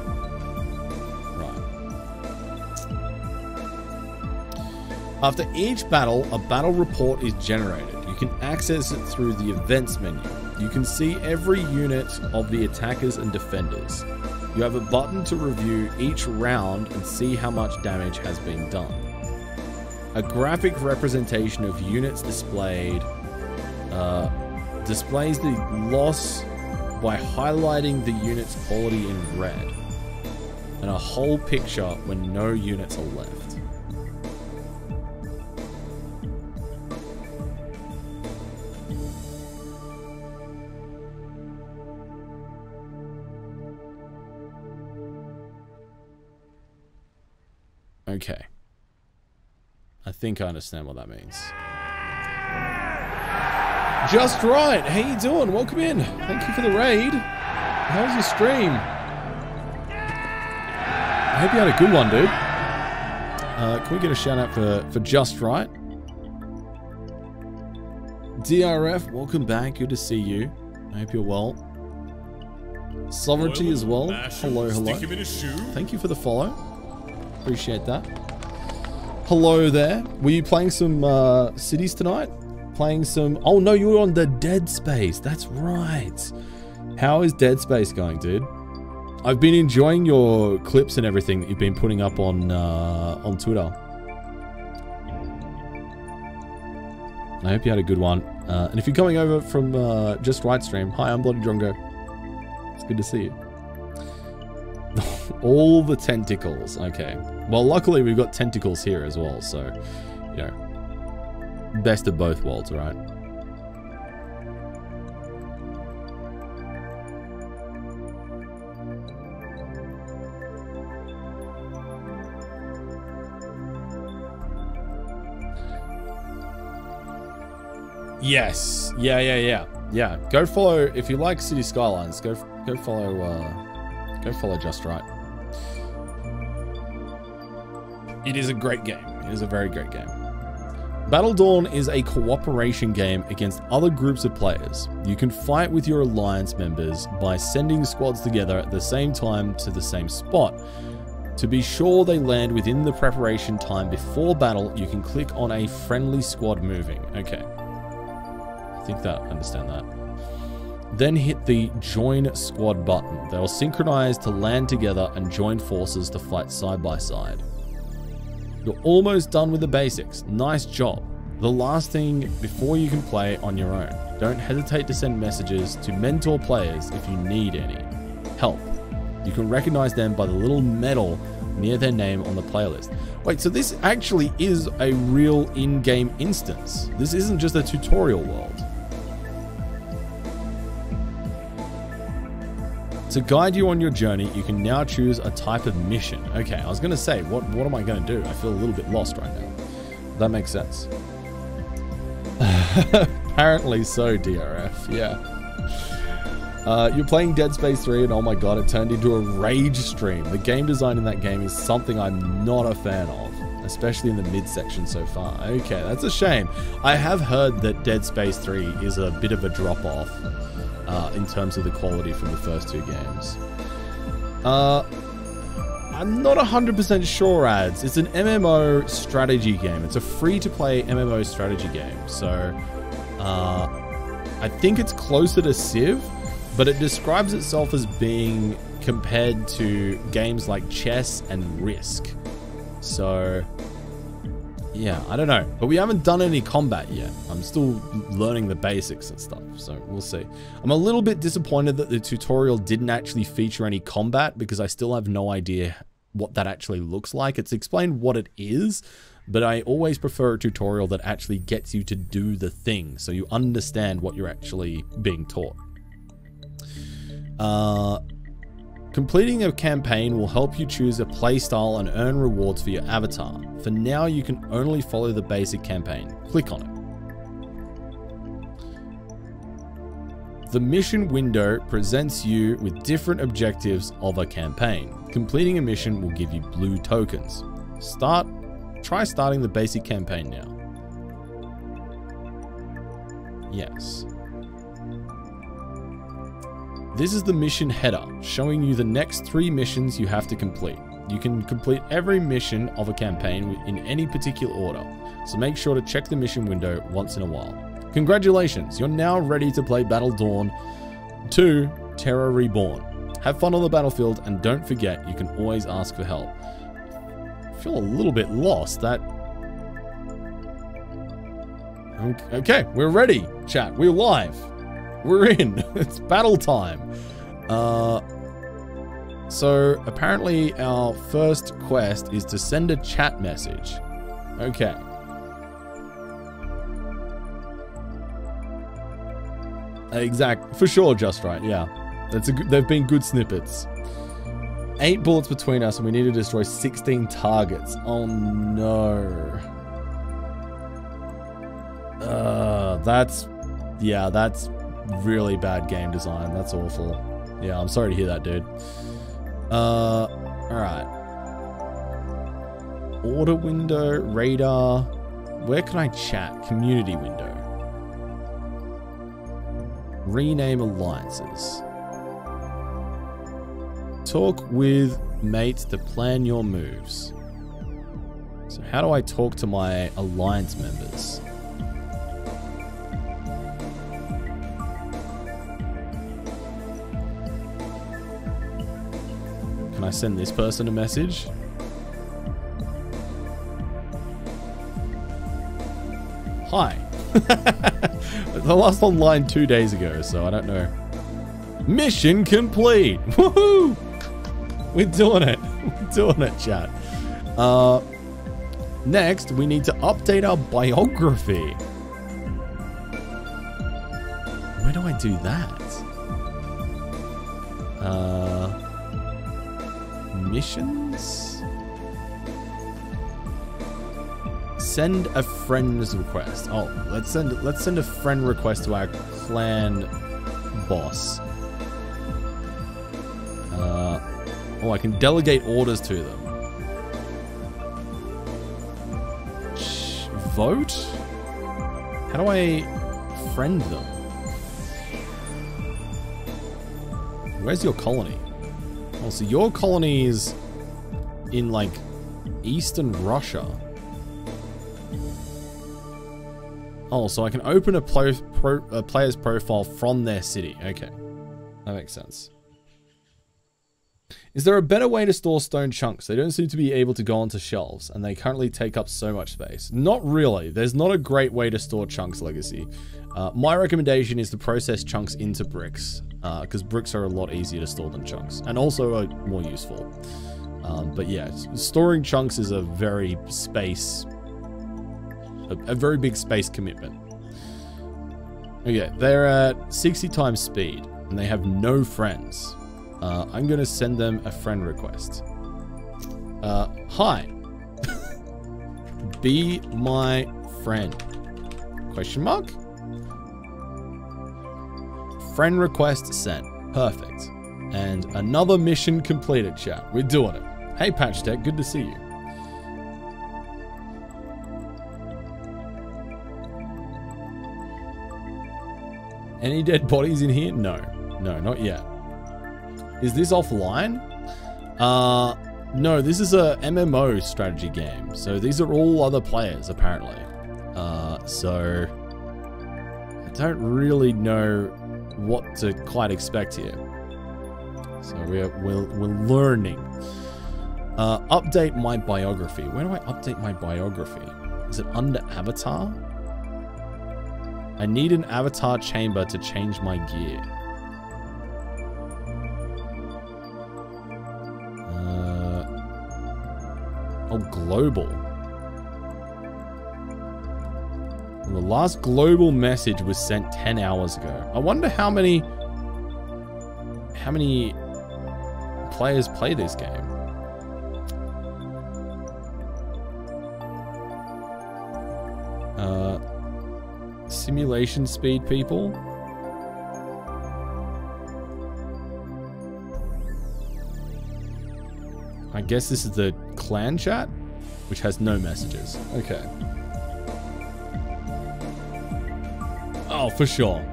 Right. After each battle, a battle report is generated. You can access it through the events menu. You can see every unit of the attackers and defenders. You have a button to review each round and see how much damage has been done. A graphic representation of units displayed uh, displays the loss by highlighting the unit's quality in red, and a whole picture when no units are left. Okay. I think I understand what that means. Just right. How you doing? Welcome in. Thank you for the raid. How was your stream? I hope you had a good one, dude. Uh, can we get a shout out for, for Just Right? DRF, welcome back. Good to see you. I hope you're well. Sovereignty as well. Hello, hello. Thank you for the follow. Appreciate that. Hello there. Were you playing some uh, cities tonight? Playing some... Oh no, you were on the Dead Space. That's right. How is Dead Space going, dude? I've been enjoying your clips and everything that you've been putting up on uh, on Twitter. I hope you had a good one. Uh, and if you're coming over from uh, Just Right Stream, hi, I'm Bloody Drongo. It's good to see you. All the tentacles. Okay. Well, luckily we've got tentacles here as well, so, you know, best of both worlds, right? Yes. Yeah, yeah, yeah. Yeah. Go follow if you like City Skylines, go go follow uh go follow Just Right. It is a great game. It is a very great game. Battle Dawn is a cooperation game against other groups of players. You can fight with your alliance members by sending squads together at the same time to the same spot. To be sure they land within the preparation time before battle, you can click on a friendly squad moving. Okay. I think that, understand that. Then hit the join squad button. They'll synchronize to land together and join forces to fight side by side. You're almost done with the basics. Nice job. The last thing before you can play on your own. Don't hesitate to send messages to mentor players if you need any help. You can recognize them by the little medal near their name on the playlist. Wait, so this actually is a real in-game instance. This isn't just a tutorial world. To guide you on your journey, you can now choose a type of mission. Okay, I was going to say, what, what am I going to do? I feel a little bit lost right now. That makes sense. Apparently so, DRF. Yeah. Uh, you're playing Dead Space 3 and oh my god, it turned into a rage stream. The game design in that game is something I'm not a fan of, especially in the midsection so far. Okay, that's a shame. I have heard that Dead Space 3 is a bit of a drop off uh, in terms of the quality from the first two games. Uh, I'm not 100% sure, ads. It's an MMO strategy game. It's a free to play MMO strategy game. So, uh, I think it's closer to Civ, but it describes itself as being compared to games like chess and Risk. So, yeah, I don't know. But we haven't done any combat yet. I'm still learning the basics and stuff, so we'll see. I'm a little bit disappointed that the tutorial didn't actually feature any combat because I still have no idea what that actually looks like. It's explained what it is, but I always prefer a tutorial that actually gets you to do the thing so you understand what you're actually being taught. Uh, Completing a campaign will help you choose a playstyle and earn rewards for your avatar. For now, you can only follow the basic campaign. Click on it. The mission window presents you with different objectives of a campaign. Completing a mission will give you blue tokens. Start. Try starting the basic campaign now. Yes. This is the mission header, showing you the next three missions you have to complete. You can complete every mission of a campaign in any particular order, so make sure to check the mission window once in a while. Congratulations, you're now ready to play Battle Dawn 2 Terror Reborn. Have fun on the battlefield and don't forget you can always ask for help. I feel a little bit lost. That Okay, we're ready, chat. We're live. We're in. it's battle time. Uh, so apparently our first quest is to send a chat message. Okay. Exact, for sure, just right. Yeah, that's a. Good, they've been good snippets. Eight bullets between us, and we need to destroy 16 targets. Oh no. Uh, that's, yeah, that's really bad game design. That's awful. Yeah, I'm sorry to hear that, dude. Uh, alright. Order window, radar. Where can I chat? Community window. Rename alliances. Talk with mates to plan your moves. So how do I talk to my alliance members? Can I send this person a message? Hi. the last online two days ago, so I don't know. Mission complete! Woohoo! We're doing it. We're doing it, chat. Uh, next, we need to update our biography. Where do I do that? Uh, missions? Send a friend's request. Oh, let's send let's send a friend request to our clan boss. Uh, oh, I can delegate orders to them. Vote? How do I friend them? Where's your colony? Oh, so your colony is in like Eastern Russia. Oh, so I can open a, pro, pro, a player's profile from their city. Okay. That makes sense. Is there a better way to store stone chunks? They don't seem to be able to go onto shelves, and they currently take up so much space. Not really. There's not a great way to store chunks, Legacy. Uh, my recommendation is to process chunks into bricks, because uh, bricks are a lot easier to store than chunks, and also are more useful. Um, but yeah, storing chunks is a very space, a, a very big space commitment. Okay, they're at 60 times speed, and they have no friends. Uh, I'm to send them a friend request. Uh, hi. Be my friend. Question mark? Friend request sent. Perfect. And another mission completed, chat. We're doing it. Hey, Patch Tech. Good to see you. Any dead bodies in here? No. No, not yet. Is this offline? Uh, no, this is a MMO strategy game. So these are all other players, apparently. Uh, so I don't really know what to quite expect here. So we're, we're, we're learning. Uh, update my biography. Where do I update my biography? Is it under avatar? I need an avatar chamber to change my gear. Oh, global. the last global message was sent 10 hours ago. I wonder how many... How many players play this game. Uh, simulation speed people. I guess this is the clan chat, which has no messages. Okay. Oh, for sure.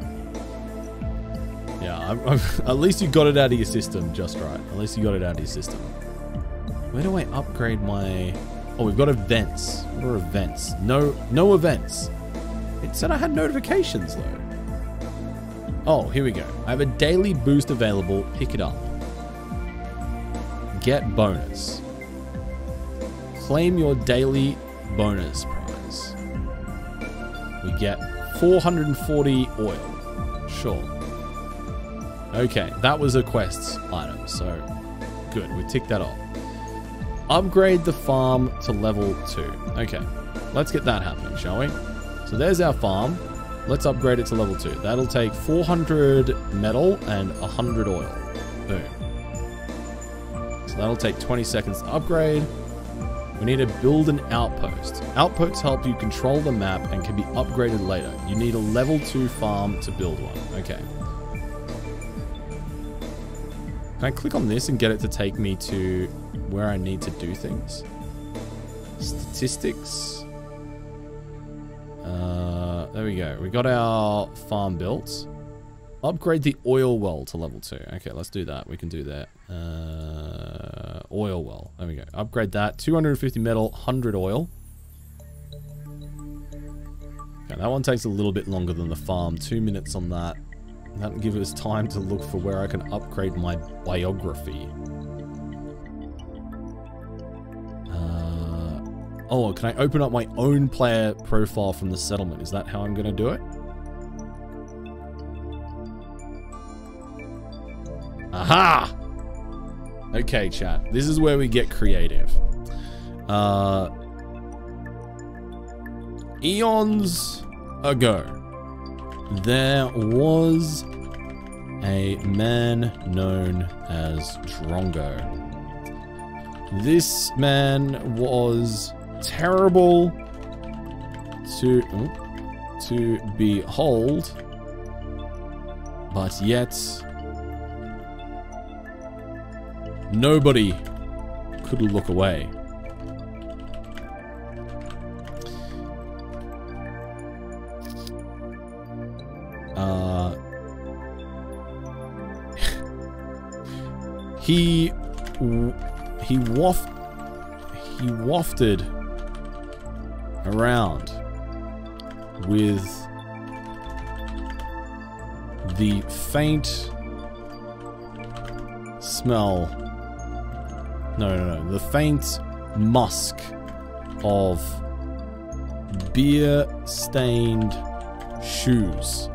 Yeah, I'm, I'm, at least you got it out of your system just right. At least you got it out of your system. Where do I upgrade my... Oh, we've got events. What are events? No, no events. It said I had notifications, though. Oh, here we go. I have a daily boost available. Pick it up. Get bonus. Claim your daily bonus prize. We get 440 oil. Sure. Okay, that was a quest item, so good. We ticked that off. Upgrade the farm to level 2. Okay, let's get that happening, shall we? So there's our farm. Let's upgrade it to level 2. That'll take 400 metal and 100 oil. Boom. That'll take 20 seconds to upgrade. We need to build an outpost. Outposts help you control the map and can be upgraded later. You need a level 2 farm to build one. Okay. Can I click on this and get it to take me to where I need to do things? Statistics. Uh, there we go. We got our farm built. Upgrade the oil well to level 2. Okay, let's do that. We can do that. Uh, oil well. There we go. Upgrade that. 250 metal, 100 oil. Okay, that one takes a little bit longer than the farm. Two minutes on that. That'll give us time to look for where I can upgrade my biography. Uh, oh, can I open up my own player profile from the settlement? Is that how I'm going to do it? Aha! Okay, chat. This is where we get creative. Uh, eons ago, there was a man known as Drongo. This man was terrible to to behold, but yet nobody could look away. Uh, he he he wafted around with the faint smell no no no the faint musk of beer stained shoes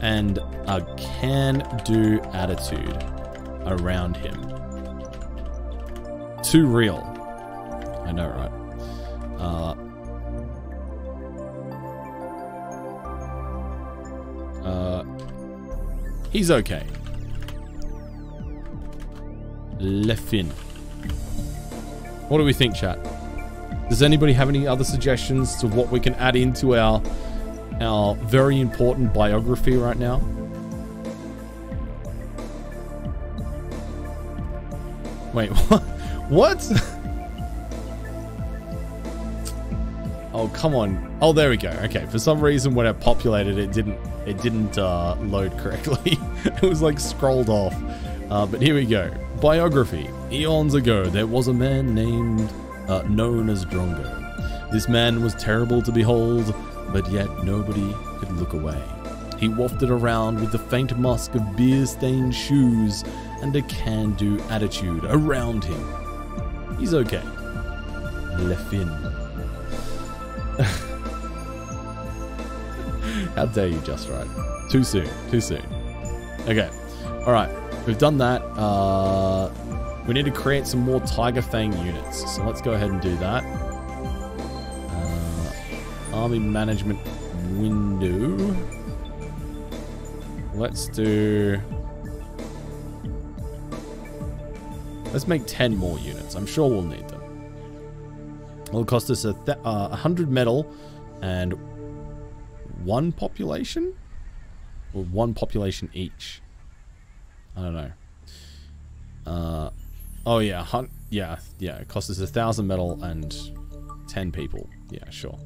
and a can do attitude around him. Too real. I know, right? Uh, uh, he's okay. Lefin. What do we think, chat? Does anybody have any other suggestions to what we can add into our our very important biography right now? Wait, what? What? oh, come on. Oh, there we go. Okay, for some reason when it populated, it didn't it didn't uh, load correctly. it was like scrolled off. Uh, but here we go. Biography. Eons ago, there was a man named, uh, known as Drongo. This man was terrible to behold, but yet nobody could look away. He wafted around with the faint musk of beer-stained shoes and a can-do attitude around him. He's okay. Lefin. How dare you, just right? Too soon. Too soon. Okay. All right. We've done that. Uh, we need to create some more Tiger Fang units. So let's go ahead and do that. Uh, army management window. Let's do... Let's make 10 more units. I'm sure we'll need them. It'll cost us a th uh, 100 metal and one population? Or one population each? I don't know. Uh, oh yeah, hun yeah, yeah. It costs us a thousand metal and 10 people. Yeah, sure.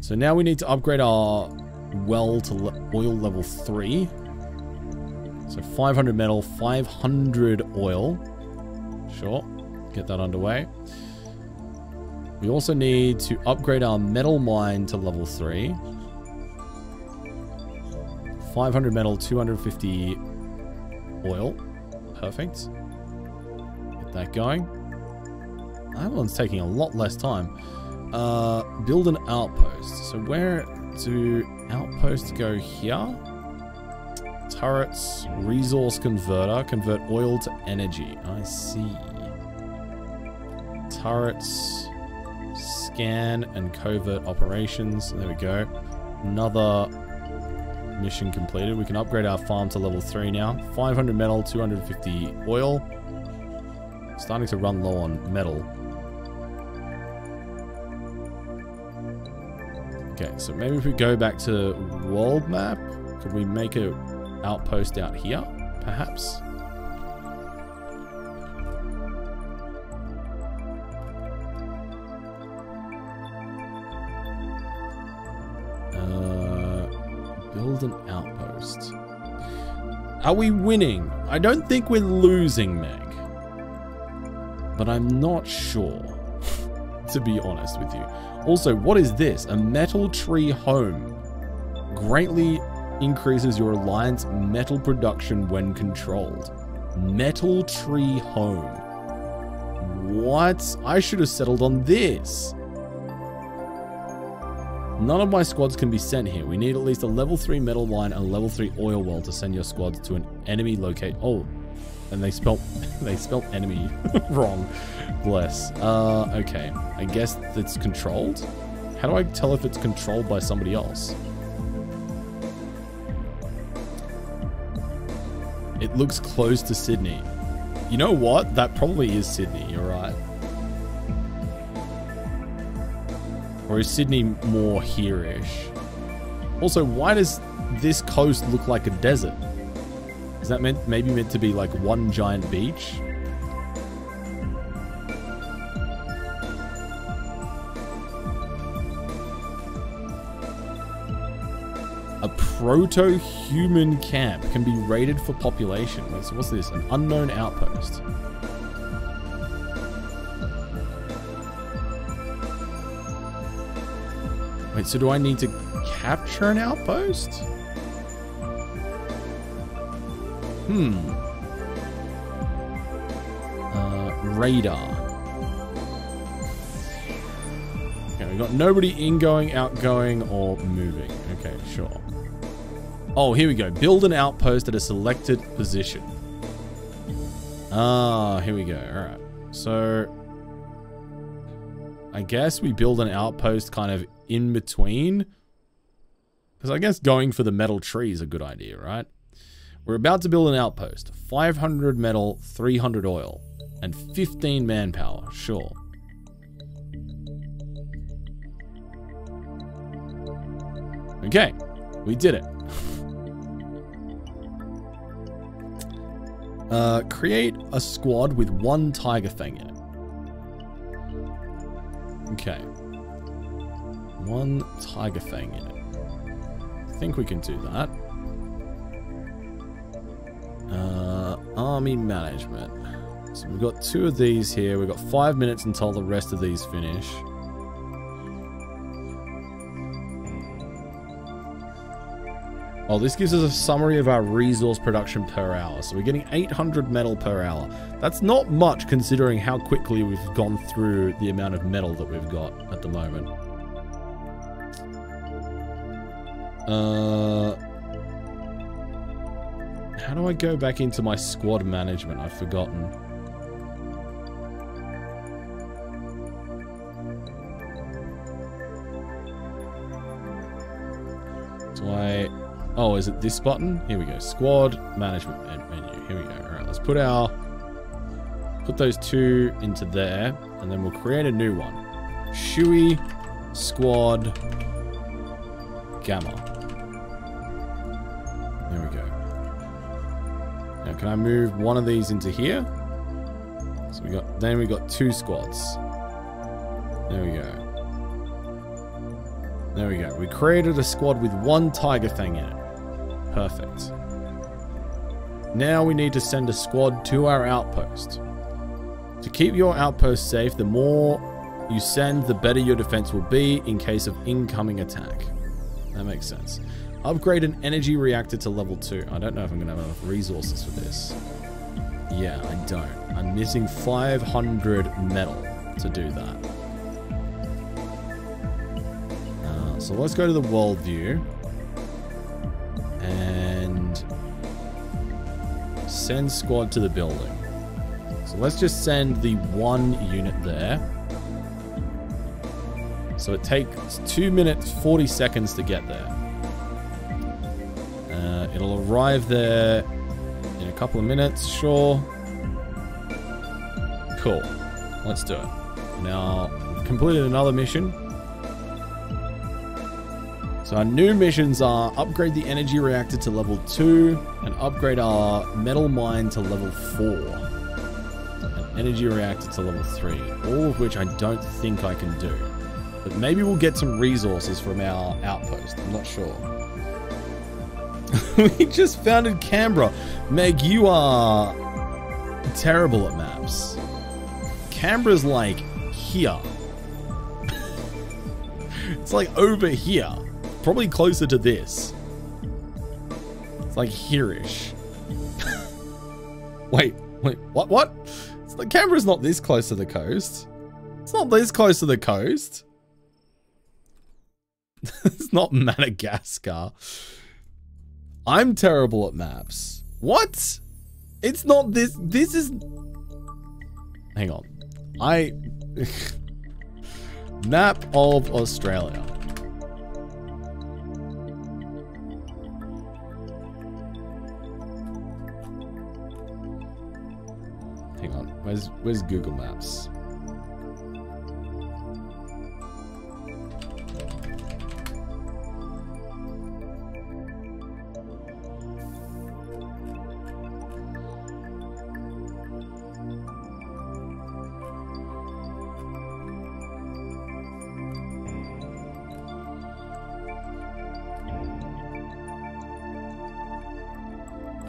So now we need to upgrade our well to le oil level 3. So 500 metal, 500 oil. Sure. Get that underway. We also need to upgrade our metal mine to level 3. 500 metal, 250 oil. Perfect. Get that going. That one's taking a lot less time. Uh, build an outpost. So where do outposts go here? Turrets, resource converter, convert oil to energy. I see. Turrets, scan and covert operations. There we go. Another mission completed. We can upgrade our farm to level 3 now. 500 metal, 250 oil. Starting to run low on metal. Okay, so maybe if we go back to world map, could we make a outpost out here, perhaps? Build an outpost. Are we winning? I don't think we're losing, Meg. But I'm not sure, to be honest with you. Also, what is this? A metal tree home. Greatly increases your alliance metal production when controlled. Metal tree home. What? I should have settled on this. None of my squads can be sent here. We need at least a level 3 metal mine and a level 3 oil well to send your squads to an enemy locate. Oh, and they spelt they spelt enemy wrong. Bless. Uh, okay. I guess it's controlled. How do I tell if it's controlled by somebody else? It looks close to Sydney. You know what? That probably is Sydney. You're right. Or is Sydney more here-ish? Also, why does this coast look like a desert? Is that meant maybe meant to be like one giant beach? A proto-human camp can be raided for population. So what's this? An unknown outpost. Wait, so do I need to capture an outpost? Hmm. Uh, radar. Okay, we got nobody ingoing, outgoing, or moving. Okay, sure. Oh, here we go. Build an outpost at a selected position. Ah, here we go. All right. So, I guess we build an outpost kind of in between. Because I guess going for the metal tree is a good idea, right? We're about to build an outpost. 500 metal, 300 oil, and 15 manpower. Sure. Okay, we did it. Uh, create a squad with one Tiger Fang in it. Okay. One Tiger Fang in it. I think we can do that. Uh, army management. So we've got two of these here. We've got five minutes until the rest of these finish. Oh, this gives us a summary of our resource production per hour. So we're getting 800 metal per hour. That's not much considering how quickly we've gone through the amount of metal that we've got at the moment. Uh, how do I go back into my squad management? I've forgotten. Do I... Oh, is it this button? Here we go. Squad management menu. Here we go. All right, let's put our... Put those two into there, and then we'll create a new one. Shui Squad Gamma. There we go. Now, can I move one of these into here? So we got, then we got two squads. There we go. There we go. We created a squad with one Tiger Fang in it. Perfect. Now we need to send a squad to our outpost. To keep your outpost safe, the more you send, the better your defense will be in case of incoming attack. That makes sense. Upgrade an energy reactor to level 2. I don't know if I'm going to have enough resources for this. Yeah, I don't. I'm missing 500 metal to do that. Uh, so let's go to the world view. And send squad to the building. So let's just send the one unit there. So it takes 2 minutes 40 seconds to get there. Uh, it'll arrive there in a couple of minutes, sure. Cool. Let's do it. Now, completed another mission. So our new missions are upgrade the energy reactor to level 2 and upgrade our metal mine to level 4. And energy reactor to level 3. All of which I don't think I can do. But maybe we'll get some resources from our outpost. I'm not sure. we just founded Canberra. Meg, you are terrible at maps. Canberra's like here. it's like over here. Probably closer to this. It's like here-ish. wait, wait, what, what? It's like Canberra's not this close to the coast. It's not this close to the coast. it's not Madagascar. I'm terrible at maps. What? It's not this. This is. Hang on. I. Map of Australia. Hang on. Where's Where's Google Maps?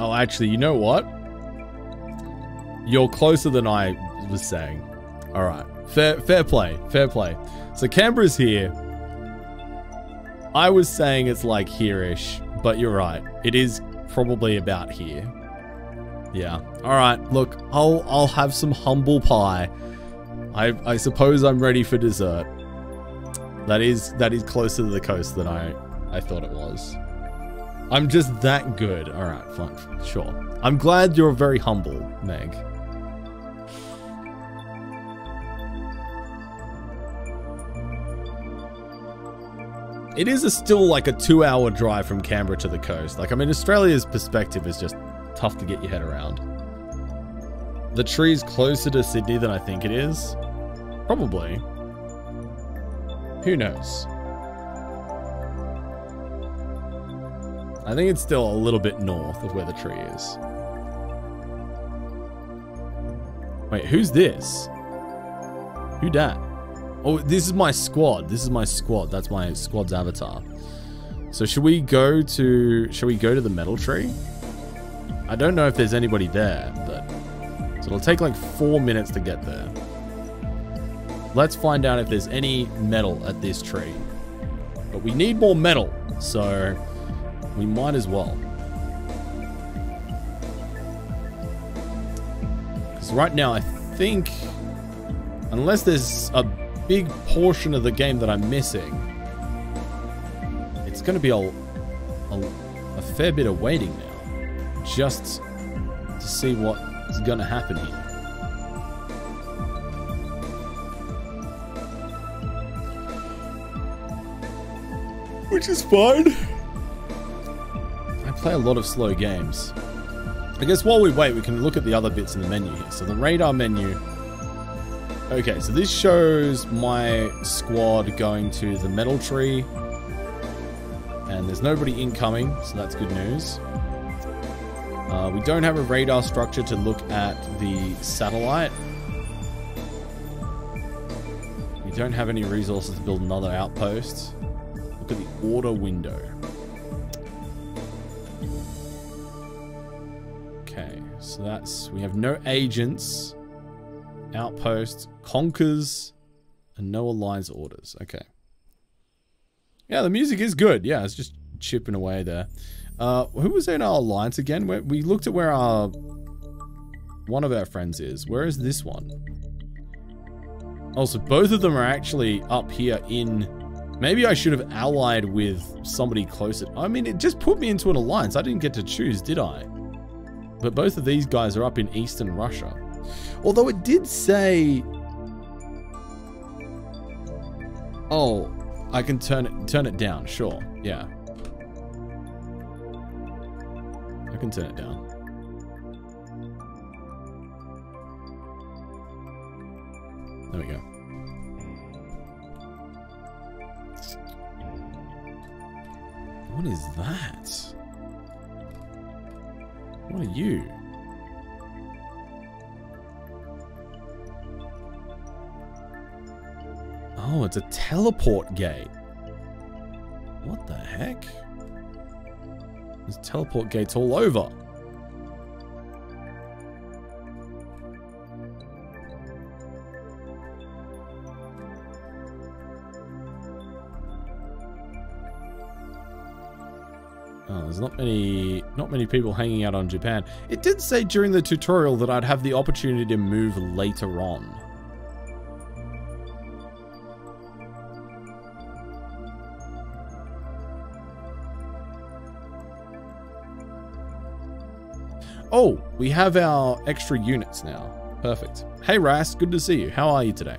Oh, actually, you know what? You're closer than I was saying. All right. Fair, fair play. Fair play. So Canberra's here. I was saying it's like here-ish, but you're right. It is probably about here. Yeah. All right. Look, I'll I'll have some humble pie. I I suppose I'm ready for dessert. That is that is closer to the coast than I I thought it was. I'm just that good. All right, fine, sure. I'm glad you're very humble, Meg. It is a still like a two-hour drive from Canberra to the coast. Like, I mean, Australia's perspective is just tough to get your head around. The tree's closer to Sydney than I think it is. Probably. Who knows? I think it's still a little bit north of where the tree is. Wait, who's this? Who dat? Oh, this is my squad. This is my squad. That's my squad's avatar. So should we go to... Should we go to the metal tree? I don't know if there's anybody there, but... So it'll take like four minutes to get there. Let's find out if there's any metal at this tree. But we need more metal, so we might as well. Because right now, I think... Unless there's a big portion of the game that I'm missing, it's going to be a, a, a fair bit of waiting now. Just to see what is going to happen here. Which is fine. Play a lot of slow games. I guess while we wait, we can look at the other bits in the menu here. So the radar menu. Okay, so this shows my squad going to the metal tree. And there's nobody incoming, so that's good news. Uh, we don't have a radar structure to look at the satellite. We don't have any resources to build another outpost. Look at the order window. So that's... We have no agents, outpost, conquers, and no alliance orders. Okay. Yeah, the music is good. Yeah, it's just chipping away there. Uh, who was in our alliance again? We, we looked at where our... One of our friends is. Where is this one? Also, both of them are actually up here in... Maybe I should have allied with somebody closer. I mean, it just put me into an alliance. I didn't get to choose, did I? But both of these guys are up in eastern Russia. Although it did say... Oh, I can turn it turn it down. Sure. Yeah. I can turn it down. There we go. What is that? What are you? Oh, it's a teleport gate. What the heck? There's teleport gates all over. Oh, there's not many not many people hanging out on Japan. It did say during the tutorial that I'd have the opportunity to move later on. Oh, we have our extra units now. Perfect. Hey Ras, good to see you. How are you today?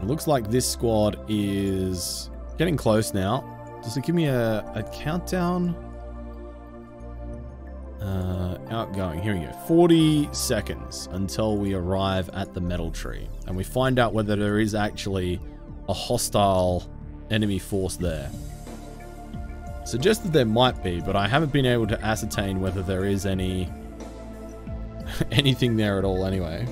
It looks like this squad is getting close now. Does it give me a, a countdown? Uh, outgoing. Here we go. 40 seconds until we arrive at the metal tree. And we find out whether there is actually a hostile enemy force there. Suggested there might be, but I haven't been able to ascertain whether there is any anything there at all anyway.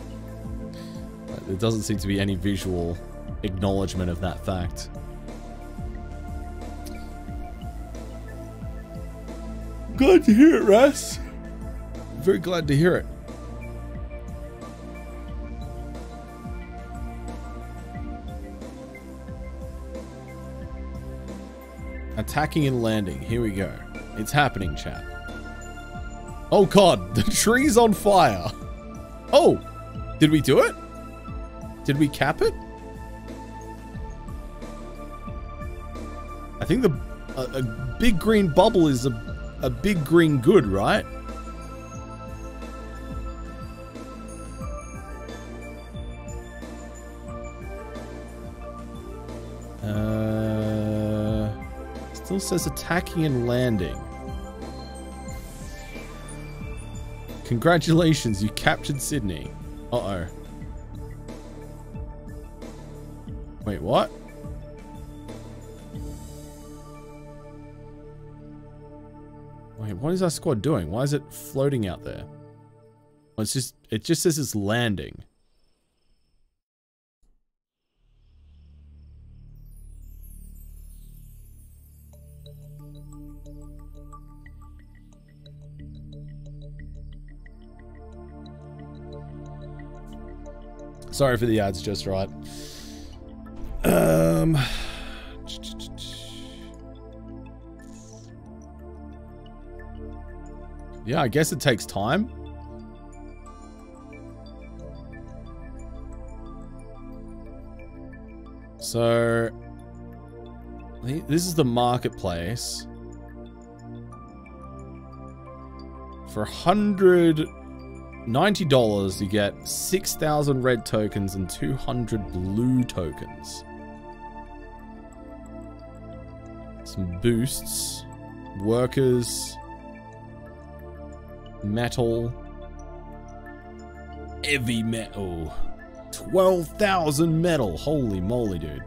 There doesn't seem to be any visual acknowledgement of that fact. Glad to hear it, Ras. Very glad to hear it. Attacking and landing. Here we go. It's happening, chat. Oh god, the tree's on fire. Oh, did we do it? Did we cap it? I think the a, a big green bubble is a, a big green good, right? Uh, still says attacking and landing. Congratulations, you captured Sydney. Uh-oh. Wait, what? Wait, what is our squad doing? Why is it floating out there? Well, it's just, it just says it's landing. Sorry for the ads, just right. Um. Yeah, I guess it takes time. So, this is the marketplace. For hundred ninety dollars, you get six thousand red tokens and two hundred blue tokens. Some boosts, workers, metal, heavy metal, twelve thousand metal. Holy moly, dude!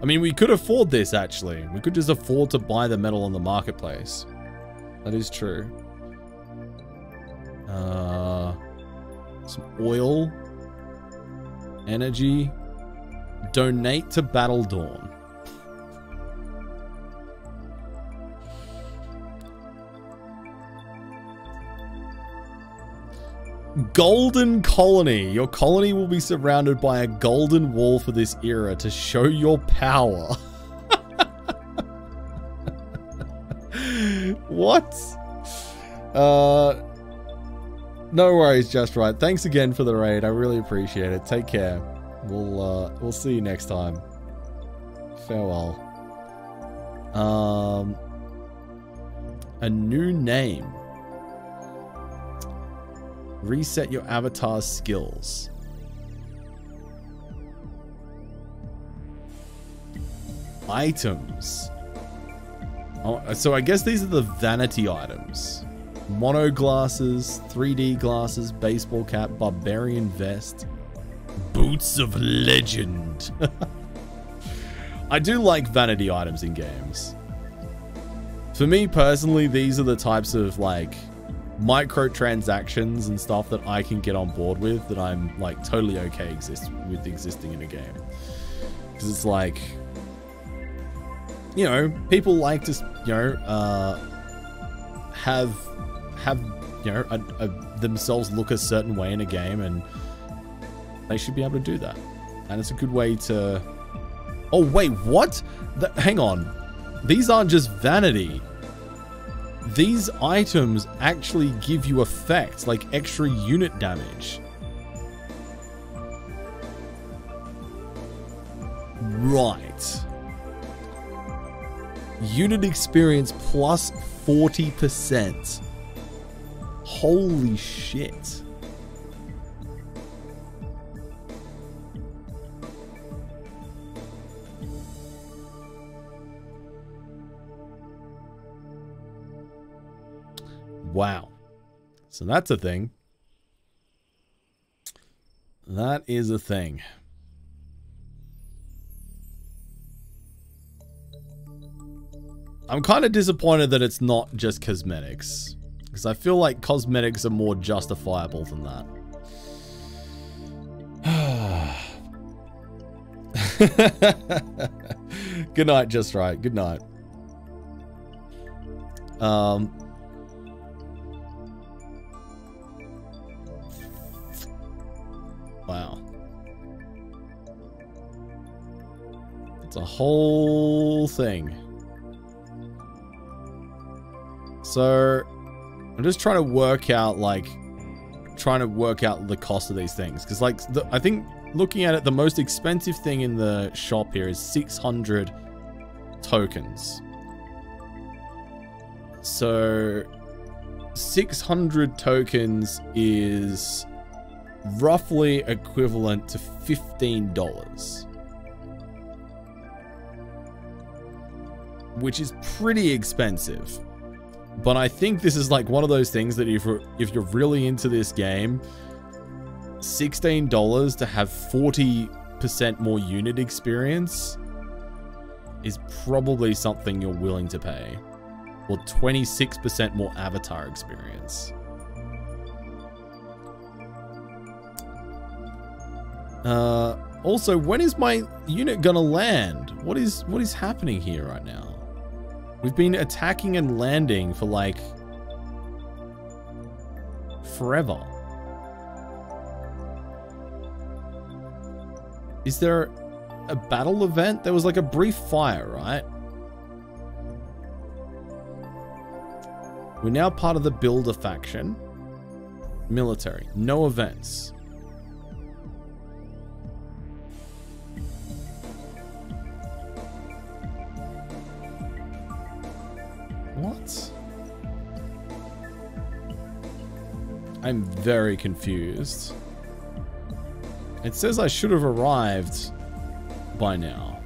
I mean, we could afford this actually. We could just afford to buy the metal on the marketplace. That is true. Uh, some oil, energy, donate to Battle Dawn. Golden Colony. Your colony will be surrounded by a golden wall for this era to show your power. what? Uh, no worries, just right. Thanks again for the raid. I really appreciate it. Take care. We'll uh, we'll see you next time. Farewell. Um, a new name. Reset your avatar's skills. Items. Oh, so I guess these are the vanity items. Mono glasses, 3D glasses, baseball cap, barbarian vest, boots of legend. I do like vanity items in games. For me personally, these are the types of like microtransactions and stuff that I can get on board with that I'm like totally okay exist with existing in a game. Because it's like, you know, people like to, you know, uh, have have you know a, a, themselves look a certain way in a game, and they should be able to do that. And it's a good way to. Oh wait, what? The, hang on, these aren't just vanity. These items actually give you effects like extra unit damage. Right. Unit experience plus 40%. Holy shit. Wow. So that's a thing. That is a thing. I'm kind of disappointed that it's not just cosmetics. Because I feel like cosmetics are more justifiable than that. Good night, just right. Good night. Um, Wow. It's a whole thing. So, I'm just trying to work out, like, trying to work out the cost of these things. Because, like, the, I think looking at it, the most expensive thing in the shop here is 600 tokens. So, 600 tokens is roughly equivalent to $15. Which is pretty expensive. But I think this is like one of those things that if if you're really into this game, $16 to have 40% more unit experience is probably something you're willing to pay. Or 26% more avatar experience. Uh, also, when is my unit gonna land? What is what is happening here right now? We've been attacking and landing for like forever. Is there a battle event? There was like a brief fire, right? We're now part of the Builder faction. Military. No events. What? I'm very confused. It says I should have arrived by now.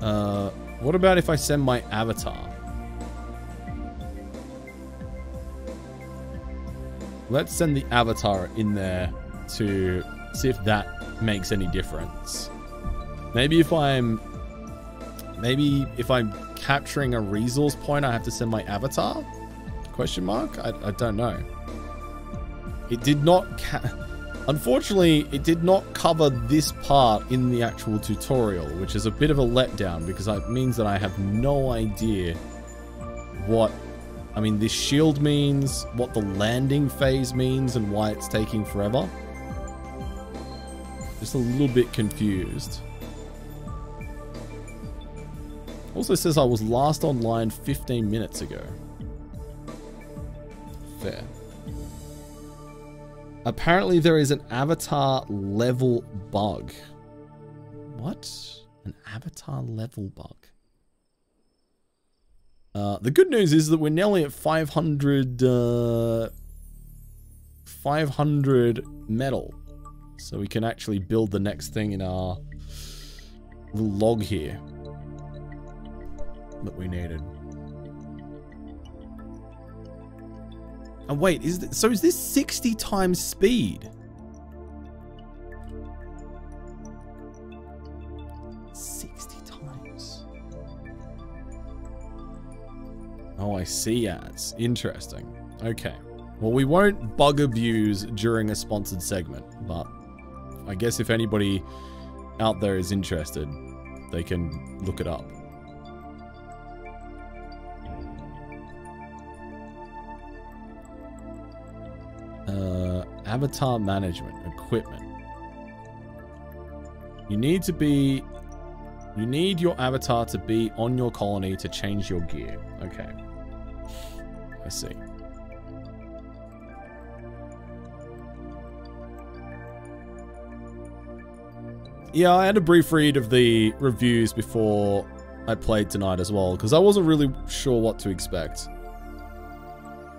Uh, what about if I send my avatar? Let's send the avatar in there to see if that makes any difference. Maybe if I'm... Maybe if I'm capturing a resource point, I have to send my avatar? Question mark? I, I don't know. It did not... Unfortunately, it did not cover this part in the actual tutorial, which is a bit of a letdown because it means that I have no idea what... I mean, this shield means, what the landing phase means, and why it's taking forever. Just a little bit confused. Also says I was last online 15 minutes ago. Fair. Apparently there is an avatar level bug. What? An avatar level bug. Uh, the good news is that we're nearly at 500, uh, 500 metal. So we can actually build the next thing in our little log here that we needed. And wait, is th so is this 60 times speed? Sixty times. Oh, I see ads. Interesting. Okay. Well, we won't bug abuse during a sponsored segment, but I guess if anybody out there is interested, they can look it up. Uh, avatar management, equipment. You need to be... You need your avatar to be on your colony to change your gear. Okay. I see. Yeah, I had a brief read of the reviews before I played tonight as well, because I wasn't really sure what to expect.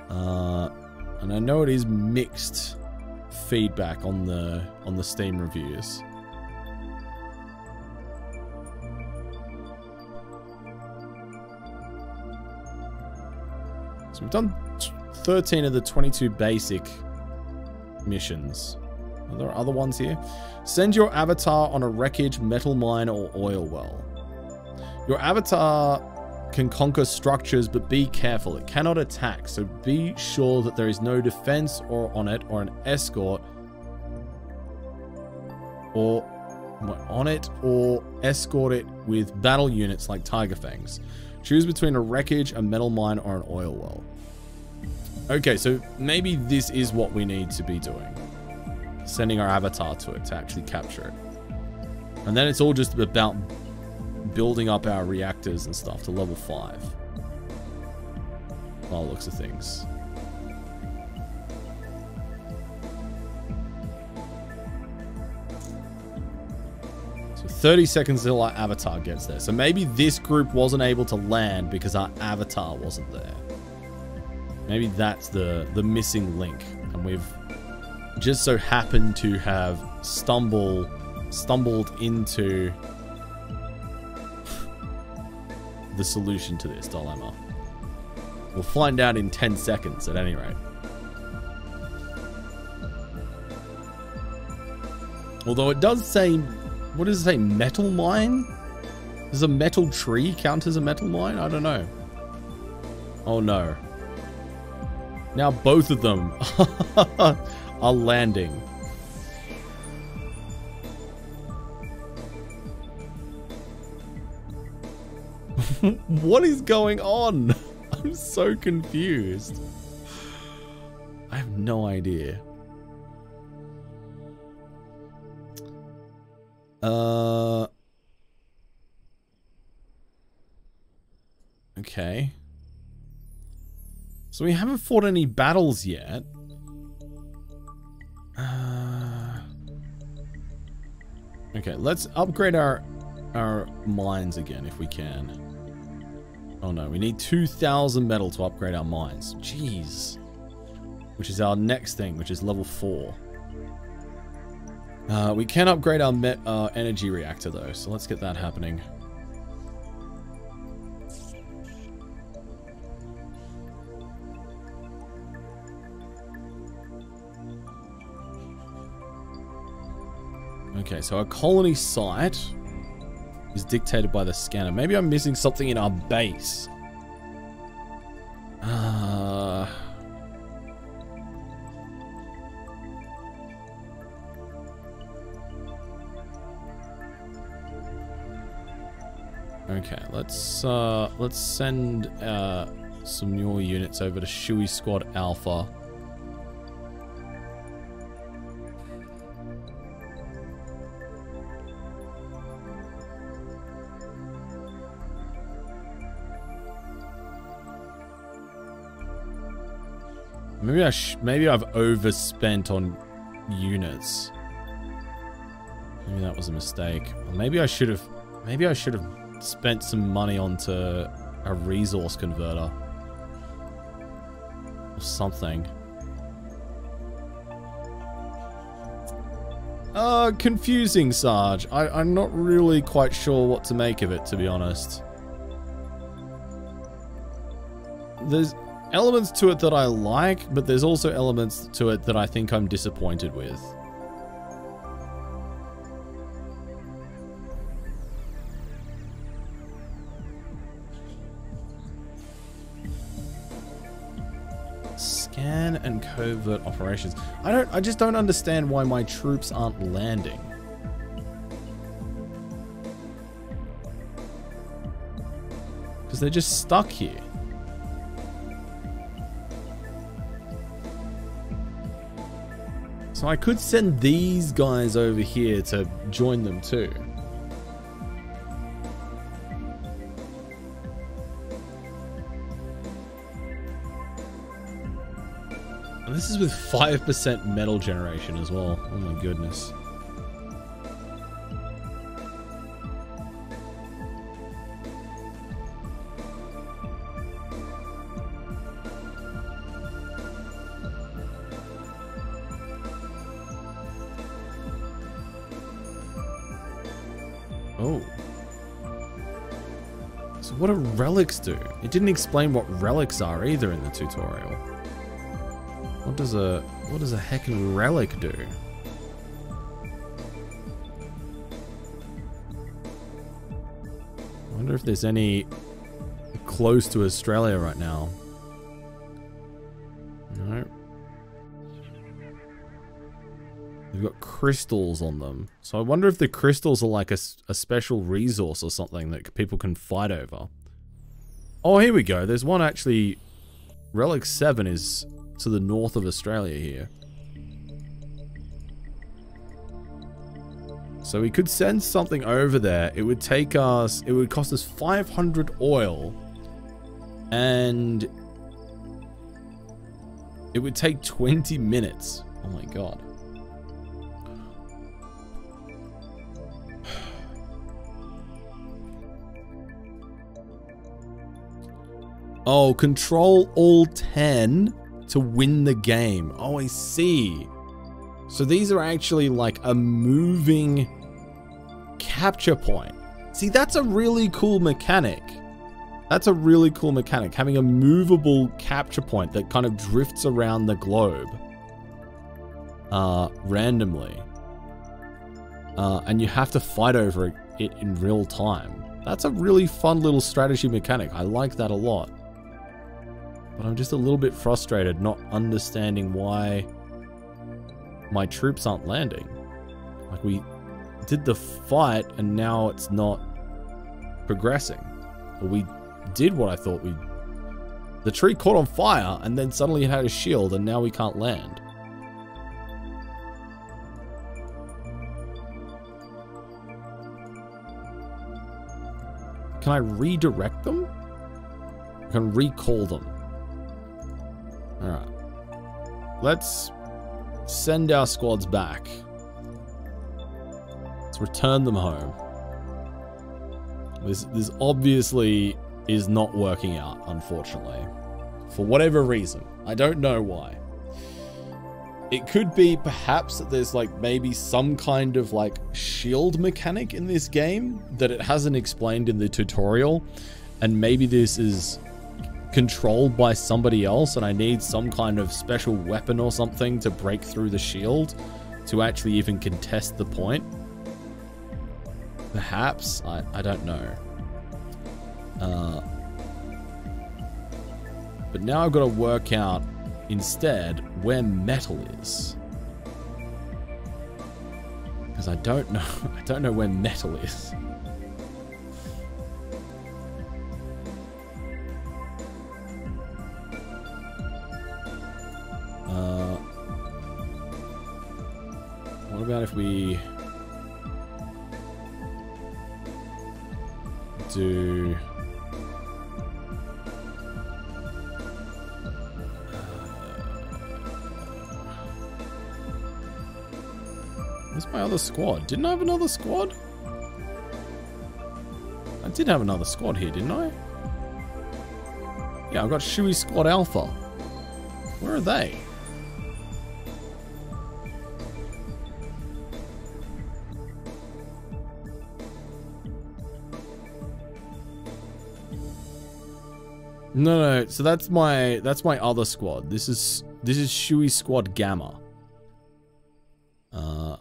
Uh, and I know it is mixed feedback on the on the Steam reviews. So we've done 13 of the 22 basic missions. Are there other ones here? Send your avatar on a wreckage, metal mine, or oil well. Your avatar can conquer structures, but be careful. It cannot attack, so be sure that there is no defense or on it or an escort or on it or escort it with battle units like Tiger Fangs. Choose between a wreckage, a metal mine, or an oil well. Okay, so maybe this is what we need to be doing. Sending our avatar to it to actually capture it. And then it's all just about building up our reactors and stuff to level 5. All looks of things. So 30 seconds till our avatar gets there. So maybe this group wasn't able to land because our avatar wasn't there. Maybe that's the, the missing link. And we've just so happened to have stumble, stumbled into the solution to this dilemma. We'll find out in 10 seconds at any rate. Although it does say, what does it say, metal mine? Does a metal tree count as a metal mine? I don't know. Oh no. Now both of them are landing. what is going on? I'm so confused. I have no idea. Uh. Okay. So we haven't fought any battles yet. Uh, okay, let's upgrade our our mines again if we can. Oh no, we need 2,000 metal to upgrade our mines. Jeez. Which is our next thing, which is level 4. Uh, we can upgrade our met, uh, energy reactor though, so let's get that happening. Okay, so our colony site is dictated by the scanner. Maybe I'm missing something in our base. Uh... Okay, let's uh, let's send uh, some more units over to Shui Squad Alpha. Maybe I maybe I've overspent on units. Maybe that was a mistake. Maybe I should have maybe I should have spent some money onto a resource converter. Or something. Uh, confusing, Sarge. I, I'm not really quite sure what to make of it, to be honest. There's elements to it that I like, but there's also elements to it that I think I'm disappointed with. Scan and covert operations. I don't I just don't understand why my troops aren't landing. Because they're just stuck here. So I could send these guys over here to join them too. And this is with 5% metal generation as well. Oh my goodness. Oh. So what do relics do? It didn't explain what relics are either in the tutorial. What does a what does a heckin' relic do? I wonder if there's any close to Australia right now. No. They've got crystals on them. So I wonder if the crystals are like a, a special resource or something that people can fight over. Oh, here we go. There's one actually... Relic 7 is to the north of Australia here. So we could send something over there. It would take us, it would cost us 500 oil. And it would take 20 minutes. Oh my god. Oh, control all 10 to win the game. Oh, I see. So these are actually like a moving capture point. See, that's a really cool mechanic. That's a really cool mechanic, having a movable capture point that kind of drifts around the globe uh, randomly. Uh, and you have to fight over it, it in real time. That's a really fun little strategy mechanic. I like that a lot. But I'm just a little bit frustrated not understanding why my troops aren't landing. Like we did the fight and now it's not progressing. Or we did what I thought we The tree caught on fire and then suddenly it had a shield and now we can't land. Can I redirect them? I can recall them. Alright. Let's send our squads back. Let's return them home. This, this obviously is not working out, unfortunately. For whatever reason. I don't know why. It could be perhaps that there's like maybe some kind of like shield mechanic in this game that it hasn't explained in the tutorial. And maybe this is controlled by somebody else and I need some kind of special weapon or something to break through the shield to actually even contest the point. Perhaps, I, I don't know. Uh, but now I've got to work out instead where metal is. Because I don't know, I don't know where metal is. Uh, what about if we do Where's my other squad? Didn't I have another squad? I did have another squad here, didn't I? Yeah, I've got Shui Squad Alpha. Where are they? No, no. So that's my that's my other squad. This is this is Shui Squad Gamma. Uh,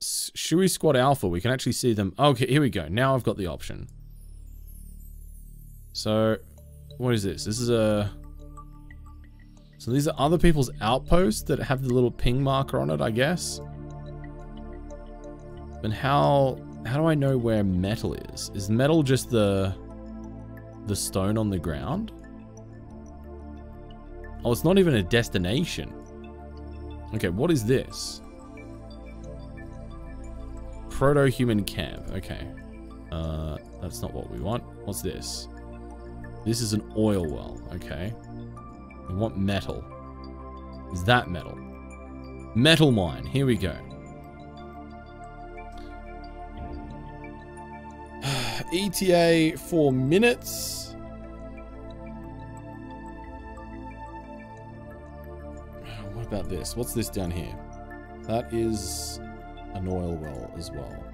Shui Squad Alpha. We can actually see them. Okay, here we go. Now I've got the option. So, what is this? This is a. So these are other people's outposts that have the little ping marker on it, I guess. And how how do I know where metal is? Is metal just the the stone on the ground? Oh, it's not even a destination. Okay, what is this? Proto-human camp. Okay. Uh, that's not what we want. What's this? This is an oil well. Okay. We want metal. Is that metal? Metal mine. Here we go. ETA for minutes. What about this? What's this down here? That is an oil well as well.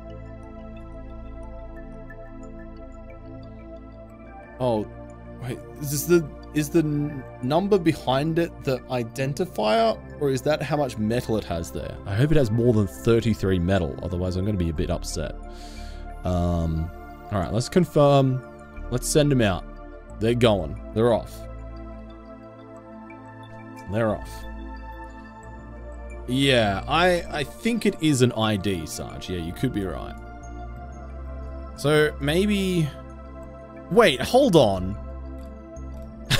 Oh, wait. Is the is the number behind it the identifier, or is that how much metal it has there? I hope it has more than 33 metal. Otherwise, I'm going to be a bit upset. Um, all right, let's confirm. Let's send them out. They're going. They're off. They're off. Yeah, I I think it is an ID, Sarge. Yeah, you could be right. So maybe. Wait, hold on.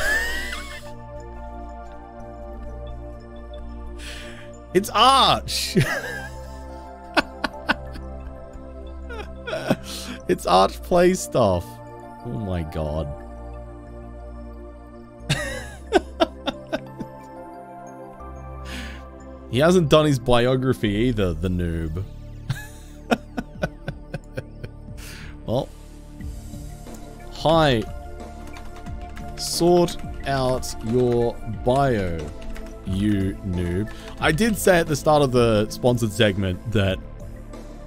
It's Arch! it's Arch play stuff. Oh my god. he hasn't done his biography either, the noob. well. Hi. Sort out your bio, you noob. I did say at the start of the sponsored segment that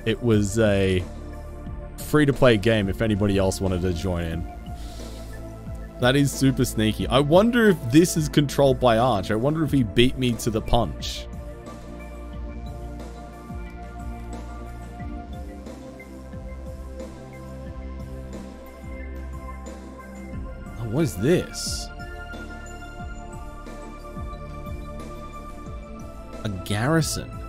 it was a free-to-play game if anybody else wanted to join in. That is super sneaky. I wonder if this is controlled by Arch. I wonder if he beat me to the punch. Oh, what is this? A garrison.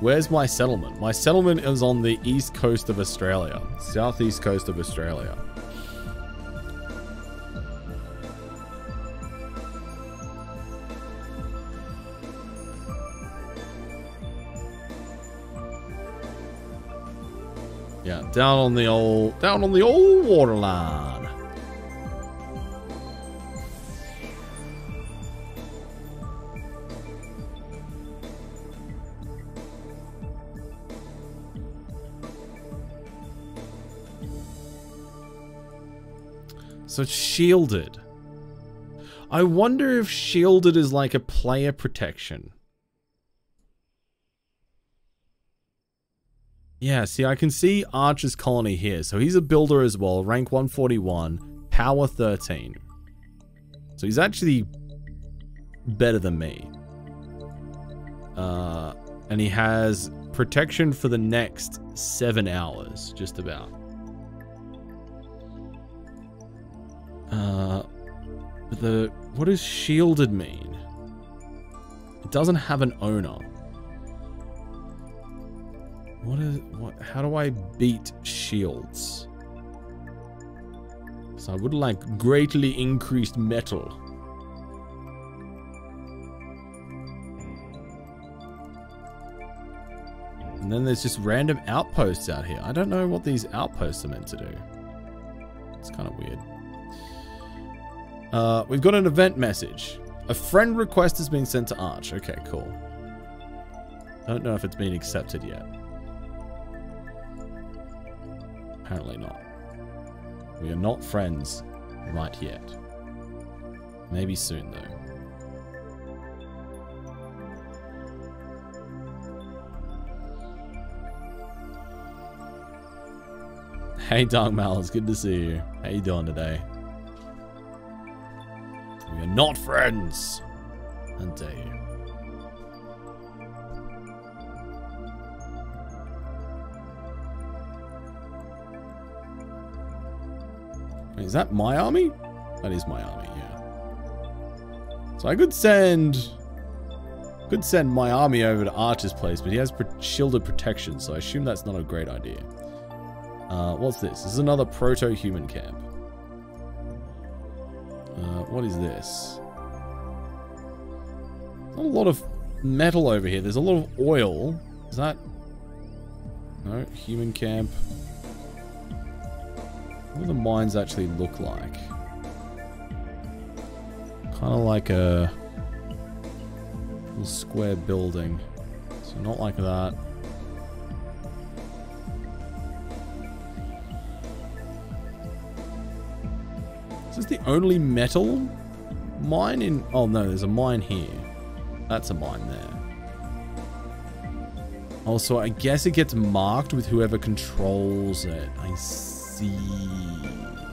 Where's my settlement? My settlement is on the east coast of Australia. Southeast coast of Australia. Yeah, down on the old down on the old waterline. So it's shielded. I wonder if shielded is like a player protection. Yeah, see, I can see Archer's colony here. So he's a builder as well, rank 141, power 13. So he's actually better than me. Uh, and he has protection for the next seven hours, just about. Uh, the what does shielded mean? It doesn't have an owner. What is what? How do I beat shields? So I would like greatly increased metal. And then there's just random outposts out here. I don't know what these outposts are meant to do. It's kind of weird. Uh, we've got an event message. A friend request has been sent to Arch. Okay, cool. Don't know if it's been accepted yet. Apparently not. We are not friends right yet. Maybe soon, though. Hey, Dark Mal, it's good to see you. How you doing today? We are not friends. How dare you? Is that my army? That is my army, yeah. So I could send... Could send my army over to Archer's place, but he has pro shielded protection, so I assume that's not a great idea. Uh, what's this? This is another proto-human camp. Uh, what is this? Not a lot of metal over here. There's a lot of oil. Is that... No, human camp. What do the mines actually look like? Kind of like a little square building. So not like that. Is this the only metal mine in... Oh no, there's a mine here. That's a mine there. Also, I guess it gets marked with whoever controls it. I see.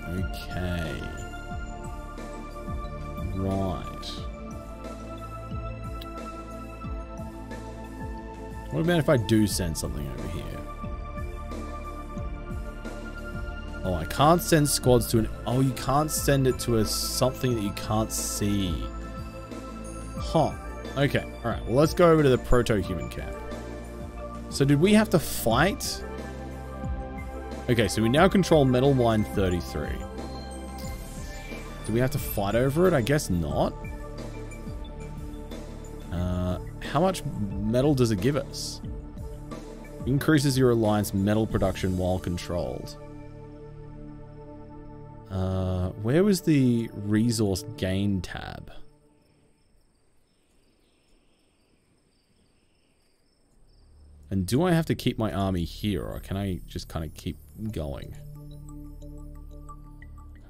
Okay. Right. What about if I do send something over here? Oh, I can't send squads to an... Oh, you can't send it to a something that you can't see. Huh. Okay, alright. Well, let's go over to the proto-human camp. So did we have to fight? Okay, so we now control Metal Mine 33. Do we have to fight over it? I guess not. Uh, how much metal does it give us? Increases your alliance metal production while controlled. Uh, where was the resource gain tab? And do I have to keep my army here, or can I just kind of keep going?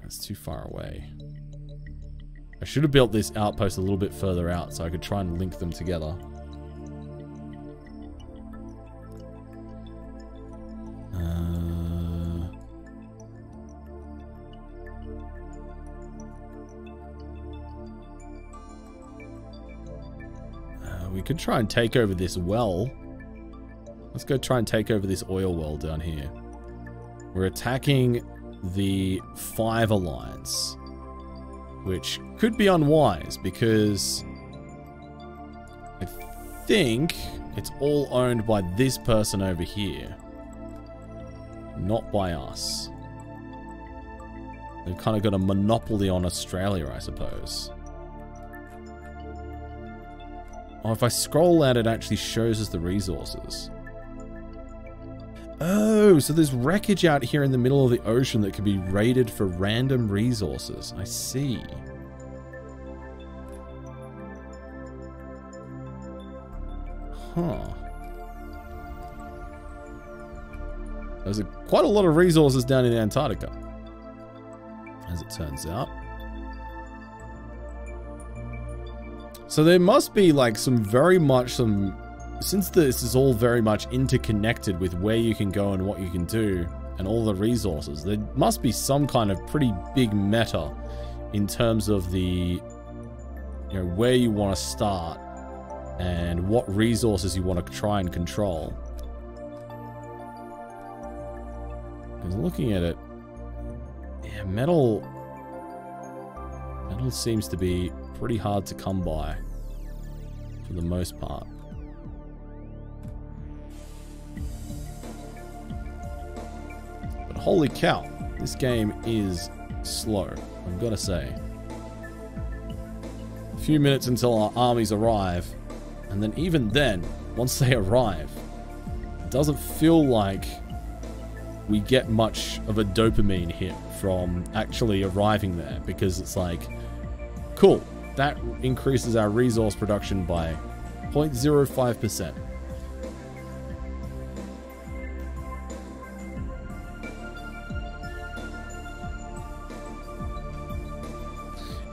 That's too far away. I should have built this outpost a little bit further out so I could try and link them together. Uh, we could try and take over this well. Let's go try and take over this oil well down here. We're attacking the Five Alliance, which could be unwise because I think it's all owned by this person over here, not by us. They've kind of got a monopoly on Australia, I suppose. Oh, if I scroll out, it actually shows us the resources. Oh, so there's wreckage out here in the middle of the ocean that could be raided for random resources. I see. Huh. There's a, quite a lot of resources down in Antarctica, as it turns out. So there must be like some very much some since this is all very much interconnected with where you can go and what you can do and all the resources, there must be some kind of pretty big meta in terms of the, you know, where you want to start and what resources you want to try and control. Because looking at it, yeah, metal, metal seems to be pretty hard to come by for the most part. But holy cow, this game is slow, I've got to say. A few minutes until our armies arrive, and then even then, once they arrive, it doesn't feel like we get much of a dopamine hit from actually arriving there because it's like, cool, that increases our resource production by 0.05%.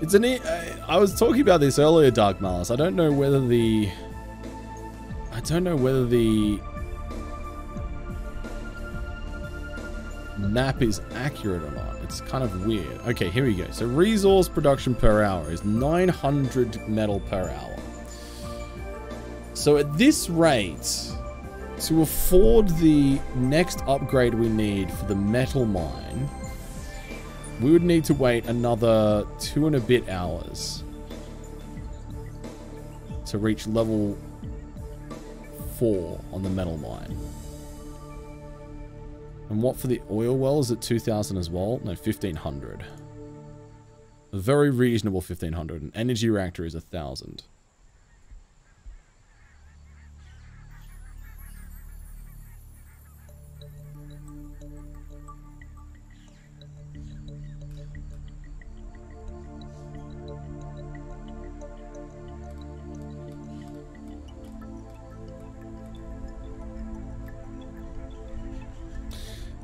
It's an. I was talking about this earlier, Dark Malice. I don't know whether the. I don't know whether the map is accurate or not. It's kind of weird. Okay, here we go. So resource production per hour is 900 metal per hour. So at this rate, to afford the next upgrade we need for the metal mine, we would need to wait another two and a bit hours to reach level four on the metal mine. And what for the oil well? Is it 2,000 as well? No, 1,500. A very reasonable 1,500. An energy reactor is 1,000.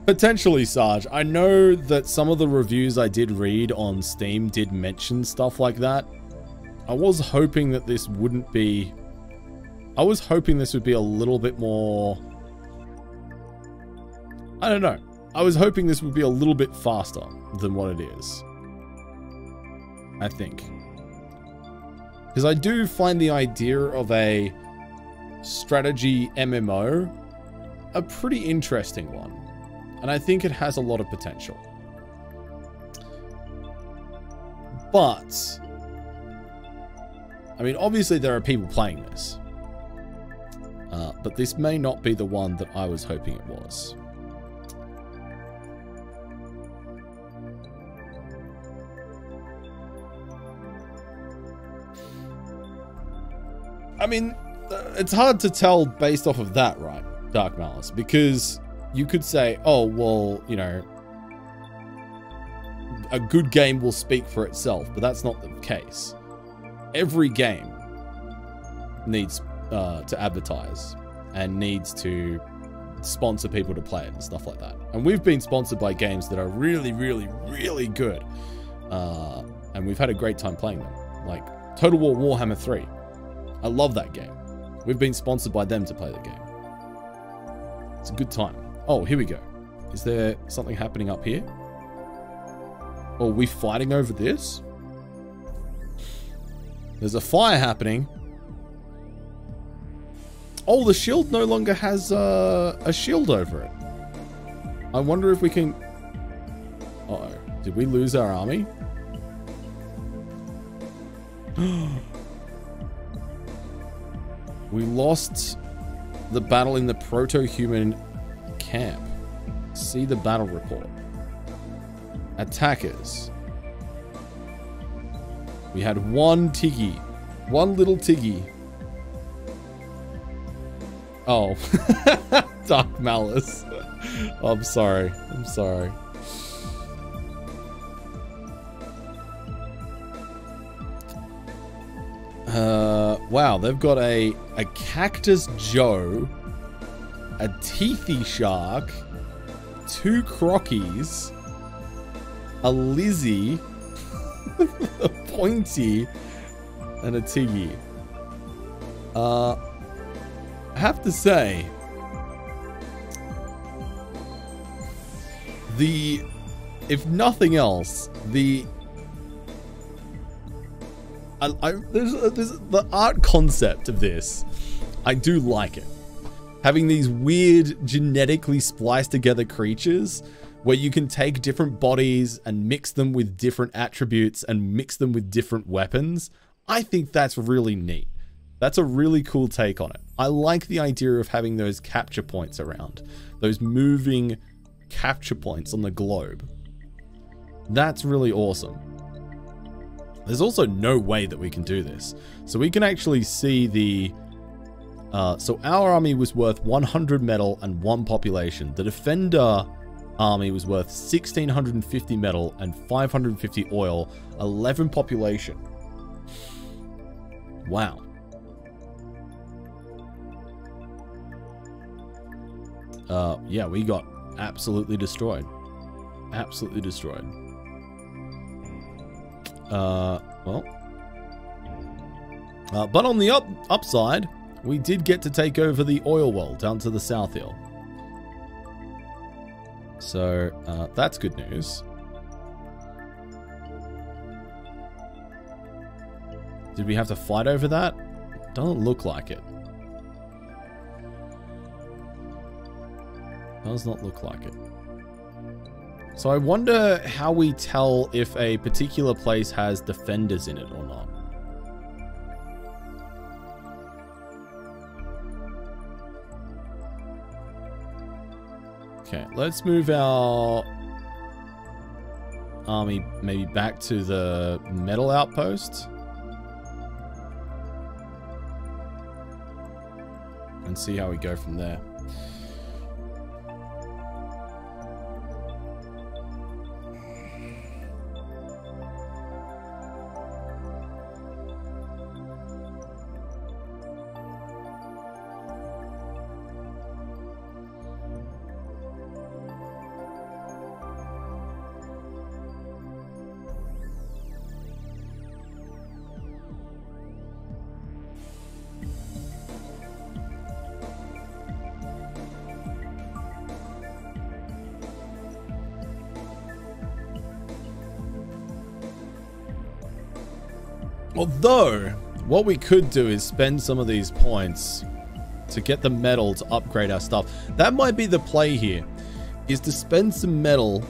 Potentially, Sarge. I know that some of the reviews I did read on Steam did mention stuff like that. I was hoping that this wouldn't be... I was hoping this would be a little bit more... I don't know. I was hoping this would be a little bit faster than what it is. I think. Because I do find the idea of a strategy MMO a pretty interesting one and I think it has a lot of potential. But, I mean, obviously there are people playing this, uh, but this may not be the one that I was hoping it was. I mean, it's hard to tell based off of that, right, Dark Malice? Because you could say, oh, well, you know, a good game will speak for itself, but that's not the case. Every game needs uh, to advertise and needs to sponsor people to play it and stuff like that. And we've been sponsored by games that are really, really, really good. Uh, and we've had a great time playing them. Like Total War Warhammer 3. I love that game. We've been sponsored by them to play the game. It's a good time. Oh, here we go. Is there something happening up here? Are we fighting over this? There's a fire happening. Oh, the shield no longer has uh, a shield over it. I wonder if we can... Uh oh Did we lose our army? we lost the battle in the proto-human camp. See the battle report. Attackers. We had one Tiggy. One little Tiggy. Oh. Dark Malice. I'm sorry. I'm sorry. Uh, wow, they've got a, a Cactus Joe, a Teethy Shark, two Crockies, a Lizzie, a Pointy, and a Tiggy. Uh, I have to say, the, if nothing else, the, I, I there's, there's the art concept of this, I do like it. Having these weird genetically spliced together creatures where you can take different bodies and mix them with different attributes and mix them with different weapons. I think that's really neat. That's a really cool take on it. I like the idea of having those capture points around, those moving capture points on the globe. That's really awesome. There's also no way that we can do this. So we can actually see the... Uh, so our army was worth 100 metal and 1 population. The Defender army was worth 1650 metal and 550 oil, 11 population. Wow. Uh, yeah, we got absolutely destroyed. Absolutely destroyed. Uh, well. Uh, but on the up upside, we did get to take over the oil well down to the south hill. So, uh, that's good news. Did we have to fight over that? Doesn't look like it. Does not look like it. So I wonder how we tell if a particular place has defenders in it or not. Okay, let's move our army maybe back to the metal outpost. And see how we go from there. Although, what we could do is spend some of these points to get the metal to upgrade our stuff. That might be the play here, is to spend some metal,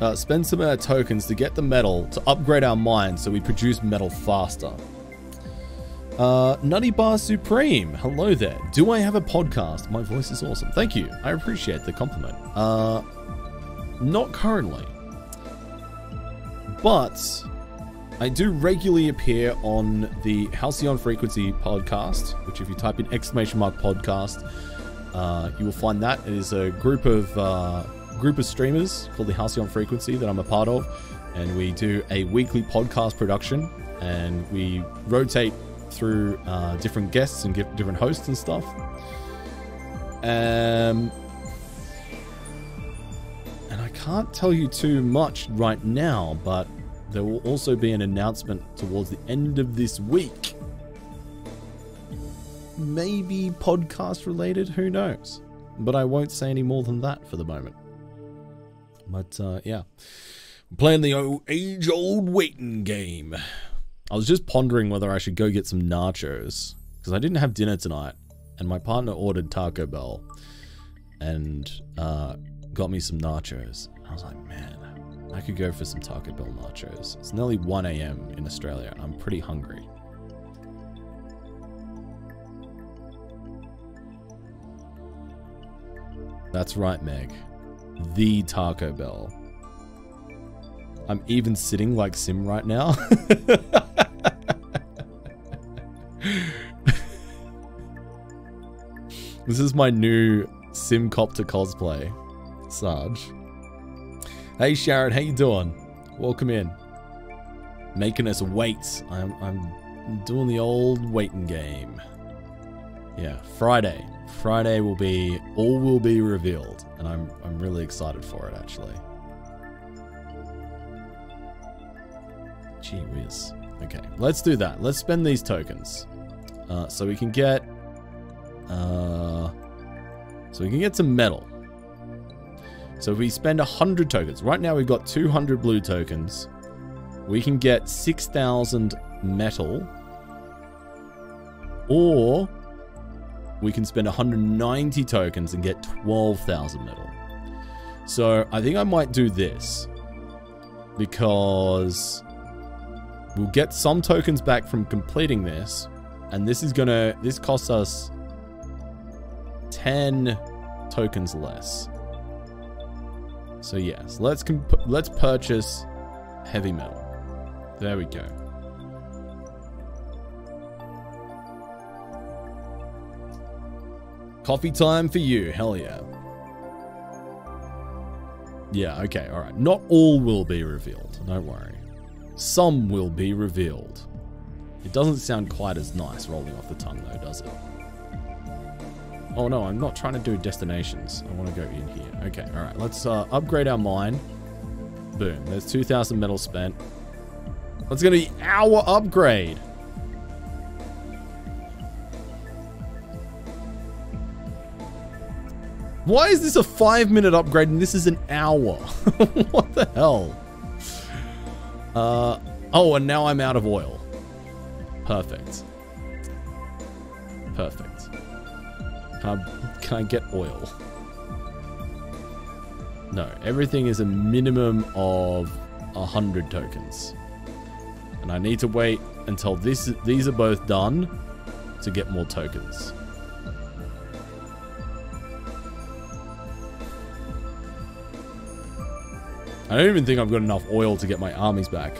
uh, spend some of our tokens to get the metal to upgrade our mine so we produce metal faster. Uh, Nutty Bar Supreme, hello there. Do I have a podcast? My voice is awesome. Thank you. I appreciate the compliment. Uh, not currently. But I do regularly appear on the Halcyon Frequency podcast, which if you type in exclamation mark podcast, uh, you will find that. It is a group of uh, group of streamers called the Halcyon Frequency that I'm a part of, and we do a weekly podcast production, and we rotate through uh, different guests and different hosts and stuff. Um, and I can't tell you too much right now, but there will also be an announcement towards the end of this week. Maybe podcast related, who knows? But I won't say any more than that for the moment. But uh, yeah, playing the old age-old waiting game. I was just pondering whether I should go get some nachos because I didn't have dinner tonight, and my partner ordered Taco Bell and uh, got me some nachos. I was like, man, I could go for some Taco Bell nachos. It's nearly 1 a.m. in Australia. I'm pretty hungry. That's right, Meg. The Taco Bell. I'm even sitting like Sim right now. this is my new Sim Copter cosplay. Sarge. Hey Sharon, how you doing? Welcome in. Making us wait. I'm, I'm doing the old waiting game. Yeah, Friday. Friday will be all will be revealed, and I'm I'm really excited for it actually. Gee whiz. Okay, let's do that. Let's spend these tokens, uh, so we can get, uh, so we can get some metal. So if we spend 100 tokens, right now we've got 200 blue tokens, we can get 6,000 metal, or we can spend 190 tokens and get 12,000 metal. So I think I might do this because we'll get some tokens back from completing this, and this is gonna this costs us 10 tokens less. So yes, let's comp- let's purchase heavy metal. There we go. Coffee time for you, hell yeah. Yeah, okay, alright. Not all will be revealed, don't worry. Some will be revealed. It doesn't sound quite as nice rolling off the tongue though, does it? Oh no, I'm not trying to do destinations. I want to go in here. Okay, alright, let's uh, upgrade our mine. Boom, there's 2,000 metal spent. That's gonna be our upgrade. Why is this a five minute upgrade and this is an hour? what the hell? Uh, oh, and now I'm out of oil. Perfect. Perfect. I, can I get oil? No, everything is a minimum of a hundred tokens. And I need to wait until this these are both done to get more tokens. I don't even think I've got enough oil to get my armies back.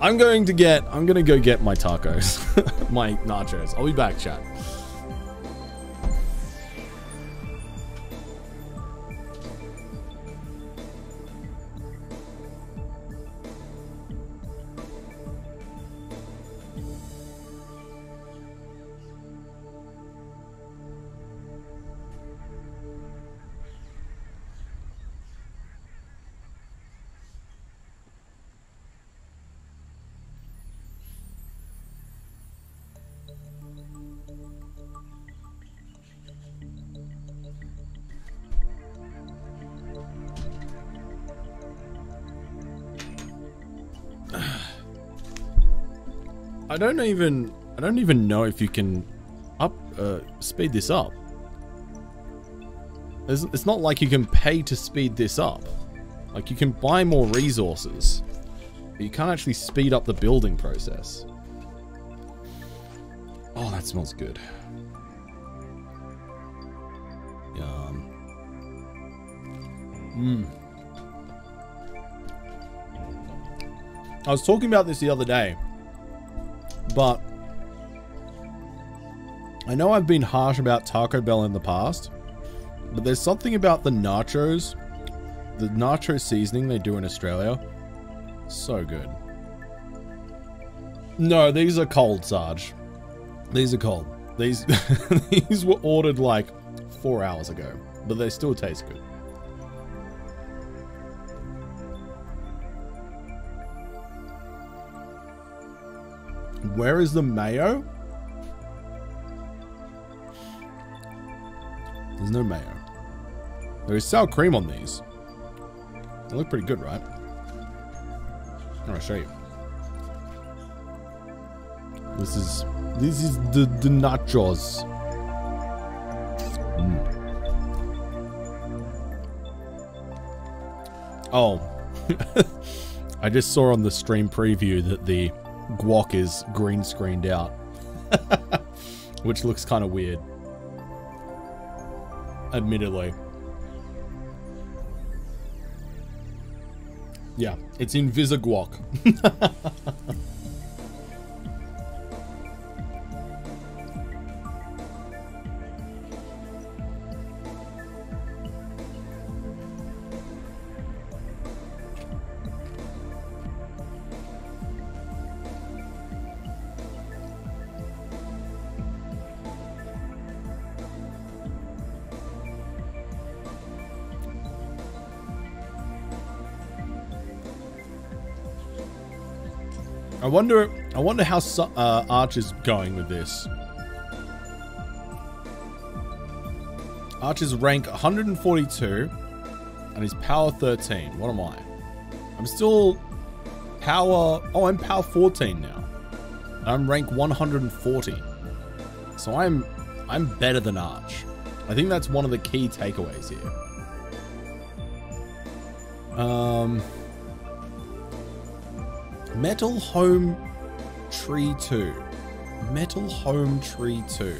I'm going to get, I'm going to go get my tacos. my nachos. I'll be back, chat. Don't even I don't even know if you can up uh, speed this up. It's, it's not like you can pay to speed this up. Like you can buy more resources, but you can't actually speed up the building process. Oh, that smells good. Yum. Mmm. I was talking about this the other day, but I know I've been harsh about Taco Bell in the past, but there's something about the nachos, the nacho seasoning they do in Australia. So good. No, these are cold, Sarge. These are cold. These these were ordered like four hours ago, but they still taste good. Where is the mayo? There's no mayo. There is sour cream on these. They look pretty good, right? Gonna show you. This is this is the the nachos. Mm. Oh, I just saw on the stream preview that the guac is green screened out, which looks kind of weird. Admittedly. Yeah, it's in Guac. wonder. I wonder how Su- uh, Arch is going with this. Arch is rank 142, and he's power 13. What am I? I'm still power. Oh, I'm power 14 now. I'm rank 140. So I'm I'm better than Arch. I think that's one of the key takeaways here. Um. Metal Home Tree 2. Metal Home Tree 2.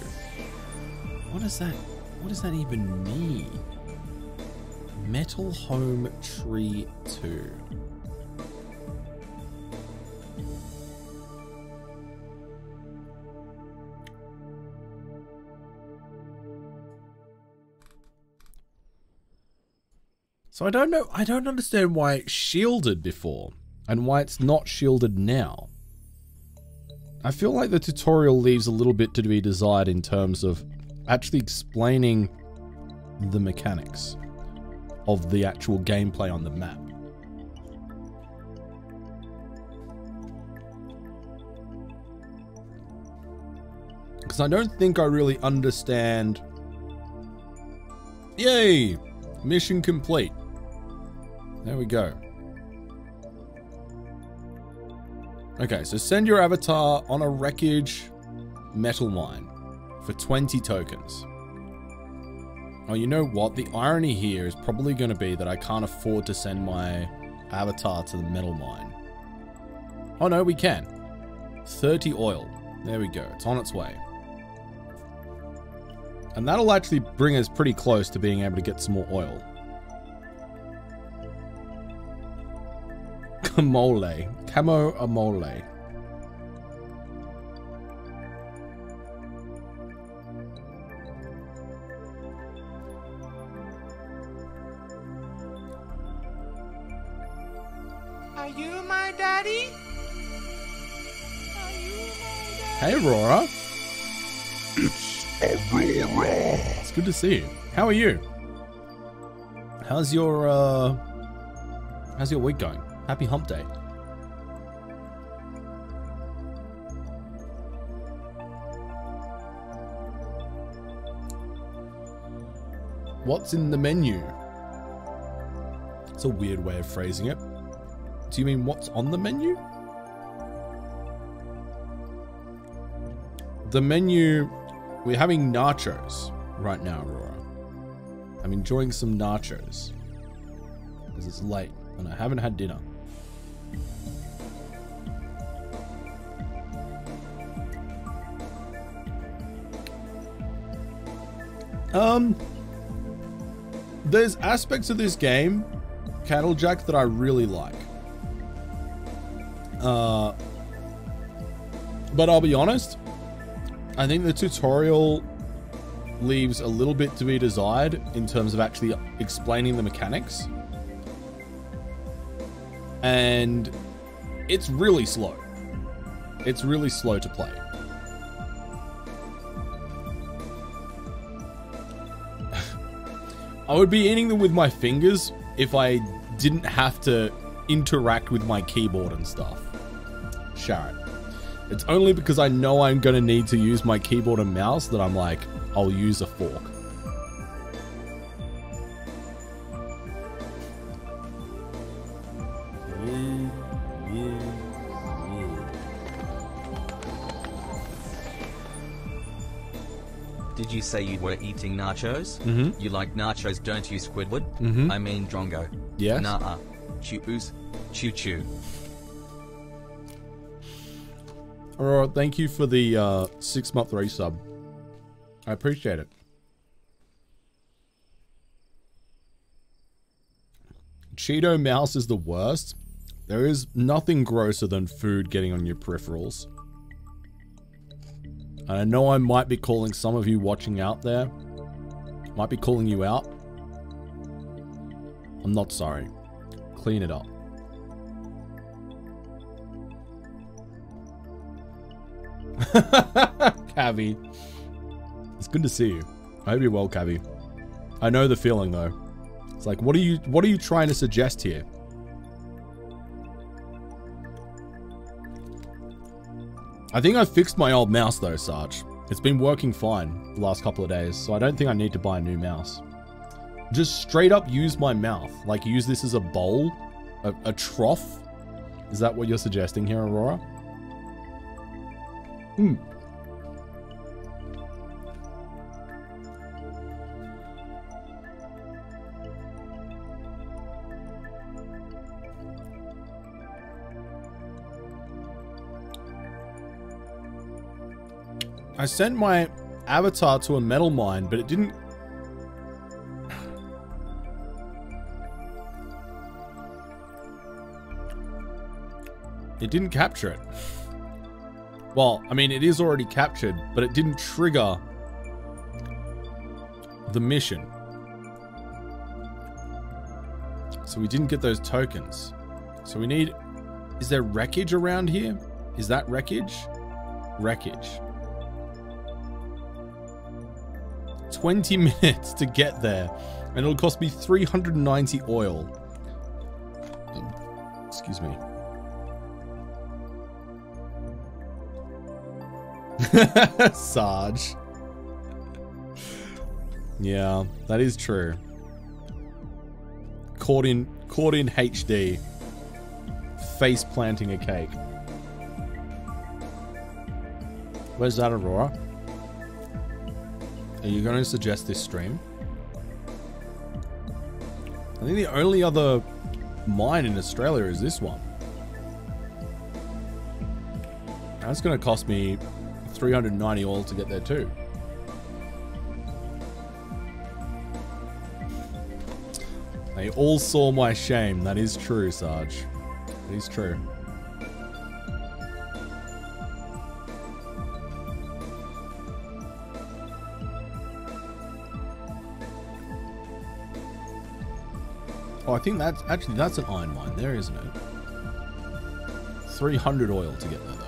What does that what does that even mean? Metal Home Tree 2. So I don't know I don't understand why it shielded before and why it's not shielded now. I feel like the tutorial leaves a little bit to be desired in terms of actually explaining the mechanics of the actual gameplay on the map. Because I don't think I really understand. Yay! Mission complete. There we go. Okay, so send your avatar on a wreckage metal mine for 20 tokens. Oh, you know what? The irony here is probably going to be that I can't afford to send my avatar to the metal mine. Oh no, we can. 30 oil. There we go. It's on its way. And that'll actually bring us pretty close to being able to get some more oil. Camole. Camo amole. Are you my daddy? Hey, Aurora. It's Aurora. It's good to see you. How are you? How's your, uh... How's your week going? Happy hump day. What's in the menu? It's a weird way of phrasing it. Do you mean what's on the menu? The menu, we're having nachos right now, Aurora. I'm enjoying some nachos because it's late and I haven't had dinner. Um, there's aspects of this game, Cattlejack, that I really like. Uh, but I'll be honest, I think the tutorial leaves a little bit to be desired in terms of actually explaining the mechanics. And it's really slow. It's really slow to play. I would be eating them with my fingers if I didn't have to interact with my keyboard and stuff. Sharon. It's only because I know I'm going to need to use my keyboard and mouse that I'm like, I'll use a fork. You say you were eating nachos? Mhm. You like nachos, don't you, Squidward? Mhm. I mean Drongo. Yes? Nah-uh. Choo-oos. Choo-choo. Aurora, thank you for the uh, six month resub. I appreciate it. Cheeto mouse is the worst. There is nothing grosser than food getting on your peripherals. And I know I might be calling some of you watching out there. Might be calling you out. I'm not sorry. Clean it up. Cavi. It's good to see you. I hope you're well, Cavi. I know the feeling though. It's like, what are you what are you trying to suggest here? I think I fixed my old mouse though, Sarge. It's been working fine the last couple of days, so I don't think I need to buy a new mouse. Just straight up use my mouth. Like use this as a bowl, a, a trough. Is that what you're suggesting here, Aurora? Hmm. I sent my avatar to a metal mine, but it didn't. It didn't capture it. Well, I mean, it is already captured, but it didn't trigger the mission. So we didn't get those tokens. So we need... Is there wreckage around here? Is that wreckage? Wreckage. 20 minutes to get there. And it'll cost me 390 oil. Um, Excuse me. Sarge. Yeah, that is true. Caught in caught in HD. Face planting a cake. Where's that Aurora? Are you going to suggest this stream? I think the only other mine in Australia is this one. That's going to cost me 390 oil to get there too. They all saw my shame. That is true, Sarge. That is true. Oh, I think that's actually that's an iron mine there, isn't it? 300 oil to get there though.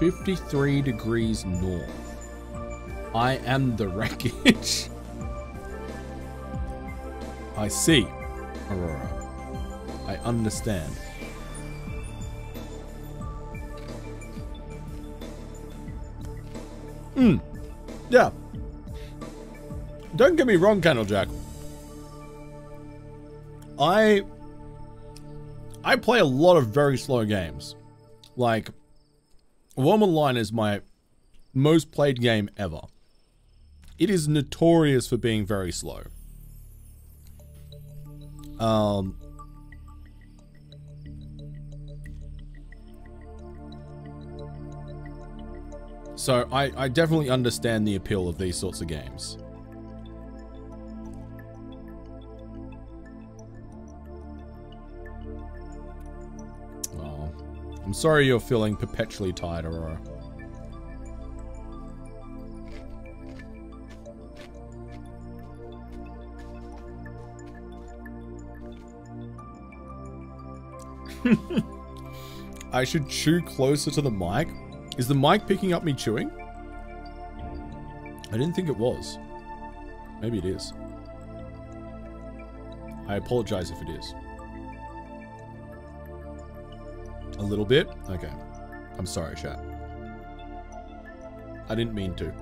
53 degrees north. I am the wreckage. I see, Aurora. I understand. Hmm. Yeah. Don't get me wrong, Candlejack. I I play a lot of very slow games. Like Wurm Online is my most played game ever. It is notorious for being very slow. Um So I, I definitely understand the appeal of these sorts of games. I'm sorry you're feeling perpetually tired, Aurora. I should chew closer to the mic. Is the mic picking up me chewing? I didn't think it was. Maybe it is. I apologize if it is. A little bit? Okay. I'm sorry, chat. I didn't mean to.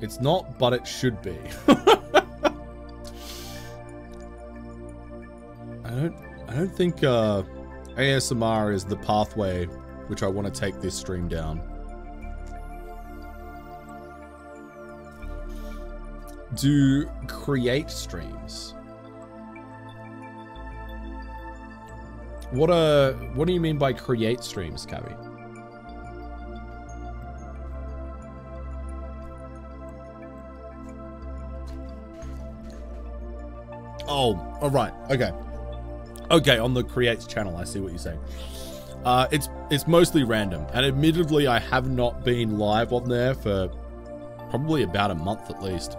It's not, but it should be. I don't I don't think uh, ASMR is the pathway which I want to take this stream down. Do create streams. What uh what do you mean by create streams, Cavi? Oh, all right. Okay. Okay, on the creates channel, I see what you're saying. Uh, it's it's mostly random, and admittedly, I have not been live on there for probably about a month at least.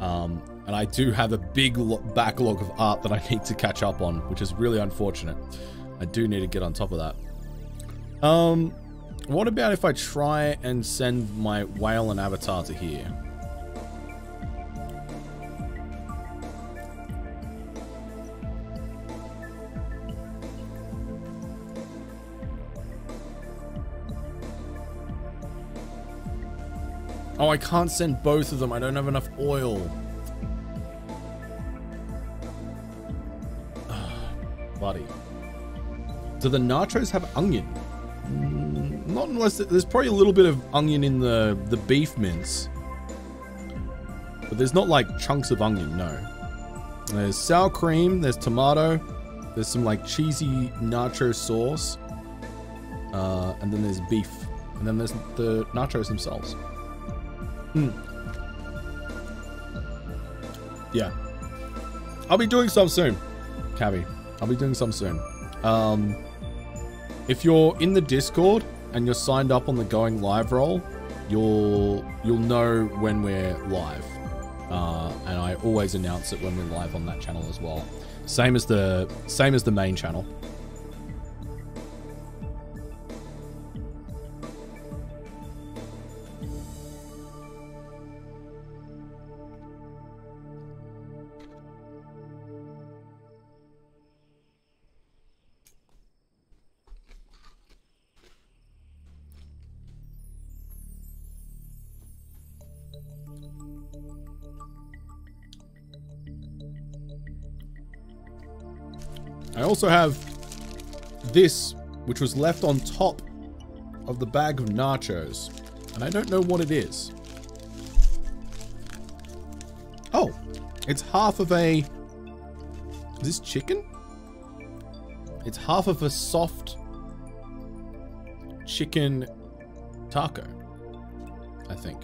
Um, and I do have a big backlog of art that I need to catch up on, which is really unfortunate. I do need to get on top of that. Um, what about if I try and send my whale and avatar to here? Oh, I can't send both of them. I don't have enough oil. Buddy. Do the nachos have onion? Mm, not unless there's probably a little bit of onion in the the beef mince. But there's not like chunks of onion, no. There's sour cream, there's tomato, there's some like cheesy nacho sauce. Uh, and then there's beef. And then there's the nachos themselves. Hmm. Yeah. I'll be doing some soon, Cavi. I'll be doing some soon. Um, if you're in the Discord and you're signed up on the Going Live role, you'll you'll know when we're live. Uh, and I always announce it when we're live on that channel as well. Same as the same as the main channel. Also have this, which was left on top of the bag of nachos. And I don't know what it is. Oh, it's half of a... Is this chicken? It's half of a soft chicken taco, I think.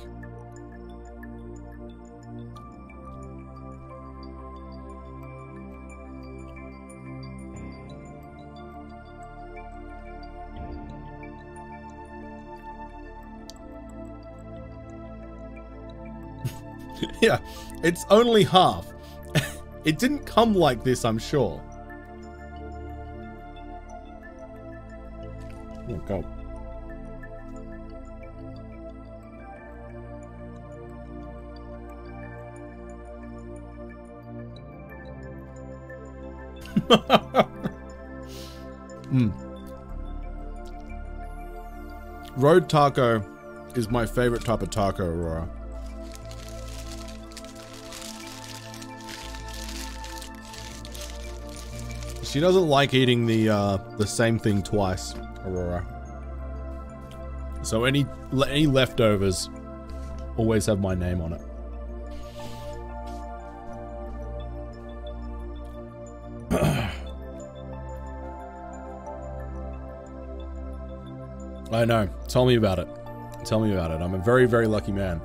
yeah, it's only half. it didn't come like this, I'm sure. Oh, go. mm. Road taco is my favorite type of taco, Aurora. She doesn't like eating the uh, the same thing twice, Aurora. So any any leftovers always have my name on it. I know. Tell me about it. Tell me about it. I'm a very, very lucky man.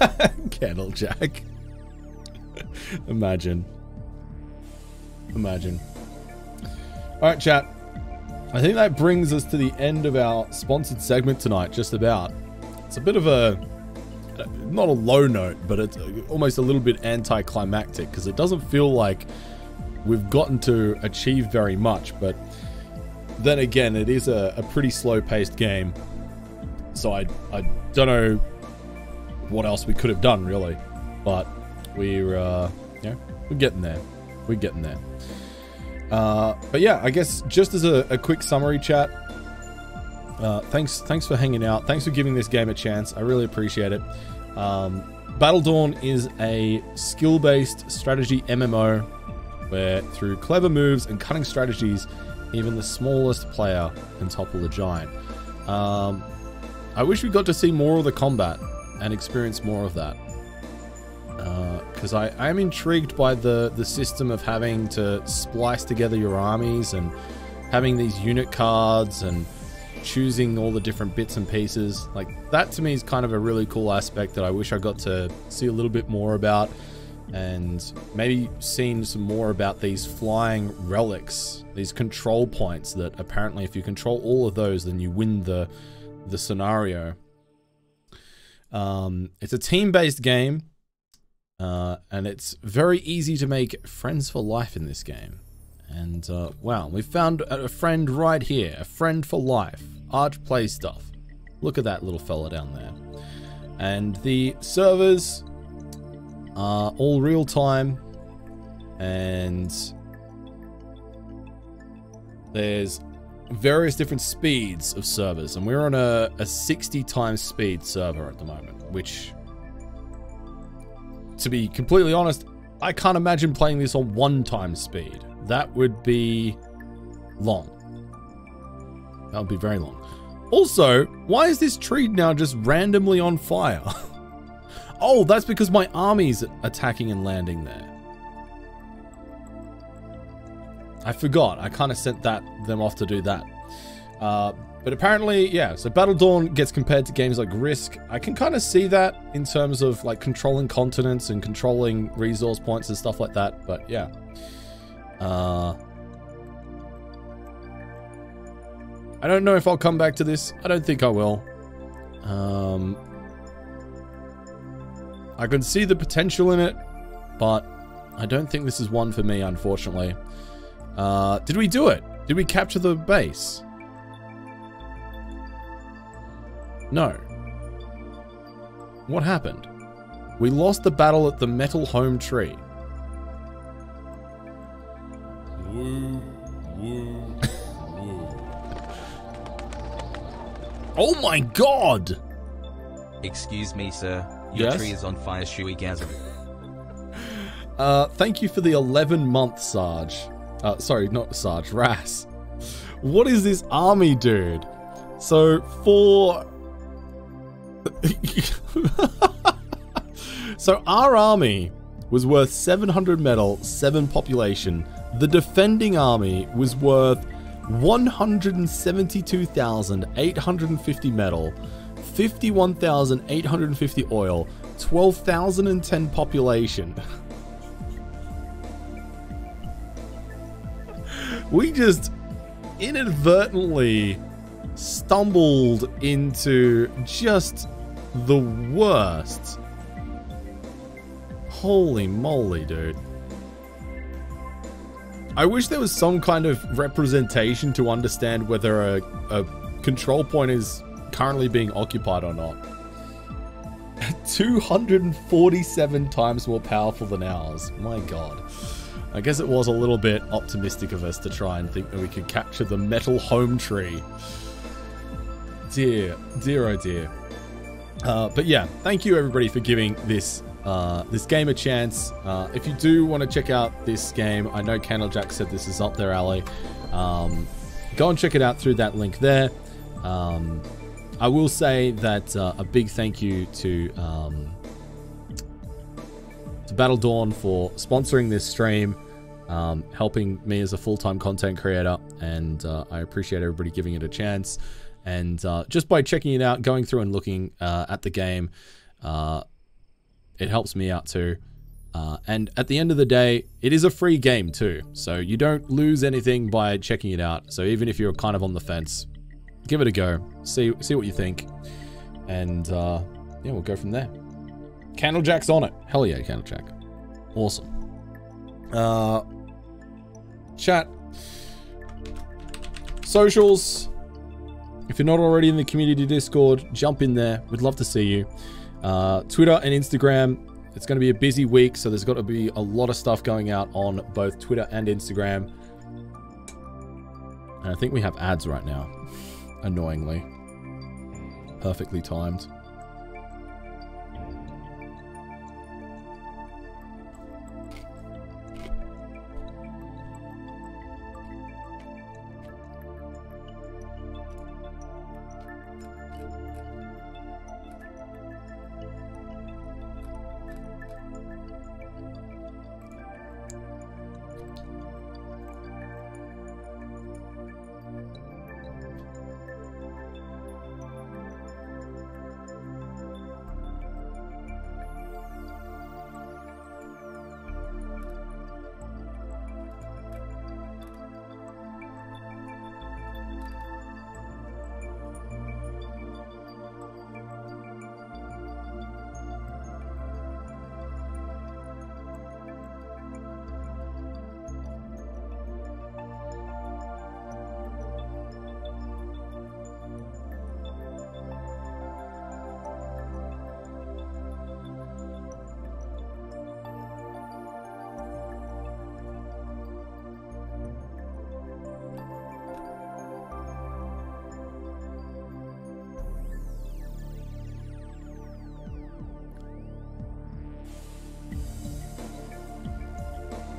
Candle Jack. Imagine. Imagine. Alright, chat. I think that brings us to the end of our sponsored segment tonight, just about. It's a bit of a, not a low note, but it's almost a little bit anticlimactic because it doesn't feel like we've gotten to achieve very much. But then again, it is a, a pretty slow paced game. So I, I don't know what else we could have done, really. But we're, uh, know, we're getting there. We're getting there. Uh, but yeah, I guess just as a, a quick summary chat, uh, thanks thanks for hanging out. Thanks for giving this game a chance. I really appreciate it. Um, Battle Dawn is a skill-based strategy MMO where through clever moves and cunning strategies, even the smallest player can topple the giant. Um, I wish we got to see more of the combat and experience more of that because uh, I, am intrigued by the, the system of having to splice together your armies and having these unit cards and choosing all the different bits and pieces. Like, that to me is kind of a really cool aspect that I wish I got to see a little bit more about and maybe seen some more about these flying relics, these control points that apparently if you control all of those, then you win the, the scenario. Um, it's a team-based game. Uh, and it's very easy to make friends for life in this game. And uh, wow, we found a friend right here, a friend for life. Arch Play Stuff. Look at that little fella down there. And the servers are all real time, and there's various different speeds of servers, and we're on a, a 60 times speed server at the moment, which to be completely honest, I can't imagine playing this on one time speed. That would be long. That would be very long. Also, why is this tree now just randomly on fire? oh, that's because my army's attacking and landing there. I forgot. I kind of sent that them off to do that. Uh, but apparently, yeah, so Battle Dawn gets compared to games like Risk. I can kind of see that in terms of like controlling continents and controlling resource points and stuff like that. But yeah. Uh, I don't know if I'll come back to this. I don't think I will. Um, I can see the potential in it, but I don't think this is one for me, unfortunately. Uh, did we do it? Did we capture the base? No. What happened? We lost the battle at the metal home tree. Woo, woo, woo. oh my god! Excuse me, sir. Your Yes? tree is on fire, Shuigasm. Uh, thank you for the 11 month Sarge. Uh, sorry, not Sarge, Ras. What is this army, dude? So, for. so, our army was worth 700 metal, 7 population. The defending army was worth 172,850 metal, 51,850 oil, 12,010 population. we just inadvertently stumbled into just the worst. Holy moly, dude. I wish there was some kind of representation to understand whether a, a control point is currently being occupied or not. 247 times more powerful than ours. My god. I guess it was a little bit optimistic of us to try and think that we could capture the metal home tree. Dear, dear, oh dear. Uh, but yeah, thank you everybody for giving this uh, this game a chance. Uh, if you do want to check out this game, I know Candlejack said this is up their alley. Um, go and check it out through that link there. Um, I will say that uh, a big thank you to um, to Battle Dawn for sponsoring this stream, um, helping me as a full-time content creator, and uh, I appreciate everybody giving it a chance. And uh, just by checking it out, going through and looking uh, at the game, uh, It helps me out too. Uh, and at the end of the day, it is a free game too. So you don't lose anything by checking it out. So even if you're kind of on the fence, give it a go. See see what you think. And uh, yeah, we'll go from there. Candlejack's on it. Hell yeah, Candlejack. Awesome. Uh, chat. Socials. If you're not already in the community Discord, jump in there. We'd love to see you. Uh, Twitter and Instagram. It's going to be a busy week, so there's got to be a lot of stuff going out on both Twitter and Instagram. And I think we have ads right now, annoyingly. Perfectly timed.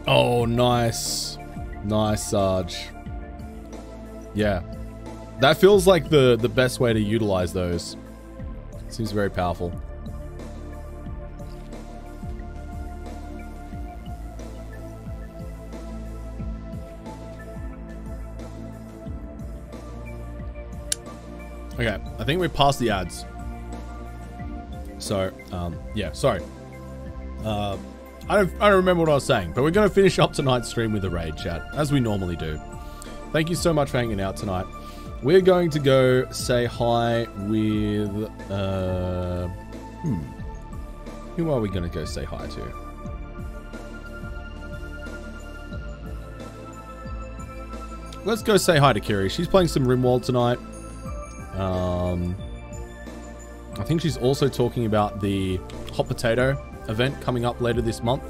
Oh, nice. Nice, Sarge. Yeah. That feels like the, the best way to utilize those. Seems very powerful. Okay, I think we're past the ads. So, um, yeah, sorry. Uh, I don't, I don't remember what I was saying, but we're going to finish up tonight's stream with a raid chat, as we normally do. Thank you so much for hanging out tonight. We're going to go say hi with, uh, hmm. Who are we going to go say hi to? Let's go say hi to Kiri. She's playing some Rimworld tonight. Um, I think she's also talking about the hot potato event coming up later this month.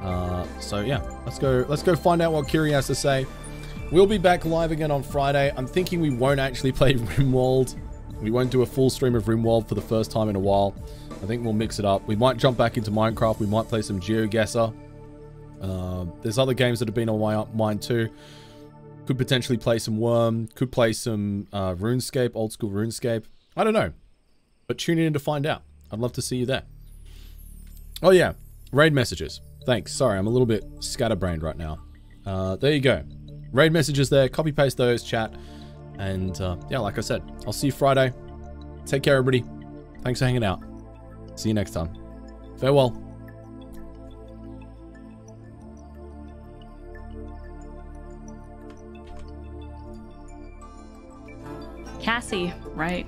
Uh, so yeah, let's go. Let's go find out what Kiri has to say. We'll be back live again on Friday. I'm thinking we won't actually play Rimworld. We won't do a full stream of Rimworld for the first time in a while. I think we'll mix it up. We might jump back into Minecraft. We might play some GeoGuessr. Uh, there's other games that have been on my mind too. Could potentially play some Wurm. Could play some uh, RuneScape, old school RuneScape. I don't know. But tune in to find out. I'd love to see you there. Oh yeah, raid messages. Thanks. Sorry, I'm a little bit scatterbrained right now. Uh, there you go. Raid messages there. Copy paste those, chat. And uh, yeah, like I said, I'll see you Friday. Take care, everybody. Thanks for hanging out. See you next time. Farewell. Cassie, right?